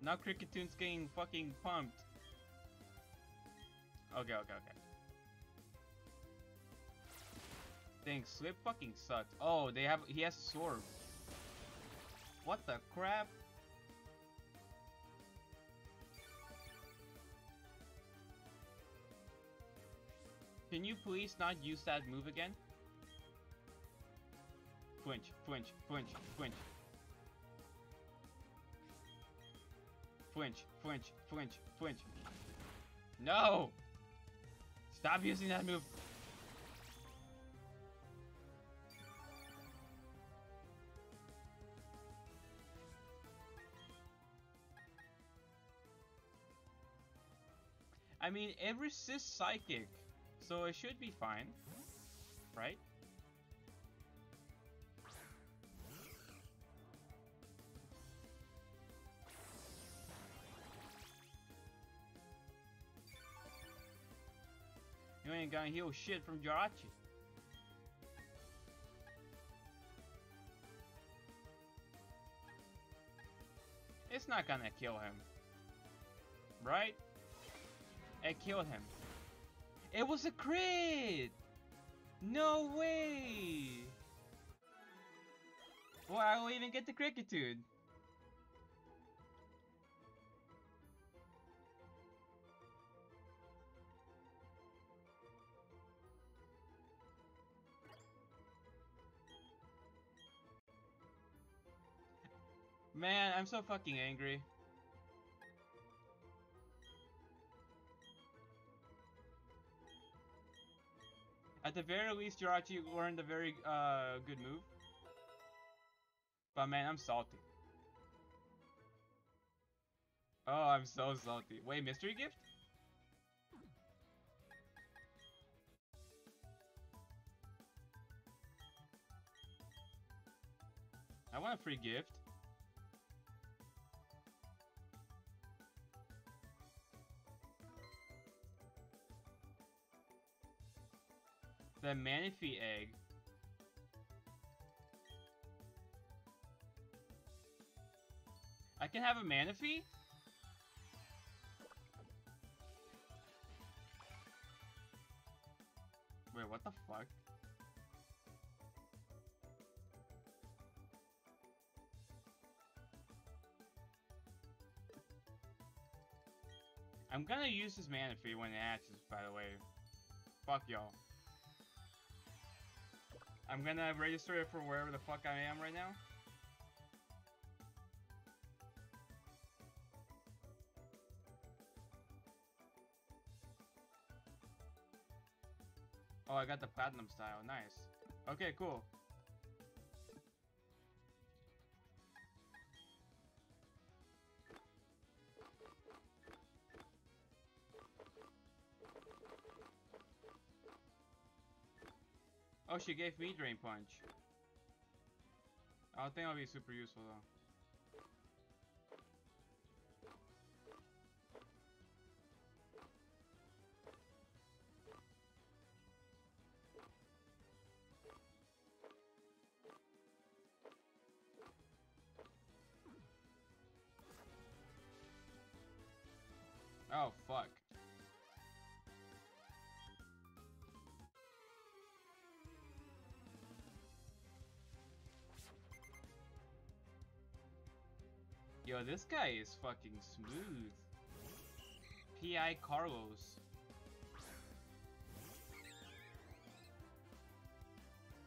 Now Kricketune getting fucking pumped. Okay, okay, okay. Dang, Slip fucking sucks. Oh, they have- he has Sword. What the crap? Can you please not use that move again? Flinch, flinch, flinch, flinch. Flinch, flinch, flinch, flinch. No! Stop using that move. I mean, it resists psychic, so it should be fine, right? Ain't gonna heal shit from Jirachi. It's not gonna kill him. Right? It killed him. It was a crit! No way! Well, I will even get the Kricketune. Man, I'm so fucking angry. At the very least, Jirachi learned a very uh, good move. But man, I'm salty. Oh, I'm so salty. Wait, mystery gift? I want a free gift. The Manaphy egg. I can have a Manaphy? Wait, what the fuck? I'm gonna use this Manaphy when it hatches, by the way. Fuck y'all. I'm gonna register it for wherever the fuck I am right now. Oh, I got the platinum style. Nice. Okay, cool. Oh, she gave me Drain Punch. I think it'll be super useful though. Oh, fuck. This guy is fucking smooth. P.I. Carlos.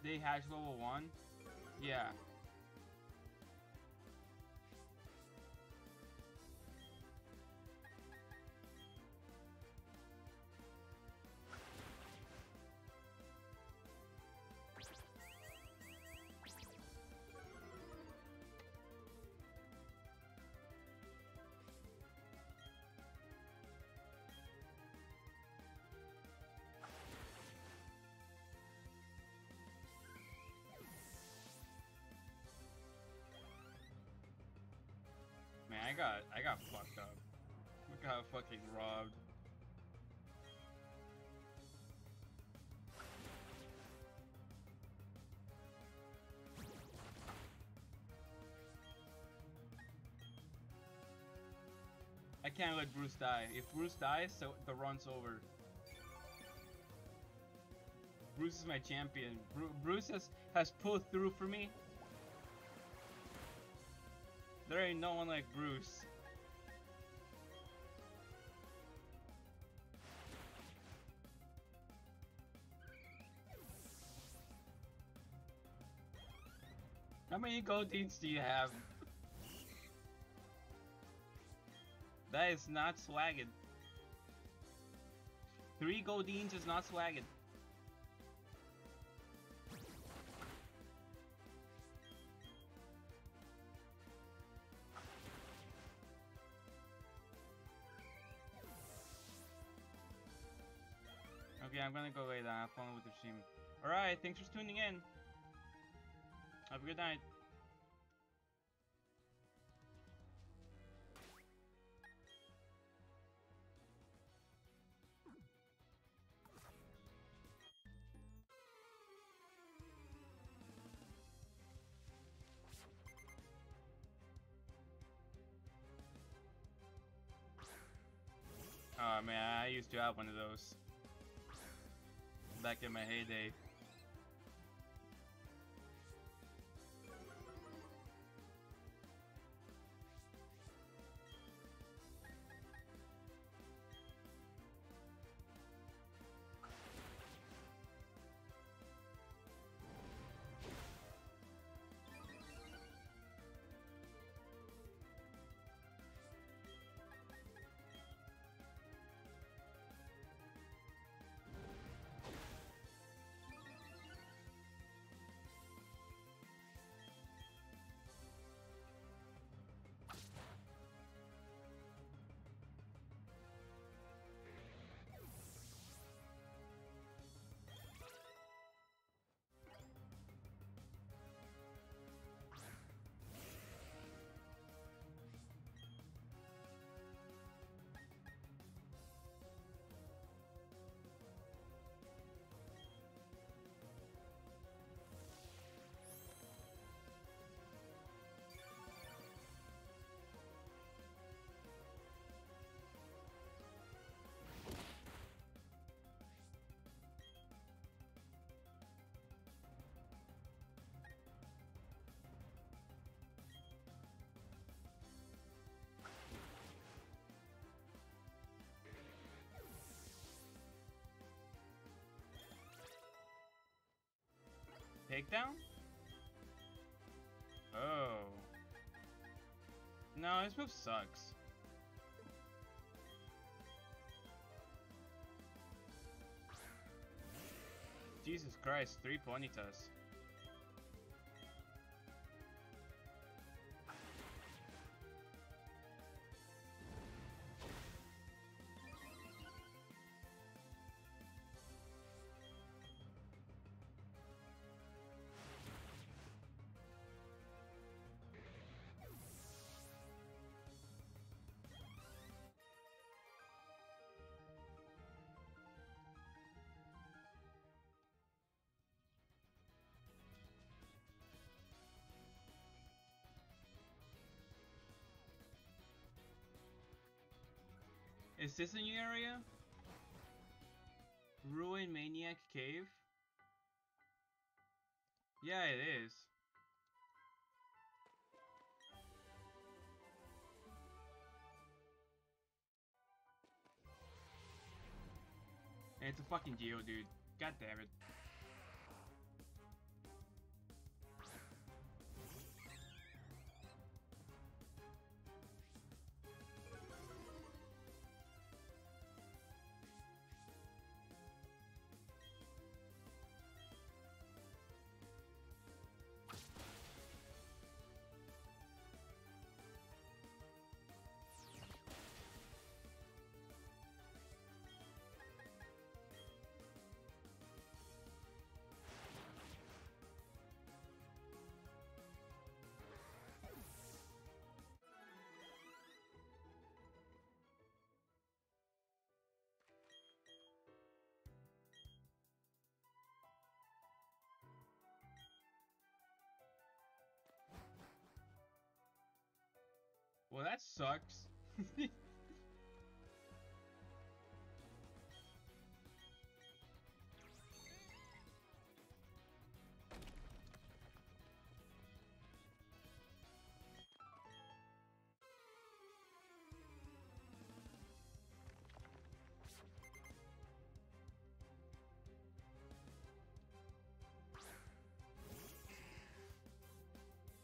They hatch level 1? Yeah. I got I got fucked up. We got fucking robbed. I can't let Bruce die. If Bruce dies, so the run's over. Bruce is my champion. Bru Bruce has, has pulled through for me. There ain't no one like Bruce. How many Goldeens do you have? That is not swagged. Three Goldeens is not swagged. I'm gonna go lay down. Have fun with the stream. Alright, thanks for tuning in. Have a good night. Oh man, I used to have one of those back in my heyday. Takedown? Oh. No, this move sucks. Jesus Christ, three ponytas. Is this a new area? Ruin Maniac Cave? Yeah, it is. It's a fucking Geodude. God damn it. Well, that sucks. (laughs)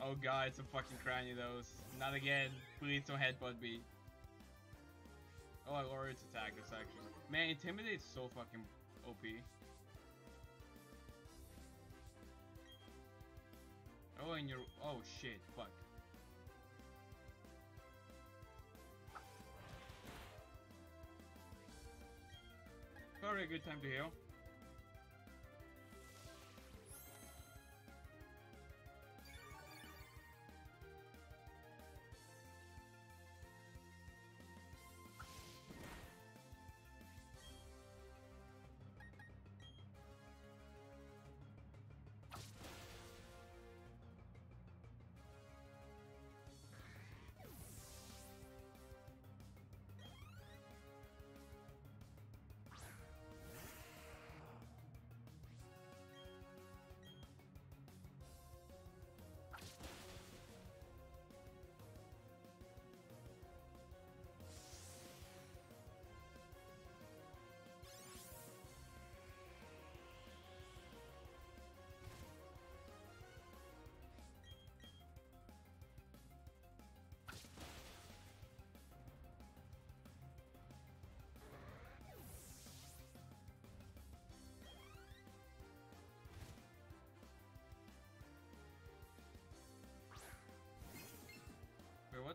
Oh god, it's a fucking Cranidos. Not again. Please don't headbutt me. Oh, I lowered its attack this actually. Man, Intimidate's so fucking OP. Oh, and you're... Oh, shit. Fuck. Probably a good time to heal.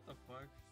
What the fuck?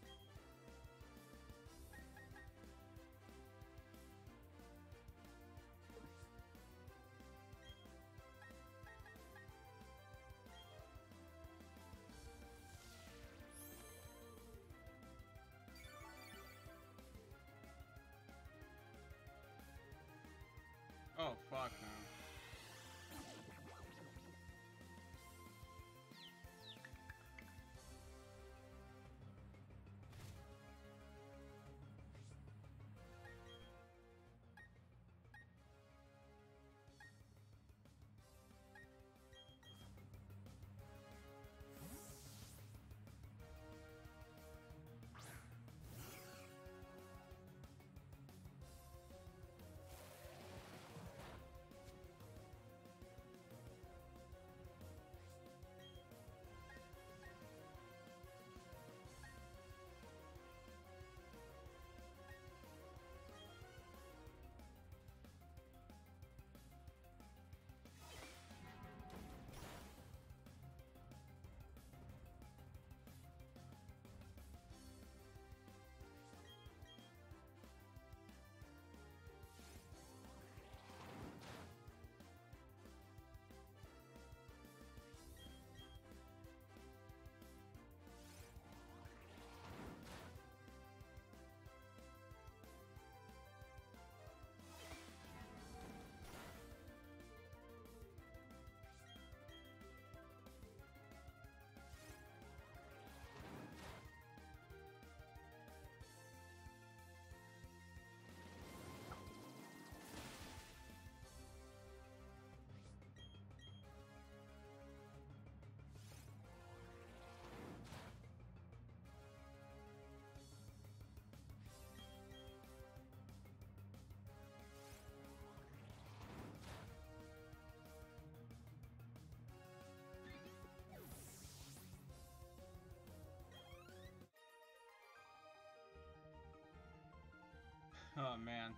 Oh man.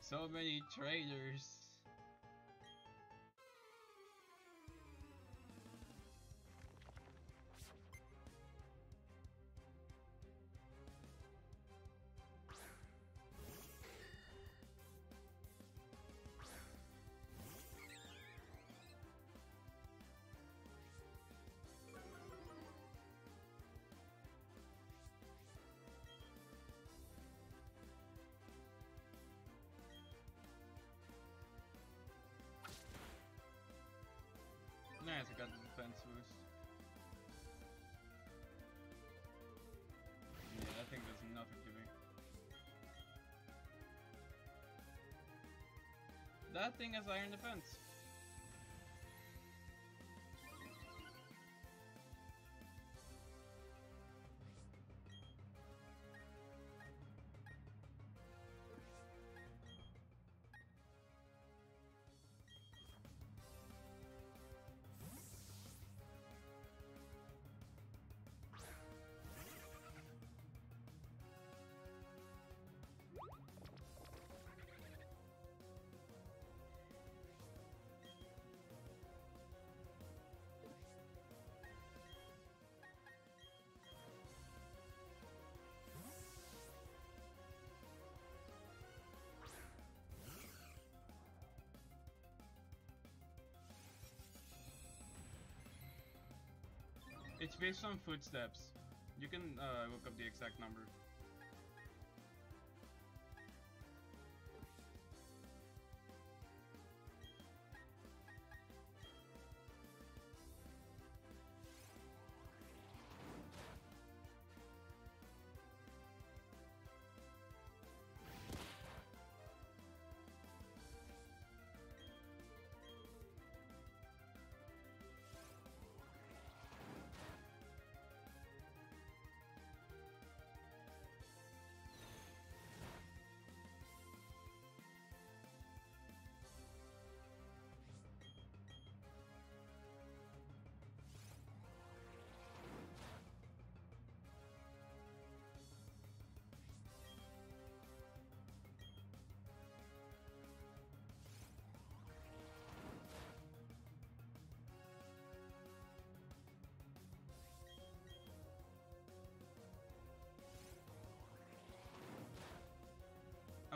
So many traitors. That thing has iron defense. It's based on footsteps. You can uh, look up the exact number.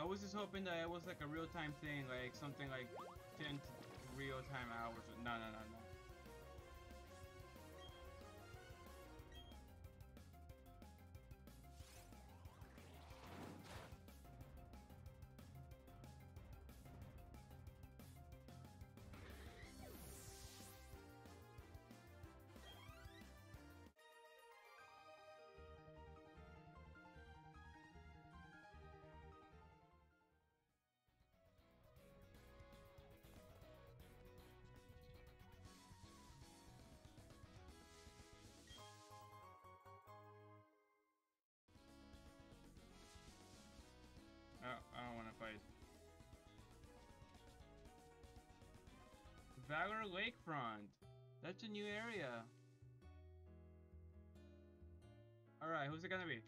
I was just hoping that it was like a real time thing, like something like 10 real time hours. No, no, no, Valor Lakefront. That's a new area. Alright, who's it gonna be?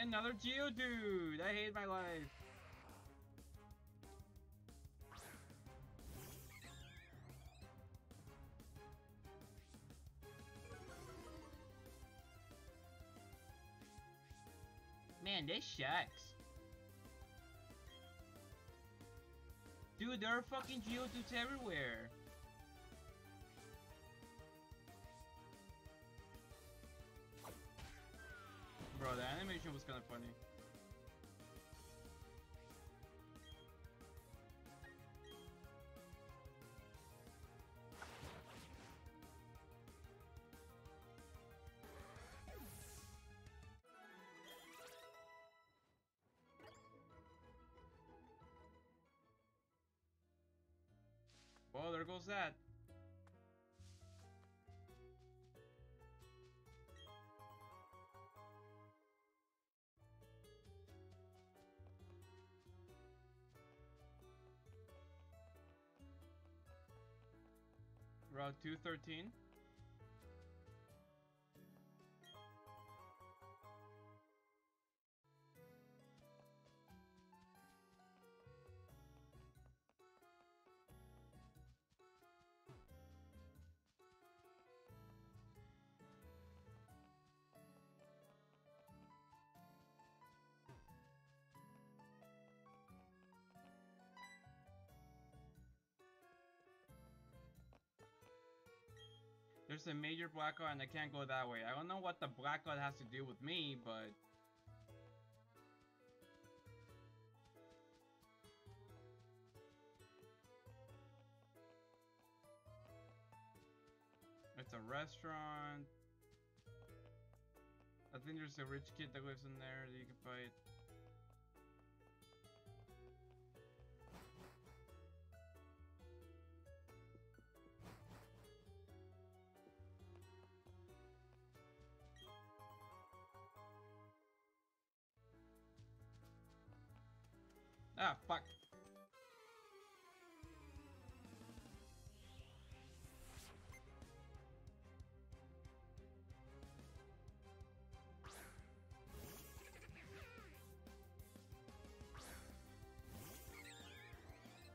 Another Geodude! I hate my life. Man, this sucks. Dude, there are fucking Geodudes everywhere. Bro, the animation was kind of funny. Well, there goes that. Route 213. A major blackout and I can't go that way. I don't know what the blackout has to do with me, but... It's a restaurant. I think there's a rich kid that lives in there that you can fight. Ah, fuck.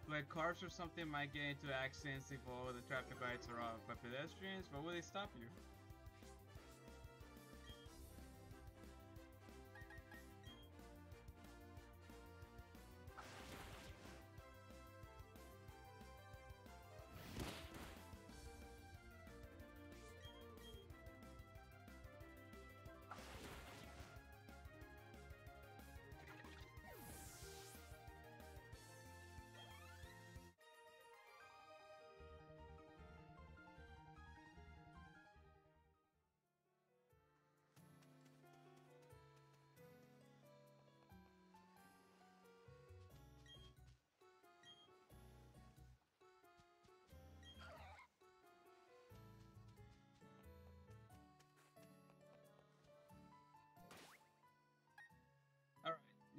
Like cars or something might get into accidents if all the traffic lights are off, but pedestrians, why will they stop you?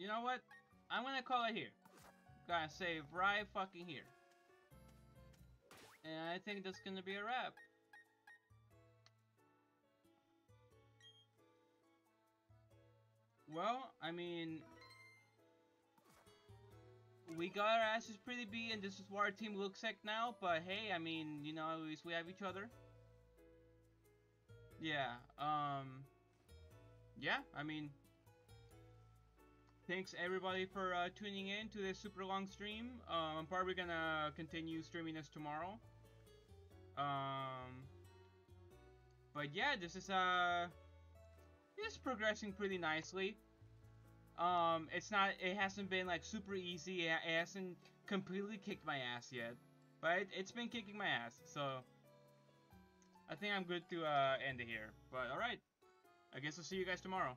You know what? I'm gonna call it here. Gotta save right fucking here. And I think that's gonna be a wrap. Well, I mean, we got our asses pretty beat, and this is what our team looks like now. But hey, I mean, you know, at least we have each other. Yeah. Um. Yeah. I mean, thanks everybody for uh, tuning in to this super long stream. Um, I'm probably gonna continue streaming this tomorrow. Um. But yeah, this is uh, this is progressing pretty nicely. Um, it's not, it hasn't been like super easy. It, hasn't completely kicked my ass yet, but it, it's been kicking my ass. So I think I'm good to uh, end it here. But all right, I guess I'll see you guys tomorrow.